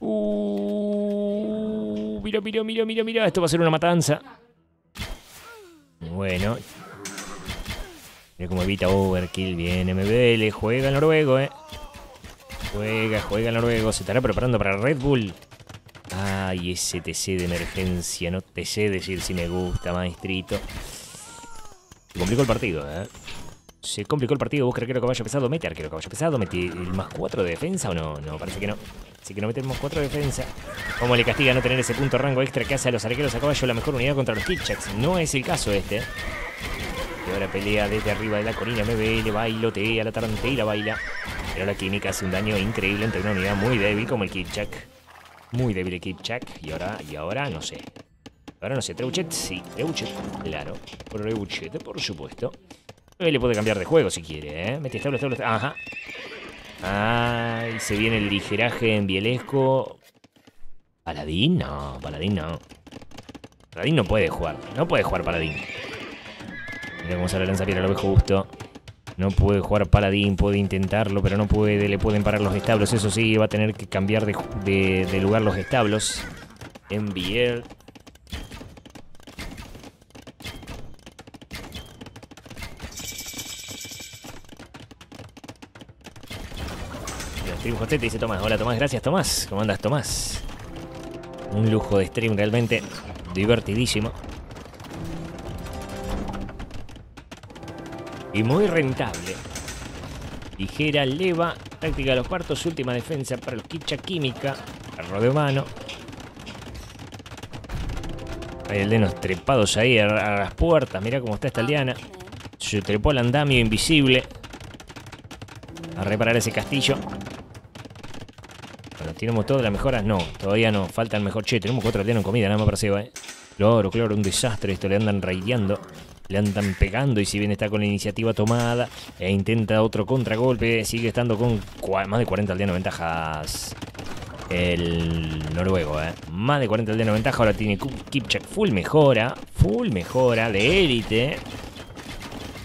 Uh, mira, mira, mira, mira, mira. Esto va a ser una matanza. Bueno. Mira cómo evita overkill. Bien, MBL. Juega el noruego, eh. Juega, juega el noruego. Se estará preparando para Red Bull. Ay, ese TC de emergencia. No te sé decir si me gusta, maestrito. Se complicó el partido, eh. Se complicó el partido, busca arquero caballo pesado, mete arquero caballo pesado, mete el más 4 de defensa o no, no, parece que no. Así que no metemos 4 de defensa. ¿Cómo le castiga no tener ese punto rango extra que hace a los arqueros a caballo la mejor unidad contra los Kitchaks? No es el caso este. Y ahora pelea desde arriba de la colina, MBL, bailotea, la tarantela baila. Pero la química hace un daño increíble entre una unidad muy débil como el Kitchak. Muy débil el Kitchak. Y ahora, y ahora, no sé. Ahora no sé, Treuchet, sí, Treuchet, claro. Treuchet, por supuesto. Él le puede cambiar de juego si quiere, ¿eh? Mete establo, establo. Ajá. Ay, se viene el ligeraje en Bielesco. Paladín, no, Paladín no. Paladín no puede jugar. No puede jugar Paladín. Mira cómo sale la lanza lo ve justo. No puede jugar Paladín, puede intentarlo, pero no puede. Le pueden parar los establos. Eso sí, va a tener que cambiar de, de- de lugar los establos. En Biel. Mira, Stream Hostet dice Tomás. Hola Tomás, gracias Tomás. ¿Cómo andas Tomás? Un lujo de stream realmente divertidísimo. Y muy rentable. Ligera, leva, táctica de los partos, última defensa para los Kicha Química, carro de mano. Hay aldeanos trepados ahí a, las puertas, mirá cómo está esta aldeana. Se trepó al andamio invisible. A reparar ese castillo. ¿Tenemos todas las mejoras? No, todavía no. Faltan mejor. Che, tenemos cuatro aldeanos en comida, nada más para Seba, eh. Claro, claro, un desastre esto. Le andan raideando. Le andan pegando y si bien está con la iniciativa tomada e intenta otro contragolpe, sigue estando con más de 40 aldeanos ventajas el noruego, ¿eh? Más de 40 aldeanos ventaja, ahora tiene Kipchak full mejora, full mejora de élite.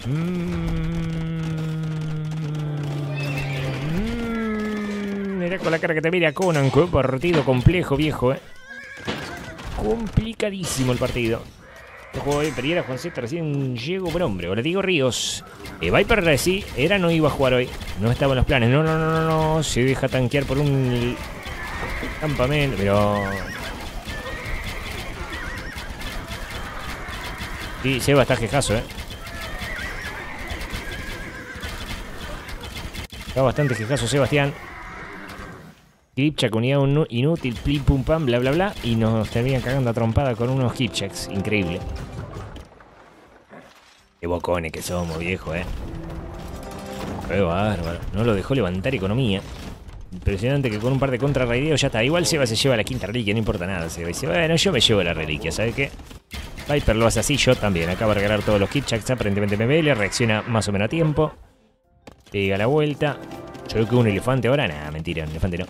Mm, Mira con la cara que te mira Conan, qué partido complejo, viejo, ¿eh? Complicadísimo el partido. Este juego de Pereira Juan Z recién llegó por hombre. Ahora digo Ríos. Eh, Viper sí, era no iba a jugar hoy. No estaba en los planes. No, no, no, no, no. Se deja tanquear por un campamento. Pero. Sí, Seba está quejazo, eh. Está bastante quejazo Sebastián. Kipchak, unu- inútil, plim pum pam, bla bla bla. Y nos terminan cagando a trompada con unos Kipchaks. Increíble. Qué bocones que somos, viejo, eh. Qué bárbaro. No lo dejó levantar economía. Impresionante que con un par de contrarraideos ya está. Igual Seba se lleva la quinta reliquia, no importa nada. Seba dice, bueno, yo me llevo la reliquia, ¿sabe qué? Viper lo hace así, yo también. Acaba de regalar todos los Kipchaks, aparentemente me vele, reacciona más o menos a tiempo. Pega la vuelta. Yo creo que un elefante ahora, nada, mentira, un elefante no.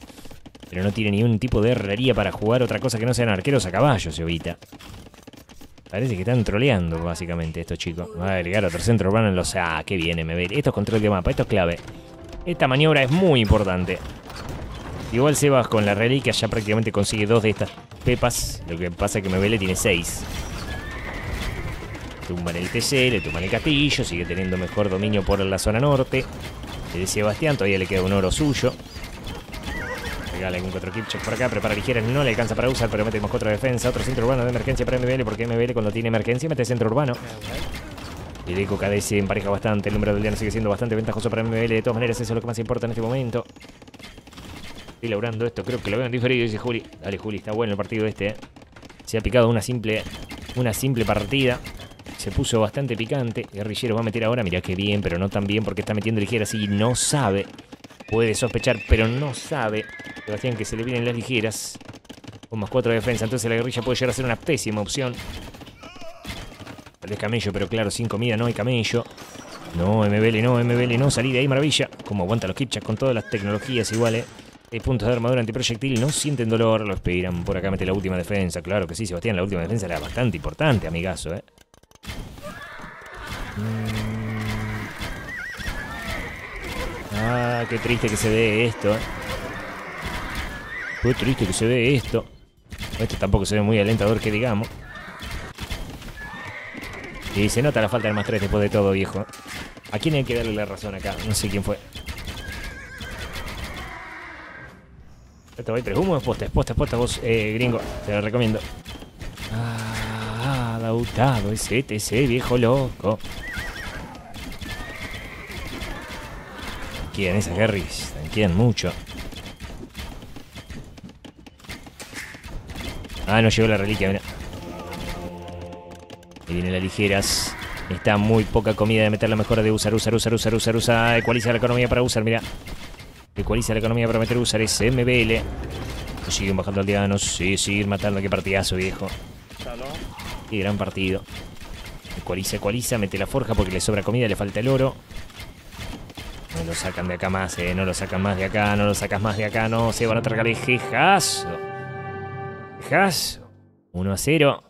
Pero no tiene ni un tipo de herrería para jugar otra cosa que no sean arqueros a caballo, se evita. Parece que están troleando, básicamente, estos chicos. Va a agregar otro centro urbano en los... Ah, qué bien, MB. Esto es control de mapa, esto es clave. Esta maniobra es muy importante. Igual Sebas con la reliquia ya prácticamente consigue dos de estas pepas. Lo que pasa es que MBL tiene seis. Tumban el TC, le tumban el castillo, sigue teniendo mejor dominio por la zona norte. El de Sebastián todavía le queda un oro suyo. Regala algún cuatro kipchak por acá, prepara ligeras, no le alcanza para usar, pero mete más cuatro de defensa. Otro centro urbano de emergencia para MBL, porque MBL cuando tiene emergencia mete centro urbano. El eco KDS empareja bastante, el número del día sigue siendo bastante ventajoso para MBL. De todas maneras, eso es lo que más importa en este momento. Estoy laburando esto, creo que lo veo en diferido, dice Juli. Dale, Juli, está bueno el partido este. eh. Se ha picado una simple, una simple partida. Se puso bastante picante. Guerrillero va a meter ahora, mirá que bien, pero no tan bien porque está metiendo ligeras y no sabe. Puede sospechar, pero no sabe. Sebastián que se le vienen las ligeras. Con más 4 de defensa, entonces la guerrilla puede llegar a ser una pésima opción. Tal vez camello, pero claro, sin comida no hay camello. No, MBL no, MBL no, salí de ahí, maravilla. Como aguanta los kipchas con todas las tecnologías iguales. Hay puntos de armadura antiproyectil, no sienten dolor, lo esperan. Por acá mete la última defensa, claro que sí, Sebastián, la última defensa era bastante importante, amigazo, eh. Mm. Ah, qué triste que se ve esto, eh. Qué triste que se ve esto. Esto tampoco se ve muy alentador que digamos. Y se nota la falta de más 3 después de todo, viejo. ¿A quién hay que darle la razón acá? No sé quién fue. Esto va a ir tres humos, postes, postes, postes, vos, eh, gringo. Te lo recomiendo. Ah, lautado, ese ese viejo loco. Quieren esas Garrys, quieren mucho. Ah, no llegó la reliquia, mira. Y viene las ligeras. Está muy poca comida de meter la mejora de usar, usar, usar, usar, usar, usar. Ecualiza la economía para usar, mira. Ecualiza la economía para meter usar ese MBL. Siguen bajando aldeanos. Sí, siguen matando. Qué partidazo, viejo. Qué gran partido. Ecualiza, ecualiza. Mete la forja porque le sobra comida, le falta el oro. No lo sacan de acá más, eh. No lo sacan más de acá. No lo sacas más de acá. No, se van a tragar el jejazo. Jejazo. 1 a 0.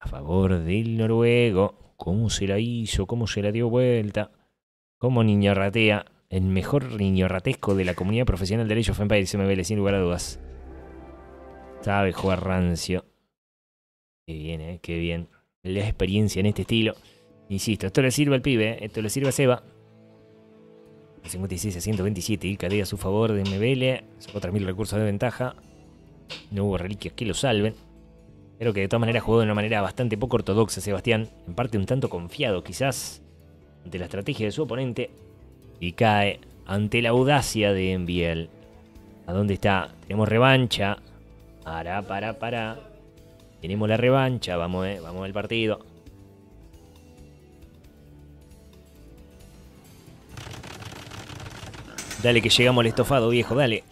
A favor del noruego. ¿Cómo se la hizo? ¿Cómo se la dio vuelta? ¿Cómo niño ratea? El mejor niño ratesco de la comunidad profesional de Age of Empires MBL, sin lugar a dudas. Sabe jugar rancio. Qué bien, eh, qué bien. La experiencia en este estilo. Insisto, esto le sirve al pibe, eh, esto le sirve a Seba. 56 a 127, y cadea a su favor de MBL. Sacó 3.000 recursos de ventaja. No hubo reliquias que lo salven. Pero que de todas maneras jugó de una manera bastante poco ortodoxa Sebastián. En parte un tanto confiado quizás ante la estrategia de su oponente. Y cae ante la audacia de Enviel. ¿A dónde está? Tenemos revancha. Para, para, para. Tenemos la revancha. Vamos, eh. Vamos al partido. Dale que llegamos al estofado, viejo, dale.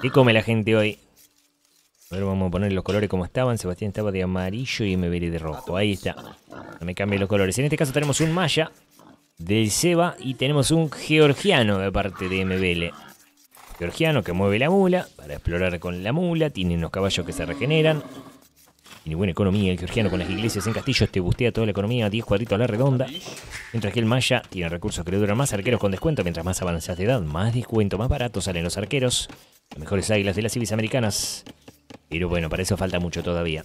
¿Qué come la gente hoy? A ver, vamos a poner los colores como estaban. Sebastián estaba de amarillo y MBL de rojo. Ahí está. No me cambien los colores. En este caso tenemos un Maya del Seba y tenemos un georgiano de parte de MBL. Georgiano que mueve la mula para explorar con la mula. Tiene unos caballos que se regeneran. Tiene buena economía el georgiano con las iglesias en castillos. Te bustea toda la economía. 10 cuadritos a la redonda. Mientras que el Maya tiene recursos que le duran más. Arqueros con descuento. Mientras más avanzas de edad, más descuento, más barato salen los arqueros. Las mejores águilas de las civis americanas. Pero bueno, para eso falta mucho todavía.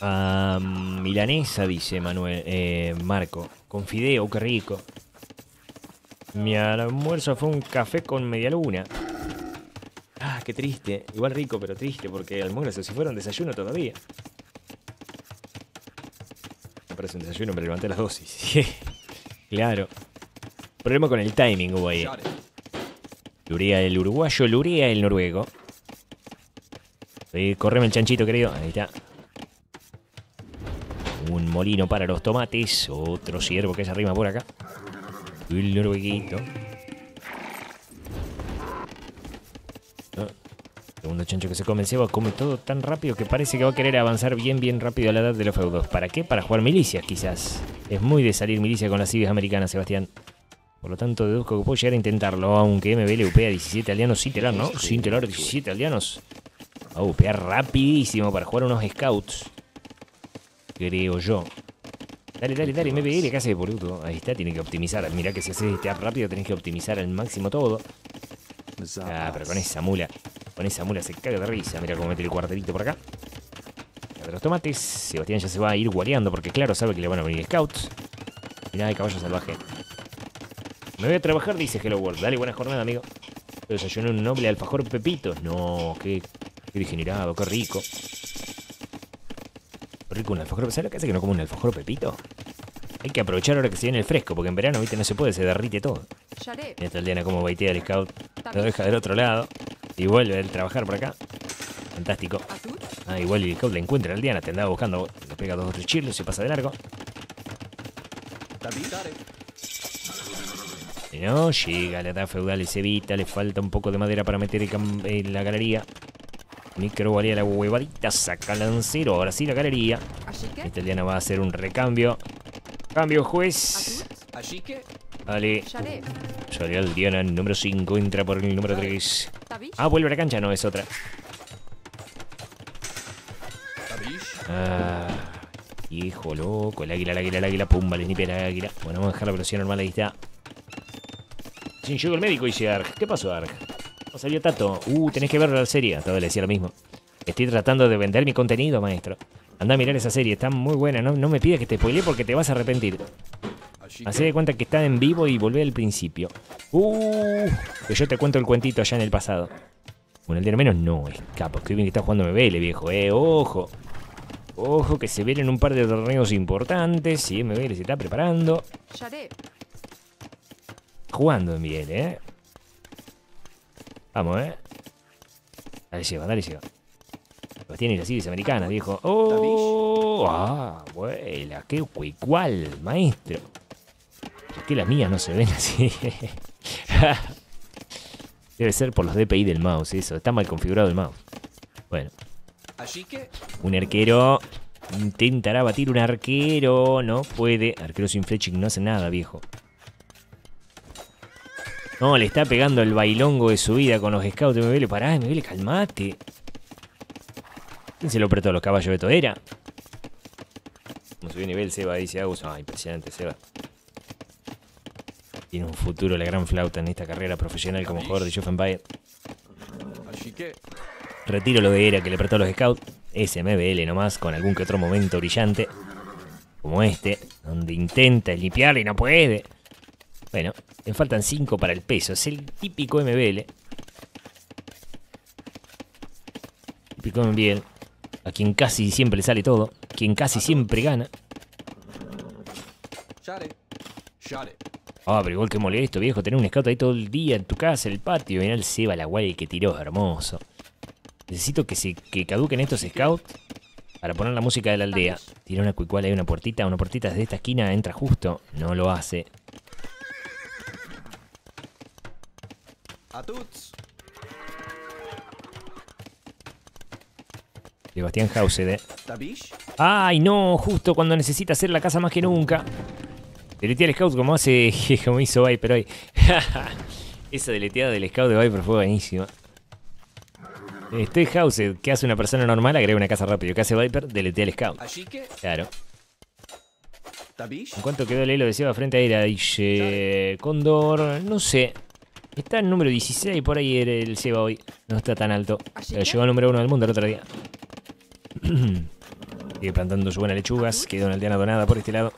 Ah, milanesa, dice Manuel, eh, Marco. Con fideo, qué rico. Mi almuerzo fue un café con media luna. Ah, qué triste. Igual rico, pero triste, porque almuerzo, si fuera un desayuno todavía. Me parece un desayuno, pero levanté las dosis. claro. Problema con el timing hubo ahí. Lurea el uruguayo, lurea el noruego. Eh, correme el chanchito, querido. Ahí está. Un molino para los tomates. Otro ciervo que se arrima por acá. El norueguito. Segundo chancho que se come cebo. Come todo tan rápido que parece que va a querer avanzar bien, bien rápido a la edad de los feudos. ¿Para qué? Para jugar milicias, quizás. Es muy de salir milicia con las civis americanas, Sebastián. Por lo tanto, deduzco que puedo llegar a intentarlo. Aunque MBL upea 17 aldeanos sin telar, ¿no? Sin telar 17 aldeanos. Va a upear rapidísimo para jugar unos scouts. Creo yo. Dale, dale, dale, MBL, ¿qué hace de boludo? Ahí está, tiene que optimizar. Mirá que si haces este rápido tenés que optimizar al máximo todo. Ah, pero con esa mula. Con esa mula se caga de risa. Mira cómo mete el cuartelito por acá. De los tomates. Sebastián ya se va a ir guareando porque, claro, sabe que le van a venir scouts. Mirá, hay caballo salvaje. Me voy a trabajar, dice Hello World. Dale, buena jornada, amigo. Desayuné un noble alfajor Pepito. No, qué, qué degenerado, qué rico. Rico un alfajor. ¿Sabes lo que hace que no como un alfajor Pepito? Hay que aprovechar ahora que se viene el fresco, porque en verano, viste, no se puede, se derrite todo. Esta aldeana como baitea el scout. Lo deja del otro lado. Y vuelve a trabajar por acá. Fantástico. Ah, igual el scout la encuentra a la aldeana, te andaba buscando. Le pega dos o tres chirlos y pasa de largo. Y no, llega la edad feudal y se evita, le falta un poco de madera para meter en la galería. Micro valía la huevadita, saca lancero, ahora sí la galería. Esta aldeana va a hacer un recambio. Cambio juez. Atut. Vale, Sharep. salió aldeana número 5, entra por el número 3. Tabish. Ah, vuelve a la cancha, no es otra. Ah, hijo loco, el águila, el águila, el águila, pumba, le snipea el águila. Bueno, vamos a dejar la velocidad normal, ahí está. Sin llegó el médico, dice Arg. ¿Qué pasó, Arg? ¿No salió Tato? Uh, tenés que ver la serie. Todo le decía lo mismo. Estoy tratando de vender mi contenido, maestro. Anda a mirar esa serie, está muy buena. No, no me pidas que te spoilee porque te vas a arrepentir. Hacé de cuenta que está en vivo y volvé al principio. Uh, que yo te cuento el cuentito allá en el pasado. Bueno, el de menos no, escapo. Qué bien que está jugando MBL, viejo, eh. Ojo. Ojo que se vienen un par de torneos importantes. Sí, MBL se está preparando. Jugando MBL, eh. Vamos, eh. Dale, lleva, dale, lleva. Los tiene las Iris americanas, viejo. ¡Oh! ¡Ah! Vuela, qué cual, maestro. ¿Por qué las mías no se ven así? Debe ser por los DPI del mouse, eso. Está mal configurado el mouse. Bueno. Un arquero intentará batir un arquero. No puede. Arquero sin fletching no hace nada, viejo. No, le está pegando el bailongo de su vida con los scouts de MBL. Pará, MBL, calmate. ¿Quién se lo prestó a los caballos de Todera? Como subió nivel Seba, dice Agus. Ah, impresionante, Seba. Tiene un futuro la gran flauta en esta carrera profesional como jugador de Age of Empires. Retiro lo de Era que le prestó a los scouts. Es MBL nomás, con algún que otro momento brillante. Como este, donde intenta limpiarle y no puede. Bueno, le faltan 5 para el peso. Es el típico MBL. Típico MBL. A quien casi siempre le sale todo. Quien casi siempre gana. Ah, pero igual que molesto, viejo. Tener un scout ahí todo el día en tu casa, en el patio. Mirá el Seba, la guay que tiró, hermoso. Necesito que se que caduquen estos scouts para poner la música de la aldea. Tira una cuicuala y una puertita. Una puertita desde esta esquina entra justo. No lo hace. Sebastián Hausede. ¡Ay, no! Justo cuando necesita hacer la casa más que nunca. Deletea el scout como hace. como hizo Viper hoy. Esa deleteada del scout de Viper fue buenísima. Estoy Housed, que hace una persona normal, agrega una casa rápido. ¿Qué hace Viper? Deletea el scout. Claro. ¿En cuánto quedó el elo de Seba frente a Ira? Dice. Cóndor. No sé. Está en número 16, por ahí era el Seba hoy. No está tan alto. Pero llegó al número 1 del mundo el otro día. Sigue plantando su buena lechugas. Quedó una aldeana donada por este lado.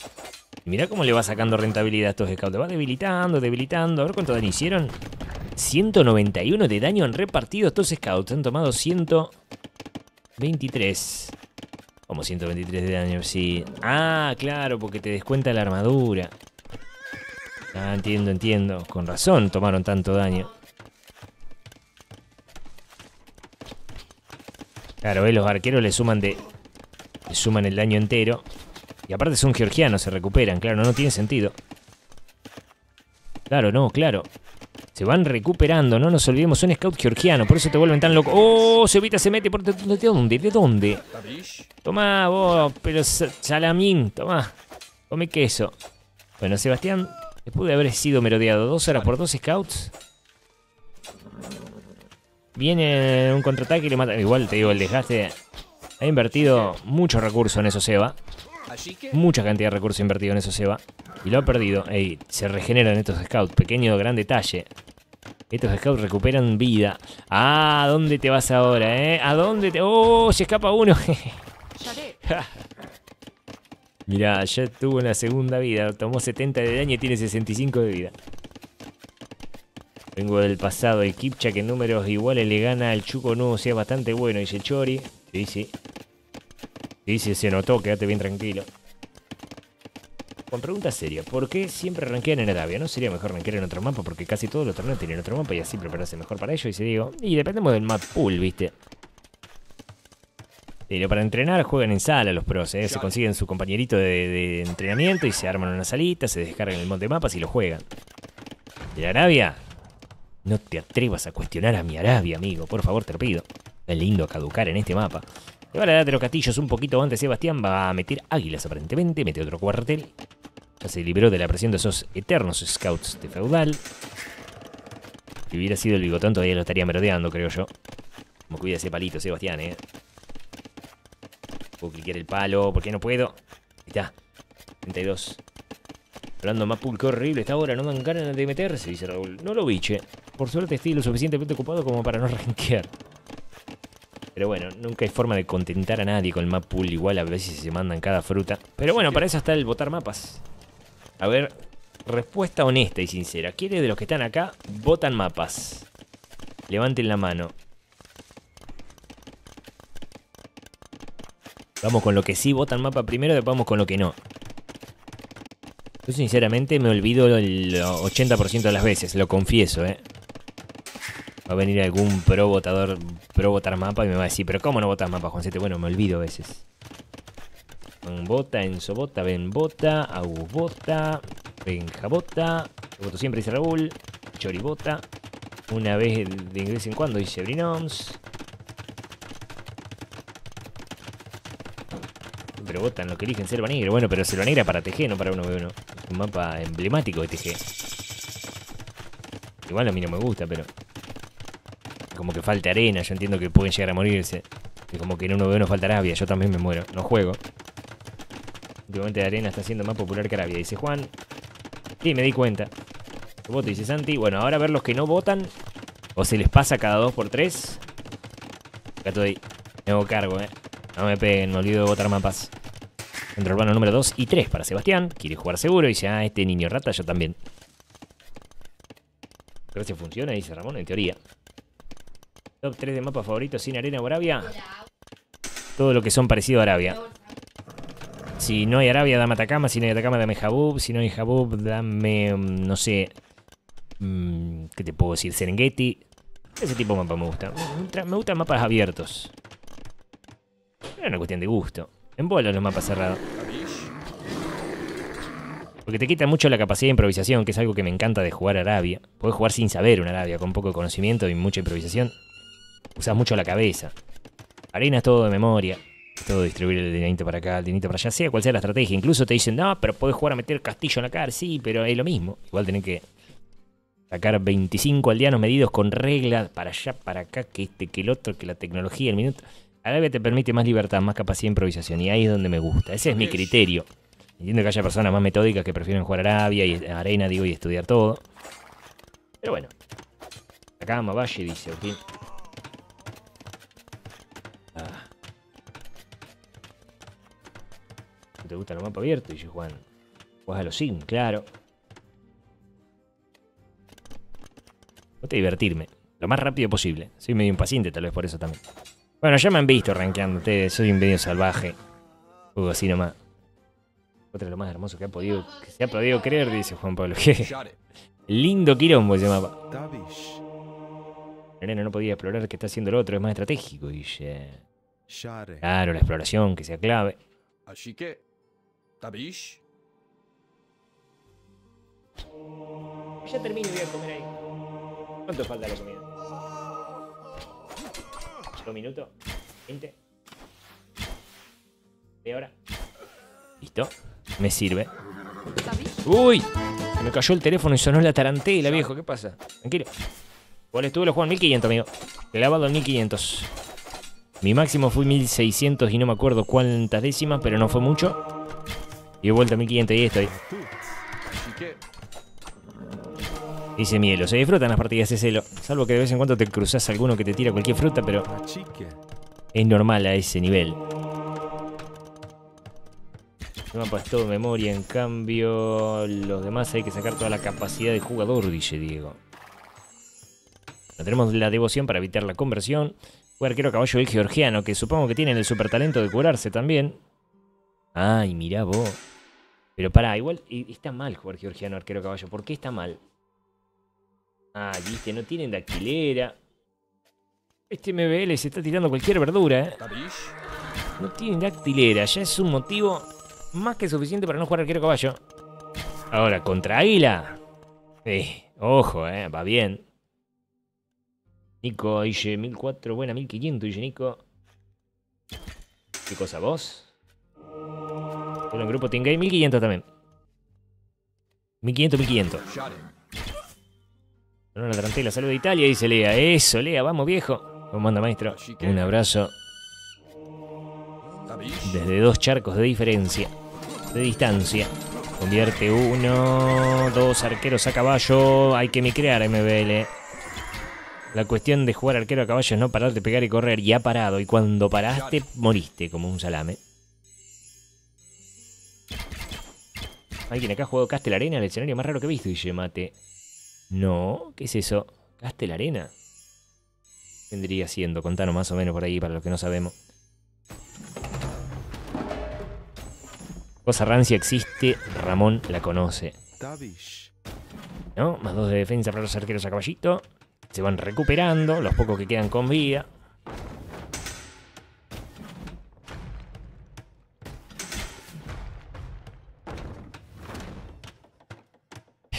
Y mirá cómo le va sacando rentabilidad a estos scouts. Va debilitando, debilitando. A ver cuánto daño hicieron. 191 de daño han repartido estos scouts. Han tomado 123. Como 123 de daño, sí. Ah, claro, porque te descuenta la armadura. Ah, entiendo, entiendo. Con razón tomaron tanto daño. Claro, ¿ves? los arqueros le suman de. Le suman el daño entero. Y aparte son georgianos, se recuperan, claro, no tiene sentido. Claro, no, claro. Se van recuperando, no nos olvidemos, son scouts georgianos, por eso te vuelven tan loco. ¡Oh! Sevita se mete por. ¿De dónde? ¿De dónde? Tomá vos, pero sa- salamín, tomá. Come queso. Bueno, Sebastián, después de haber sido merodeado dos horas por dos scouts. Viene un contraataque y le mata. Igual te digo, el desgaste. Ha invertido mucho recurso en eso, Seba. Mucha cantidad de recursos invertido en eso, Seba. Y lo ha perdido. Ey, se regeneran estos scouts. Pequeño gran detalle. Estos scouts recuperan vida. Ah, ¿a dónde te vas ahora, eh? ¿A dónde te.? ¡Oh! Se escapa uno. Mirá, ya tuvo una segunda vida. Tomó 70 de daño y tiene 65 de vida. Vengo del pasado. El Kipcha que en números iguales le gana al Chuco nuevo. sea bastante bueno, dice Chori. Sí, sí. Sí, sí, se notó. Quédate bien tranquilo. Con pregunta seria, ¿por qué siempre rankean en Arabia? ¿No sería mejor rankear en otro mapa? Porque casi todos los torneos tienen otro mapa y así prepararse mejor para ello. Y se digo, y dependemos del map pool, ¿viste? Pero para entrenar juegan en sala los pros, ¿eh? se consiguen su compañerito de, de entrenamiento y se arman una salita, se descargan el monte de mapas y lo juegan. ¿Y Arabia? No te atrevas a cuestionar a mi Arabia, amigo, por favor te lo pido. Es lindo caducar en este mapa. Le va a dar de los castillos un poquito antes, Sebastián va a meter águilas aparentemente, mete otro cuartel. Ya se libró de la presión de esos eternos scouts de feudal. Si hubiera sido el bigotón todavía lo estaría merodeando, creo yo. Como cuida ese palito, Sebastián, eh. Puedo cliquear el palo, ¿por qué no puedo? Ahí está. 32. Hablando más qué horrible esta hora, no dan ganas de meterse, dice Raúl. No lo vi, che. Por suerte estoy lo suficientemente ocupado como para no rankear. Pero bueno, nunca hay forma de contentar a nadie con el map. Igual a veces se mandan cada fruta. Pero bueno, para eso está el votar mapas. A ver, respuesta honesta y sincera. ¿Quiénes de los que están acá votan mapas? Levanten la mano. Vamos con lo que sí votan mapa primero, después vamos con lo que no. Yo sinceramente me olvido el 80% de las veces, lo confieso, eh. Va a venir algún pro votador, pro votar mapa y me va a decir, pero ¿cómo no votas mapa, Juancete? Bueno, me olvido a veces. Juan vota, Enzo vota, Ben vota, Agus vota, Benja vota, yo voto siempre, dice Raúl, Chori vota, una vez de vez en cuando, dice Brinoms. Pero votan lo que eligen Selva Negra. Bueno, pero Selva Negra para TG, no para 1v1. Un mapa emblemático de TG. Igual a mí no me gusta, pero como que falta arena, yo entiendo que pueden llegar a morirse. Y como que en uno no falta Arabia, yo también me muero, no juego. Últimamente arena está siendo más popular que Arabia, dice Juan. Sí, me di cuenta. Voto, dice Santi. Bueno, ahora a ver los que no votan. O se les pasa cada 2x3. Acá estoy. Me hago cargo, eh. No me peguen, me olvido de votar mapas. Centro urbano número 2 y 3 para Sebastián. Quiere jugar seguro y dice, ah, este niño rata, yo también. Gracias, funciona, dice Ramón, en teoría. Top 3 de mapas favoritos sin arena o Arabia. Todo lo que son parecido a Arabia. Si no hay Arabia, dame Atacama. Si no hay Atacama, dame Jabub. Si no hay Jabub, dame, mm, no sé... mm, ¿Qué te puedo decir? Serengeti. Ese tipo de mapa me gusta. Me gustan mapas abiertos. Es una cuestión de gusto. En bola los mapas cerrados. Porque te quita mucho la capacidad de improvisación, que es algo que me encanta de jugar Arabia. Puedes jugar sin saber una Arabia, con poco conocimiento y mucha improvisación. Usas mucho la cabeza. Arena es todo de memoria. Todo distribuir el dinerito para acá, el dinerito para allá, sea cual sea la estrategia. Incluso te dicen, no, pero puedes jugar a meter castillo en la cara. Sí, pero es lo mismo. Igual tenés que sacar 25 aldeanos medidos con reglas para allá, para acá, que este, que el otro, que la tecnología, el minuto. Arabia te permite más libertad, más capacidad de improvisación. Y ahí es donde me gusta. Ese es mi criterio. Entiendo que haya personas más metódicas que prefieren jugar Arabia y Arena, digo, y estudiar todo. Pero bueno. Acá Valle dice, ok. Ah. ¿No ¿Te gusta el mapa abierto? Dice Juan. Juegas a los Sim, claro. Voy a divertirme. Lo más rápido posible. Soy medio impaciente, tal vez por eso también. Bueno, ya me han visto rankeando ustedes. Soy un medio salvaje. Juego así nomás. Otra de lo más hermoso que ha podido, que se ha podido creer, dice Juan Pablo. Lindo quilombo ese mapa. El nene no podía explorar qué está haciendo el otro, es más estratégico. Dice. Claro, la exploración, que sea clave. Así que, Tabish, Ya termino y voy a comer ahí. ¿Cuánto falta la comida? ¿Dos minutos? ¿Veinte? ¿Media hora? ¿Listo? Me sirve. ¡Uy! Se me cayó el teléfono y sonó la tarantela, viejo. ¿Qué pasa? Tranquilo. ¿Cuál estuvo? Lo juego en 1500, amigo. Clavado en 1500. Mi máximo fue 1600 y no me acuerdo cuántas décimas, pero no fue mucho. Y he vuelto a 1500 y estoy. Dice Mielo, se disfrutan las partidas de celo. Salvo que de vez en cuando te cruzas alguno que te tira cualquier fruta, pero es normal a ese nivel. El mapa es todo memoria, en cambio, los demás hay que sacar toda la capacidad de jugador, dice Diego. No tenemos la devoción para evitar la conversión. Fue arquero caballo el georgiano, que supongo que tienen el super talento de curarse también. Ay, mirá vos. Pero pará, igual está mal jugar georgiano arquero caballo. ¿Por qué está mal? Ah, viste, no tienen dactilera. Este MBL se está tirando cualquier verdura, ¿eh? No tienen dactilera, ya es un motivo más que suficiente para no jugar arquero caballo. Ahora, contra Águila. Eh, ojo, eh, va bien. Nico dice 1004, buena 1500, dice Nico. ¿Qué cosa vos? Solo en grupo Team Game 1500 también. 1500, 1500. It. Sonó la salud de Italia, dice Lea. Eso, Lea, vamos viejo. ¿Cómo anda, maestro? Un abrazo desde dos charcos de diferencia, de distancia. Convierte uno, dos arqueros a caballo. Hay que micrear MBL. La cuestión de jugar arquero a caballo es no parar de pegar y correr. Y ha parado. Y cuando paraste, moriste como un salame. Alguien acá ha jugado Arena, el escenario más raro que he visto, dice Mate. No, ¿qué es eso? Castel Arena. Vendría siendo, contanos más o menos por ahí para los que no sabemos. Cosa rancia existe, Ramón la conoce. ¿No? Más dos de defensa para los arqueros a caballito. Se van recuperando, los pocos que quedan con vida.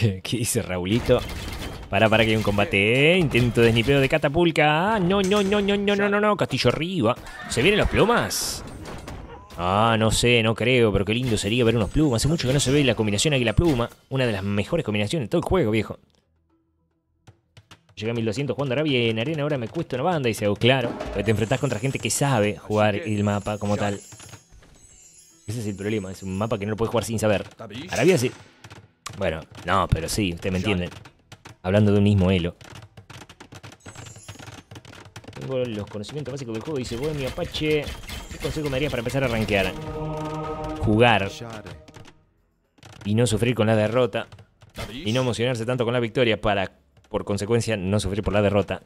¿Qué dice Raulito? Para, para que hay un combate. Eh. Intento de snipeo de catapulca. Ah, no, no, no, no, no, no, no, no. Castillo arriba. ¿Se vienen los plumas? Ah, no sé, no creo, pero qué lindo sería ver unos plumas. Hace mucho que no se ve la combinación aquí la pluma. Una de las mejores combinaciones de todo el juego, viejo. Llegué a 1200 jugando ahora bien. Arena ahora me cuesta una banda. Y se oh, claro. Pero te enfrentás contra gente que sabe jugar el mapa como tal. Ese es el problema. Es un mapa que no lo puedes jugar sin saber. Arabia sí. Bueno, no, pero sí, ustedes me entienden. Hablando de un mismo elo. Tengo los conocimientos básicos del juego, dice Bohemio Apache. ¿Qué consejo me darías para empezar a rankear? Jugar y no sufrir con la derrota. Y no emocionarse tanto con la victoria para, por consecuencia, no sufrir por la derrota.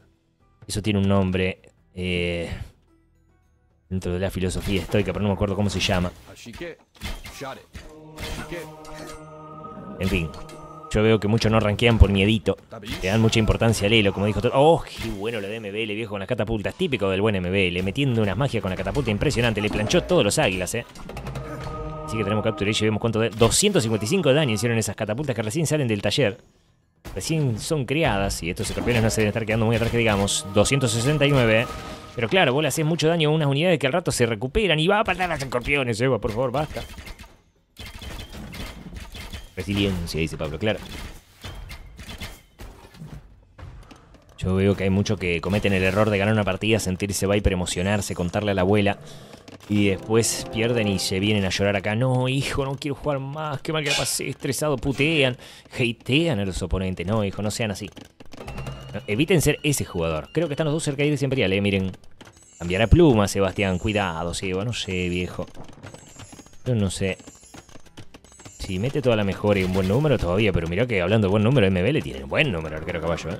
Eso tiene un nombre eh, dentro de la filosofía estoica, pero no me acuerdo cómo se llama. It. Ashike. En fin, yo veo que muchos no rankean por miedito. Le dan mucha importancia al elo, como dijo todo. ¡Oh, qué bueno lo de MBL, viejo, con las catapultas! Típico del buen MBL, metiendo unas magias con la catapulta impresionante. Le planchó todos los águilas, ¿eh? Así que tenemos captura y vemos cuánto de... 255 de daño hicieron esas catapultas que recién salen del taller. Recién son creadas y estos escorpiones no se deben estar quedando muy atrás que digamos. 269, ¿eh? Pero claro, vos le haces mucho daño a unas unidades que al rato se recuperan y va a parar a los escorpiones, Eva, por favor, basta. Resiliencia, dice Pablo, claro. Yo veo que hay muchos que cometen el error de ganar una partida, sentirse Viper, emocionarse, contarle a la abuela. Y después pierden y se vienen a llorar acá. No, hijo, no quiero jugar más. Qué mal que la pasé, estresado, putean, hatean a los oponentes. No, hijo, no sean así. Eviten ser ese jugador. Creo que están los dos cerca de irse Imperial, eh. Miren. Cambiará pluma, Sebastián. Cuidado, Seba. No sé, viejo. Yo no sé. Si mete toda la mejora y un buen número todavía, pero mira que hablando de buen número, MBL tiene un buen número, arquero caballo, ¿eh?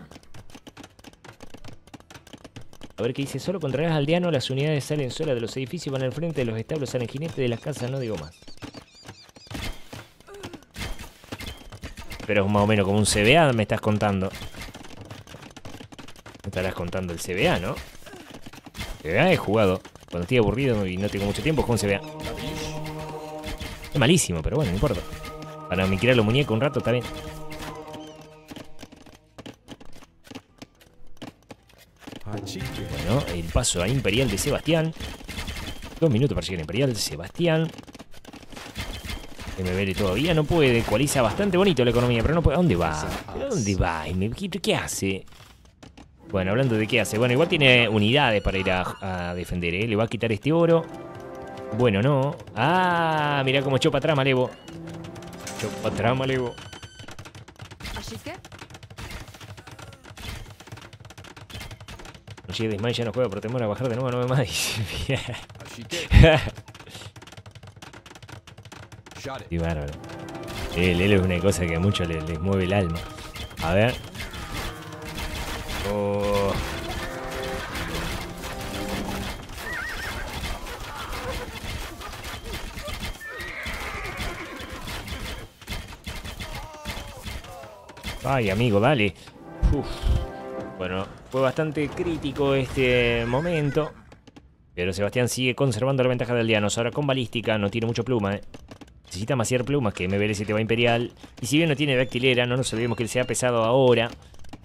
A ver qué dice, solo contra el aldeano las unidades salen solas de los edificios, van al frente de los establos, salen jinetes de las casas, no digo más. Pero es más o menos como un CBA, me estás contando. Me estarás contando el CBA, ¿no? CBA he jugado. Cuando estoy aburrido y no tengo mucho tiempo, juego un CBA. Es malísimo, pero bueno, no importa. Para micrar los muñecos un rato está bien. Bueno, el paso a Imperial de Sebastián. Dos minutos para llegar a Imperial de Sebastián. MBL todavía no puede. Ecualiza bastante bonito la economía, pero no puede. ¿A dónde va? ¿A dónde va? ¿Y me- ¿Qué, hace? Bueno, hablando de qué hace. Bueno, igual tiene unidades para ir a, a defender, ¿eh? Le va a quitar este oro. Bueno, no. Ah, mirá cómo chopa atrás, Malevo. Chopa atrás, Malevo. Así que... Oye, Desmay ya no juega por temor a bajar de nuevo, no me más. Así. Qué bárbaro. El Elo es una cosa que a muchos les, les mueve el alma. A ver. Oh. Ay, amigo, dale. Bueno, fue bastante crítico este momento. Pero Sebastián sigue conservando la ventaja del Dianos. Ahora con balística, no tiene mucho pluma, ¿eh? Necesita maciar plumas que MBL7 va Imperial. Y si bien no tiene dactilera, no nos olvidemos que él se ha pesado ahora.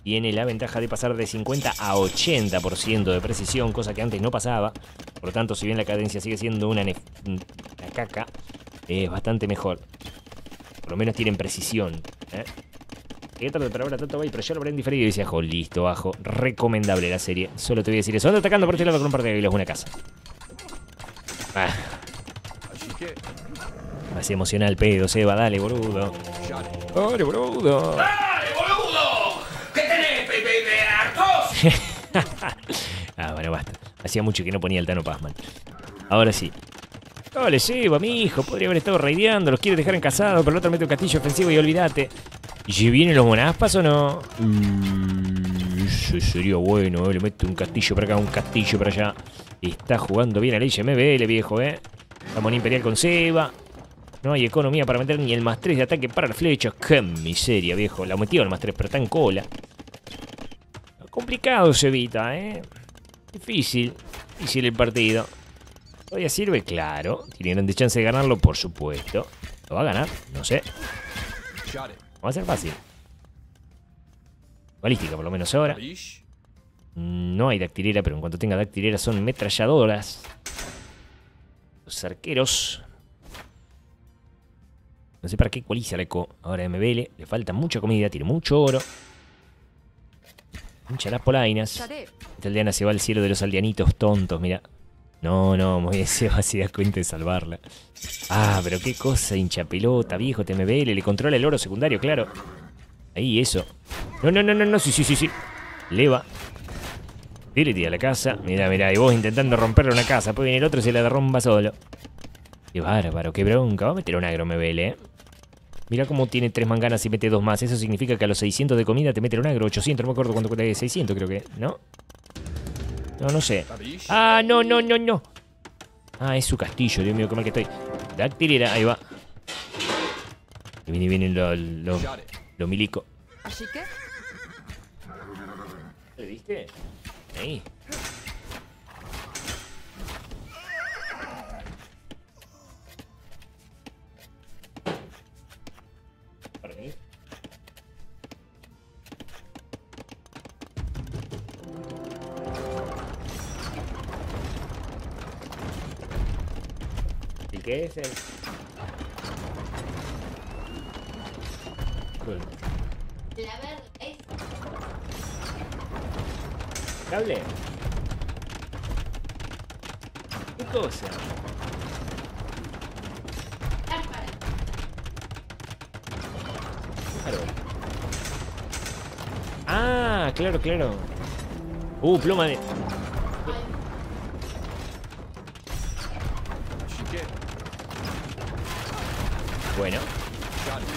Tiene la ventaja de pasar de 50 a 80% de precisión, cosa que antes no pasaba. Por lo tanto, si bien la cadencia sigue siendo una, una caca, es bastante mejor. Por lo menos tienen precisión. ¿eh? Qué tarde para ahora tanto bait, pero ya lo habrán diferido y dice ajo, listo, bajo. Recomendable la serie. Solo te voy a decir eso. Anda atacando por este lado con un par de águilas, una casa. Ah, Así emocional pedo, Seba, dale, boludo. shot it. Dale, boludo. ah, bueno, basta. Hacía mucho que no ponía el Tano Pazman. Ahora sí. Dale, Seba, mi hijo. Podría haber estado raideando. Los quiere dejar en casado, pero el otro mete un castillo ofensivo y olvídate. ¿Y si vienen los monaspas o no? Mm, Eso sería bueno, eh. Le mete un castillo para acá, un castillo para allá. Está jugando bien el HMBL, viejo, eh. Estamos en Imperial con Seba. No hay economía para meter ni el más 3 de ataque para las flechas. ¡Qué miseria, viejo! La metió el más 3, pero está en cola. Complicado se evita, ¿eh? Difícil. Difícil el partido. ¿Todavía sirve? Claro. Tiene grandes chances de ganarlo, por supuesto. ¿Lo va a ganar? No sé. Va a ser fácil. Balística, por lo menos ahora. Leash. No hay dactilera, pero en cuanto tenga dactilera son metralladoras. Los arqueros. No sé para qué cualiza la eco. Ahora MBL. Le falta mucha comida, tiene mucho oro. Muchas las polainas. Esta aldeana se va al cielo de los aldeanitos tontos, mira. No, no, se va así da cuenta de salvarla. Ah, pero qué cosa, hincha pelota, viejo, TMBL, le controla el oro secundario, claro. Ahí, eso. No, no, no, no, no, sí, sí, sí, sí. Leva. Dile a la casa. Mira, mira, y vos intentando romperle una casa. Pues viene el otro y se la derrumba solo. Qué bárbaro, qué bronca. Va a meter un agro MBL, eh. Mira cómo tiene tres manganas y mete dos más. Eso significa que a los 600 de comida te mete un agro. 800, no me acuerdo cuánto cuesta. 600 creo que, ¿no? No, no sé. Ah, no, no, no, no. Ah, es su castillo, Dios mío, qué mal que estoy. Dactilera, ahí va. Y viene, vienen los lo, lo milico. Así que, ¿Le viste? Ahí. Qué es el? Cool. ¿Cable? ¿Qué cosa? Claro. Ah, claro, claro. Uh, pluma de. Bueno. it.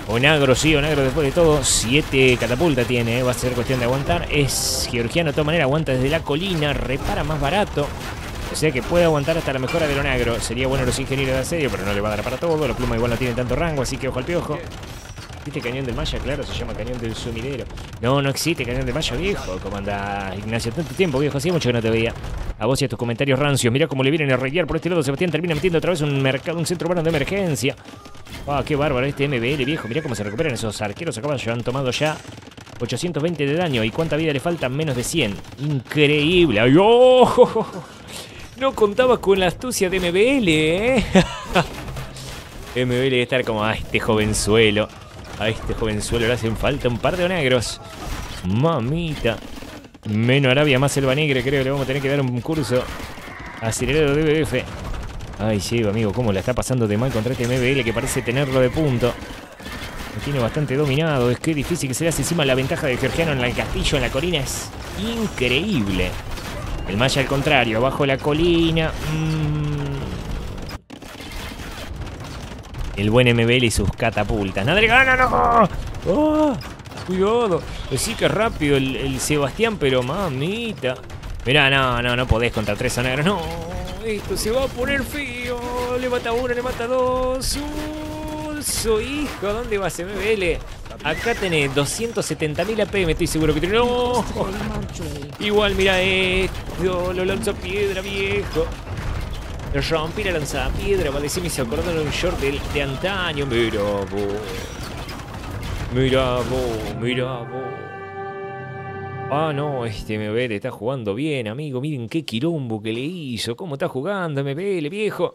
Onagro, sí, Onagro después de todo. Siete catapulta tiene, eh, va a ser cuestión de aguantar. Es georgiano de todas maneras, aguanta desde la colina, repara más barato. O sea que puede aguantar hasta la mejora del Onagro. Sería bueno los ingenieros de asedio, pero no le va a dar para todo. La pluma igual no tiene tanto rango, así que ojo al piojo. ¿Viste cañón del Maya? Claro, se llama cañón del sumidero. No, no existe cañón del Maya, viejo. ¿Cómo anda Ignacio? Tanto tiempo, viejo. Hacía mucho que no te veía. A vos y a tus comentarios rancios. Mirá cómo le vienen a rayar por este lado. Sebastián termina metiendo otra vez un mercado, un centro urbano de emergencia. Ah, qué bárbaro este MBL, viejo. Mirá cómo se recuperan esos arqueros a caballo. Han tomado ya 820 de daño. ¿Y cuánta vida le falta? Menos de 100. Increíble. ¡Ay, oh! No contaba con la astucia de MBL, ¿eh? MBL debe estar como a este jovenzuelo. A este jovenzuelo le hacen falta un par de onagros. Mamita. Menos Arabia, más Selva Negra, creo que le vamos a tener que dar un curso. Acelerado de BBF. Ay, sí, amigo, cómo la está pasando de mal contra este MBL que parece tenerlo de punto. Lo tiene bastante dominado. Es que difícil que se le hace encima la ventaja de Georgiano en el castillo, en la colina. Es increíble. El Maya al contrario, abajo la colina. Mm. El buen MBL y sus catapultas. ¡Nadre gana, no! ¡Oh! Cuidado. Sí que rápido el, Sebastián, pero mamita. Mirá, no, no, no podés contra tres sonagros. No, esto se va a poner feo. Le mata uno, le mata dos. Uh, su hijo, ¿dónde vas, MBL? Acá tenés 270.000 AP, me estoy seguro que tiene. ¡No! Igual, mira esto. Lo lanza piedra, viejo. Lo rompí la lanzada piedra. Parecía me hizo acordar un short de, de antaño. Mira vos. Mira vos, mira vos. Ah, no, este MBL está jugando bien, amigo. Miren qué quilombo que le hizo. ¿Cómo está jugando MBL, viejo?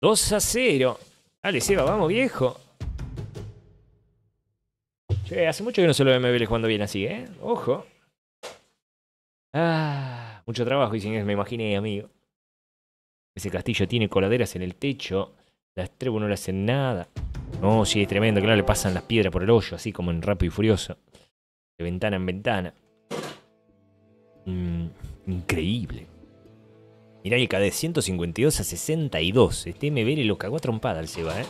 2 a 0. Dale, Seba, vamos, viejo. Che, hace mucho que no se lo ve MBL jugando bien así, ¿eh? Ojo. Ah, mucho trabajo y sin me imaginé, amigo. Ese castillo tiene coladeras en el techo. Las tribus no le hacen nada. No, sí, es tremendo. Claro, le pasan las piedras por el hoyo, así como en Rápido y Furioso. De ventana en ventana. Mm, increíble. Mirá, y de 152 a 62. Este MBL lo cagó a trompada al Seba, ¿eh?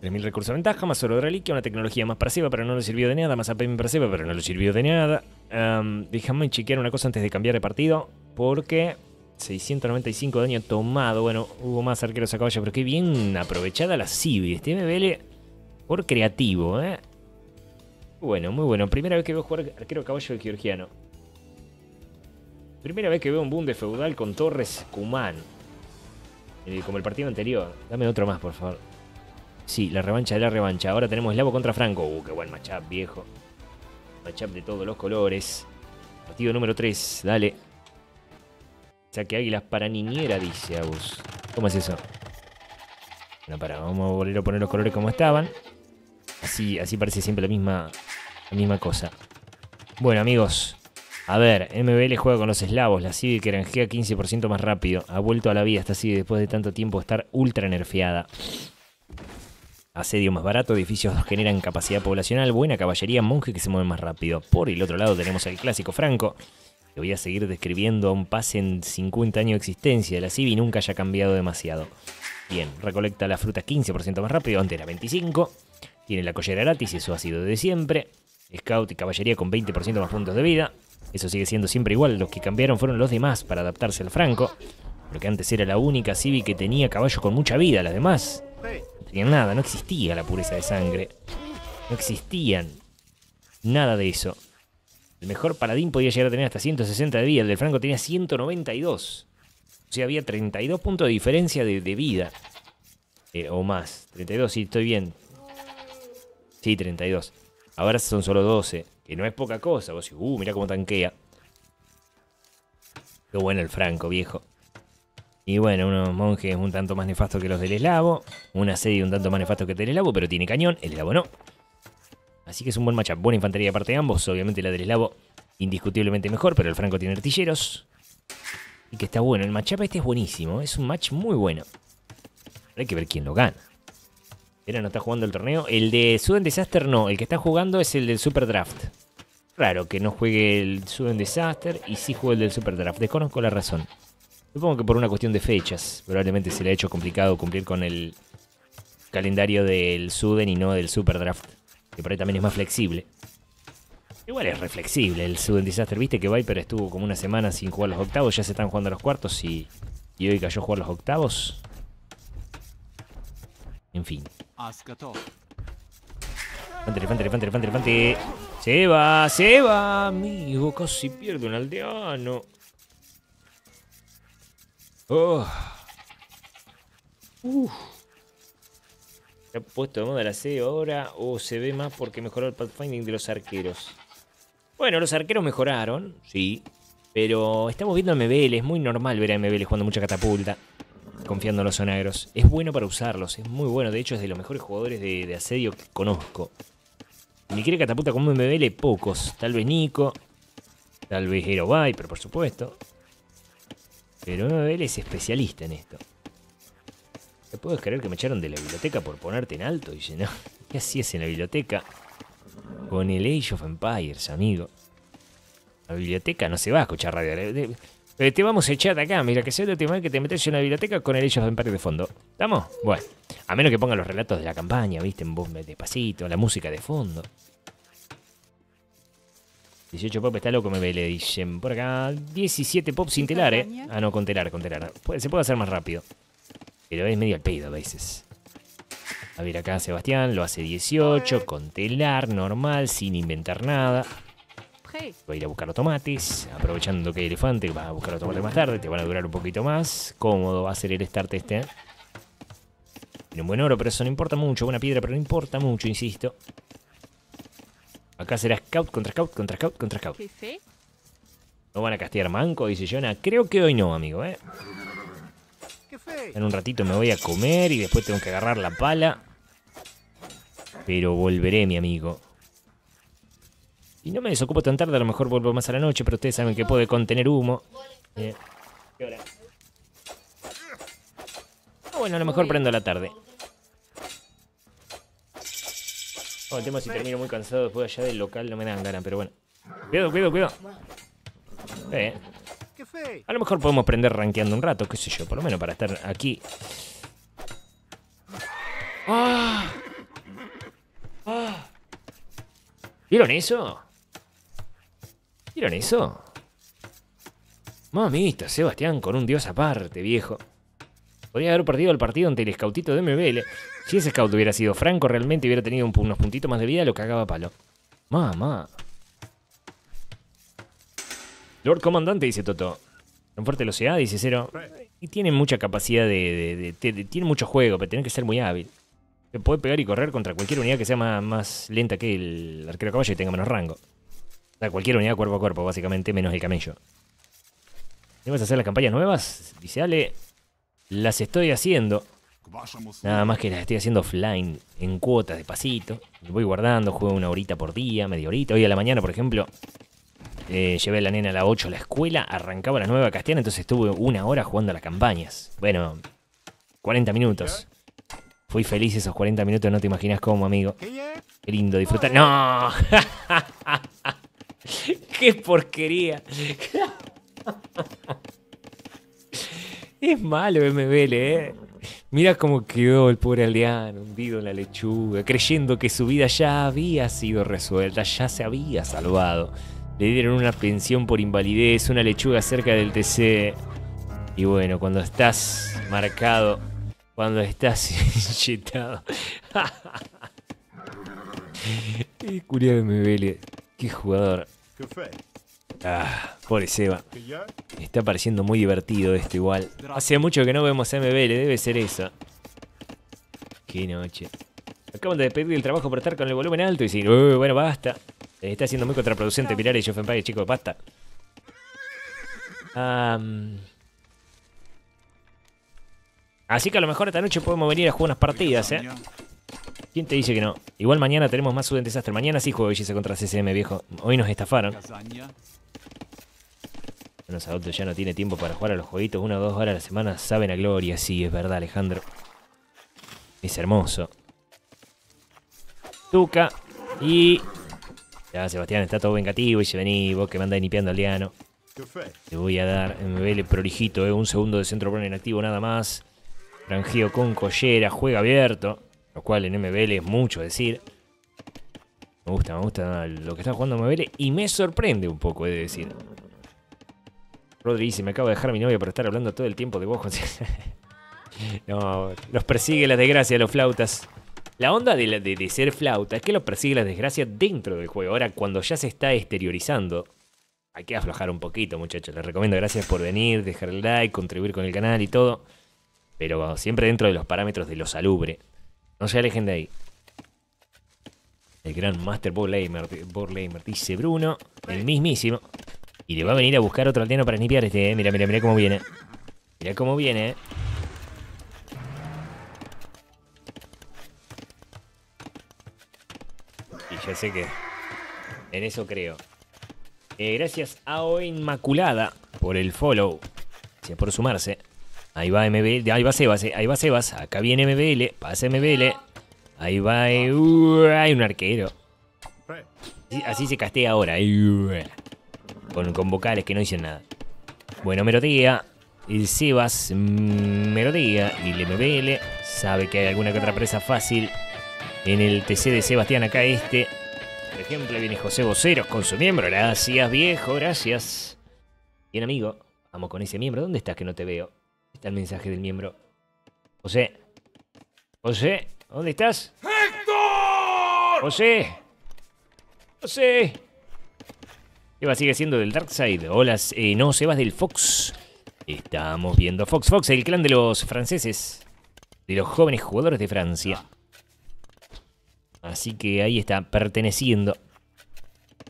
3.000 recursos de ventaja, más oro de reliquia, una tecnología más para Seba, pero no le sirvió de nada, más APM para Seba, pero no le sirvió de nada. Am, déjame chequear una cosa antes de cambiar de partido, porque 695 daño tomado. Bueno, hubo más arqueros a caballo, pero qué bien aprovechada la Civi. Este MBL por creativo, ¿eh? Bueno, muy bueno. Primera vez que veo jugar arquero a caballo de georgiano. Primera vez que veo un boom de feudal con Torres Kuman. Eh, como el partido anterior. Dame otro más, por favor. Sí, la revancha de la revancha. Ahora tenemos Eslavo contra Franco. Uh, qué buen matchup, viejo. Matchup de todos los colores. Partido número 3, dale. Saque águilas para niñera, dice Agus. ¿Cómo es eso? Bueno, para, vamos a volver a poner los colores como estaban. Así, así parece siempre la misma, la misma cosa. Bueno, amigos. A ver, MBL juega con los eslavos. La Civi que granjea 15% más rápido. Ha vuelto a la vida esta Civi después de tanto tiempo estar ultra nerfeada. Asedio más barato, edificios generan capacidad poblacional, buena caballería, monje que se mueve más rápido. Por el otro lado tenemos al clásico Franco. que voy a seguir describiendo a un pase en 50 años de existencia. La Civi nunca haya cambiado demasiado. Bien, recolecta la fruta 15% más rápido, antes era 25. Tiene la collera gratis, eso ha sido de siempre. Scout y caballería con 20% más puntos de vida. Eso sigue siendo siempre igual. Los que cambiaron fueron los demás para adaptarse al Franco. Porque antes era la única Civi que tenía caballos con mucha vida. Las demás no tenían nada, no existía la pureza de sangre. No existían nada de eso. El mejor paladín podía llegar a tener hasta 160 de vida. El del Franco tenía 192. O sea, había 32 puntos de diferencia de, de vida. Eh, o más. 32, sí, estoy bien. Sí, 32. Ahora son solo 12. Que no es poca cosa. Vos decís, uh, mirá cómo tanquea. Qué bueno el Franco, viejo. Y bueno, unos monjes un tanto más nefastos que los del eslavo. Un asedio un tanto más nefasto que el del eslavo, pero tiene cañón. El eslavo no. Así que es un buen matchup. Buena infantería de parte de ambos. Obviamente la del eslavo indiscutiblemente mejor, pero el Franco tiene artilleros. Y que está bueno. El matchup este es buenísimo. Es un match muy bueno. Hay que ver quién lo gana. Era no está jugando el torneo. El de Sudden Disaster no. El que está jugando es el del Super Draft. Raro que no juegue el Sudden Disaster y sí juegue el del Super Draft. Desconozco la razón. Supongo que por una cuestión de fechas. Probablemente se le ha hecho complicado cumplir con el calendario del Sudden y no del Super Draft. Que por ahí también es más flexible. Igual es reflexible el Sudden Disaster. Viste que Viper estuvo como una semana sin jugar los octavos. Ya se están jugando los cuartos y, y hoy cayó a jugar los octavos. En fin. Elefante, elefante, elefante, elefante, elefante. Se va, se va, amigo. Casi pierde un aldeano. Oh. Uf. ¿Se ha puesto de moda la SEO ahora o se ve más porque mejoró el pathfinding de los arqueros? Bueno, los arqueros mejoraron, sí. Pero estamos viendo a MBL, es muy normal ver a MBL jugando mucha catapulta. Confiando en los sonagros. Es bueno para usarlos, es muy bueno. De hecho, es de los mejores jugadores de, asedio que conozco. Ni quiere catapulta como MBL, pocos. Tal vez Nico. Tal vez Hero Viper, por supuesto. Pero MBL es especialista en esto. ¿Te puedes creer que me echaron de la biblioteca por ponerte en alto? Dice, no. ¿Qué hacías en la biblioteca? Con el Age of Empires, amigo. La biblioteca no se va a escuchar radio. Eh, te vamos a echar de acá, mira, que sea la última vez que te metes en una biblioteca con el Age of Empires de fondo. ¿Estamos? Bueno, a menos que pongan los relatos de la campaña, viste, en voz despacito, la música de fondo. 18 pop está loco, me ve, le dicen. Por acá, 17 pop sin telar, eh. Ah, no, con telar, con telar. Se puede hacer más rápido. Pero es medio al pedo a veces. A ver, acá Sebastián lo hace 18, con telar, normal, sin inventar nada. Voy a ir a buscar los tomates, aprovechando que hay elefante, vas a buscar los tomates más tarde, te van a durar un poquito más. Cómodo va a ser el start este. ¿eh? Tiene un buen oro, pero eso no importa mucho. Buena piedra, pero no importa mucho, insisto. Acá será scout contra scout contra scout contra scout. ¿No van a castear manco? Dice Jonah. Creo que hoy no, amigo, ¿eh? En un ratito me voy a comer y después tengo que agarrar la pala. Pero volveré, mi amigo. Y no me desocupo tan tarde, a lo mejor vuelvo más a la noche, pero ustedes saben que puede contener humo. Eh, ¿Qué hora? Ah, bueno, a lo mejor prendo a la tarde. Oh, el tema si termino muy cansado después allá del local no me dan ganas, pero bueno. Cuidado, cuidado, cuidado. Eh. A lo mejor podemos prender rankeando un rato, qué sé yo, por lo menos para estar aquí. ¡Ah! ¡Ah! ¿Vieron eso? ¿Vieron eso? Mamita, Sebastián, con un dios aparte, viejo. Podría haber perdido el partido ante el scoutito de MBL. Si ese scout hubiera sido franco, realmente hubiera tenido unos puntitos más de vida, lo cagaba palo. Mamá. Lord Comandante, dice Toto. Tan fuerte velocidad, dice Cero. Y tiene mucha capacidad de, de- de- de- de- Tiene mucho juego, pero tiene que ser muy hábil. Se puede pegar y correr contra cualquier unidad que sea más, más lenta que el arquero caballo y tenga menos rango. Cualquier unidad cuerpo a cuerpo, básicamente, menos el camello. ¿No vas a hacer las campañas nuevas? Dice Ale. Las estoy haciendo. Nada más que las estoy haciendo offline, en cuotas, despacito. Voy guardando, juego una horita por día, media horita. Hoy a la mañana, por ejemplo, eh, llevé a la nena a las 8 a la escuela, arrancaba la nueva castellana, entonces estuve una hora jugando a las campañas. Bueno, 40 minutos. Fui feliz esos 40 minutos, no te imaginas cómo, amigo. Qué lindo disfrutar. ¡No! ¡Qué porquería! Es malo MBL, ¿eh? Mira cómo quedó el pobre aldeano, hundido en la lechuga, creyendo que su vida ya había sido resuelta, ya se había salvado. Le dieron una pensión por invalidez, una lechuga cerca del TC. Y bueno, cuando estás marcado, cuando estás inyectado. Qué curioso MBL, qué jugador. Ah, pobre Seba. Está pareciendo muy divertido esto igual. Hace mucho que no vemos MBL, debe ser eso. Qué noche. Acaban de despedir el trabajo por estar con el volumen alto y decir, "Uh, bueno, basta. Eh, Está siendo muy contraproducente mirar Age of Empires, chicos, basta. Am. Así que a lo mejor esta noche podemos venir a jugar unas partidas, ¿eh? ¿Quién te dice que no? Igual mañana tenemos más Student Disaster. Mañana sí juego belleza contra CCM, viejo. Hoy nos estafaron. Los adultos ya no tiene tiempo para jugar a los jueguitos una o dos horas a la semana. Saben a gloria, sí, es verdad, Alejandro. Es hermoso. Tuca. Y. Ya, Sebastián está todo vengativo. Y se vení, vos que me andas nipeando al diano. Te voy a dar MBL prolijito, eh. Un segundo de centro plano inactivo nada más. Granjeo con collera, juega abierto. Lo cual en MBL es mucho decir. Me gusta, me gusta lo que está jugando MBL. Y me sorprende un poco, he de decir. Rodri dice, me acabo de dejar a mi novia por estar hablando todo el tiempo de vos. José". no, los persigue la desgracia los flautas. La onda de, de- de ser flauta es que los persigue la desgracia dentro del juego. Ahora, cuando ya se está exteriorizando, hay que aflojar un poquito, muchachos. Les recomiendo gracias por venir, dejar el like, contribuir con el canal y todo. Pero siempre dentro de los parámetros de lo salubre. No se alejen de ahí. El gran Master Borlamer, dice Bruno, el mismísimo. Y le va a venir a buscar otro aldeano para nipear este, eh. Mira, mira, mira cómo viene. Mira cómo viene, eh. Y ya sé que en eso creo. Eh, gracias a O Inmaculada por el follow. Gracias por sumarse. Ahí va MBL, ahí va Sebas, eh, ahí va Sebas. Acá viene MBL, pasa MBL. Ahí va, eh, uh, hay un arquero. Así, se castea ahora. eh, uh, con, con vocales que no dicen nada. Bueno, merodea. El Sebas mm, merodea y el MBL sabe que hay alguna que otra presa fácil en el TC de Sebastián acá este. Por ejemplo, viene José Voceros con su miembro. Gracias, viejo, gracias. Bien, amigo. Vamos con ese miembro. ¿Dónde estás que no te veo? Está el mensaje del miembro. José. José, ¿dónde estás? ¡Héctor! José. José. Seba sigue siendo del Dark Side. Hola, eh, no, Sebas del Fox. Estamos viendo Fox Fox, el clan de los franceses. De los jóvenes jugadores de Francia. Así que ahí está, perteneciendo.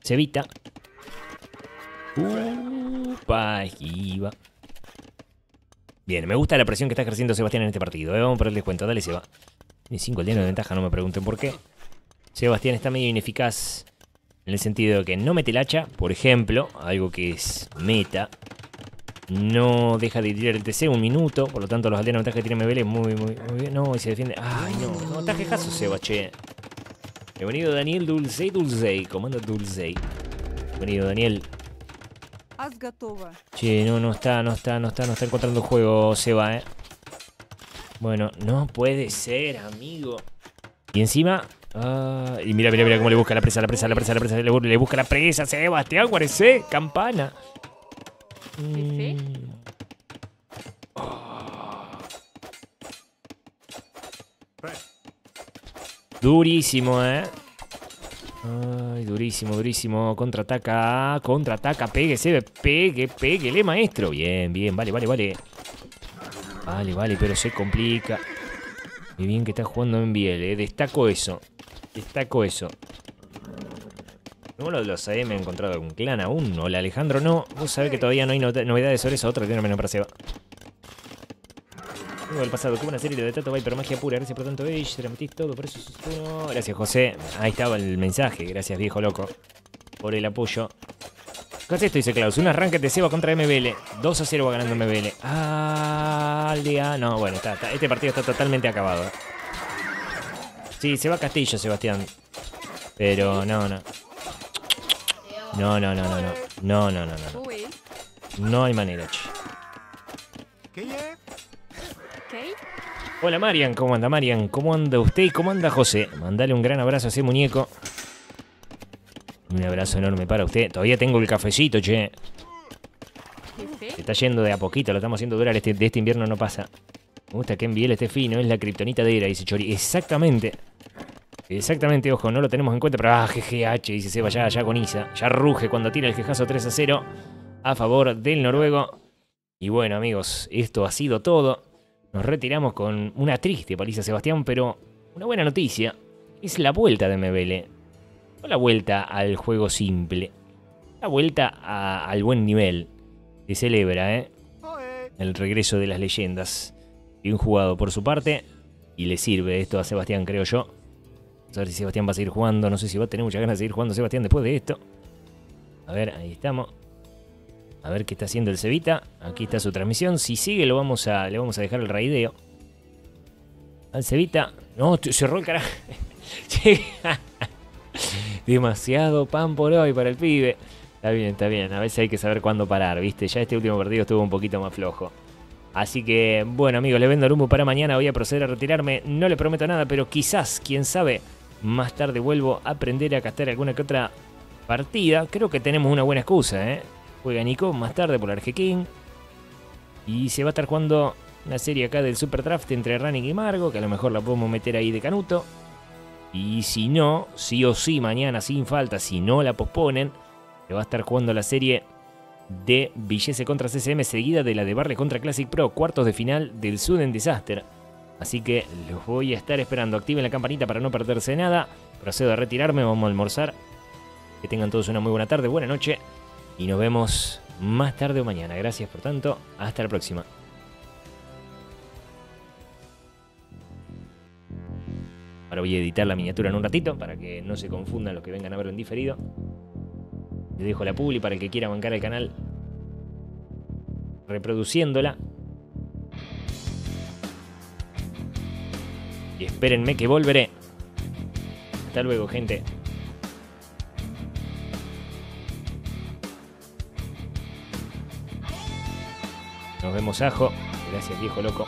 Cevita. Upa, esquiva. Bien, me gusta la presión que está ejerciendo Sebastián en este partido. eh. Vamos por el descuento. Dale, Seba. Tiene 5 el de ventaja, no me pregunten por qué. Sebastián está medio ineficaz. En el sentido de que no mete el hacha, por ejemplo, algo que es meta. No deja de tirar el TC un minuto, por lo tanto los aldeanos de ventaja que tiene MBL muy, muy, muy bien. No, y se defiende. Ay, no, no, tajejazo Seba, che. Bienvenido Daniel Dulcey Dulcey, comando Dulcey. Bienvenido Daniel. Che, no, no está, no está, no está, no está encontrando el juego, Seba, eh. Bueno, no puede ser, amigo. Y encima... Ah, y mira, mira, mira cómo le busca la presa, la presa, la presa, la presa. Le, busca la presa, Sebastián, guarecé, campana. Mm. Durísimo, eh. Ay, durísimo, durísimo. Contraataca, contraataca, pegue, se pegue, peguele, maestro. Bien, bien, vale, vale, vale. Vale, vale, pero se complica. Y bien que está jugando en Biel, eh. Destaco eso. Destaco eso. Uno de los AM he encontrado algún clan aún. Hola Alejandro, no. Vos sabés que todavía no hay novedades sobre eso. Otro tiene menos para Seba. Tengo del pasado, qué buena serie de Tato Viper, magia pura. Gracias por tanto, Age. Transmitís todo, por eso uno. Gracias, José. Ahí estaba el mensaje. Gracias, viejo loco. Por el apoyo. ¿Qué haces esto? Dice Klaus. Un arranque de Seba contra MBL. 2 a 0 va ganando MBL. Ah, aldea. No, bueno, está, está- este partido está totalmente acabado. Sí, se va a Castillo, Sebastián. Pero no, no. No, no, no, no, no. No, no, no, no. No hay manera, che. Hola Marian, ¿cómo anda Marian? ¿Cómo anda usted y cómo anda José? Mandale un gran abrazo a ese muñeco. Un abrazo enorme para usted. Todavía tengo el cafecito, che. Se está yendo de a poquito, lo estamos haciendo durar. Este, de este invierno no pasa. Me gusta que envíe este fino, es la kriptonita de era, dice Chori. Exactamente. Exactamente, ojo, no lo tenemos en cuenta, pero ah, GGH, dice Seba, ya, ya con Isa. Ya ruge cuando tira el jejazo 3 a 0 a favor del noruego. Y bueno, amigos, esto ha sido todo. Nos retiramos con una triste paliza Sebastián, pero una buena noticia. Es la vuelta de MBL. No la vuelta al juego simple. La vuelta al buen nivel. Se celebra, ¿eh? El regreso de las leyendas. Bien jugado por su parte. Y le sirve esto a Sebastián, creo yo. Vamos a ver si Sebastián va a seguir jugando. No sé si va a tener muchas ganas de seguir jugando Sebastián después de esto. A ver, ahí estamos. A ver qué está haciendo el Cevita. Aquí está su transmisión. Si sigue, lo vamos a, le vamos a dejar el raideo. Al Cevita. No, cerró el carajo. Demasiado pan por hoy para el pibe. Está bien, está bien. A veces hay que saber cuándo parar, ¿viste? Ya este último partido estuvo un poquito más flojo. Así que, bueno, amigos, le vendo el para mañana. Voy a proceder a retirarme. No le prometo nada, pero quizás, quién sabe, más tarde vuelvo a aprender a castar alguna que otra partida. Creo que tenemos una buena excusa, ¿eh? Juega Nico más tarde por Arge King. Y se va a estar jugando una serie acá del Super Draft entre Running y Margo, que a lo mejor la podemos meter ahí de canuto. Y si no, sí o sí, mañana sin falta, si no la posponen, se va a estar jugando la serie de Villese contra CCM, seguida de la de Barley contra Classic Pro, cuartos de final del Sudden Disaster. Así que los voy a estar esperando. Activen la campanita para no perderse nada. Procedo a retirarme, vamos a almorzar. Que tengan todos una muy buena tarde, buena noche. Y nos vemos más tarde o mañana. Gracias por tanto. Hasta la próxima. Ahora voy a editar la miniatura en un ratito para que no se confundan los que vengan a verlo en diferido. Les dejo la publi para el que quiera bancar el canal reproduciéndola. Y espérenme que volveré. Hasta luego, gente. Nos vemos, Ajo. Gracias, viejo loco.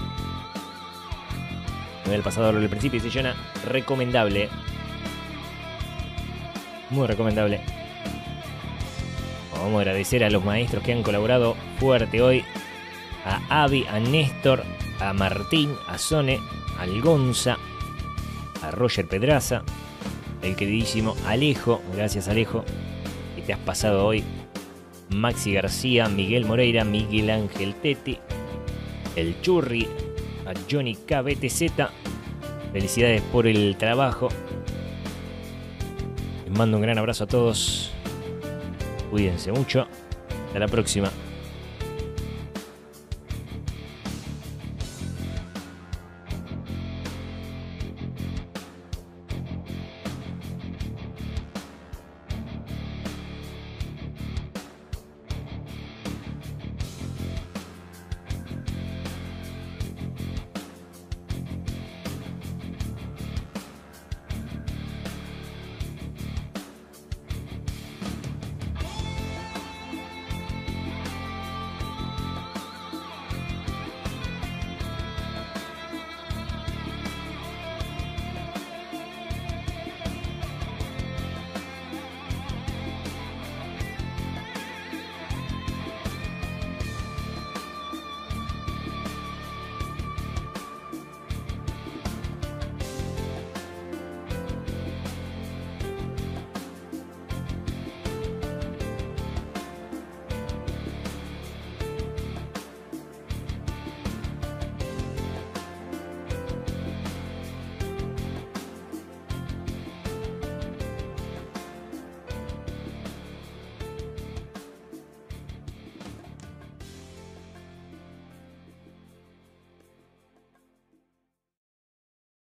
Me había pasado el principio y se llena. Recomendable. Muy recomendable. Vamos a agradecer a los maestros que han colaborado fuerte hoy. A Avi, a Néstor, a Martín, a Sone, al Gonza, a Roger Pedraza, el queridísimo Alejo. Gracias, Alejo. Que te has pasado hoy. Maxi García, Miguel Moreira, Miguel Ángel Teti, el Churri, a Johnny KBTZ. Felicidades por el trabajo. Les mando un gran abrazo a todos. Cuídense mucho. Hasta la próxima.